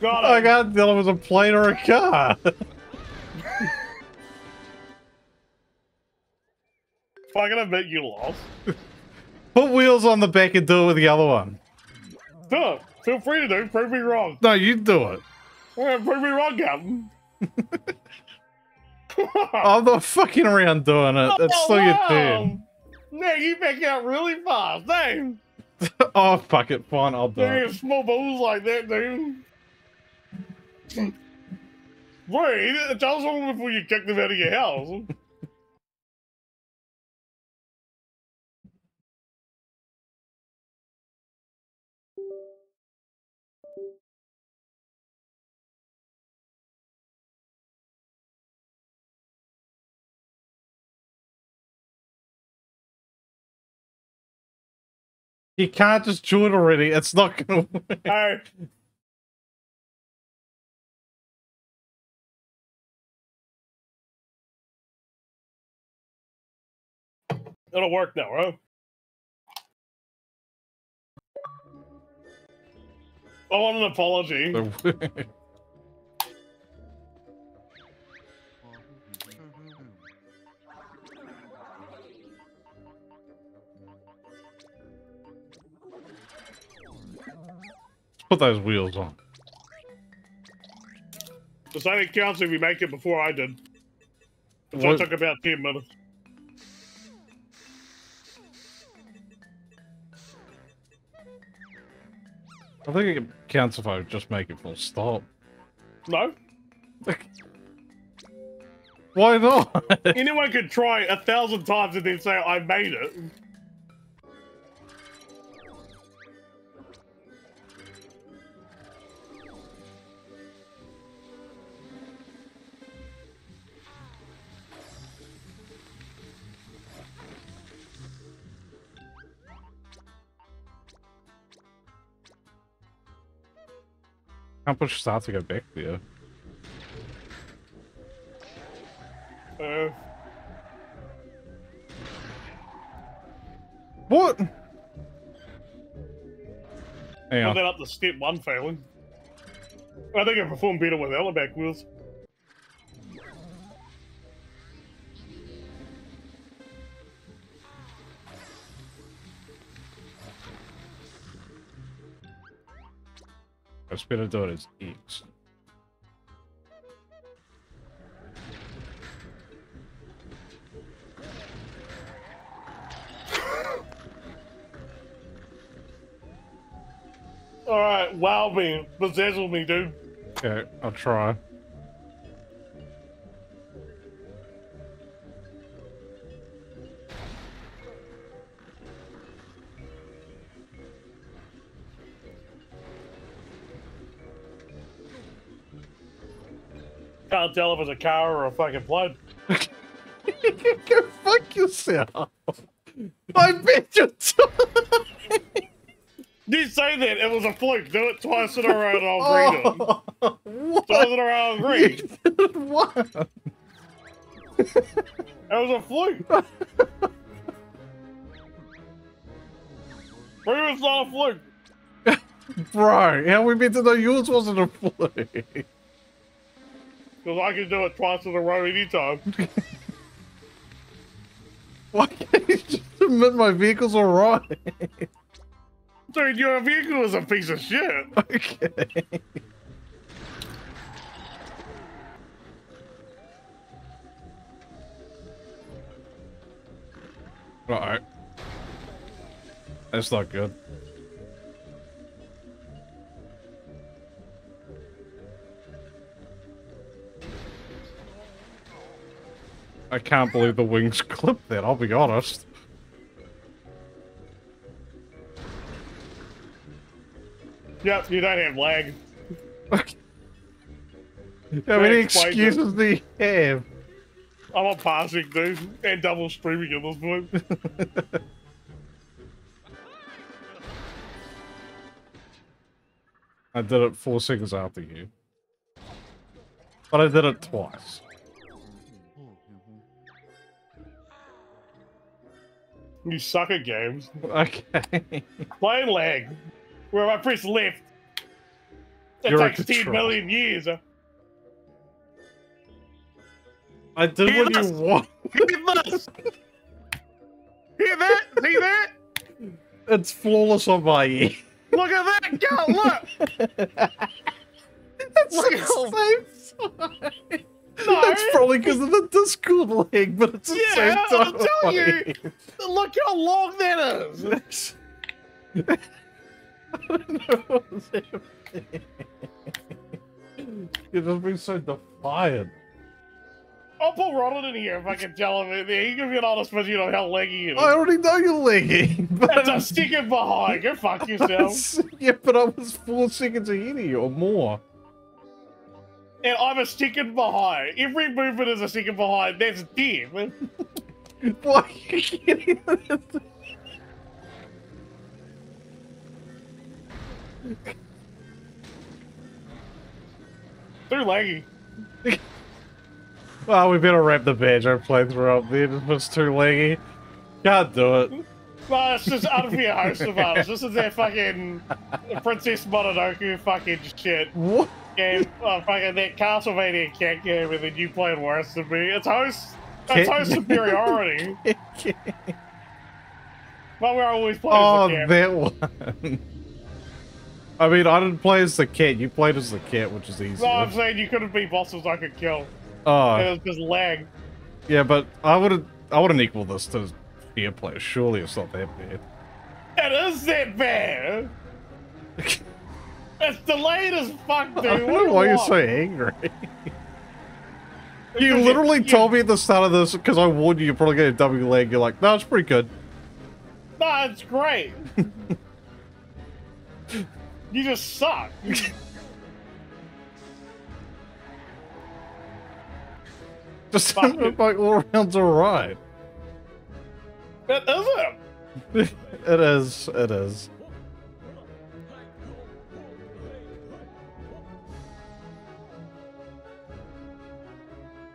God, I got that it was a plane or a car. fucking admit you lost. Put wheels on the back and do it with the other one. Do it. Feel free to do. Prove me wrong. No, you do it. Yeah, prove me wrong, Captain. I'm not fucking around doing it. Oh, That's still your turn. No, you back out really fast. Damn. Oh, fuck it. Fine, I'll do There it. small balls like that, dude. Wait, tell us someone before you kick them out of your house. You can't just do it already. It's not gonna work. Hey. It'll work now, right? I want an apology. Put those wheels on. Only counts if you make it before I did. Which I took about 10 minutes. I think it counts if I just make it full stop. No? Why not? Anyone could try a thousand times and then say, I made it. Can't push start to go back there. Uh, What? Hang put on. that up to step one failing. I think I perform better with Eleback wheels. I was gonna do it X. Alright, wow me. Bezazzle me, dude. Okay, I'll try. Can't tell if it's a car or a fucking plane. Go fuck yourself. I bet you You say that it was a fluke. Do it twice in a row and I'll agree to it. what? Twice in a row, I'll agree. what? It was a fluke. Prove it's not a fluke. Bro, how we meant to know yours wasn't a fluke? Because I can do it twice in a row anytime. Why can't you just admit my vehicle's alright? Dude, your vehicle is a piece of shit. Okay. Alright. That's not good. I can't believe the wings clipped that, I'll be honest. Yep, you don't have lag. How many excuses do you have? I'm on passing, dude, and double streaming at this point. I did it four seconds after you. But I did it twice. You suck at games. Okay. Playing lag. Where I press left, it You're takes 10 control. million years. I did Hear what this? you want. Hear this! Hear that? See that? It's flawless on my end. Look at that! Go, look! It's Look the at- same side. No. That's probably because of the Discord but it's the Yeah, same I'll time. you. Look how long that is! I don't know what's happening. You're just being so defiant. I'll put Ronald in here if I can tell him. He can be an honest you on how laggy it is. I already know you're leggy. but That's a sticking behind. Go fuck yourself. yeah, but I was four seconds ahead of you or more. And I'm a sticking behind. Every movement is a sticking behind. That's dead. man. Why are you this? Too laggy. Well, we better wrap the Banjo playthrough up then it's too laggy. Can't do it. Well, it's just unfair host of ours. This is their fucking Princess Mononoke fucking shit. What? Game, uh, fucking that Castlevania cat game, and then you played worse than me. It's host. It's host superiority. But we're always playing oh, as the cat. that one. I mean, I didn't play as the cat. You played as the cat, which is easy. No, I'm saying you couldn't beat bosses I could kill. oh, It was just lag. yeah, but I would I wouldn't equal this to fair play. Surely it's not that bad. It is that bad. It's delayed as fuck, dude. I don't know why you're so angry. You literally you- told me at the start of this because I warned you you're probably going to W leg. You're like, no, it's pretty good. No, it's great. you just suck. Just it. like all around's alright. It isn't. It is. It is.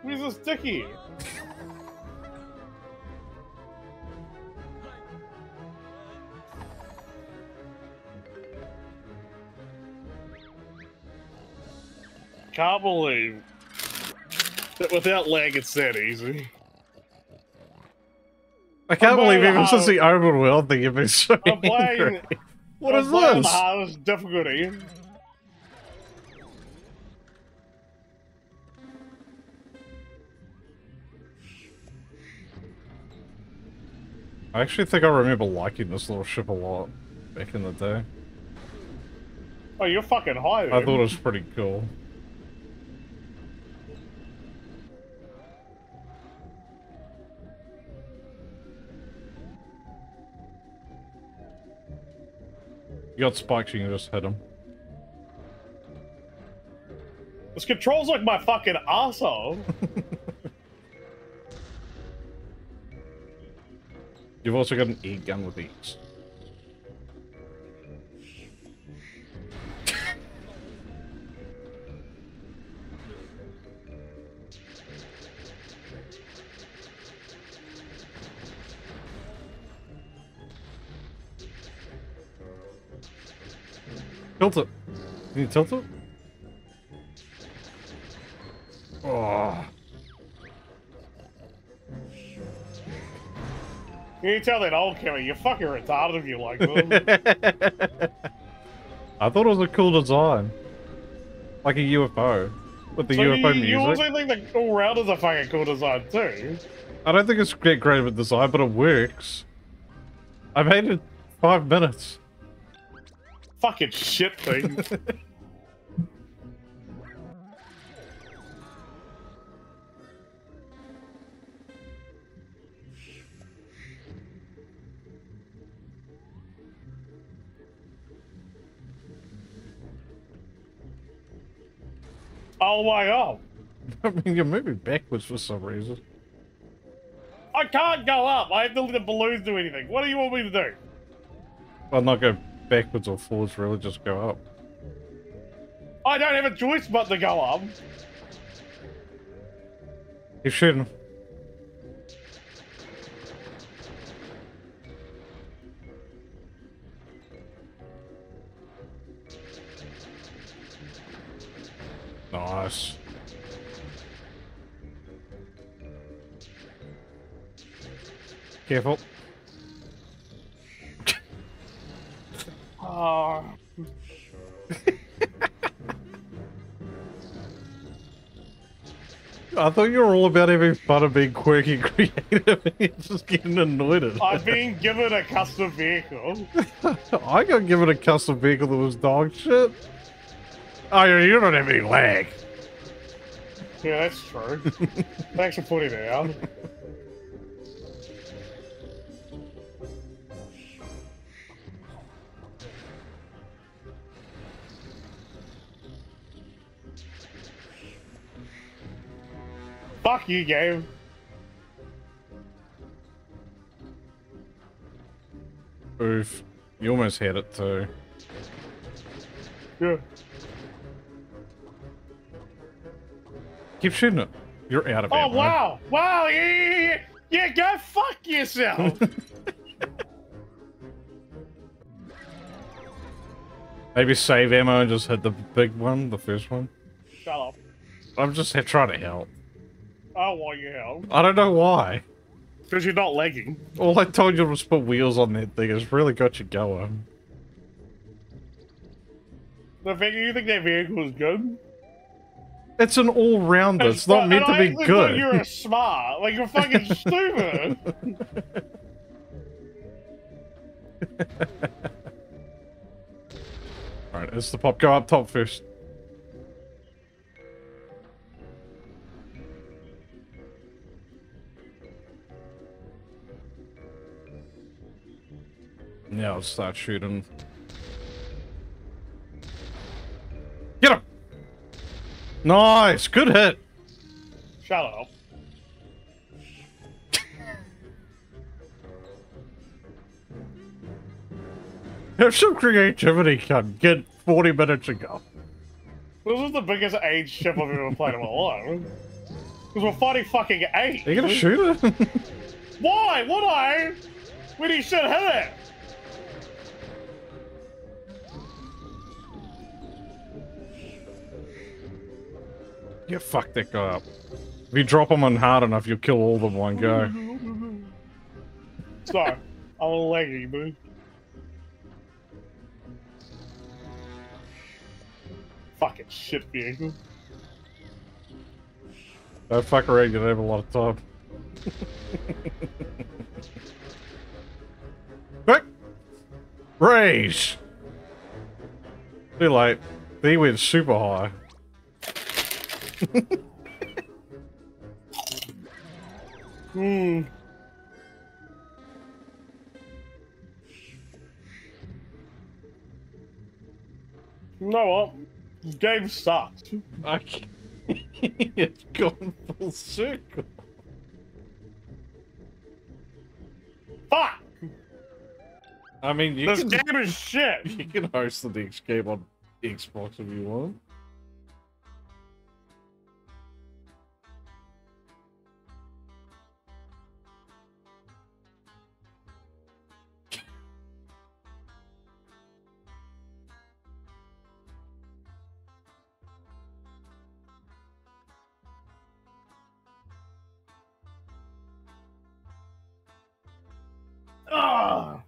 He's a sticky. can't believe that without lag it's that easy. I can't believe even since hard. the overworld thing, you've been so I'm playing. What I'm is this? Hardest difficulty. I actually think I remember liking this little ship a lot back in the day. Oh, you're fucking high. I thought it was pretty cool. You got spikes, you can just hit them. This controls like my fucking asshole. You've also got an E gun with X. Tilt it. Can you tilt it? Oh. You can tell that old Kimmy, you're fucking retarded if you like this. I thought it was a cool design. Like a UFO. With the so UFO you, music. you also think the All Round is a fucking cool design too? I don't think it's great, great of a design, but it works. I made it five minutes. Fucking shit thing. Oh my god. I mean, you're moving backwards for some reason. I can't go up. I have to let the balloons do anything. What do you want me to do? Well, not go backwards or forwards, really, just go up. I don't have a choice but to go up. Keep shooting. Nice. Careful. Oh. I thought you were all about having fun and being quirky and creative, and you're just getting annoyed at I'm it. being given a custom vehicle. I got given a custom vehicle that was dog shit. Oh, you don't have any lag. Yeah, that's true. Thanks for putting it out. Fuck you, game. Oof. You almost had it too. Yeah. Keep shooting it. You're out of Oh ammo. wow! Wow! Yeah, yeah, yeah, yeah! Go fuck yourself! Maybe save ammo and just hit the big one, the first one. Shut up! I'm just trying to help. Oh, I don't want your help I don't know why. because you're not lagging. All I told you was put wheels on that thing. It's really got you going. The fact you think that vehicle is good. It's an all-rounder. It's not meant to be good. You're a smart. Like you're fucking stupid. Alright, it's the pop. Go up top first. Now let's start shooting. Get him! Nice! Good hit! Shut up. Have some creativity, cunt. Get 40 minutes ago. This is the biggest age ship I've ever played in my life. Because we're fighting fucking eight. Are you gonna shoot it? Why? Would I? When he should hit it. Yeah, fuck that guy up. If you drop him on hard enough, you'll kill all of them one go. Sorry, I'm a leggy, dude. Fucking shit vehicle. Don't fuck around, you don't have a lot of time. Quick! Raise! Too late. He went super high. Hmm. You know what? This game sucks. I can't. it's gone full circle. Fuck! I mean, you This can, game is shit! you can host the next game on Xbox if you want. Ah.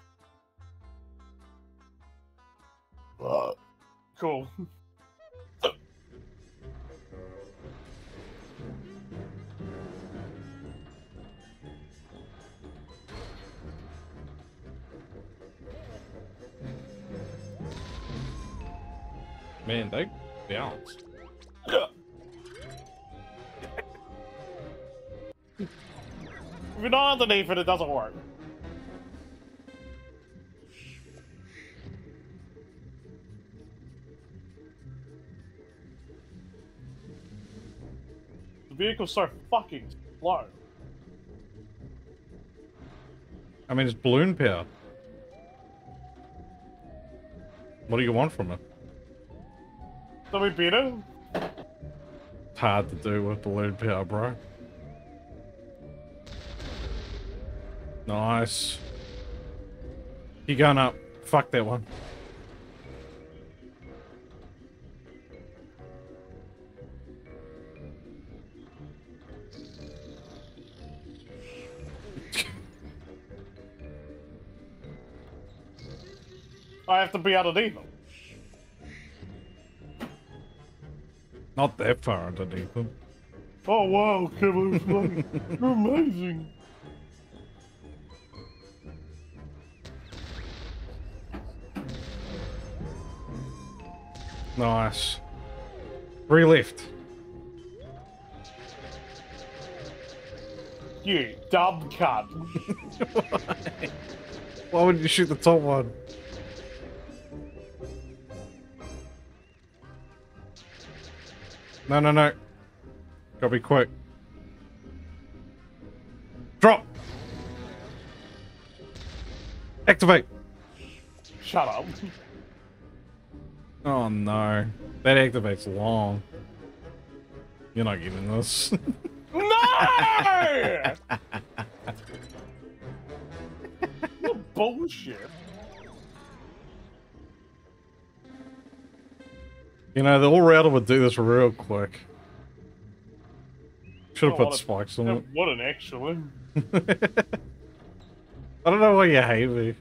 Cool. Man, they bounce. If you're not underneath it, it doesn't work. Vehicle's so fucking slow. I mean, it's balloon power. What do you want from it? So we beat it? It's hard to do with balloon power, bro. Nice. You going up. Fuck that one. Have to be underneath them. Not that far underneath them. Oh wow, Kevin, like, you're amazing. Nice. Three left. You dumb cunt. Why would you shoot the top one? No, no, no. Gotta be quick. Drop! Activate! Shut up. Oh no. That activates long. You're not getting this. No! bullshit. You know, the all router would do this real quick. Should have Oh, put what spikes on it. wouldn't actually. I don't know why you hate me.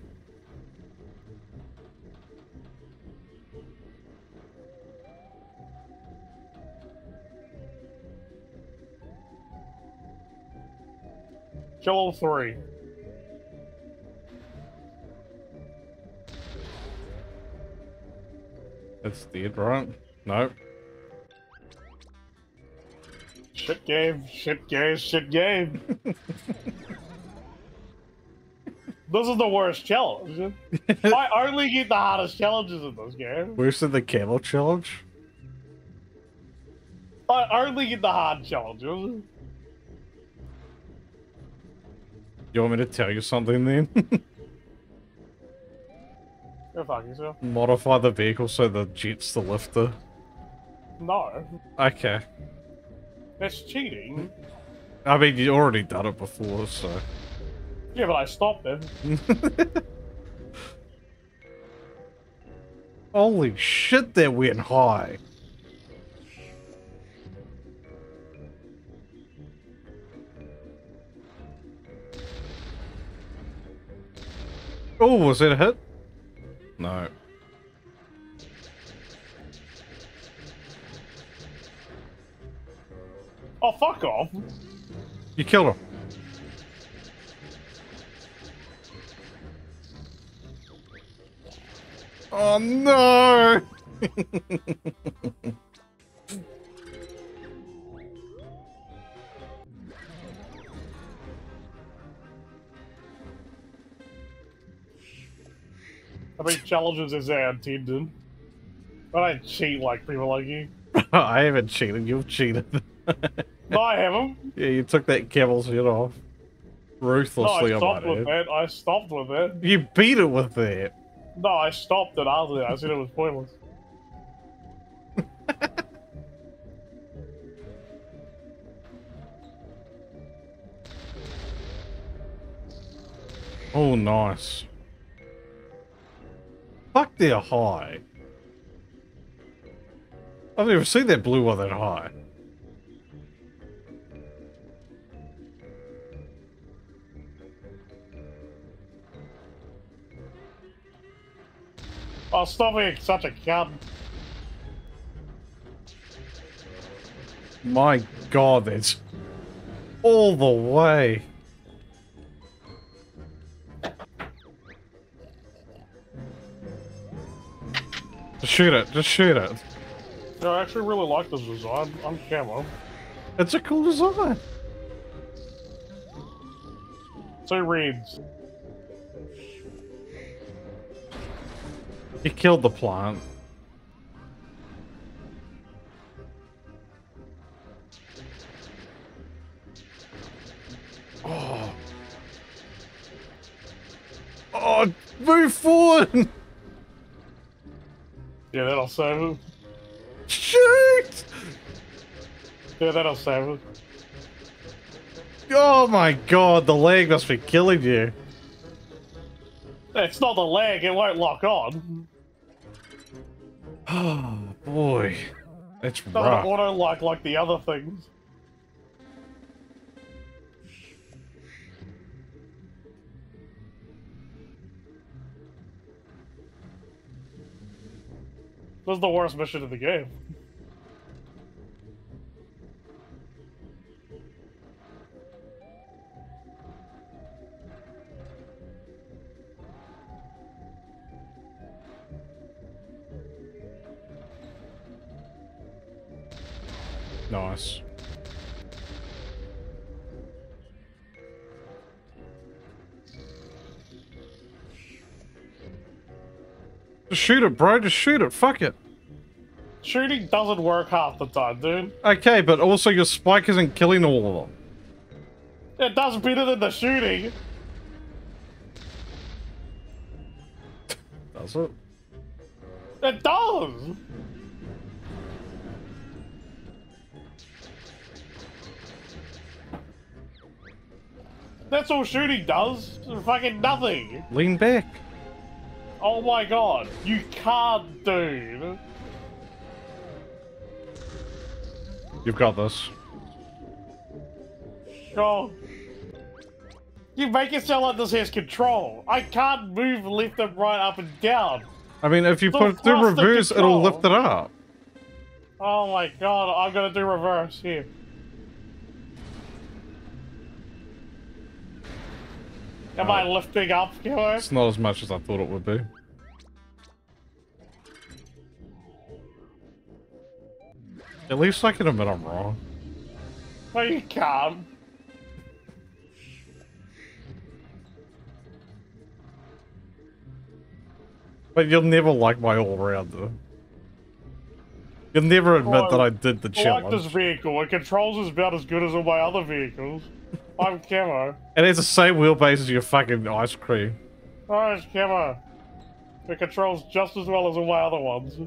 Kill all three. It's dead, right? No. Shit game, shit game, shit game. this is the worst challenge. I only get the hardest challenges in this game. Where's the camel challenge? I only get the hard challenges. You want me to tell you something then? Modify the vehicle so the jet's the lifter? No. Okay. That's cheating. I mean, you already done it before, so... Yeah, but I stopped it. Holy shit, that went high. Oh, was it a hit? No. Oh, fuck off. You killed him. Oh no! I mean, challenges is I intended. But I cheat like people like you. I haven't cheated. You've cheated. No, I haven't. yeah, you took that camel's head off. No, Ruthlessly I stopped with that. I stopped with that. You beat it with that. No, I stopped it after that. I said it was pointless. Oh, nice. Fuck, they're high. I've never seen that blue one that high. Oh, stop being such a cunt. My god, that's all the way. Just shoot it, just shoot it. No, I actually really like this design. I'm camo. It's a cool design. Two reads. He killed the plant. Oh. Oh, move forward! Yeah, that'll save it. Shoot! Yeah, that'll save it. Oh my god, the leg must be killing you. It's not the leg, it won't lock on. Oh boy. It's It doesn't rough. auto lock like the other things. This is the worst mission of the game. Nice. Just shoot it, bro. Just shoot it. Fuck it. Shooting doesn't work half the time, dude. Okay, but also your spike isn't killing all of them. It does better than the shooting. Does it? It does. That's all shooting does. Fucking nothing. Lean back. Oh my god. You can't, dude. You've got this. God. You make it sound like this has control. I can't move left and right, up and down. I mean, if you So put it through reverse, it'll lift it up. Oh my god, I'm gonna do reverse here. Am I uh, lifting up, Killer? It's not as much as I thought it would be. At least I can admit I'm wrong. No, you can't. But you'll never like my all-rounder. You'll never admit that I did the I like this challenge. vehicle. It controls is about as good as all my other vehicles. I'm camo. It has the same wheelbase as your fucking ice cream. Oh, it's camo. It controls just as well as all my other ones.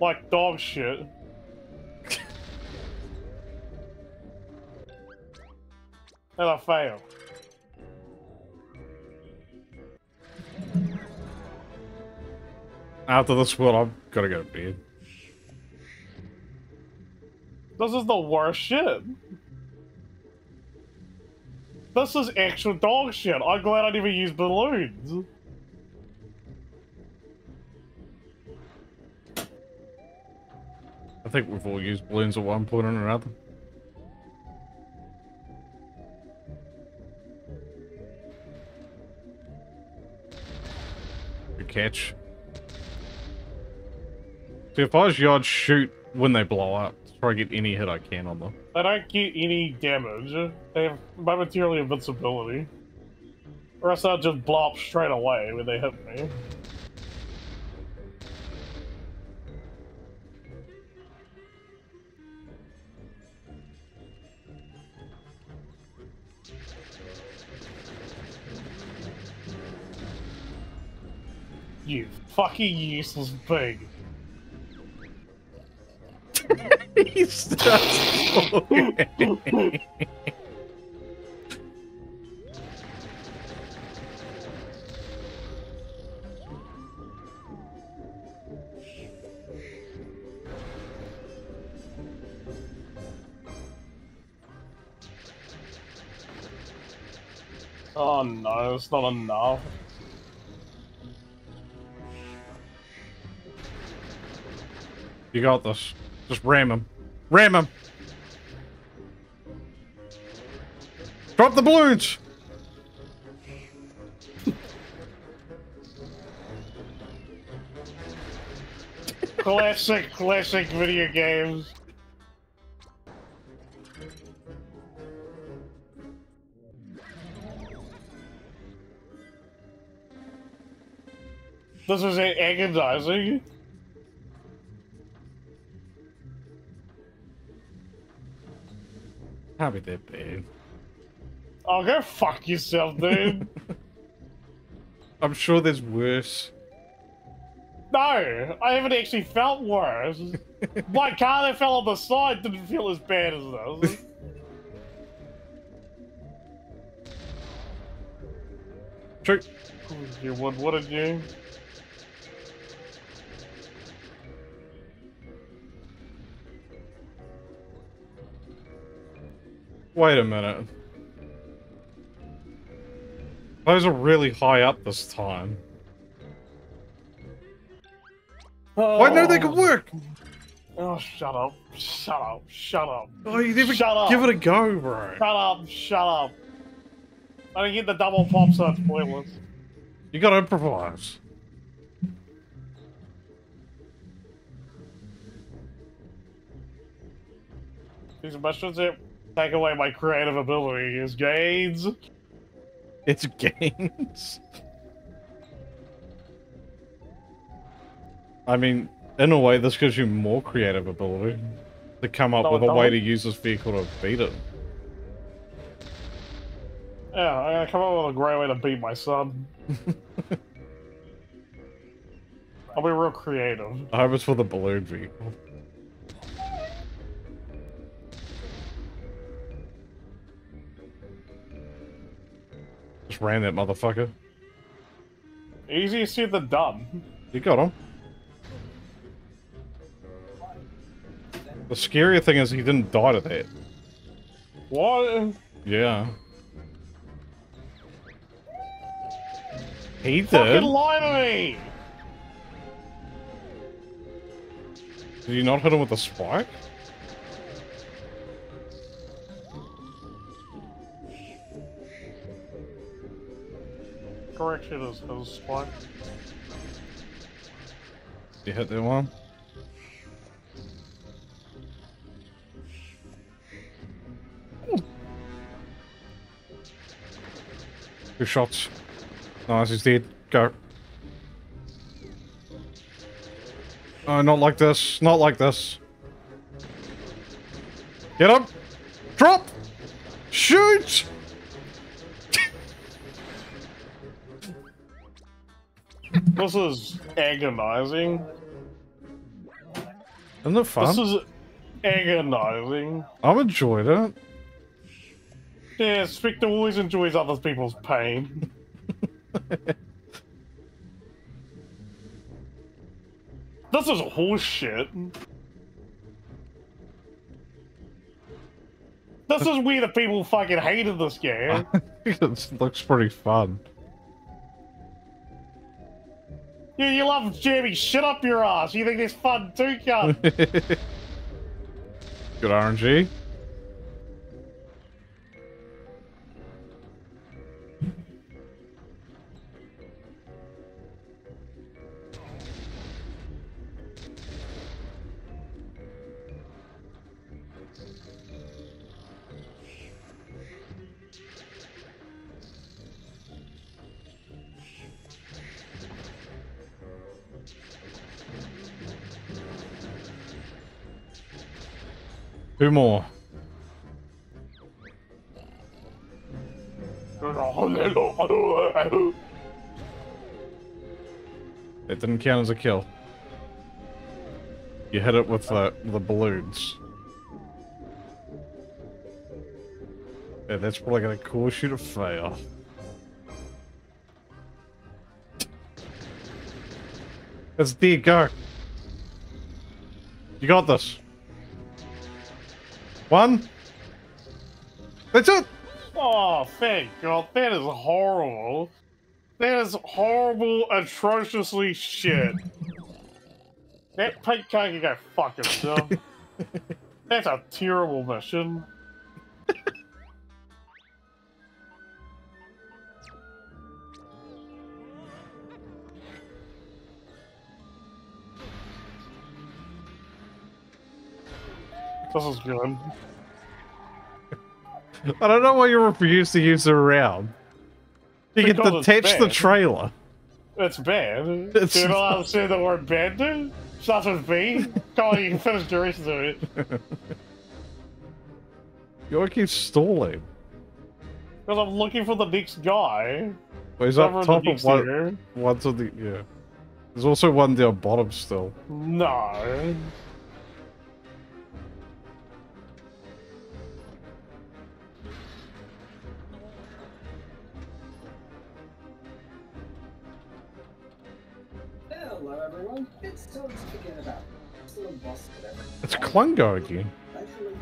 Like dog shit. And I fail. After this one, I'm gonna go to bed. This is the worst shit. This is actual dog shit. I'm glad I never used balloons. I think we've all used balloons at one point or another. Good catch. See, if I was I'd shoot when they blow up. Try to get any hit I can on them. They don't get any damage. They have momentarily invincibility. Or else I'll just blow up straight away when they hit me. You fucking useless pig. he starts. Oh no, it's not enough. You got this. Just ram him. Ram him! Drop the balloons! Classic, classic video games. This is agonizing. Be that bad. Oh, go fuck yourself, dude. I'm sure there's worse. no, I haven't actually felt worse. My car that fell on the side didn't feel as bad as this. Shoot. You would, wouldn't you? Wait a minute. Those are really high up this time. I know they could work! Oh, oh, shut up. Shut up. Shut up. Oh, you never Shut up. give it a go, bro. Shut up. Shut up. I didn't get the double pop, so it's pointless. You gotta improvise. These questions that take away my creative ability is gains. It's games. I mean, in a way, this gives you more creative ability to come up No, with a way to use this vehicle to beat it. Yeah, I'm gonna come up with a great way to beat my son. I'll be real creative. I hope it's for the balloon vehicle. Just ran that motherfucker. Easier said the done. You got him. The scarier thing is he didn't die to that. What? Yeah. He did. Fucking lie to me! Did you not hit him with a spike? Correction is his spike. You hit that one? Two shots. Nice, he's dead. Go. Oh, not like this. Not like this. Get up! Drop! Shoot! This is agonizing. Isn't it fun? This is agonizing. I'm enjoying it. Yeah, Spectre always enjoys other people's pain. this is horseshit. This is where the people fucking hated this game. it looks pretty fun. You, you love Jeremy. Shut up your ass. You think this fun too, cunt. Good RNG. Two more. It didn't count as a kill. You hit it with the, the balloons. Yeah, that's probably gonna cause you to fail. That's D, go. You got this. One. That's it. Oh, thank God. That is horrible. That is horrible, atrociously shit. that pig can't go fuck himself. That's a terrible mission. This is good. I don't know why you refuse to use the round. You can Because it's detach the trailer. It's bad. It's Do you know how to say the word bad, dude? Starts with B. Come on, you can finish the rest of it. You want to keep stalling. Because I'm looking for the next guy. Well, he's Over up top of one. tier. One's on the yeah. There's also one down bottom still. No. It's Klungo again. Actually,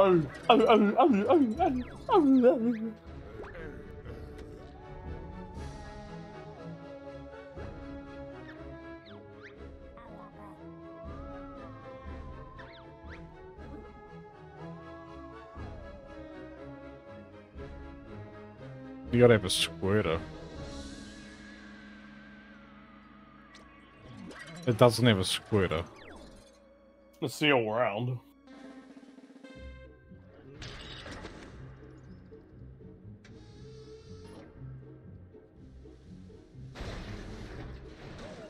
Oh, oh, oh, oh, oh, oh, oh, oh, oh. You gotta have a squirter. It doesn't have a squirter. Let's see around.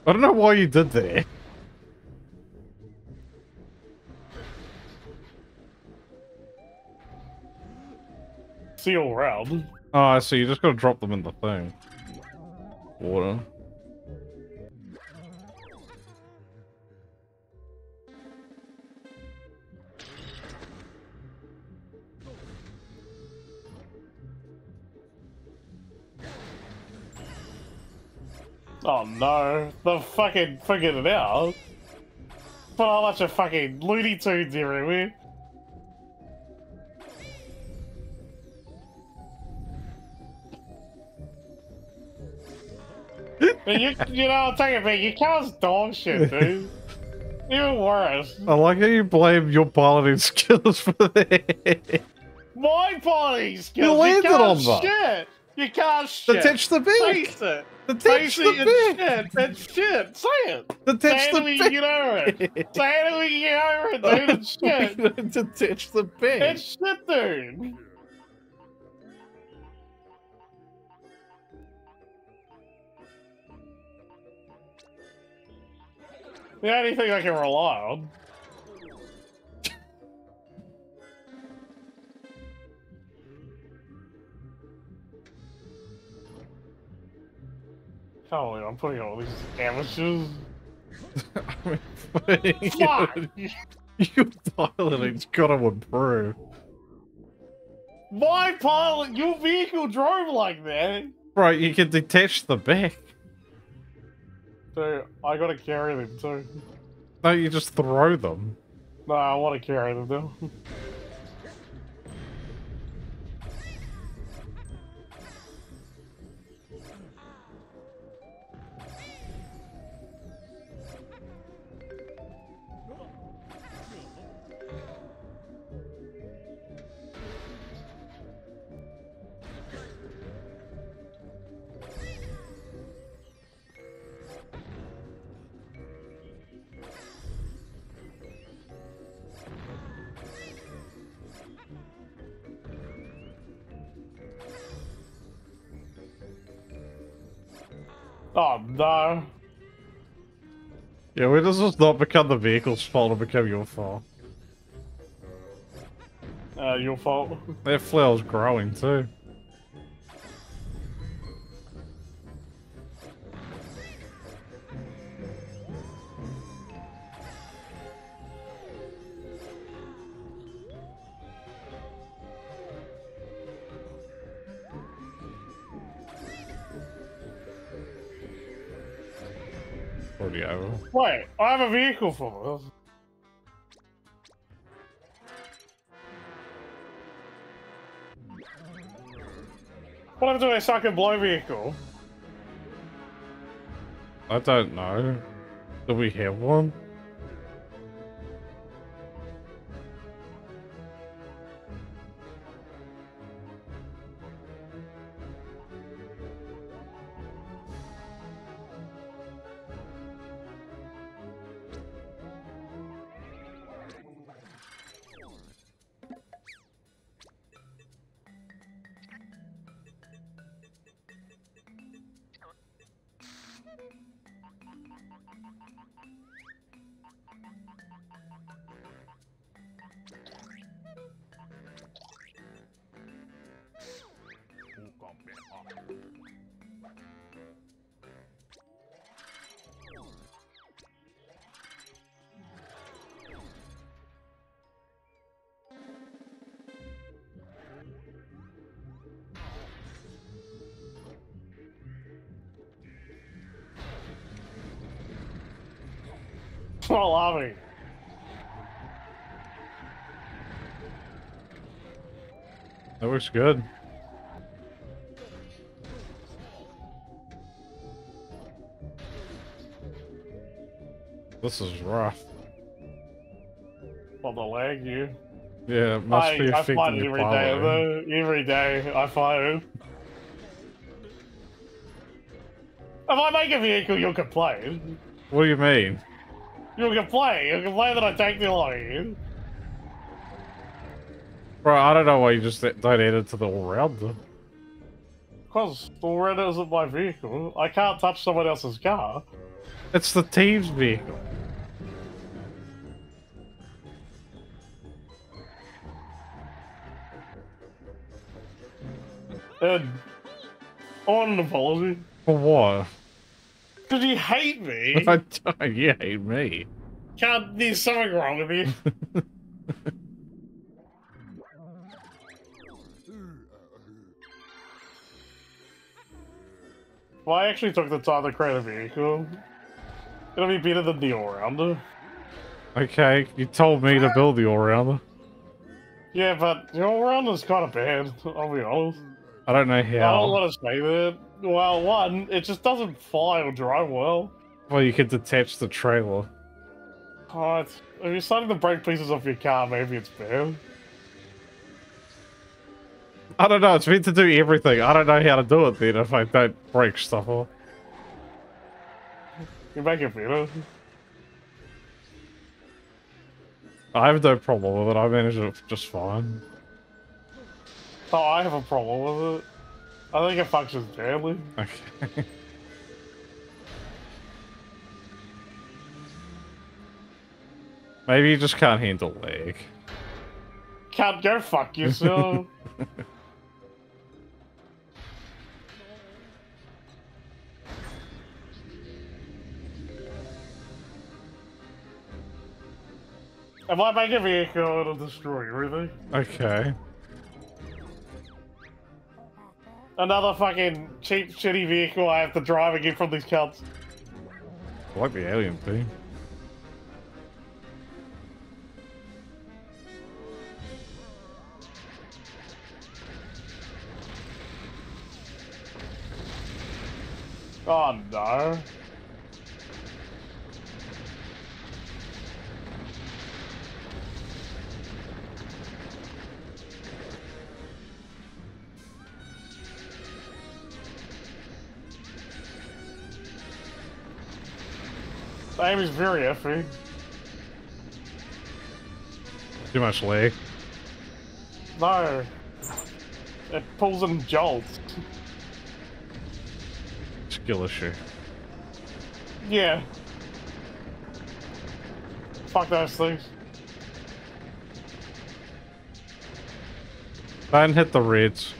I don't know why you did that. See around. Oh, I see. You just gotta drop them in the thing. Water. Oh no. They fucking figured it out. Put a whole bunch of fucking Looney Tunes everywhere. You, you know, I'll tell you, man, you can't dog shit, dude. Even worse. I like how you blame your piloting skills for that. My body skills. You landed can't on that. shit. You can't shit. Detach the beak! Face it. Detach Face the it beak! shit. That's shit. Say it. Detach Say the it we can get over it. Say it we can get over it, dude. It's shit. Detach the beak! It's shit, dude. The only thing I can rely on. Holy, I'm putting all these amateurs. Fuck! Your piloting's gotta improve. My pilot, your vehicle drove like that. Right, you can detach the back. So I gotta carry them too. No, you just throw them. No, I want to carry them though. No. Yeah, where does this not become the vehicle's fault and become your fault? Uh, your fault. That flower's growing too. Over. Wait, I have a vehicle for this. What happened to a suck and blow vehicle? I don't know. Do we have one? Looks good. This is rough. On the leg, you. Yeah, it must I, be I affecting find it every day, though. Every day, I find it. If I make a vehicle, you'll complain. What do you mean? You'll complain. You'll complain that I take too long. Bro, I don't know why you just it to the all-rounder. Because the red isn't my vehicle. I can't touch someone else's car. It's the team's vehicle. And want an apology. For what? Because you hate me. I don't, you hate me. Can't, there's something wrong with you. Well, I actually took the time to create a vehicle. It'll be better than the all-rounder. Okay, you told me to build the all-rounder. Yeah, but the all-rounder's kind of bad, I'll be honest. I don't know how. I don't want to say that. Well, one, it just doesn't fly or drive well. Well, you can detach the trailer. Oh, it's, if you're starting to break pieces off your car, maybe it's bad. I don't know, it's meant to do everything. I don't know how to do it then if I don't break stuff off. You make it better. I have no problem with it. I manage it just fine. Oh, I have a problem with it. I think it functions badly. Okay. Maybe you just can't handle lag. Can't go fuck yourself. if I make a vehicle, it'll destroy everything. Okay. Another fucking cheap, shitty vehicle I have to drive again from these cunts. I like the alien thing. Oh no. Is very iffy. Too much lag. No. It pulls and jolts. Skill issue. Yeah. Fuck those things. Don't hit the reds.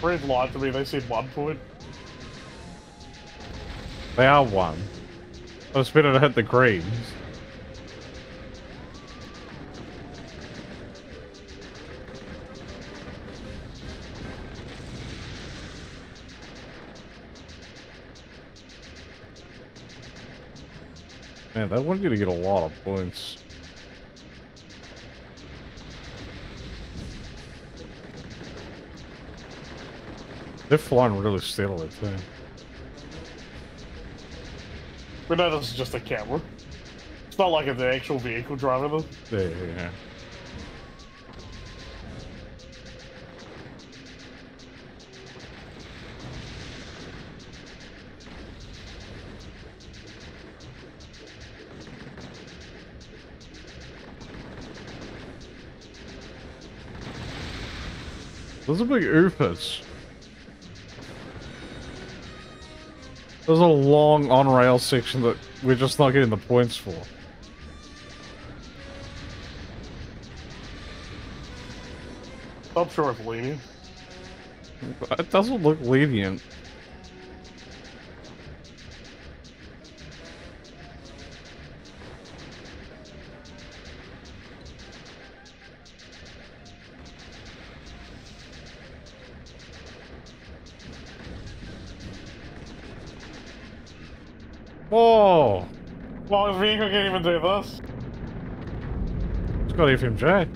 Red lied to me, they said one point. They are one. It's better to hit the greens. Man, want you to get a lot of points. They're flying really steadily too. But no, this is just a camera. It's not like the actual vehicle driving them. Yeah. Those are big oofers. There's a long on-rail section that we're just not getting the points for. I'm sure it's lenient. It doesn't look lenient. Well, the vehicle can't even do this. It's got FMJ.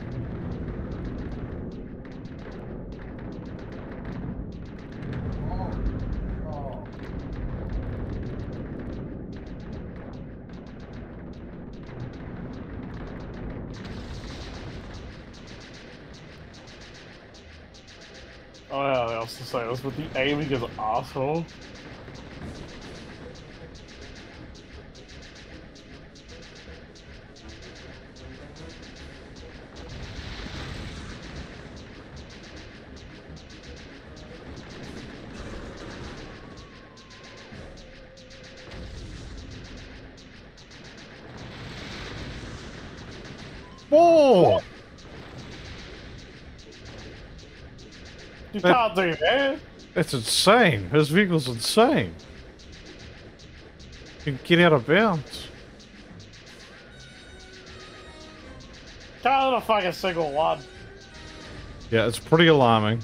Oh yeah, I was to say this, but the aiming is asshole. You But- can't do that. It's insane. This vehicle's insane. You can get out of bounds. Can't a fucking single one. Yeah, it's pretty alarming.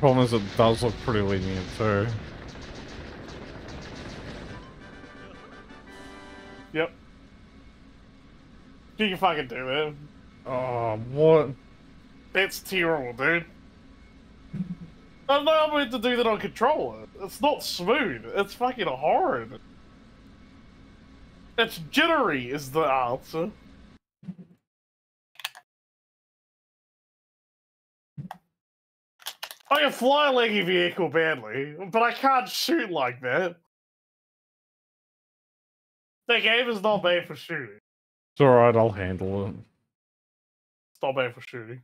Problem is, it does look pretty lenient too. You can fucking do it. Oh, what? That's terrible, dude. I don't know I'm meant to do that on controller. It's not smooth. It's fucking hard. It's jittery is the answer. I can fly a leggy vehicle badly, but I can't shoot like that. The game is not made for shooting. It's alright, I'll handle it. Stop made for shooting.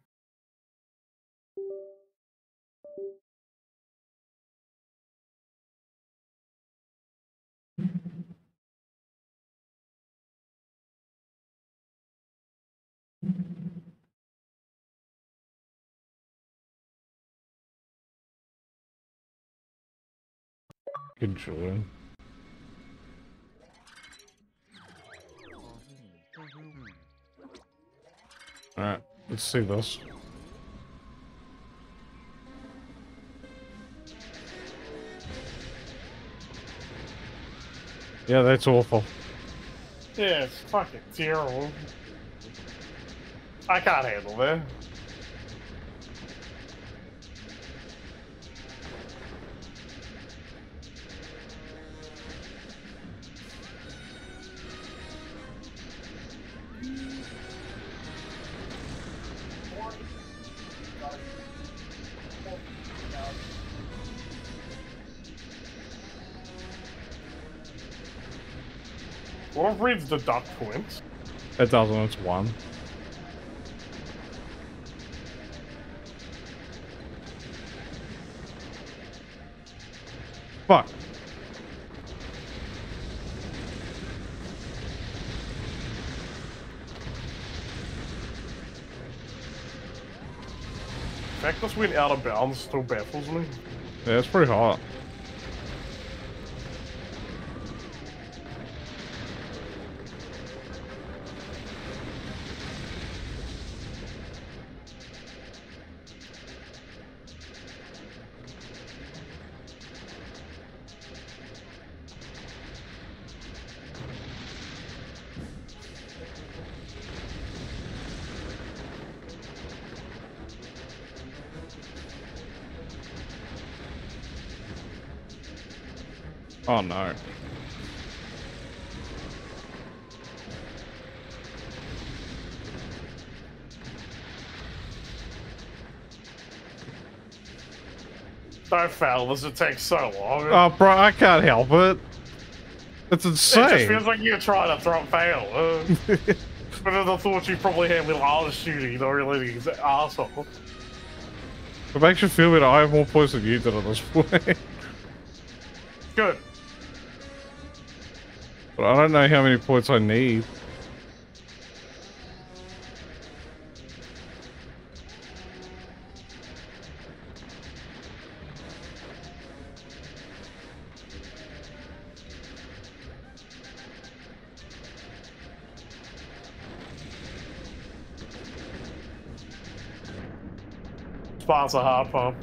Good joy. Alright, let's see this. Yeah, that's awful. Yeah, it's fucking terrible. I can't handle that. What if reads the duck twins? It doesn't, it's one. Fuck. The fact this went out of bounds still baffles me. Yeah, it's pretty hot. Oh no. Don't fail this, it takes so long. Oh, bro, I can't help it. It's insane. it just feels like you're trying to throw fail. Uh, but then the thoughts you probably had with I was shooting, not really the asshole. It makes you feel better. I have more points than you did at this point. Good. But I don't know how many points I need. Spot's a hard pump.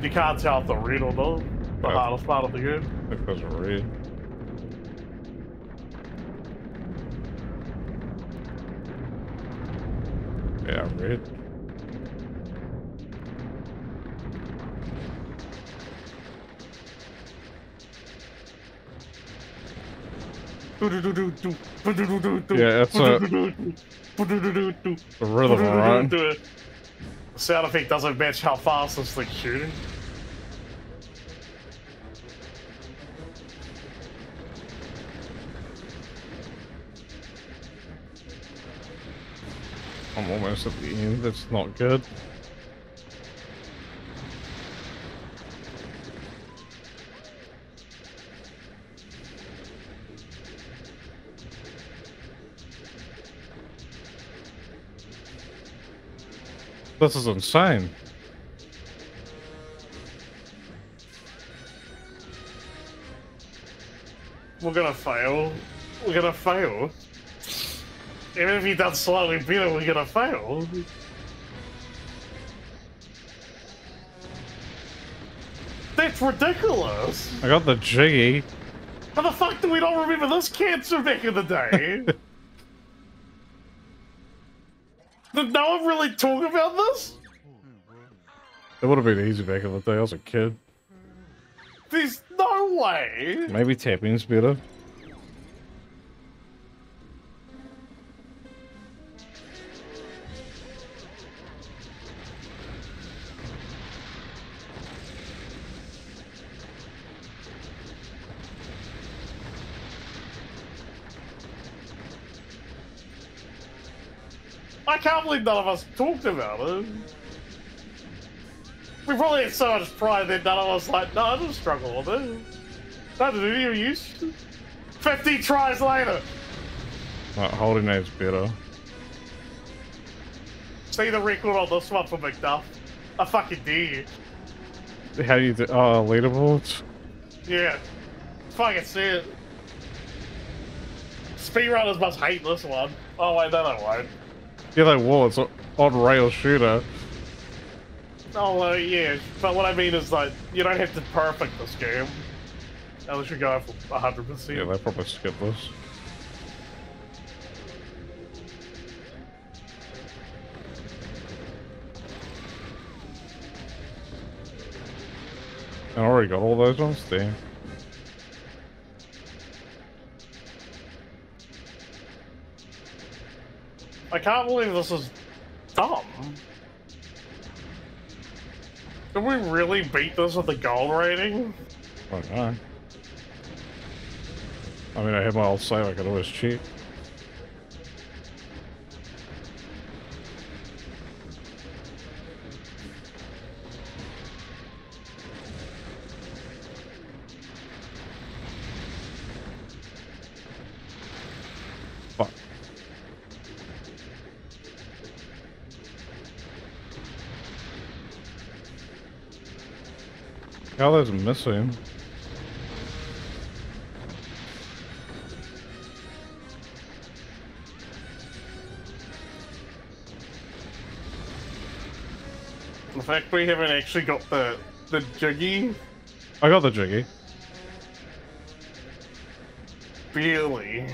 You can't tell if the read or not. The Yeah. hardest part of the game. If there's a read. Yeah, read. Yeah, it's a- The rhythm, right? The sound effect doesn't match how fast this thing's shooting. At the end. That's not good. This is insane. We're gonna fail. We're gonna fail. Even if he does slightly better, we're gonna fail. That's ridiculous. I got the jiggy. How the fuck do we not remember this cancer back in the day? Did no one really talk about this? It would have been easy back in the day. I was a kid. There's no way. Maybe tapping's better. I can't believe none of us talked about it. We probably had so much pride that none of us like, no, I didn't struggle with it. That did any of you. 50 tries later. Like, holding name's better. See the record on this one for McDuff. I fucking dare you. How do you do? Oh, leaderboards? Yeah. Fucking see it. Speedrunners must hate this one. Oh wait, no, they won't. Yeah, they will. It's an on rail shooter. Oh, uh, yeah, but what I mean is like, you don't have to perfect this game. Unless you're going for 100%. Yeah, they probably skip this. I already got all those ones. Damn. I can't believe this is dumb. Did we really beat this with the gold rating? I mean, I have my old save. I could always cheat. Color's missing. In fact, we haven't actually got the the jiggy I got the jiggy. barely.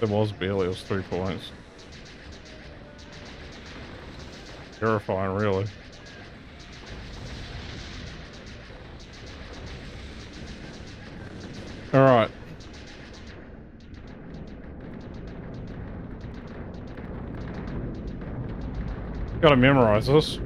It was barely, it was three points. Terrifying, really. Alright. Gotta memorize this.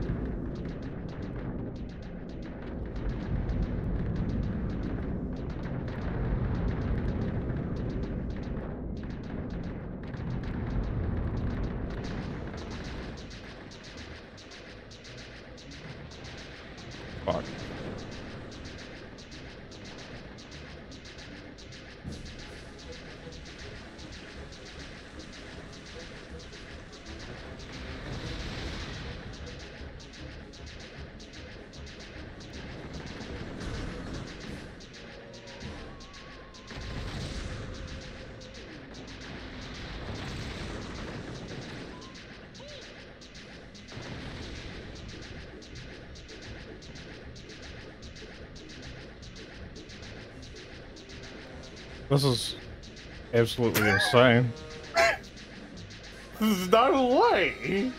Absolutely insane. This is There's no way.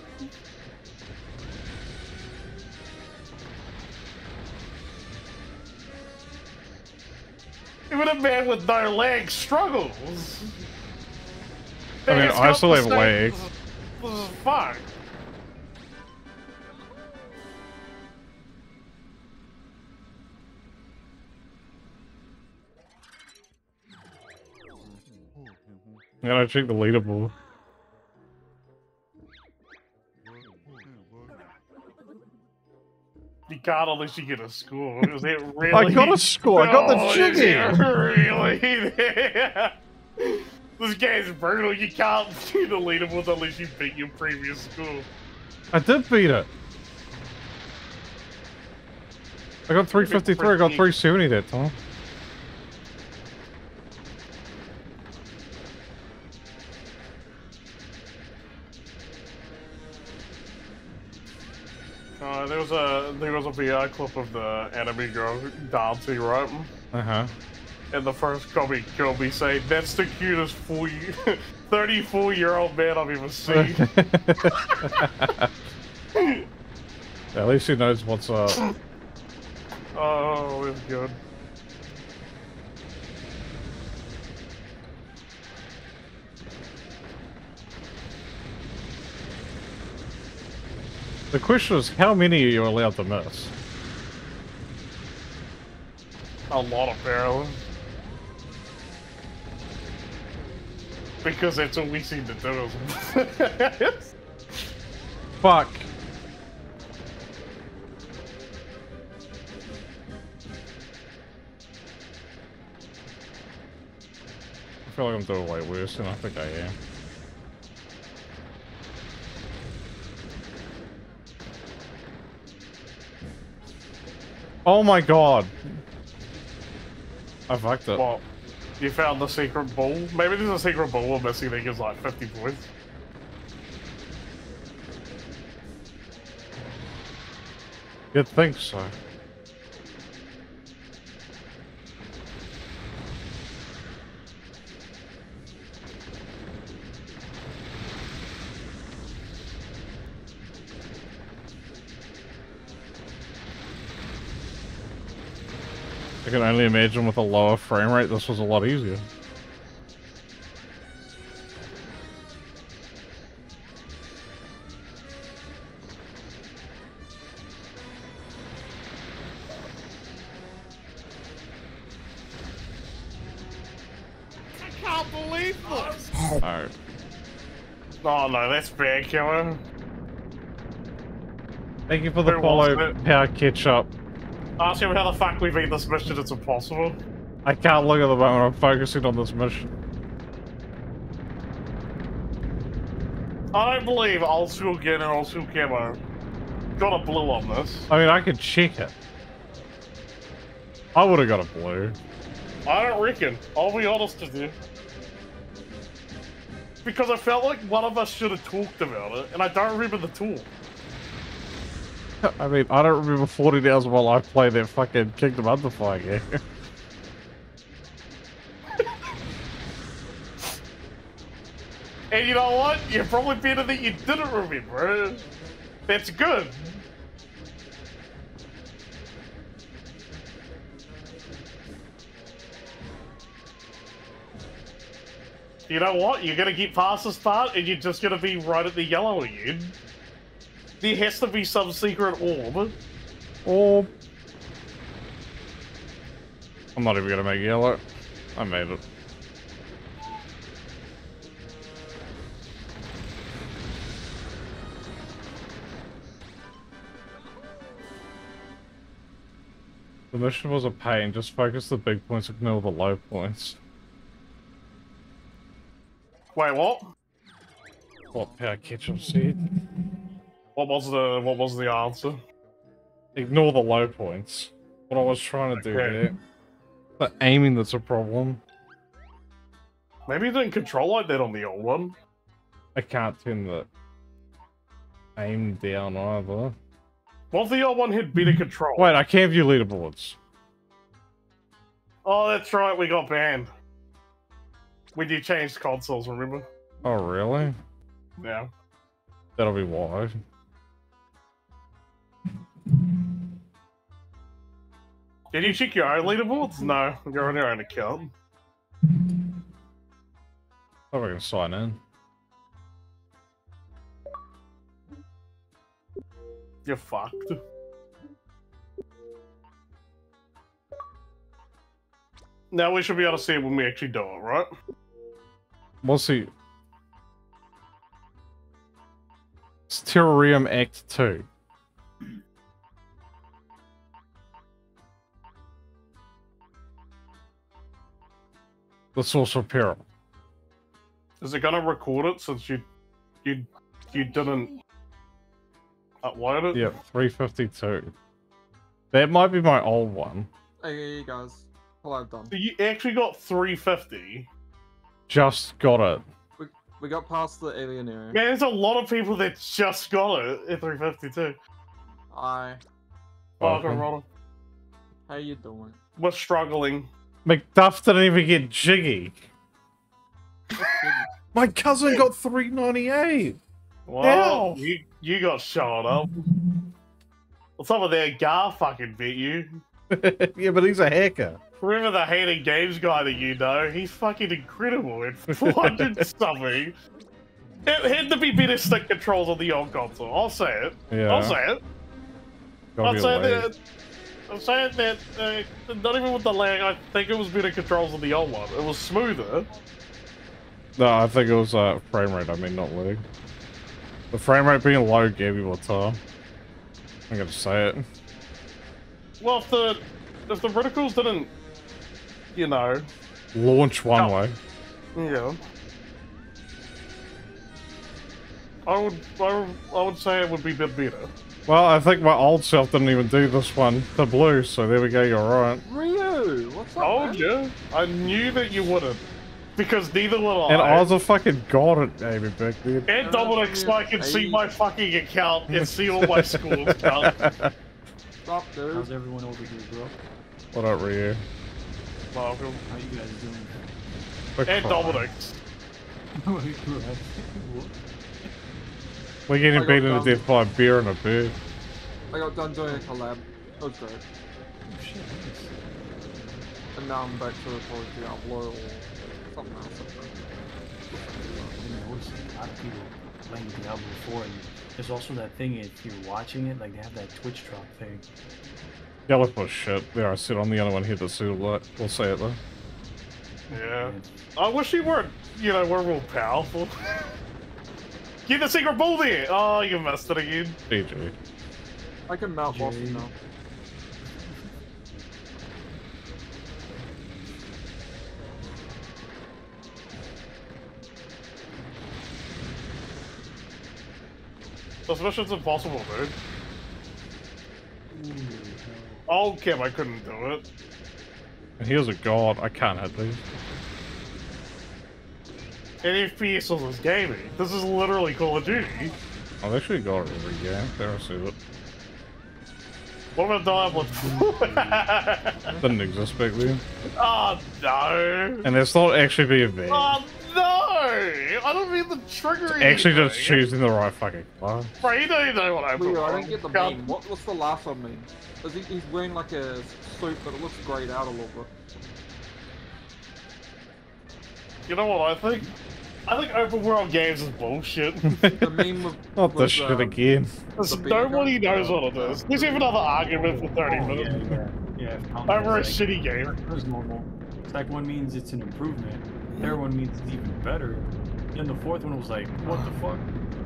Even a man with no legs struggles. I mean, I still have legs. Check the leaderboard. You can't unless you get a score. Is really? I got a score. I got the Oh, jiggy. it Really? this game's brutal. You can't do the leaderboard unless you beat your previous score. I did beat it. I got 353, I got 370 that time. Clip of the enemy girl dancing, right? Uh-huh. And the first comic girl be saying, "That's the cutest 40, 34 year old man I've ever seen." At least he knows what's up. oh, it's good. The question is, how many are you allowed to miss? A lot of barrels. Because that's what we seem to do. Fuck. I feel like I'm doing way worse than I think I am. Oh my god. I fucked it. well, you found the secret ball. Maybe there's a secret ball we're missing that gives like 50 points. You'd think so. Can only imagine with a lower frame rate, this was a lot easier. I can't believe this! Alright. Oh no, that's bad, killer. Thank you for the Where follow? Power Ketchup. Ask him how the fuck we beat this mission, it's impossible. I can't look at the moment, I'm focusing on this mission. I don't believe old school Gin and old school Camo got a blue on this. I mean, I could check it. I would have got a blue. I don't reckon. I'll be honest with you. Because I felt like one of us should have talked about it, and I don't remember the talk. I mean, I don't remember 40 hours my life playing that fucking Kingdom Under Fire game. And you know what? You're probably better that you didn't remember. That's good. You know what? You're gonna get past this part and you're just gonna be right at the yellow again. There has to be some secret orb. Or... I'm not even gonna make yellow. I made it. The mission was a pain, just focus the big points, ignore the low points. Wait, what? What power ketchup seed? What was the what was the answer? Ignore the low points. What I was trying to do Okay. there. The aiming that's a problem. Maybe you didn't control like that on the old one. I can't turn the aim down either. If the old one had better control? Wait, I can't view leaderboards. Oh, that's right, we got banned. When you changed consoles, remember? Oh, really? Yeah. That'll be why. Did you check your own leaderboards? No, you're on your own account. I can sign in. You're fucked. Now we should be able to see it when we actually do it, right? We'll see. It's Terrarium Act 2. The Saucer of Peril. Is it gonna record it since you you you didn't upload it? Yeah, 352. That might be my old one. Hey guys, hello, I'm done. So you actually got 350. Just got it. We, we got past the alien area. Man, there's a lot of people that just got it at 352. Hi, Welcome, Welcome. Ronald. how you doing? We're struggling. McDuff didn't even get jiggy. My cousin got 398. Wow, you you got shot up. Well, some of that Gar fucking bit you. yeah, but he's a hacker. Remember the hated games guy that you know? He's fucking incredible at 400 something. It had to be better stick controls on the old console. I'll say it. Yeah. I'll say it. Gotta I'll say that. I'm saying that uh, not even with the lag, I think it was better controls on the old one. It was smoother. No, I think it was uh, frame rate. I mean, not lag. The frame rate being low gave you a time. I'm gonna say it. Well, if the if the reticles didn't, you know, Launch one way. yeah. I would, I would, I would say it would be a bit better. Well, I think my old self didn't even do this one, the blue. So there we go. You're right. Ryu, what's up? Oh man? yeah, I knew that you wouldn't, because neither would I. And I was a fucking god at aiming back then. and Dominic, so I can see my fucking account and see all my scores. cunt. Stop, dude. How's everyone over here, bro? what up, Ryu? Welcome. How are you guys doing? We're And crying. Dominic's. We're getting I beaten to done. death by a bear and a bird. I got done doing a collab. It was great. Oh, shit, nice. And now I'm back to recording Diablo or something else. You know, there's a lot of people playing Diablo 4, and there's also that thing if you're watching it, like they have that Twitch drop thing. Yellow was shit. There, I sit on the other one here that suited that. We'll say it though. Yeah. And I wish you weren't, you know, we're real powerful. Get the secret bull there! Oh, you missed it again. GG. I can mount bosses Jade. now. This mission's impossible, dude. Oh, Kim, I couldn't do it. And he was a god. I can't hit these. And FPS on this gaming. This is literally Call of Duty. Oh, I've actually got it every game. There, I see it. What about Diablo 4? Didn't exist back then. oh no! And that's not actually being bad. Oh no! I don't mean the triggering. actually just choosing the right fucking class. Bro, you don't even know what I'm Leo, I don't get the God, meme. What, what's the last one meme? Is he, he's wearing like a suit, but it looks grayed out a little bit. You know what I think? I think open world games is bullshit. The meme with, Not with, this shit um, again. There's nobody beacon? knows what it is. There's even another argument for 30 Oh, minutes yeah, yeah. yeah over a like, shitty game. It was normal. Second one means it's an improvement. Third one means it's even better. Then the fourth one was like, what the fuck?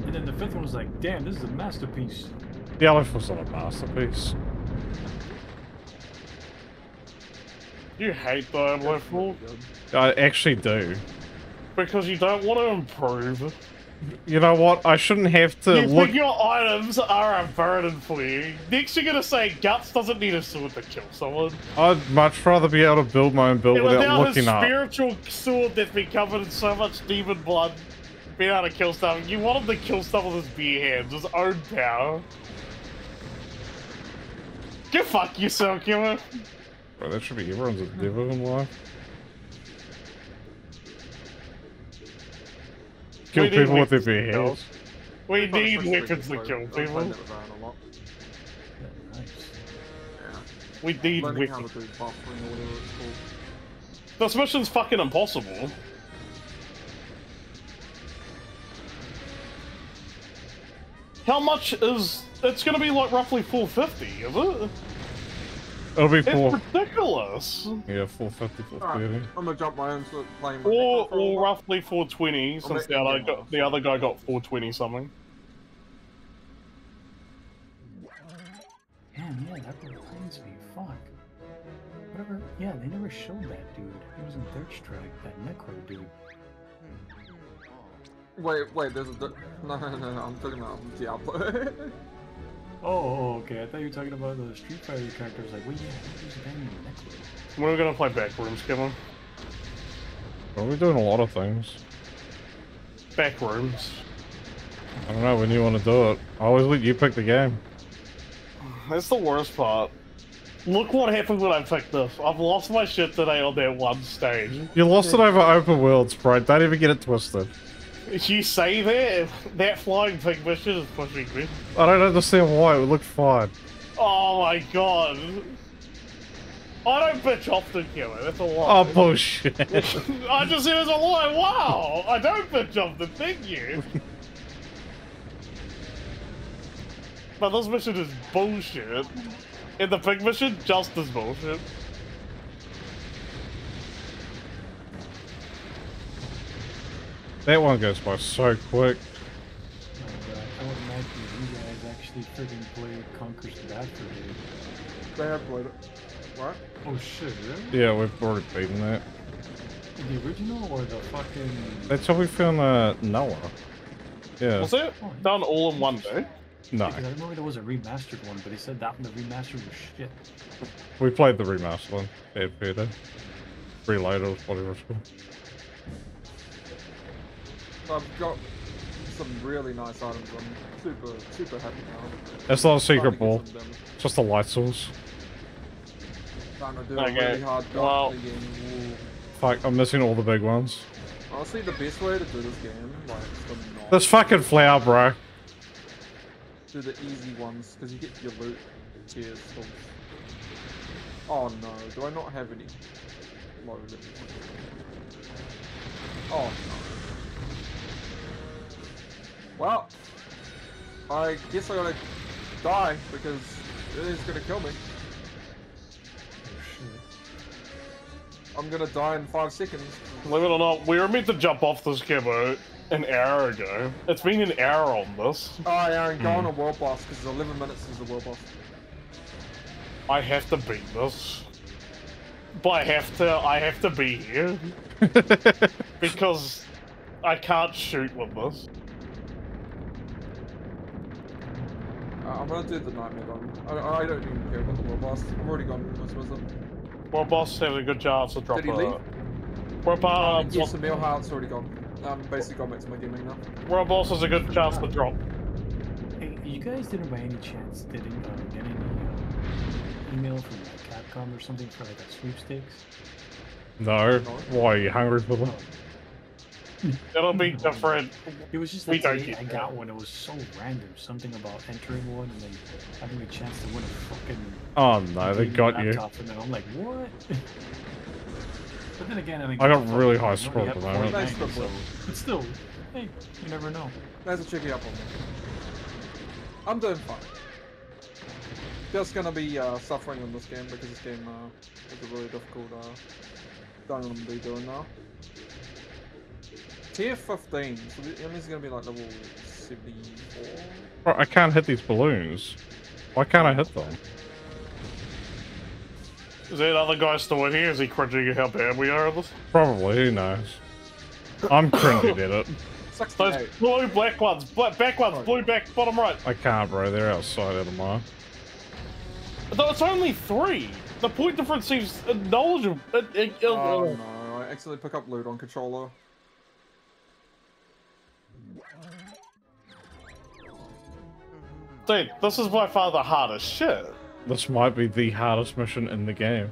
And then the fifth one was like, damn, this is a masterpiece. The Aleph was not a masterpiece. You hate Diablo 4 I actually do. because you don't want to improve. You know what? I shouldn't have to you look. your items are a burden for you. Next you're gonna say Guts doesn't need a sword to kill someone. I'd much rather be able to build my own build And without without his looking up. spiritual sword that's been covered in so much demon blood, being able to kill stuff, you want him to kill stuff with his bare hands, his own power. Go fuck yourself, killer. Bro, that should be everyone's endeavor in life. Kill We people with their weapons bare to hands. We I've got a need Switch weapons to kill people. that with a lot. Yeah, nice. Yeah. We need Learning how weapons. to do buffering or whatever it's called. This mission's fucking impossible. How much is... It's gonna be like roughly 450, is it? It'll be It's four. ridiculous. Yeah, 450, Alright, 430. I'm gonna jump my own sort of playing. Or, Necro for a or roughly 420, since the other, got, the other guy got 420 something. Damn, yeah, that reminds me. Fuck. Whatever. Yeah, they never showed that dude. He was in Third Strike, that Necro dude. Wait, wait, there's a. di- No, no, no, no, I'm talking about Diablo. Oh, oh, oh, okay. I thought you were talking about the Street Fighter character. I was like, wait, yeah, who's the guy named Necro? When are we gonna play Backrooms, Kevin? Well, we're doing a lot of things. Backrooms. I don't know when you want to do it. I always let you pick the game. That's the worst part. Look what happened when I picked this. I've lost my shit today on that one stage. You lost it over open worlds, bro. Don't even get it twisted. You say that? That flying pig mission is pushing me. I don't understand why. It looked fine. Oh my god. I don't bitch often, Killer. That's a lot. Oh, lie. bullshit. I just said it was a lie. Wow. I don't bitch often. Thank you. but this mission is bullshit. And the pig mission, just as bullshit. That one goes by so quick. Oh, but I would imagine you guys actually freaking played Conker's Bad Fur Day. they have played it. What? Oh shit, really? Yeah, we've already beaten that. The original or the fucking... That's how we found uh, Noah. Yeah. Was it Oh, done all in one day? No. Because I remember there was a remastered one, but he said that one, the remastered was shit. We played the remastered one. Bad Peter. Reloaded, whatever it's called. I've got some really nice items. I'm super, super happy now. That's not a secret ball. some damage. It's just a light source. Trying to do Okay, a really hard well- dodge again. Fuck, I'm missing all the big ones. Honestly, the best way to do this game, like, is to This fucking flower, bro. do the easy ones, because you get your loot tiers. From... Oh no, do I not have any loaded? Oh no. Well, I guess I gotta die because it is gonna kill me. Oh. I'm gonna die in five seconds. Believe it or not, we were meant to jump off this camo an hour ago. It's been an hour on this. Oh, Aaron, go on hmm. a world boss because it's 11 minutes is the world boss. I have to beat this. But I have to, I have to be here. because I can't shoot with this. I'm gonna do the nightmare one. I, I don't even care about the world boss. I've already gone with with them. Well, boss has a good chance to drop Did he a. leave? Well, uh, yes, Emil Hart's already gone. I'm basically gone back to my gaming now. World boss has a good chance to drop. Hey, you guys didn't by any chance didn't uh, get any uh, email from like, Capcom or something for like a sweepstakes? No. Why are you hungry for them? It'll be different. It was just We like don't today keep I got one. It was so random. Something about entering one and then having a chance to win a fucking Oh no, they got you. And then I'm like, what? but then again, I mean, I got really high score at the moment. Nice so, but still, hey, you never know. Thanks a checking up on me. I'm doing fine. Just gonna be uh, suffering in this game because this game uh, is a really difficult uh, thing I'm gonna be doing now. Tier 15, so the enemy's gonna be like level 74. Bro, I can't hit these balloons. Why can't I hit them? Is that other guy still in here? Is he cringing at how bad we are at this? Probably, who knows? I'm cringing at it. 68. Those blue black ones, black back ones, blue back bottom right. I can't, bro. They're outside of the mine. Though it's only three. The point difference seems knowledgeable. It, it, it, Oh uh, no, I accidentally pick up loot on controller. Dude, this is by far the hardest shit. This might be the hardest mission in the game.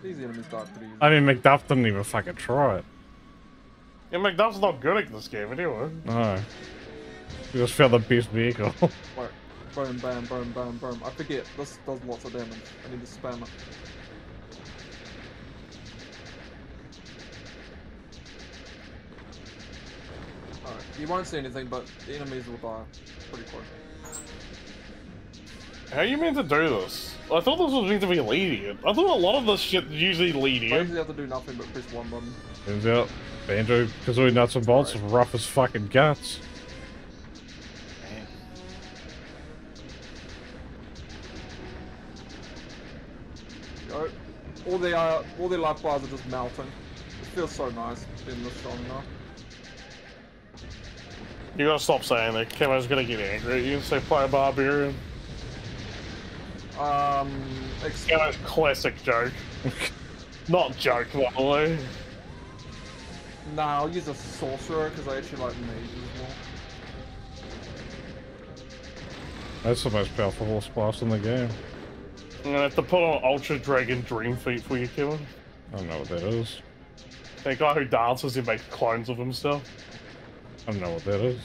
These enemies die pretty easy. I mean, McDuff didn't even fucking try it. Yeah, McDuff's not good at this game anyway. No. We just found the best vehicle. Like, boom, bam, boom, bam, boom. I forget, this does lots of damage. I need to spam it. You won't see anything, but the enemies will die pretty quick. How are you meant to do this? I thought this was meant to be lenient. I thought a lot of this shit is usually I lenient. usually have to do nothing but press one button. Turns out, Banjo, Kazooie Nuts and Bolts is rough as fucking guts. Man. Go. All the uh, all the life bars are just melting. It feels so nice being this strong now. You gotta stop saying that. Camo's gonna get angry. You can say play a barbarian. Um, ex- Camo's classic joke. Not joke, by the way. nah, I'll use a sorcerer because I actually like mages more. That's the most powerful horse class in the game. I'm gonna have to put on Ultra Dragon Dream Feet for you, Kevin. I don't know what that is. That guy who dances and makes clones of himself. I don't know what that is.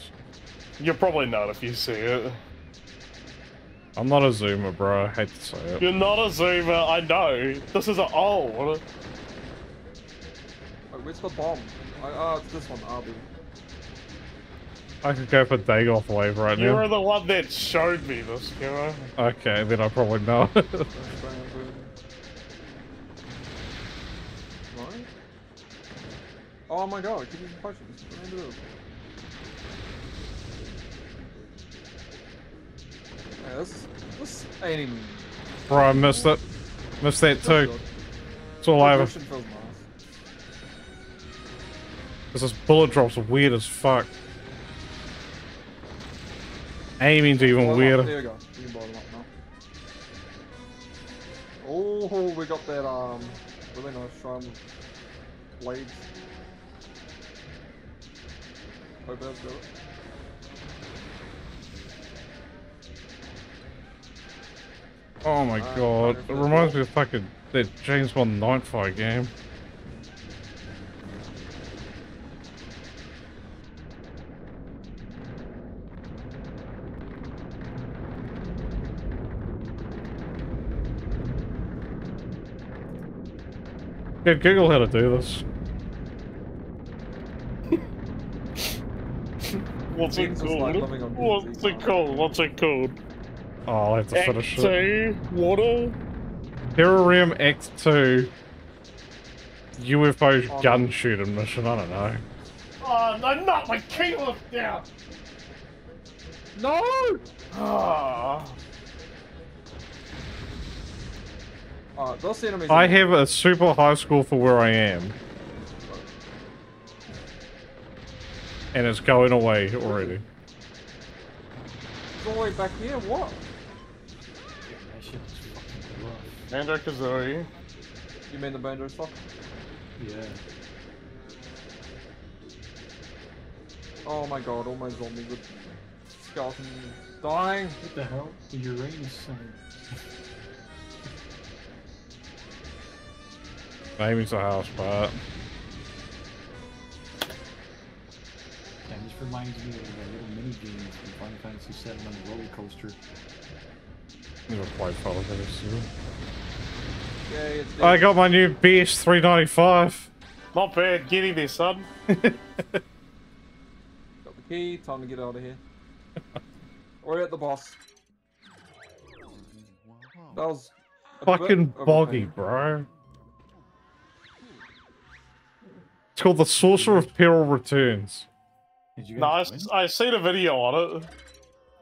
You'll probably know it if you see it. I'm not a zoomer, bro. I hate to say it. You're not a zoomer, I know. This is a old. Wait, where's the bomb? I, uh, it's this one, Arby. I could go for Dagoth Wave right now. You were the one that showed me this, Camo. Okay, then I probably know. Oh my god, keep using potions. Yeah, this, this ain't bro, I missed it. Missed that too. good. It's all over. Progression feels nice. Cause this bullet drop's weird as fuck. Aiming's even weirder. There we go. We can bottom up now. Oh, we got that um really nice shrine with blades. Hope that's good. Oh my Alright, god. It reminds me of fucking that James Bond Nightfire game. Yeah, Google how to do this. What's it James called? What's DayZ, it called? What's it called? Oh, I'll have to Act finish it. 2, water? Terrarium Act 2 UFO Oh, gun shooting mission, I don't know. Oh, no, not my key keyboard down! No! Ah. Alright, those enemies. I have a super high score for where I am. And it's going away already. It's all the way back here. What? Fucking rough. Banjo You mean the banjo stuff? Yeah. Oh my god, all my zombies are skeletons dying. What the hell? The Uranus sign. Maybe a house part. Damn, this reminds me of a little mini game from Final Fantasy VII on the roller coaster. Never played Final Fantasy. Yeah, it's dead. I got my new BS 395. Not bad. Getting there, son. Got the key, time to get out of here. We're at the boss. That was Fucking boggy, bro. It's called the Saucer of Peril Returns. Did you No, I, guys win? I seen a video on it.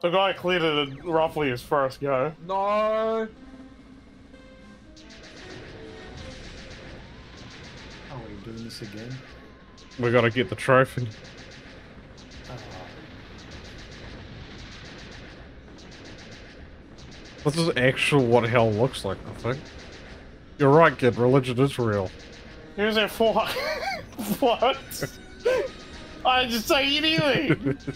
The guy cleared it in roughly his first go. No! Oh, we're doing this again? We gotta get the trophy. Oh, This is actual what hell looks like, I think. You're right, kid. Religion is real. Here's it for what? I didn't just say anything.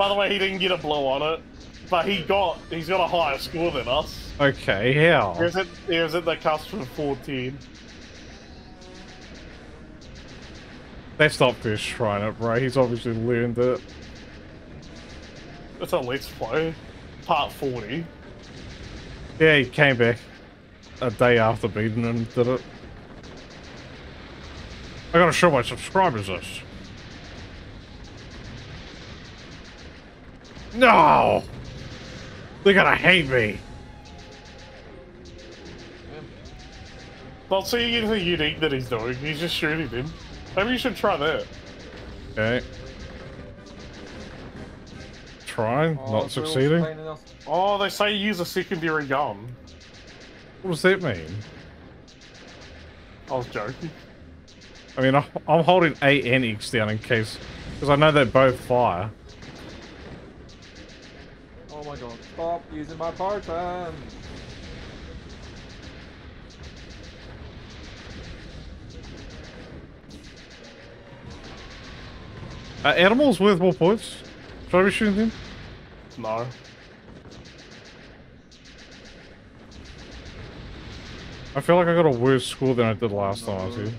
By the way, he didn't get a blow on it, but he got he's got a higher score than us. Okay, how? Here's it. Here's it. The cusp of 14. That's not this trying it, bro. He's obviously learned it. It's a let's play. Part 40. Yeah, he came back a day after beating him, did it. I gotta show my subscribers this. No! They're gonna hate me. Not seeing anything unique that he's doing. He's just shooting them. Maybe you should try that. Okay. Trying, Oh, not it's a real succeeding. pain in the ass. Oh, they say use a secondary gun. What does that mean? I was joking. I mean, I- I'm holding A and X down in case, because I know they both fire. Oh my god, stop using my potion! Are uh, animals worth more points? Should I be shooting them? No. I feel like I got a worse score than I did last time I was.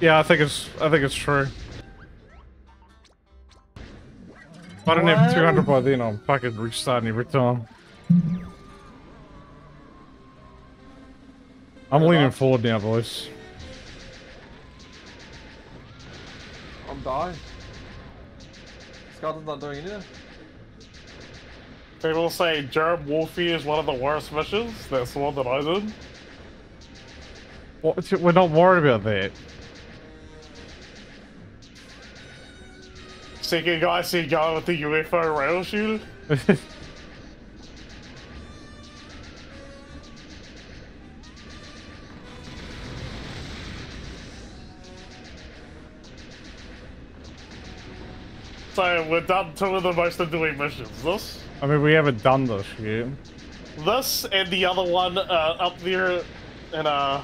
Yeah, I think it's I think it's true. I don't have 200 by then, I'm fucking restarting every time. I'm leaning forward now, boys. I'm dying. Skeleton's not doing anything. People say germ warfare is one of the worst missions. That's the one that I did. What, we're not worried about that. Second guy see guy with the UFO rail shooter. So we're done two of the most annoying missions. This, I mean, we haven't done this yet. this, and the other one uh, up there in uh,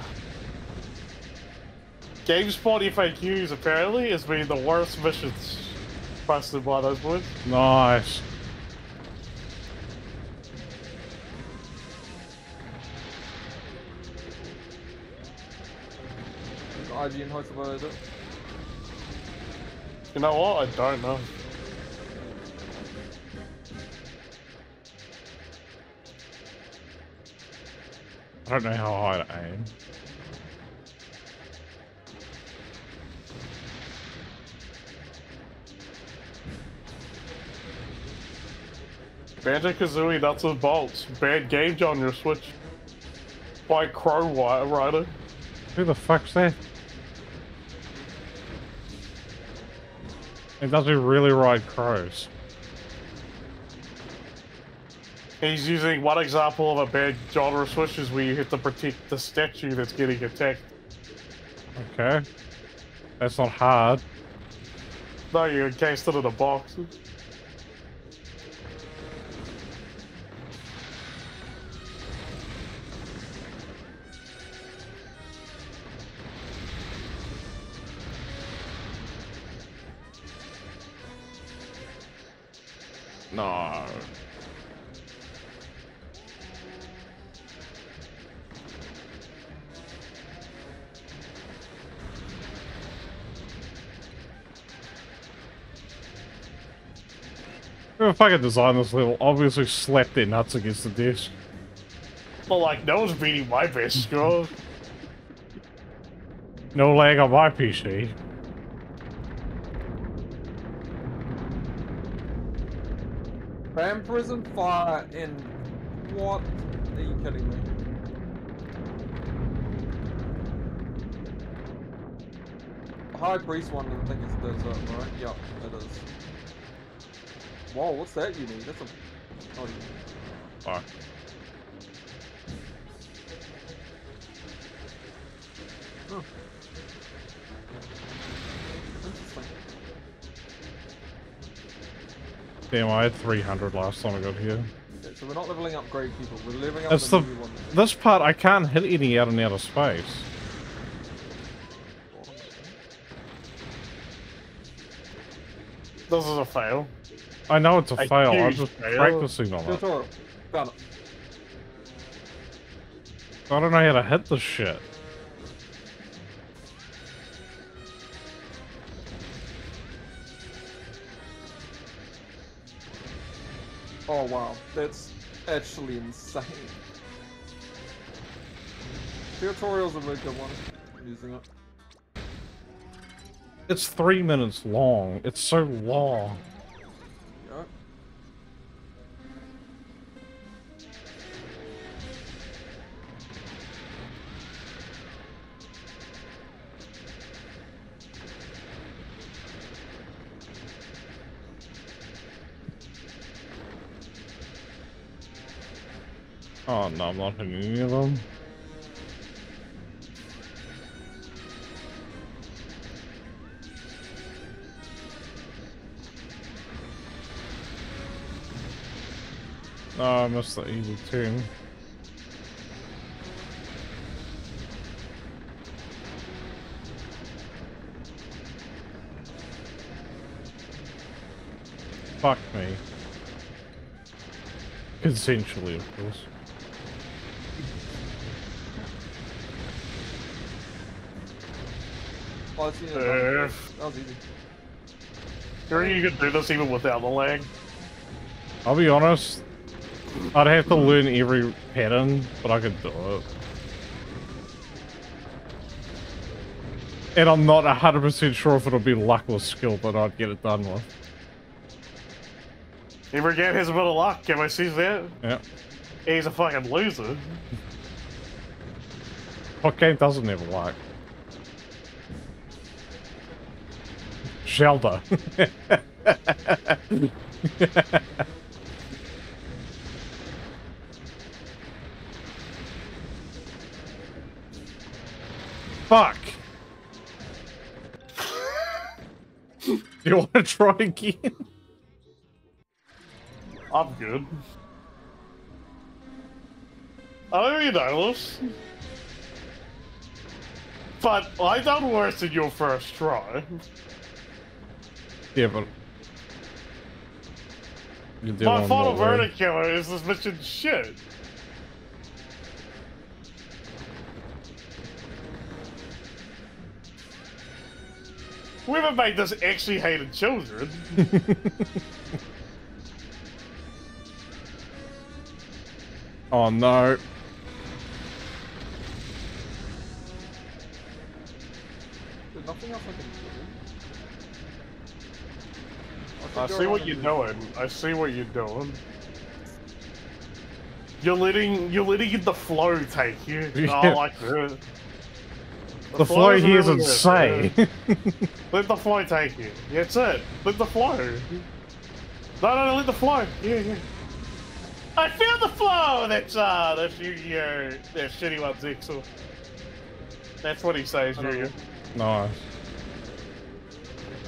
GameSpot FAQs apparently has been the worst missions posted by those boys. Nice. IGN hosted by it. You know what? I don't know. I don't know how high to aim. Banjo Kazooie Nuts and Bolts. Bad game on your Switch. By Crow Wire Rider. Who the fuck's that? It does he really ride crows? He's using one example of a bad genre switch is where you have to protect the statue that's getting attacked. Okay. That's not hard. No. Whoever fucking designed this level obviously slapped their nuts against the desk. But like, no one's beating my best score. No lag on my PC. Prison Fire in what? Are you kidding me? High Priest one, I think it's zone, right? Yep, it is. Whoa, what's that you need? That's a. Oh, you Fuck. Oh. Damn, I had 300 last time I got here. Okay, so we're not leveling up great people, we're leveling up It's the, the- one. This part, I can't hit any out and out of space. This is a fail. I know it's a A fail, I'm just fail. practicing on it. Tutorial. It. I don't know how to hit this shit. Oh wow, that's actually insane. The tutorial's a really good one. I'm using it. It's three minutes long. It's so long. Oh no, I'm not hitting any of them. No, I missed the easy turn. Fuck me. Consensually, of course. Oh, that's easy. That was easy. you reckon you could do this even without the lag? I'll be honest, I'd have to learn every pattern, but I could do it. And I'm not 100% sure if it'll be luck or skill, but I'd get it done with. Every game has a bit of luck, can I see that? Yeah. He's a fucking loser. What game doesn't have luck? Zelda. Fuck. Do you want to try again? I'm good. I you know this. But I done worse than your first try. Yeah, but. You do My final verdict killer is this mission shit. Whoever made this actually hated children. Oh no. There's nothing else I can do. I see what you're doing. I see what you're doing. You're letting you're letting the flow take you. Oh, I like that. The flow is here is really insane. yeah. Let the flow take you. That's it. Let the flow. No, no, no. Let the flow. Yeah, yeah. I feel the flow. That's uh, that's you, your that shitty one, Zexal. That's what he says, don't nice.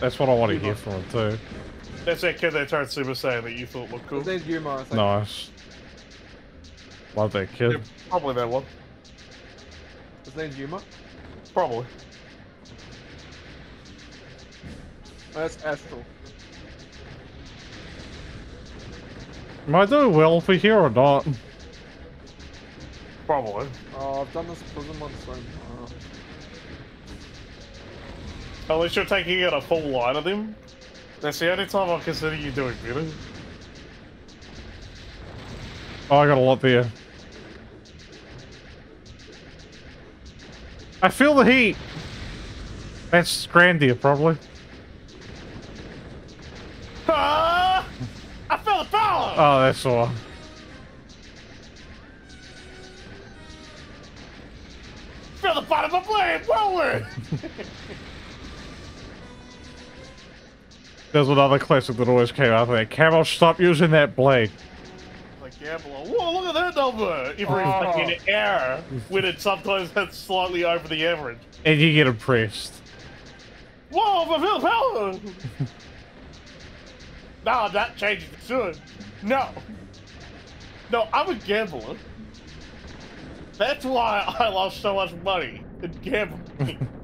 That's what I want to hear from him too. That's that kid that turned Super Saiyan that you thought looked cool. His name's Yuma, I think. Nice. Love that kid. Yeah, probably that one. His name's Yuma. Probably. Oh, that's Astral. Am I doing well for here or not? Probably. Oh, I've done this prison one so much. At least you're taking out a full line of them. That's the only time I consider you doing better. Oh, I got a lot there. I feel the heat. That's Grandia, probably. Ah! I feel the power! Oh, that's all. feel the bottom of my blade! Forward! There's another classic that always came out of there. Carol, stop using that blade. like gambler. Whoa, look at that number! Every Oh. fucking error when it sometimes hits slightly over the average. And you get impressed. Whoa, I feel the power! no, I'm not changing the soon. No. No, I'm a gambler. That's why I lost so much money in gambling.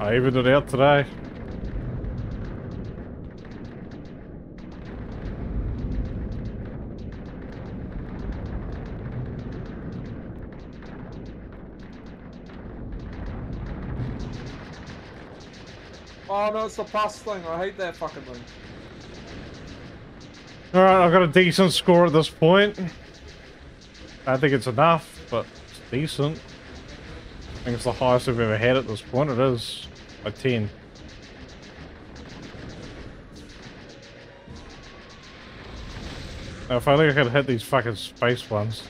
I evened it out today. Oh no, it's the plus thing. I hate that fucking thing. Alright, I've got a decent score at this point. I think it's enough, but it's decent. I think it's the highest I've ever had at this point. It is. By 10. Now, if only I could hit these fucking space ones.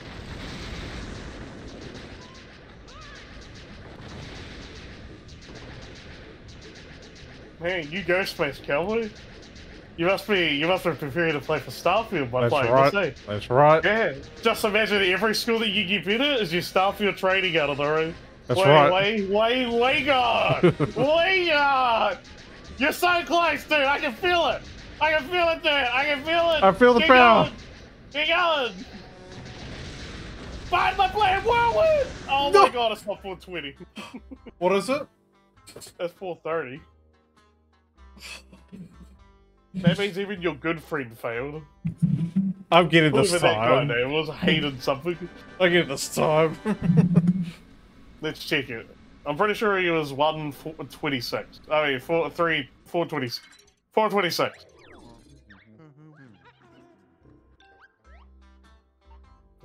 Man, you go Space Cowboy. You must be you must be preparing to play for Starfield by That's playing right. this, eh? That's right. Yeah. Just imagine every school that you get better is your Starfield training out of the room. That's wait, right. Wait, wait, wait, God! wait, God! You're so close, dude. I can feel it. I can feel it, dude. I can feel it. I feel the Keep power. Going. Keep going. Find my plan whirlwind! Oh No. my God, it's not 420. What is it? That's 430. That means even your good friend failed. I'm getting this Whoever that guy time. name was Hayden something. I get this time. Let's check it. I'm pretty sure he was 126. I mean, 4, 3, 426. 426.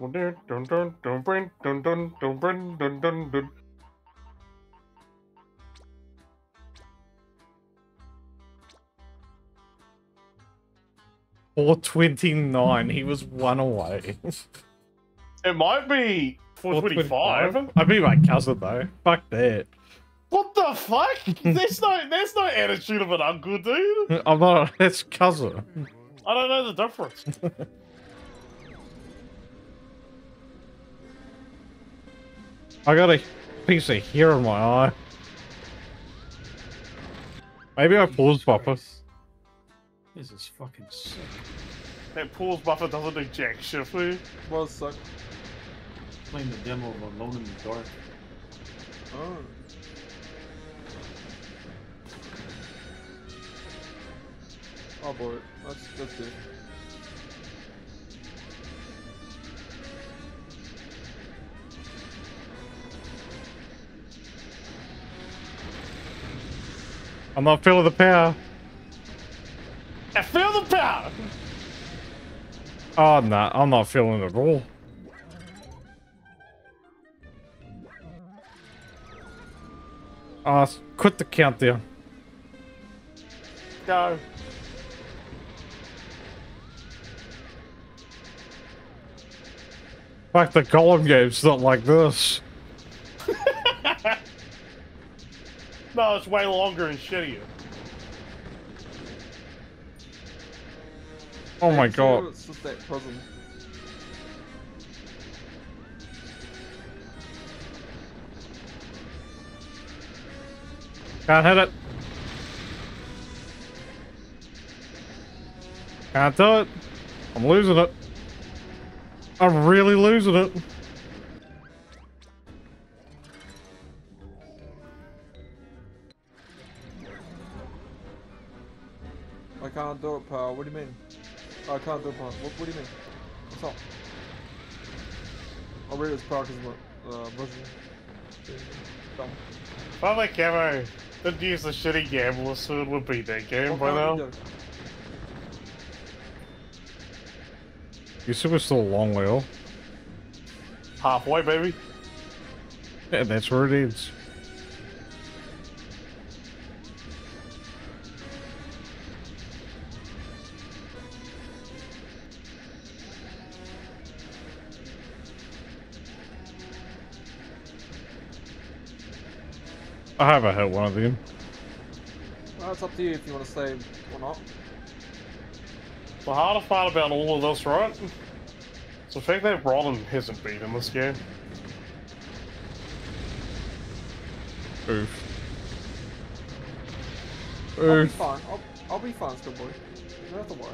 Dun dun dun dun dun dun dun dun dun dun dun dun. Four twenty nine. He was one away. It might be 425. I'd be my cousin though. Fuck that. What the fuck? there's no, there's no attitude of an uncle, dude. I'm not. That's cousin. I don't know the difference. I got a piece of hair in my eye. Maybe I paused buffer. This is fucking sick. That pools buffer doesn't do jack shit for you. Was suck. Playing the demo of Alone in the Dark. Oh. Oh boy, that's that's good. I'm not feeling the power. I feel the power. Oh no, I'm not feeling it at all. Ah, s quit the countdown. Go. Fuck the golem game's not like this. No, it's way longer and shittier. Oh my god. It's just that. Can't hit it. Can't do it. I'm losing it. I'm really losing it. I can't do it, pal. What do you mean? I can't do it, pal. What, what do you mean? What's up? I'll read his pal because I'm uh, Russian. Dumb. By the way, Camo, didn't use the shitty gambler sword would be that game What by now. You said we're still a long way off. Halfway, baby. Yeah, that's where it is. I have a hit one of them. Well, it's up to you if you want to stay or not. The hardest part about all of this, right? It's the fact that Rollin hasn't been in this game. Oof. Oof. I'll be Oof. fine. I'll, I'll be fine, still boy. You don't have to worry.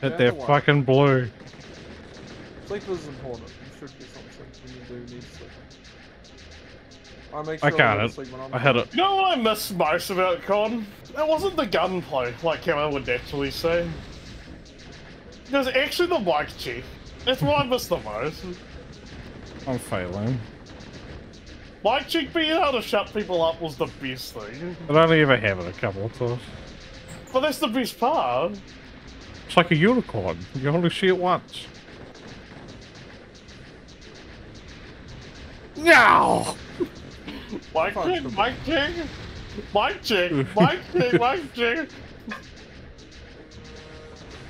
That don't worry. fucking blue. Sleep is important. You should get some sleep when you do need sleep. I make I sure got go to it. when I'm I had it. You know what I miss most about COD? It wasn't the gunplay, like Camo would naturally say. It was actually the mic check. That's what I miss the most. I'm failing. Mic check being able to shut people up was the best thing. I'd only ever have it a couple of times. But that's the best part. It's like a unicorn. You only see it once. No! my Fine, my still- My check, my check, my check, mic check.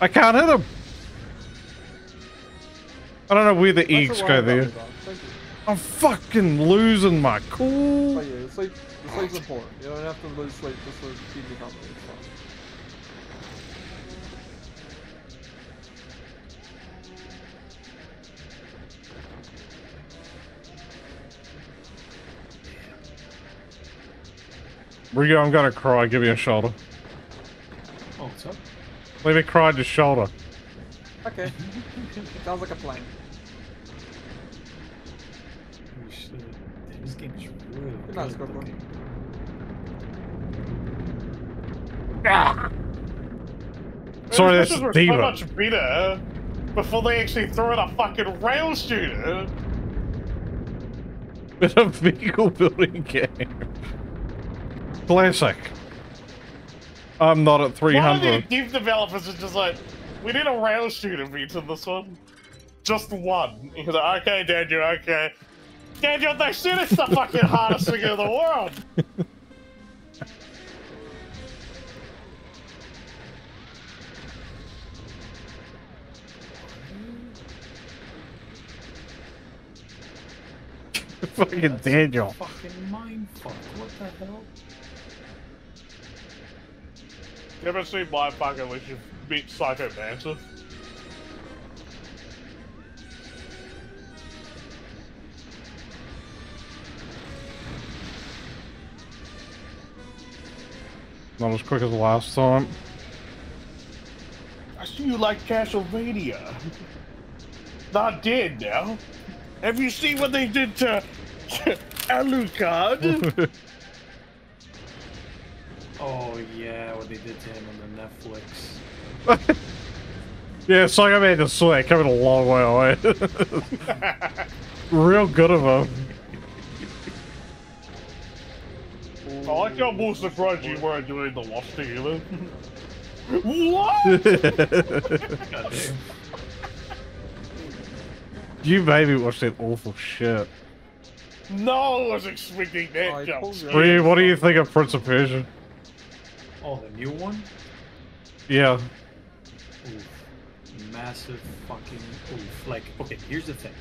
I can't hit him. I don't know where the That's eggs go there. rubber, though. Thank you. I'm fucking losing my cool. But yeah, sleep, sleep's important. You don't have to lose sleep just to keep you company. It's. Rio, I'm gonna cry. Give me a shoulder. Oh, what's up? Let me cry on your shoulder. Okay. Sounds like a plan. Oh shit. This game is really Good night, good Scott, bro. Ah! Sorry, Those that's missions so much better before they actually throw in a fucking rail shooter. It's a vehicle building game. Classic. I'm not at One of the 300. dev developers is just like, we need a rail shooter beat in this one. Just one. He's like, okay, Daniel, okay. Daniel, they said it's the fucking hardest thing in the world. fucking Daniel. Fucking mind fuck. What the hell? You ever seen my fucking wish you beat Psycho Mantis? Not as quick as the last time. I see you like Castlevania. Not dead now. Have you seen what they did to Alucard? Oh yeah, what they did to him on the Netflix. yeah, it's like I made the sweat coming a long way away. Real good of him. I like how more surprised you were doing the Lost together. what? God you made me watch that awful shit. No I was expecting that oh, I jump. told you. scare. Ryu, what do you think of Prince of Persia? Oh, the new one? Yeah. Oof. Massive fucking oof. Like, okay, here's the thing.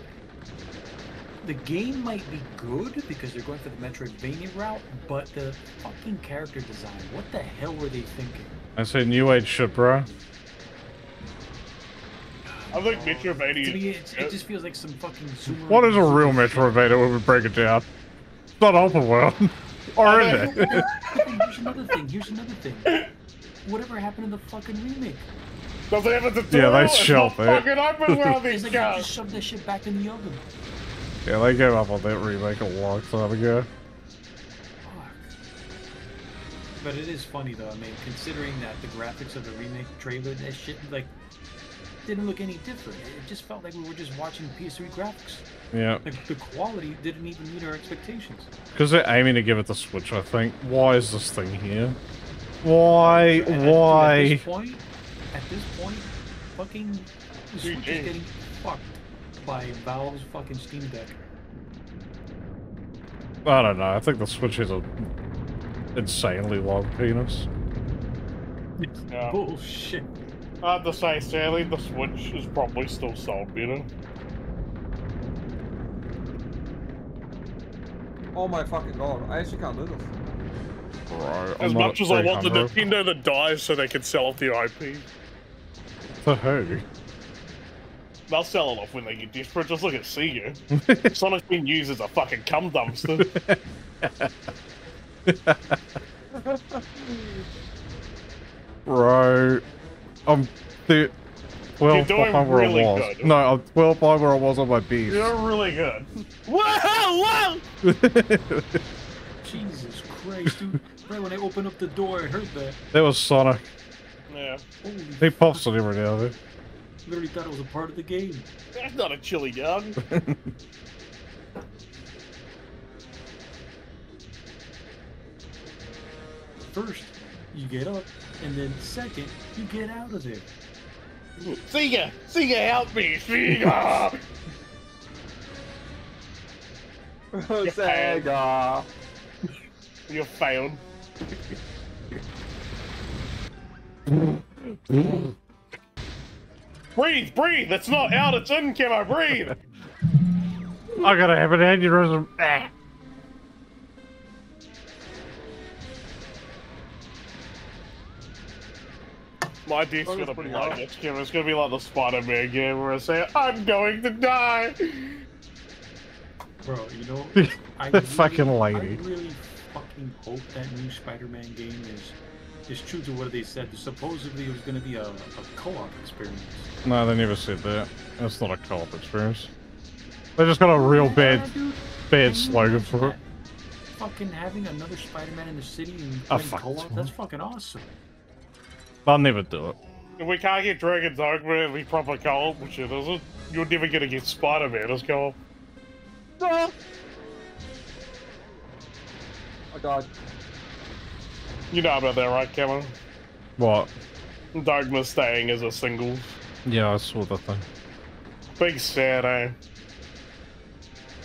The game might be good because they're going for the Metroidvania route, but the fucking character design, what the hell were they thinking? I say new age shit, bro. I think To Metroidvania me, it, it just feels like some fucking super. What is a real Metroidvania when we break it down? It's not open world. or is it? Okay, here's another thing. Here's another thing. Whatever happened to the fucking remake? Does it have a tutorial? they It's shelved it. fucking open where It's these like you go. just shove that shit back in the oven. Yeah, they gave up on that remake a long time ago. But it is funny though. I mean, considering that the graphics of the remake trailer, that shit like didn't look any different. It just felt like we were just watching PS3 graphics. Yeah, Like the quality didn't even meet our expectations. because they're aiming to give it the Switch, I think. Why is this thing here? Why? At- At, Why? this point, at this point, fucking the Switch is getting fucked by Valve's fucking Steam Deck. I don't know. I think the Switch is a insanely long penis. Yeah. Bullshit. I have to say, sadly, the Switch is probably still sold better. Oh my fucking god, I actually can't do this. Right. As much as I want the Nintendo to die so they can sell off the IP. For who? They'll sell it off when they get desperate. Just look at Sega. Sonic's been used as a fucking cum dumpster. Bro, I'm the well You're doing behind where really I was. good. No, I'm well behind where I was on my beast. You're really good. Whoa, whoa! Jesus Christ, dude. right when I opened up the door, I heard that. that was Sonic. Yeah, Holy He pops it every now and then. literally thought it was a part of the game. that's not a chili dog. First, you get up, and then second, you get out of there. Sega, Sega, help me, Sega! Oh, Sega. you failed. breathe, breathe. It's not out. It's in, Camo. Breathe. I gotta have an aneurysm. My death's that's gonna be pretty like this, Kim. It's gonna be like the Spider-Man game where I say, "I'm going to die." Bro, you know, I The fucking lady. I really fucking hope that new Spider-Man game is is true to what they said. Supposedly it was going to be a, a co-op experience. No, they never said that. That's not a co-op experience. They just got a real bad, Yeah, dude. bad slogan for it. Fucking having another Spider-Man in the city and Oh, playing co-op, that's that's fucking awesome. I'll never do it. If we can't get Dragon's Dogma and we proper co-op, which it isn't, you're never gonna get Spider-Man as co-op. Oh god. You know about that, right, Camo? What? Dogma staying as a single. Yeah, I saw that thing. Big sad, eh?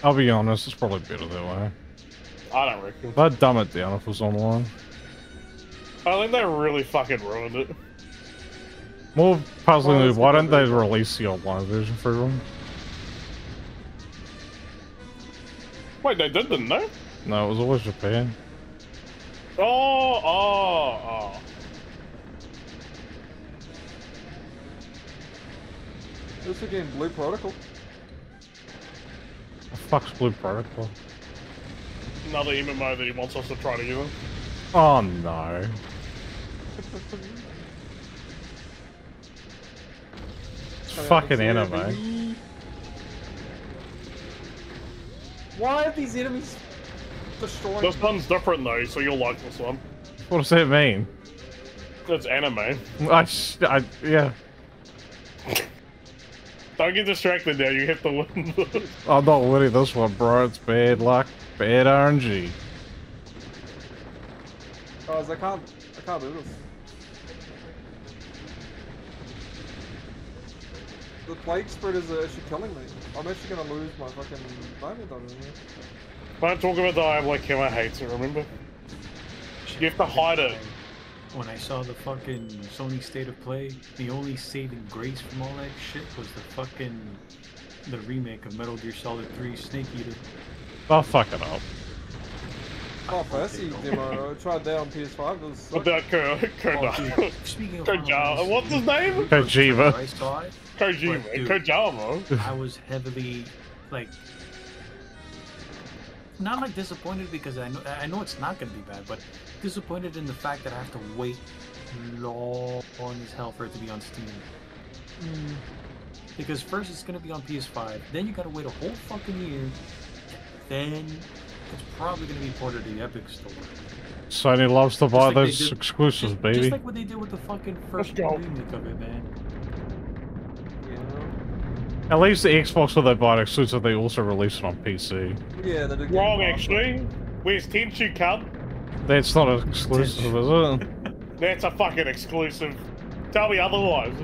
I'll be honest, it's probably better that way. I don't reckon. I'd dumb it down if it was online. I think they really fucking ruined it. More Well, puzzlingly, let's why get don't they very release the online version for everyone? Wait, they did, didn't they? No, it was always Japan. Oh, oh, oh. This again, Blue Protocol. The fuck's Blue Protocol? Another MMO that he wants us to try to give him. Oh no. It's fucking anime. Why are these enemies destroying? This one's different though, so you'll like this one. What does that mean? It's anime. I, sh- I yeah. Don't get distracted now, you have to win this. I'm not winning this one, bro. It's bad luck, bad RNG. Guys, I can't. I can't do this. The plague spreaders are actually killing me. I'm actually gonna lose my fucking diamond on here. Don't talk about the I like him, I hate it, remember? You have to hide it. When I saw the fucking Sony State of Play, the only saving grace from all that shit was the fucking the remake of Metal Gear Solid 3 Snake Eater. I'll fuck it up. Oh, Fancy demo. I tried that on PS5. It was But sick. that Ko- Oh, Ko- speaking of Final Kojima. Fantasy, What's his name? Kojima. I. Kojima. But, dude- Kojima. I was heavily like not like disappointed because I know I know it's not gonna be bad, but disappointed in the fact that I have to wait long as hell for it to be on Steam. Because first it's gonna be on PS5, then you gotta wait a whole fucking year, then it's probably gonna be ported to the Epic Store. Sony loves to buy like those did- exclusives, Just, baby. just like what they did with the fucking first go. remake of it, man. Yeah. At least the Xbox, when they buy an exclusive, they also release it on PC. Yeah, they do. Wrong, faster. actually. Where's Tenchu cunt? That's not an exclusive, is it? That's a fucking exclusive. Tell me otherwise.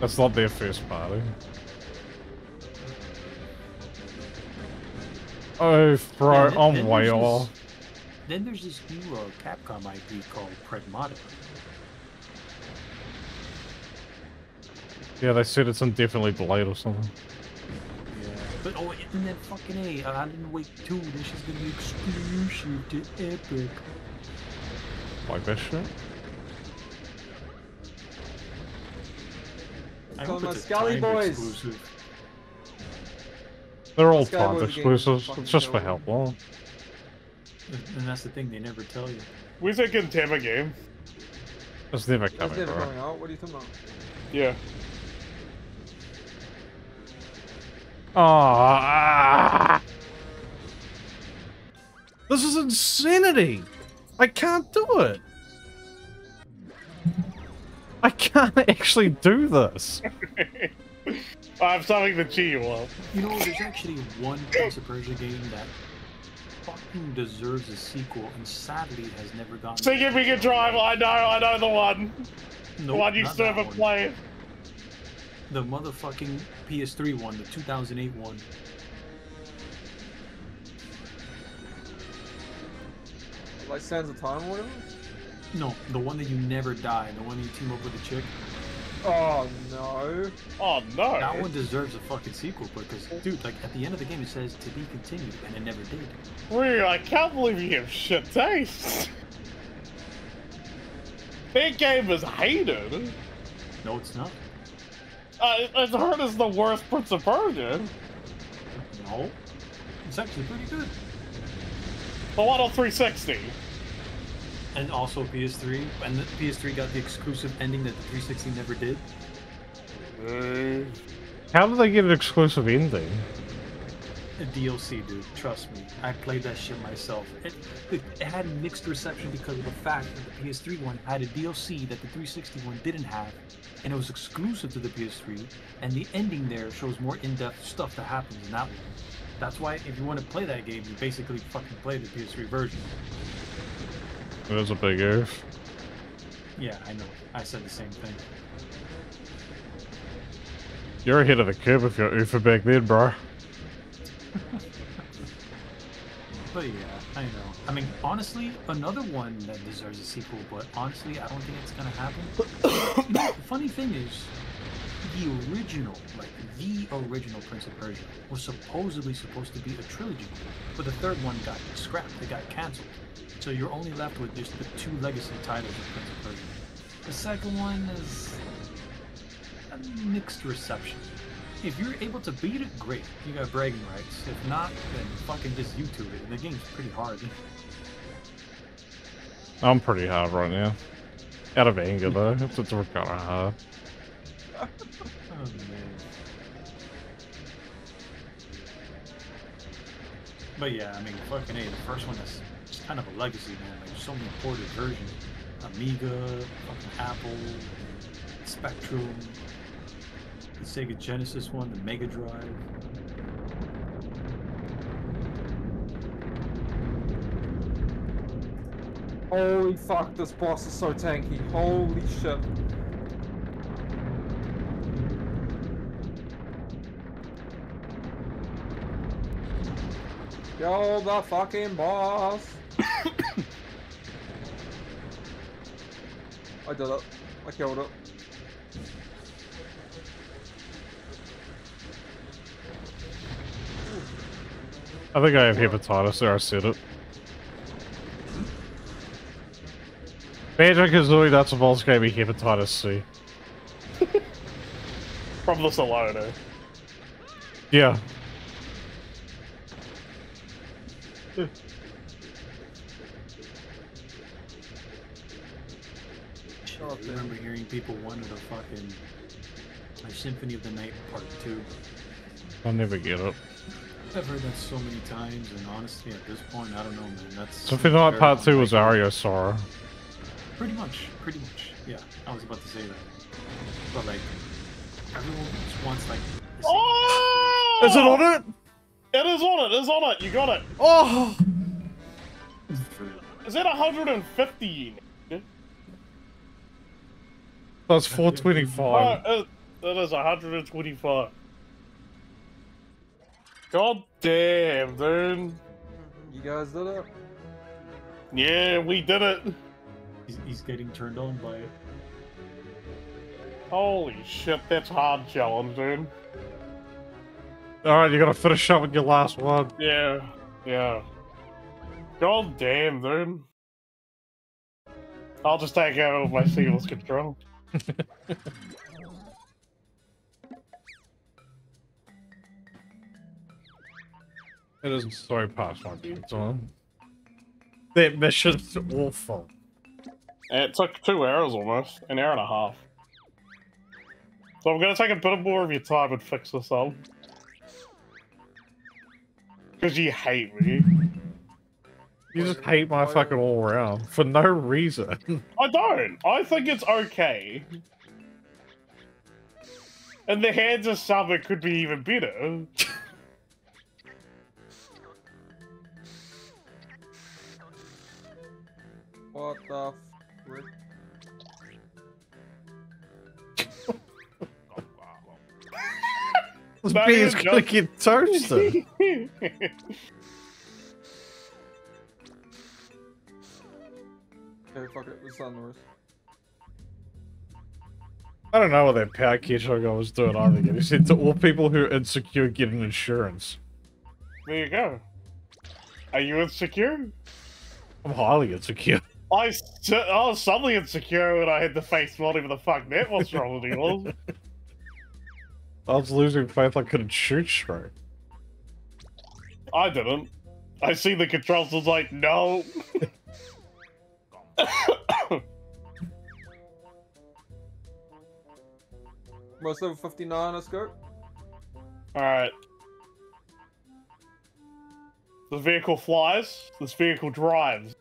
That's not their first party. Oh, bro, then- I'm then way there's this- off. Then there's this new uh, Capcom IP called Pragmata. Yeah, they said it's indefinitely Blade or something. Yeah. But oh, and then fucking A, uh, Alan Wake 2, this is gonna be exclusive to Epic. Like that shit. I Call hope it's a Scully timed boys. exclusive. They're all Sky timed exclusives. It's just for killer. help. Well, And that's the thing, they never tell you. Where's that Gintama game? it's never That's coming, never bro. coming out. What are you talking about? Yeah. Ah! This is insanity! I can't do it! I can't actually do this! I have something to cheer you up. You know, there's actually one Prince of Persia game that fucking deserves a sequel and sadly has never gotten Sing it, Mega Drive. I know, I know the one. the Nope, one you not still that haven't played. The motherfucking PS3 one, the 2008 one. Like Sands of Time or whatever? No, the one that you never die, the one you team up with a chick. Oh no. Oh no. That one deserves a fucking sequel because, dude, like at the end of the game it says to be continued, and it never did. Really, I can't believe you have shit taste. that game is hated. No, it's not. Uh, it's heard as the worst Prince of Persia. No, it's actually pretty good. The one on 360. And also PS3, and the PS3 got the exclusive ending that the 360 never did. Uh, How did they get an exclusive ending? A DLC, dude. Trust me. I played that shit myself. It, it, it had mixed reception because of the fact that the PS3 one had a DLC that the 360 one didn't have, and it was exclusive to the PS3. And the ending there shows more in-depth stuff that happens in that one. That's why if you want to play that game, you basically fucking play the PS3 version. It was a big oof. Yeah, I know. I said the same thing. You're ahead of the curve if you're oofer back then, bro. But yeah, I know. I mean, honestly, another one that deserves a sequel, but honestly, I don't think it's gonna happen. the funny thing is, the original, like the original Prince of Persia, was supposedly supposed to be a trilogy, but the third one got scrapped. It got canceled. So you're only left with just the two legacy titles of Prince of Persia. The second one is a mixed reception. If you're able to beat it, great. You got bragging rights. If not, then fucking just YouTube it. And The game's pretty hard. I'm pretty hard right now. Out of anger, though. It's, it's kind of hard. Oh man. But yeah, I mean, fucking A, the first one is kind of a legacy, man. Like, there's so many ported versions. Amiga, fucking Apple, Spectrum, the Sega Genesis one, the Mega Drive. Holy fuck, this boss is so tanky. Holy shit. Yo, the fucking boss. I did it. I killed it. I think I have hepatitis there, I said it. Banjo Kazooie, that's a boss gave me hepatitis C. from this alone, eh? Yeah. I remember hearing people wanted a fucking a Symphony of the Night Part Two. I'll never get it. I've heard that so many times, and honestly, at this point, I don't know, man. That's Something like part two was unlikely. Aria of Sorrow. Pretty much, pretty much. Yeah, I was about to say that. But like, everyone just wants like. Oh! Is it on it? It is on it. It's on it. You got it. Oh! Is that 150? That's 425. Oh, it, it is 125. God damn, dude. You guys did it. Yeah, we did it. He's, he's getting turned on by it. Holy shit, that's hard challenge, dude. Alright, you gotta finish up with your last one. Yeah, yeah. God damn, dude. I'll just take over with my seamless control. It is so past my bedtime. That mission's awful. It took two hours almost, an hour and a half. So I'm gonna take a bit more of your time and fix this up. Because you hate me. You just hate my fucking all around for no reason. I don't. I think it's okay. And the hands of summer could be even better. What the frick? Oh, this Not beer's even gonna joking. get toasted. Okay, fuck it. It's on Norris. I don't know what that power catcher guy was doing either. He said to all people who are insecure get an insurance. there you go. Are you insecure? I'm highly insecure. I, st- I was suddenly insecure when I had to face whatever the fuck that was wrong with was. I was losing faith I couldn't shoot straight. I didn't. I see the controls was like, no. Most level 59, let's go. Alright. The vehicle flies, this vehicle drives.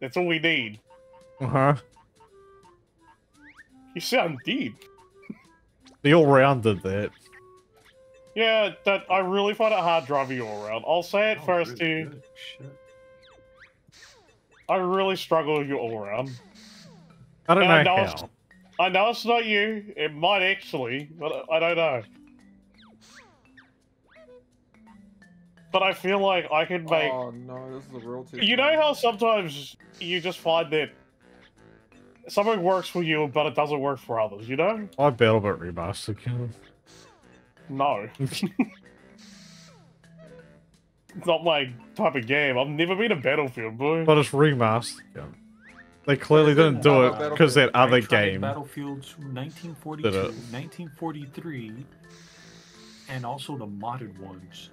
That's all we need. Uh huh. You sound deep. The all round did that. Yeah, that I really find it hard driving you all around. I'll say it Oh, first, really dude. Shit. I really struggle with you all around. I don't And I know know how. I know it's not you. It might actually, but I don't know. But I feel like I could make. Oh no, this is a real two. You know how sometimes you just find that something works for you, but it doesn't work for others. You know? I Battlebit remastered. Kevin. No. it's not my type of game. I've never been a Battlefield boy. But it's remastered. Kevin. They clearly didn't do it because that other game. Battlefield 1942, 1943, and also the modded ones.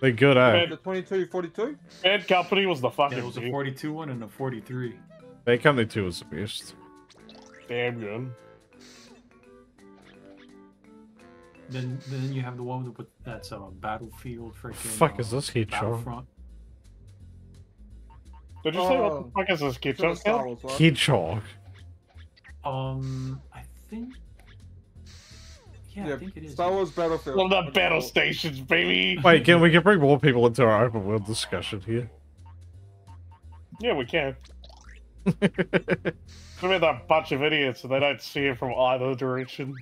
They're good, eh? Man. The 22, 42? Bad Company was the Yeah, fucking it was a 42 one and a 43. They Company 2 was the best. damn good. Then then you have the one with, with that's a Battlefield freaking. Fuck uh, is this Hedgehog? Battlefront. Did you say what Oh. the fuck is this From the ketchup? Star Wars. Hedgehog. Um, I think. Yeah, Yeah, I think it is. Star Wars Battlefield. Well, the battle stations, baby. Wait, can we can bring more people into our open world discussion here? Yeah, we can. There's that bunch of idiots and they don't see it from either direction.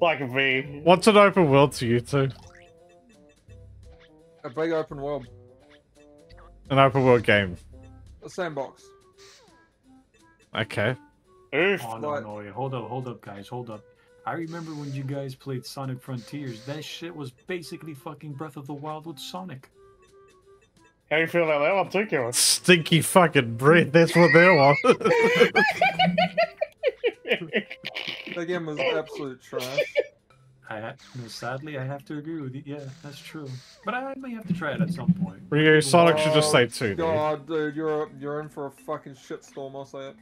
Like me. What's an open world to you two? A big open world. An open world game. A sandbox. Okay. Oof. Oh no, What? no, hold up, hold up, guys, hold up. I remember when you guys played Sonic Frontiers. That shit was basically fucking Breath of the Wild with Sonic. How you feel about that one too, Kevin? Stinky fucking breath. That's what they want. That game was absolute trash. I ha- no, sadly I have to agree with you. Yeah, that's true. But I may have to try it at some point. Ryu, Sonic should just Oh, say 2D. God, dude, you're you're in for a fucking shitstorm. I'll say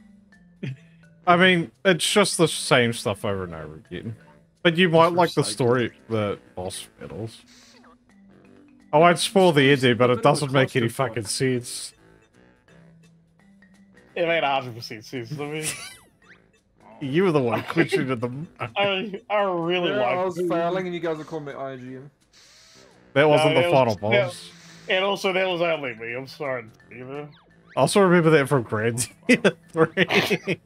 it. I mean, it's just the same stuff over and over again. But you might like the story, oh, the boss battles. Oh, I'd spoil the ending, but it bit of a doesn't make any fucking sense. It made 100% sense to me. You were the one questioning them. I, I really Yeah, like I was failing, and you guys were calling me IGN. That wasn't No, the it final was- no. boss. And also, that was only me. I'm sorry. You know? I also remember that from Grand Theft 3.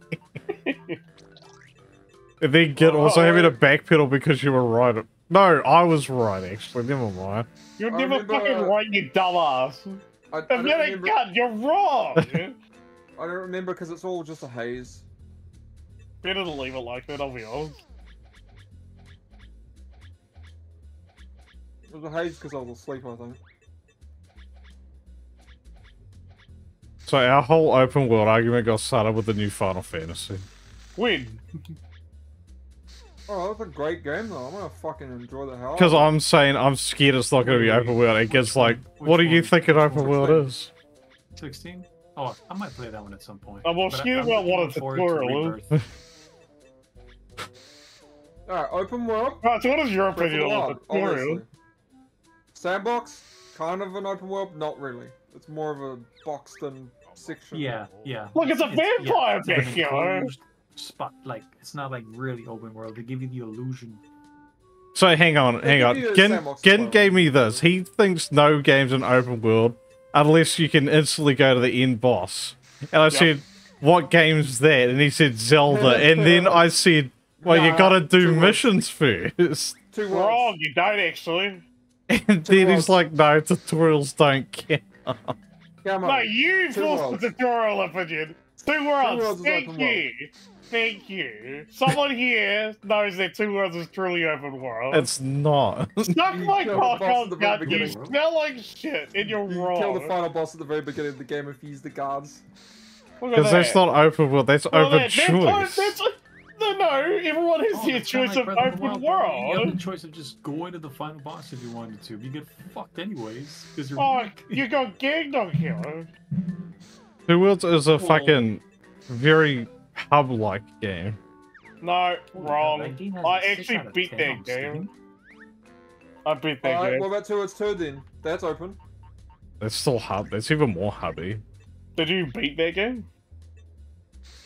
and then get oh, also having a backpedal because you were right. No, I was right, actually. Never mind. You're never remember, fucking right, you dumbass. I, I The don't minute remember. God, you're wrong. I don't remember because it's all just a haze. Better to leave it like that, I'll be honest. It was a haze because I was asleep. I think. So our whole open world argument got started with the new Final Fantasy. When? Oh, that's a great game though. I'm gonna fucking enjoy the hell. Because I'm saying I'm scared it's not going to be open world. It gets like, Which what do you think an open world is? 16? Oh, I might play that one at some point. I'm more scared about what looking a forward to tutorial is. Rebirth. it. All right, open world. Right, so what is your Breath of the opinion on Wild, the tutorial? Sandbox, kind of an open world, not really. It's more of a boxed in section. Yeah, yeah. Look, it's a vampire it's an back enclosed Spot like it's not like really open world. They give you the illusion. So hang on, They hang on. you a Gin, Gin gave me this. He thinks no game's an open world unless you can instantly go to the end boss. And I said, what game's that? And he said Zelda. and then I said, well, you gotta do too much. missions first. Two worlds. Wrong, you don't actually. And Two then worlds. he's like, no, tutorials don't count. Come No, on. you Two forced worlds. the tutorial opinion. Two worlds. worlds is Thank open you. Thank you. Someone here knows that two worlds is truly open world. It's not. Suck You my killed the cock boss on the very gut. You smell like shit, and you're You kill the final boss at the very beginning of the game if you use the guards. Look at Because that's not open world, that's Well, open that- choice. That's, that's, no, no, everyone has Oh, their choice like of Breath the open world. bro. You have the choice of just going to the final boss if you wanted to. You get fucked anyways because you're Oh, weak. you got gagged on here. Two Worlds is a Well- fucking very hub-like game. No, wrong. that game has I a six actually beat 10 that game. I beat that Alright, game. what about two worlds two then? That's open. That's still hub. That's even more hubby. Did you beat that game?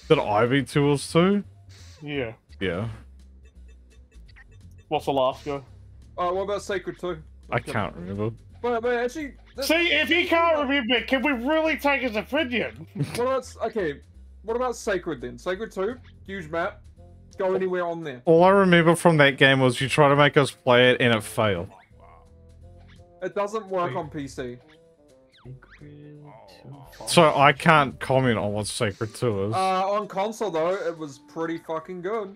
Did I beat Two Worlds too? Yeah. Yeah. What's the last go? Oh, Alright, what about Sacred 2? I can't remember. But, but actually, that- See, if he can't remember, can we really take his opinion? what about okay? What about Sacred then? Sacred 2, huge map. Go anywhere on there. All I remember from that game was you try to make us play it and it failed. It doesn't work on PC. Sacred to So I can't comment on what Sacred 2 is. Uh, on console though, it was pretty fucking good.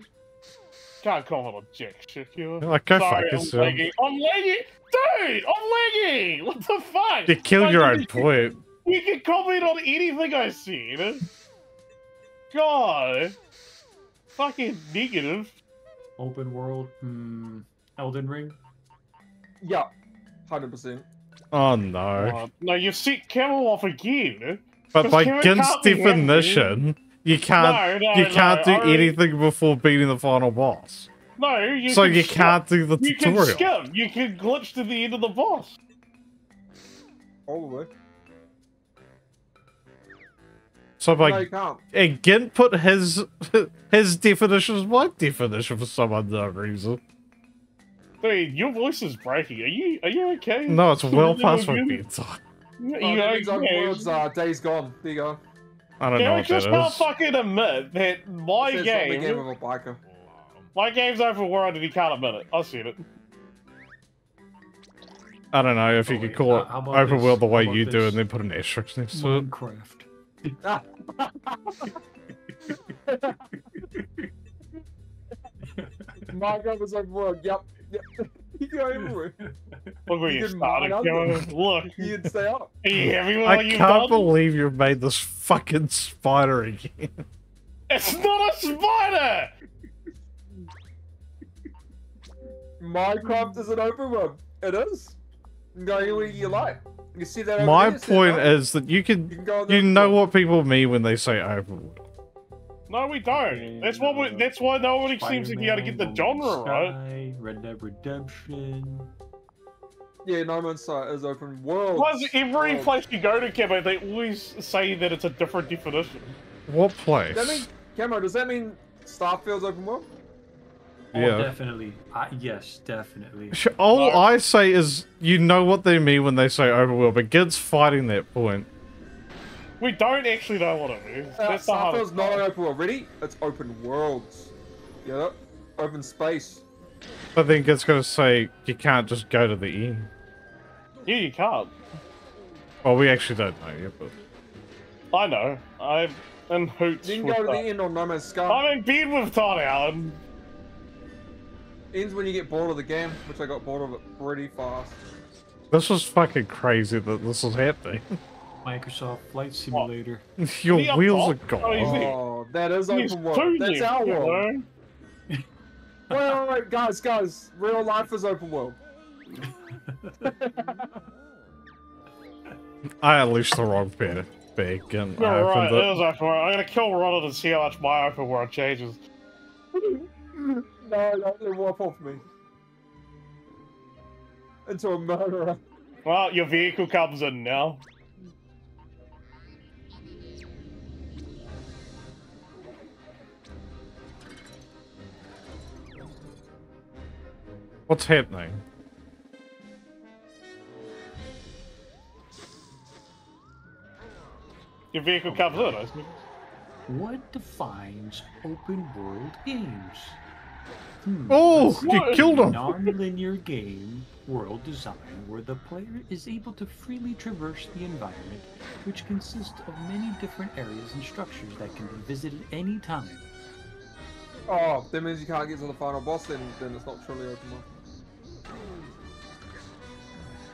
Can't comment on jack shit, you. Like, go fuck Sorry, I'm yourself. lagging. I'm lagging! Dude, I'm lagging! What the fuck? You killed your own point. You can comment on anything I said. God. Fucking negative. Open world. Hmm. Elden Ring. Yeah, hundred percent. Oh no. Uh, no, you set Camo off again. But by Karen Gin's can't be happy. definition, you can't no, no, you can't no, do I- anything before beating the final boss. No, you so can you skip. can't do the You can tutorial. skip. You can glitch to the end of the boss. All the way. So no, by you can't. and Gin put his his definition as my definition for some unknown reason. Dude, your voice is breaking. Are you are you okay? No, it's well past my good? bedtime. Are Oh, you that means open okay? worlds, uh, days gone. There you go. I don't know Derek what just that can't is. fucking admit that my It says the game, game of a biker. my game's open world and he can't admit it. I said it. I don't know if Oh, you could call uh, it how about open this? the way How about you do and then put an asterisk next to it. Minecraft. My god was open. Yep. Yep. you go everywhere. Look where You you didn't started mind going. Look, You'd stay up. are you I can't done? believe you've made this fucking spider again. It's not a spider! Minecraft is an open world. It is. You can go anywhere you like. You see that? My there, point is that you you can can you know what people mean when they say open world. No, we don't. That's what. We, uh, that's why nobody seems to be able to get the Spider-Man, genre No right. Red Dead Redemption. Yeah, No Man's Sky is open world. Plus, every World. place you go to, Camo, they always say that it's a different definition. What place? Does that mean, Camo? Does that mean Starfield's open world? Oh, Yeah. definitely. I, yes, definitely. All No. I say is you know what they mean when they say overworld, but Gid's fighting that point. We don't actually know what it is. Uh, That's the Starfield's not an open world. Ready? It's open worlds. Yeah. Open space. I think it's gonna say you can't just go to the end. Yeah, you can't. Well, we actually don't know yet, but I know. I'm in hoots. You can go to the that. end on No Man's Sky. I'm in bed with Todd Allen. Ends when you get bored of the game, which I got bored of it pretty fast. this is fucking crazy that this is happening. Microsoft Flight Simulator. Your Me up wheels are top? Gone. Oh, that is He's open world. too That's our world. know? Wait, wait, wait, guys, guys. Real life is open world. I unleashed the wrong bag, bag and You're I right, opened it it. is open world. I'm gonna kill Ronald and see how much my open world changes. No, no, they wipe off me. Into a murderer. Well, your vehicle comes in now. What's happening? Your vehicle comes in. isn't it? What defines open world games? Hmm, Oh, let's you killed him! non-linear game world design where the player is able to freely traverse the environment, which consists of many different areas and structures that can be visited any time. Oh, that means you can't get to the final boss, then, then it's not truly open world.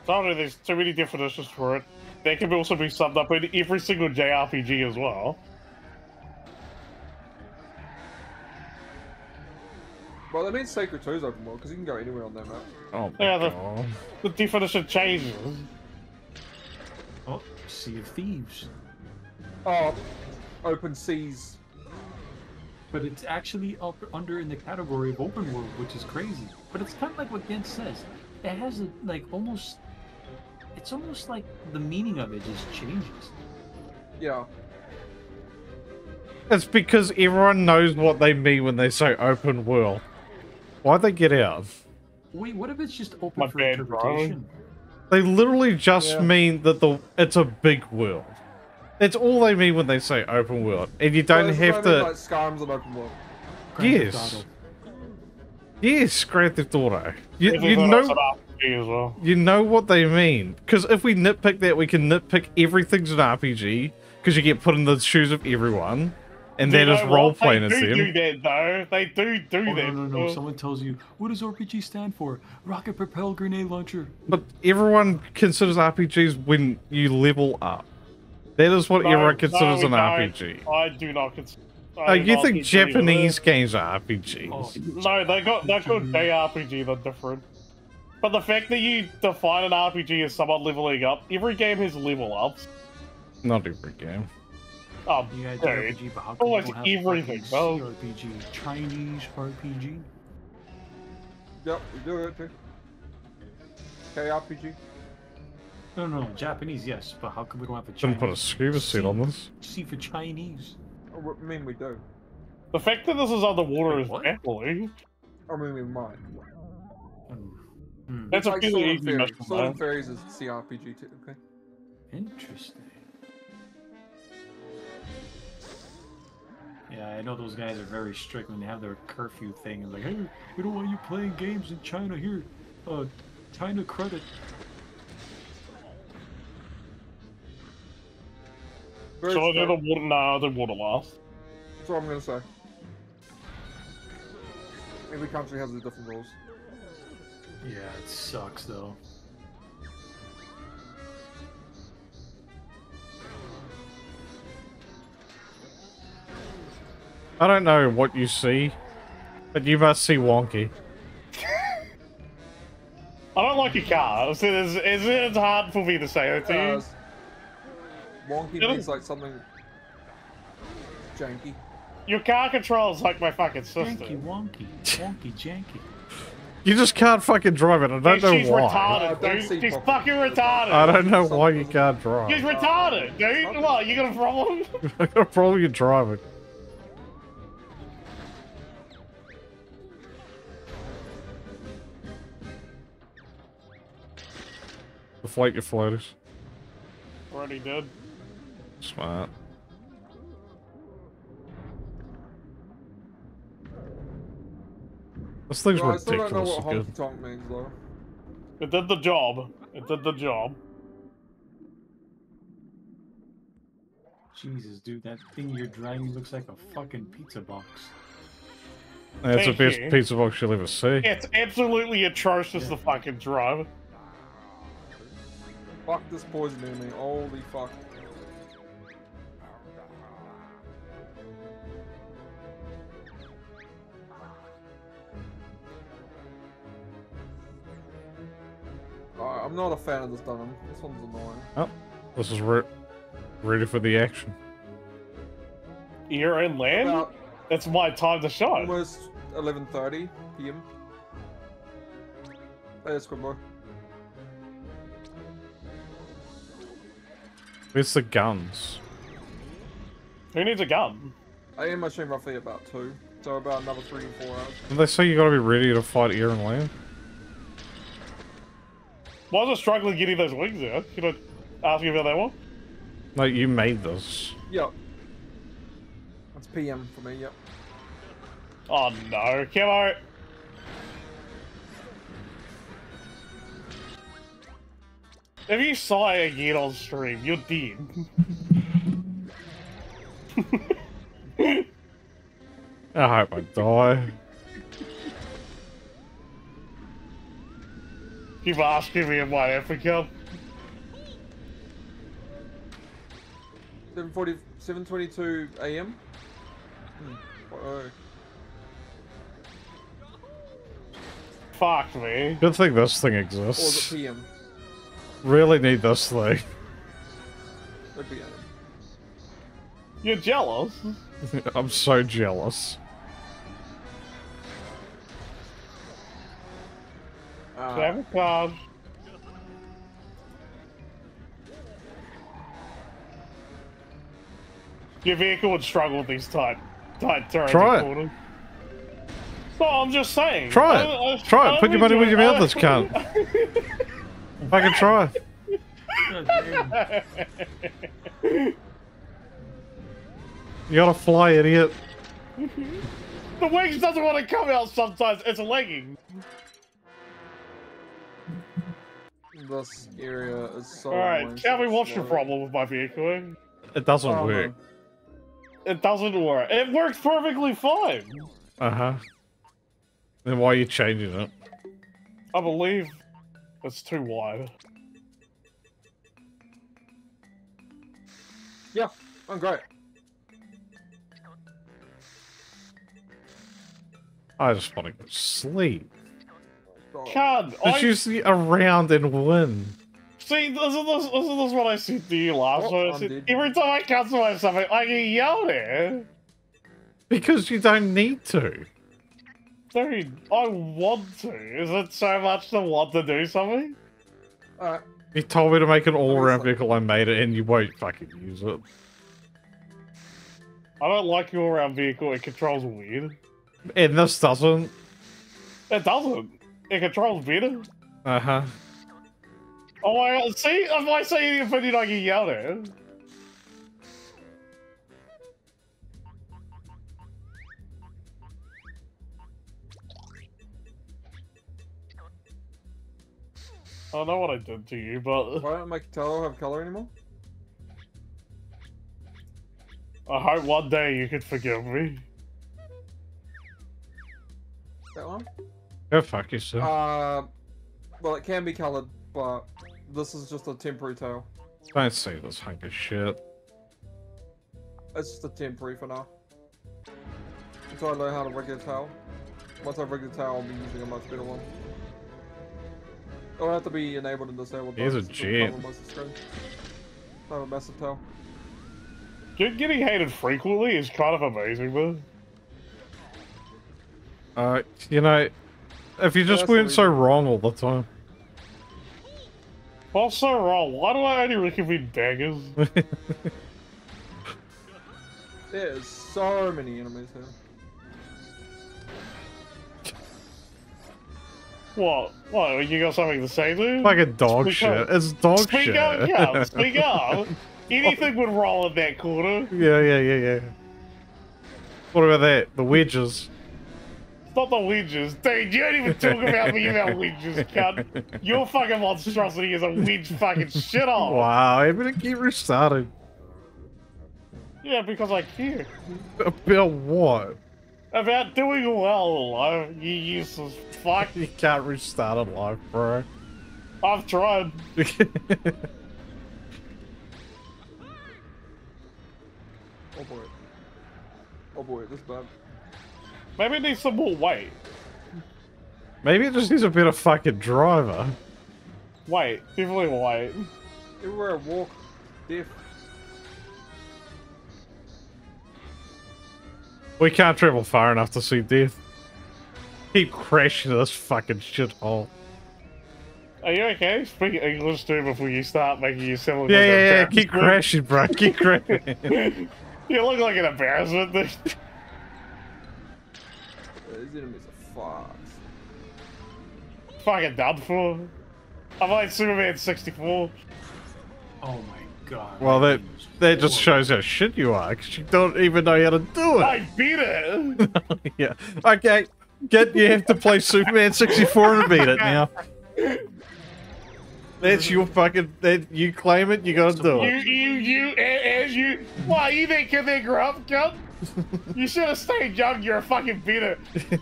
Sorry, there's too many definitions for it. That can also be summed up in every single JRPG as well. Well, that means Sacred 2 is open world, because you can go anywhere on that map. Oh my Yeah, the- god. The definition changes. Oh, Sea of Thieves. Oh, open seas. But it's actually up under in the category of open world, which is crazy. But it's kind of like what Gent says. It has a like almost. It's almost like the meaning of it just changes. Yeah. It's because everyone knows what they mean when they say open world. Why'd they get out? Wait, what if it's just open My for bad, bro. They literally just Yeah. mean that the it's a big world. That's all they mean when they say open world, and you don't So have what I mean, to. Like Skyrim's an open world. Grand Yes. Yes, Grand Theft Auto. You, you is know also an RPG as well. you know what they mean. Because if we nitpick that, we can nitpick everything's an RPG. Because you get put in the shoes of everyone, and Do that you is know role what? playing as They do that though. They do do Oh, that. no, no, no. Someone tells you, what does RPG stand for? Rocket propelled grenade launcher. But everyone considers RPGs when you level up. That is what No, everyone considers we an don't. RPG. I do not consider. Oh, you think Japanese games are RPGs? Oh, No, they got they're called JRPG. They're different. But the fact that you define an RPG as someone leveling up, every game has level ups. Not every game. Oh, You guys dude. RPG, but how come Almost everything, bro. CRPG, Chinese RPG? Yep, we do it too. KRPG. No, no, no, Japanese, yes, but how come we don't have a Shouldn't put a scuba suit on this. C for Chinese. Oh, I mean, we do. The fact that this is underwater Wait, is baffling. I mean, we might. Hmm. Hmm. That's a like fairly Sword and easy Fairies. mission, Sword though. and Fairies is CRPG too, okay? Interesting. Yeah, I know those guys are very strict when they have their curfew thing. It's like, hey, we don't want you playing games in China here. Uh, China credit. Very So they're strict. the water. No, the water last. That's what I'm gonna say. Every country has their different rules. Yeah, it sucks though. I don't know what you see, but you must see wonky. I don't like your car. So it's, it's, it's hard for me to say that to you. Uh, wonky Really? means like something janky. Your car controls like my fucking Janky sister. wonky, wonky janky. You just can't fucking drive it. I don't know She's why. Retarded, don't dude. see She's properly. fucking retarded. I don't know Something why you doesn't- can't She's drive. retarded, dude. What, you got a problem? I got a problem you driving. Deflate your floaters. Already did. Smart. This thing's Bro, I still don't know what good. honky tonk means though. It did the job. It did the job. Jesus, dude, that thing you're driving looks like a fucking pizza box. That's the best you. pizza box you'll ever see. It's absolutely atrocious to fucking drive. Fuck this poison enemy. Holy fuck. Alright, I'm not a fan of this Dunham. This one's annoying. Oh, This is re- ready for the action. You're in land? About It's my time to shine. almost 11.30 p.m. Hey, it's good, bro. Where's the guns? Who needs a gun? I am machine roughly about 2. So about another 3 and 4 hours. Did they say you gotta be ready to fight air and land? Why was I struggling getting those wings out? Can I ask you about that one? No, you made this. Yep. That's PM for me, yep. Oh no, Camo! If you sigh again on stream, you're dead. I hope I die. Keep asking me in about Africa. 740, 722 AM? Hmm. Oh. Fuck me. Good thing this thing Or is exists. it PM? Really need this thing. It'd. You're jealous. I'm so jealous. Uh, Sabotage. Your vehicle would struggle with these tight, tight turns. Try and it. corners. No, I'm just saying. Try it. I- I- Try it. Put your money where your mouth is, cunt. Fucking try. God damn. You gotta fly, idiot. the wings doesn't want to come out sometimes. It's lagging. This area is so. All right, annoying, tell so me what's your problem with my vehicle? It doesn't Oh, work. It doesn't work. It works perfectly fine. Uh huh. Then why are you changing it? I believe it's too wide. Yeah, I'm great. I just want to go sleep. God. Can Just I use the around and win. see? This is this, this is what I see to you last. Time. I I'm said, dead. every time I customize something, I get yelled at. Because you don't need to. Dude, I want to. Is it so much to want to do something? Alright, You told me to make an all-around Honestly. vehicle, I made it, and you won't fucking use it. I don't like your all around vehicle. It controls weird. And this doesn't. It doesn't. It controls better. Uh huh. Oh my god, see? If I say anything funny, I get yelled at. I don't know what I did to you, but why don't make Taro have color anymore? I hope one day you could forgive me. That one? Go fuck yourself. Uh, well, it can be colored, but this is just a temporary tail. don't say this hunk of shit. It's just a temporary for now. Until I learn how to rig a tail. Once I rig the tail, I'll be using a much better one. It'll have to be enabled and disabled. He's though, a 'cause it'll jet. cover most of the screen. Have a massive tail. Get- Getting hated frequently is kind of amazing, though. Uh, you know, if you just That's weren't so reason. wrong all the time. What's so wrong? Why do I only recommend daggers? There's so many enemies here. What? What? You got something to say, dude? Like a dog Speak shit. up. It's dog Speak shit. up, yeah. Speak up. Anything would roll in that corner. yeah, yeah, yeah, yeah. What about that? The wedges. It's not the wedges. Dude, you don't even talk about me about wedges, cunt. Your fucking monstrosity is a wedge fucking shit on. Wow, I'm gonna keep restarting. Yeah, because I care. About what? About doing well in life, you useless fuck. You can't restart a life, bro. I've tried. Oh boy. Oh boy, this is bad. Maybe it needs some more weight. Maybe it just needs a bit of fucking driver. Wait, definitely weight. Everywhere I walk, death. We can't travel far enough to see death. Keep crashing this fucking shithole. Are you okay? Speak English too before you start making yourself look Yeah, like yeah, yeah. Keep crashing, bro. Keep crashing. You look like an embarrassment. dude. Uh, These enemies are fucked. Fucking done for. I'm like Superman 64. Oh my god. well, that game is that just shows how shit you are, because you don't even know how to do it. I beat it. yeah. Okay. Get you have to play Superman 64 to beat it now. That's your fucking that you claim it, you gotta do it. you, you, and, and you. Why you think kid they grew up, cunt? You should have stayed young. You're a fucking beater.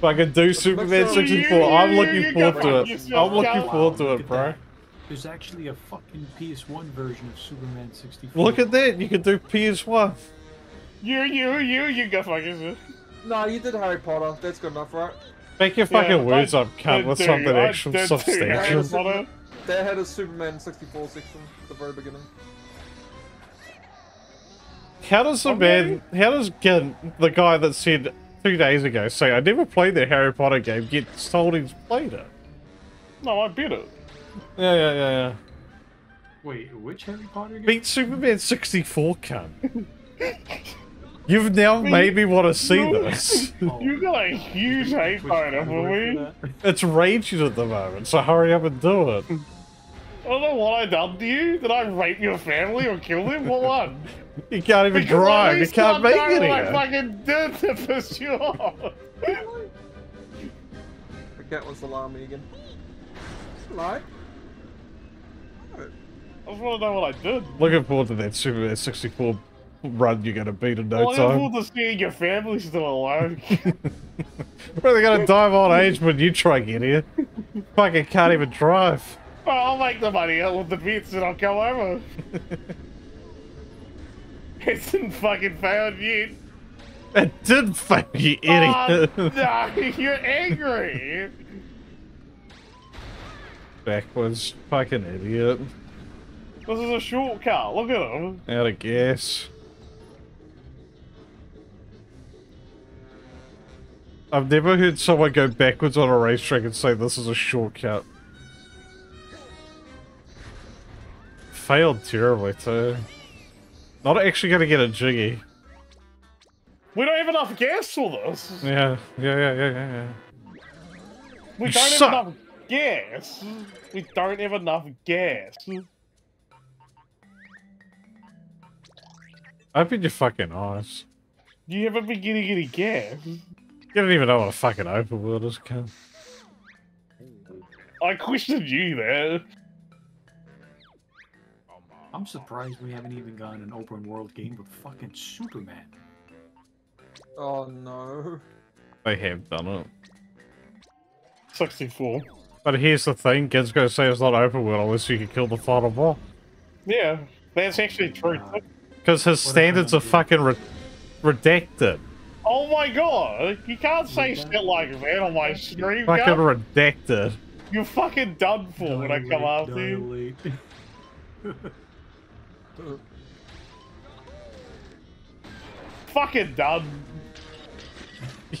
Fucking do Superman 64. You- I'm looking forward to it. I'm looking cunt. forward to Look it, bro. that. There's actually a fucking PS1 version of Superman 64. Look at that, you can do PS1. You, you, you, you go fuck yourself. Nah, you did Harry Potter. That's good enough, right? Make your fucking Yeah, words I up, cunt, did with do- something I actual did substantial. They had a Superman 64 section at the very beginning. How does the Okay. man, how does get the guy that said two days ago say, I never played the Harry Potter game, get told he's played it? No, I beat it. Yeah, yeah, yeah, yeah. Wait, which Harry Potter game? Beat Superman 64, cunt. You've now made me want to see You- this. Oh, You got a huge hate which photo for me. It's raging at the moment, so hurry up and do it. I don't know what I done to you. Did I rape your family or kill them? What one? You can't even Because drive, you can't make it what I here. fucking did to piss you off. The cat wants to alarm me again. Like? I just want to know what I did. Looking forward to that Superman 64 run you're gonna beat in no All I time. want to see your family still alive. Where they gonna die of old age when you try get here? Fucking can't even drive. well, I'll make the money out with the bits and I'll come over. It's not fucking failed yet. It did fail, you Oh, idiot. no, you're angry. Backwards, fucking idiot. This is a shortcut. Look at him. Out of gas. I've never heard someone go backwards on a racetrack and say this is a shortcut. Failed terribly too. Not actually gonna get a jiggy. We don't have enough gas for this. Yeah, yeah, yeah, yeah, yeah. yeah. We You don't suck. have enough gas. We don't have enough gas. Open your fucking eyes. You haven't been getting any gas. You don't even know what a fucking open world is, cunt. I questioned you there. I'm surprised we haven't even gotten an open world game with fucking Superman. Oh no. They have done it. 64. But here's the thing, kids gonna say it's not open world unless you can kill the final boss. Yeah, that's actually true. Because his What standards are fucking re- redacted. Oh my god, you can't say shit like that on my stream, Fucking cunt. redacted. You're fucking done for when I come Dilate, after you. Fucking done.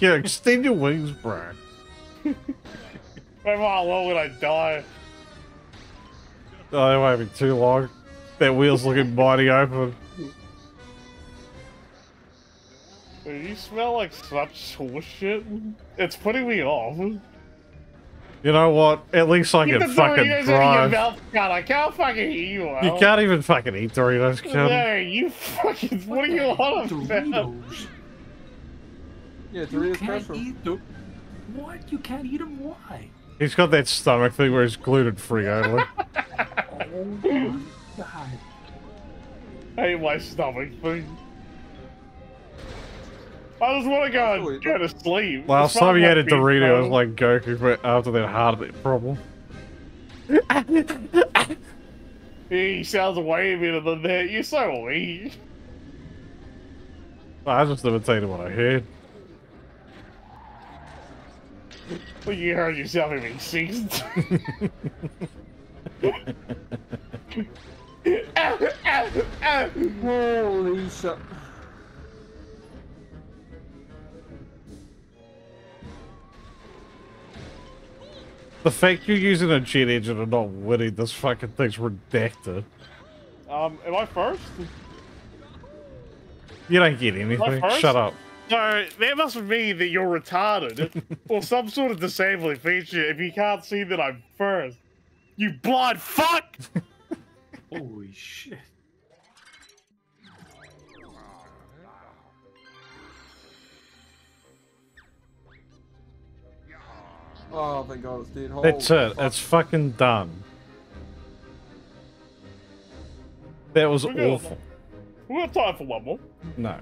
Yeah, extend your wings, bro. Wait, how long will I die? Oh, they won't be too long. That wheel's looking mighty open. Dude, you smell like such horseshit. It's putting me off. You know what? At least I Get can the fucking Doritos out of your drive. mouth, God, I can't fucking hear you. You can't even fucking eat Doritos, kid. No, you fucking. What are you on about? Doritos. Yeah, You can't eat the. What? You can't eat them? Why? He's got that stomach thing where he's gluten free only. Oh my god. I hate my stomach thing. I just want to go and go to sleep. Last It's time he had a Dorito, it was like Goku for after that heart problem. He sounds way better than that. You're so weak. I just imitated what I heard. Well, you heard yourself even sex. ow, ow, ow. Holy shit. The fact you're using a jet engine and not winning this fucking thing's redacted. Um, am I first? You don't get anything. Shut up. So that must mean that you're retarded or some sort of disabling feature if you can't see that I'm first. You blind fuck! Holy shit. Oh, thank God it's dead. That's it. fuck. It's fucking done. That was We're awful. We got time for one more. No.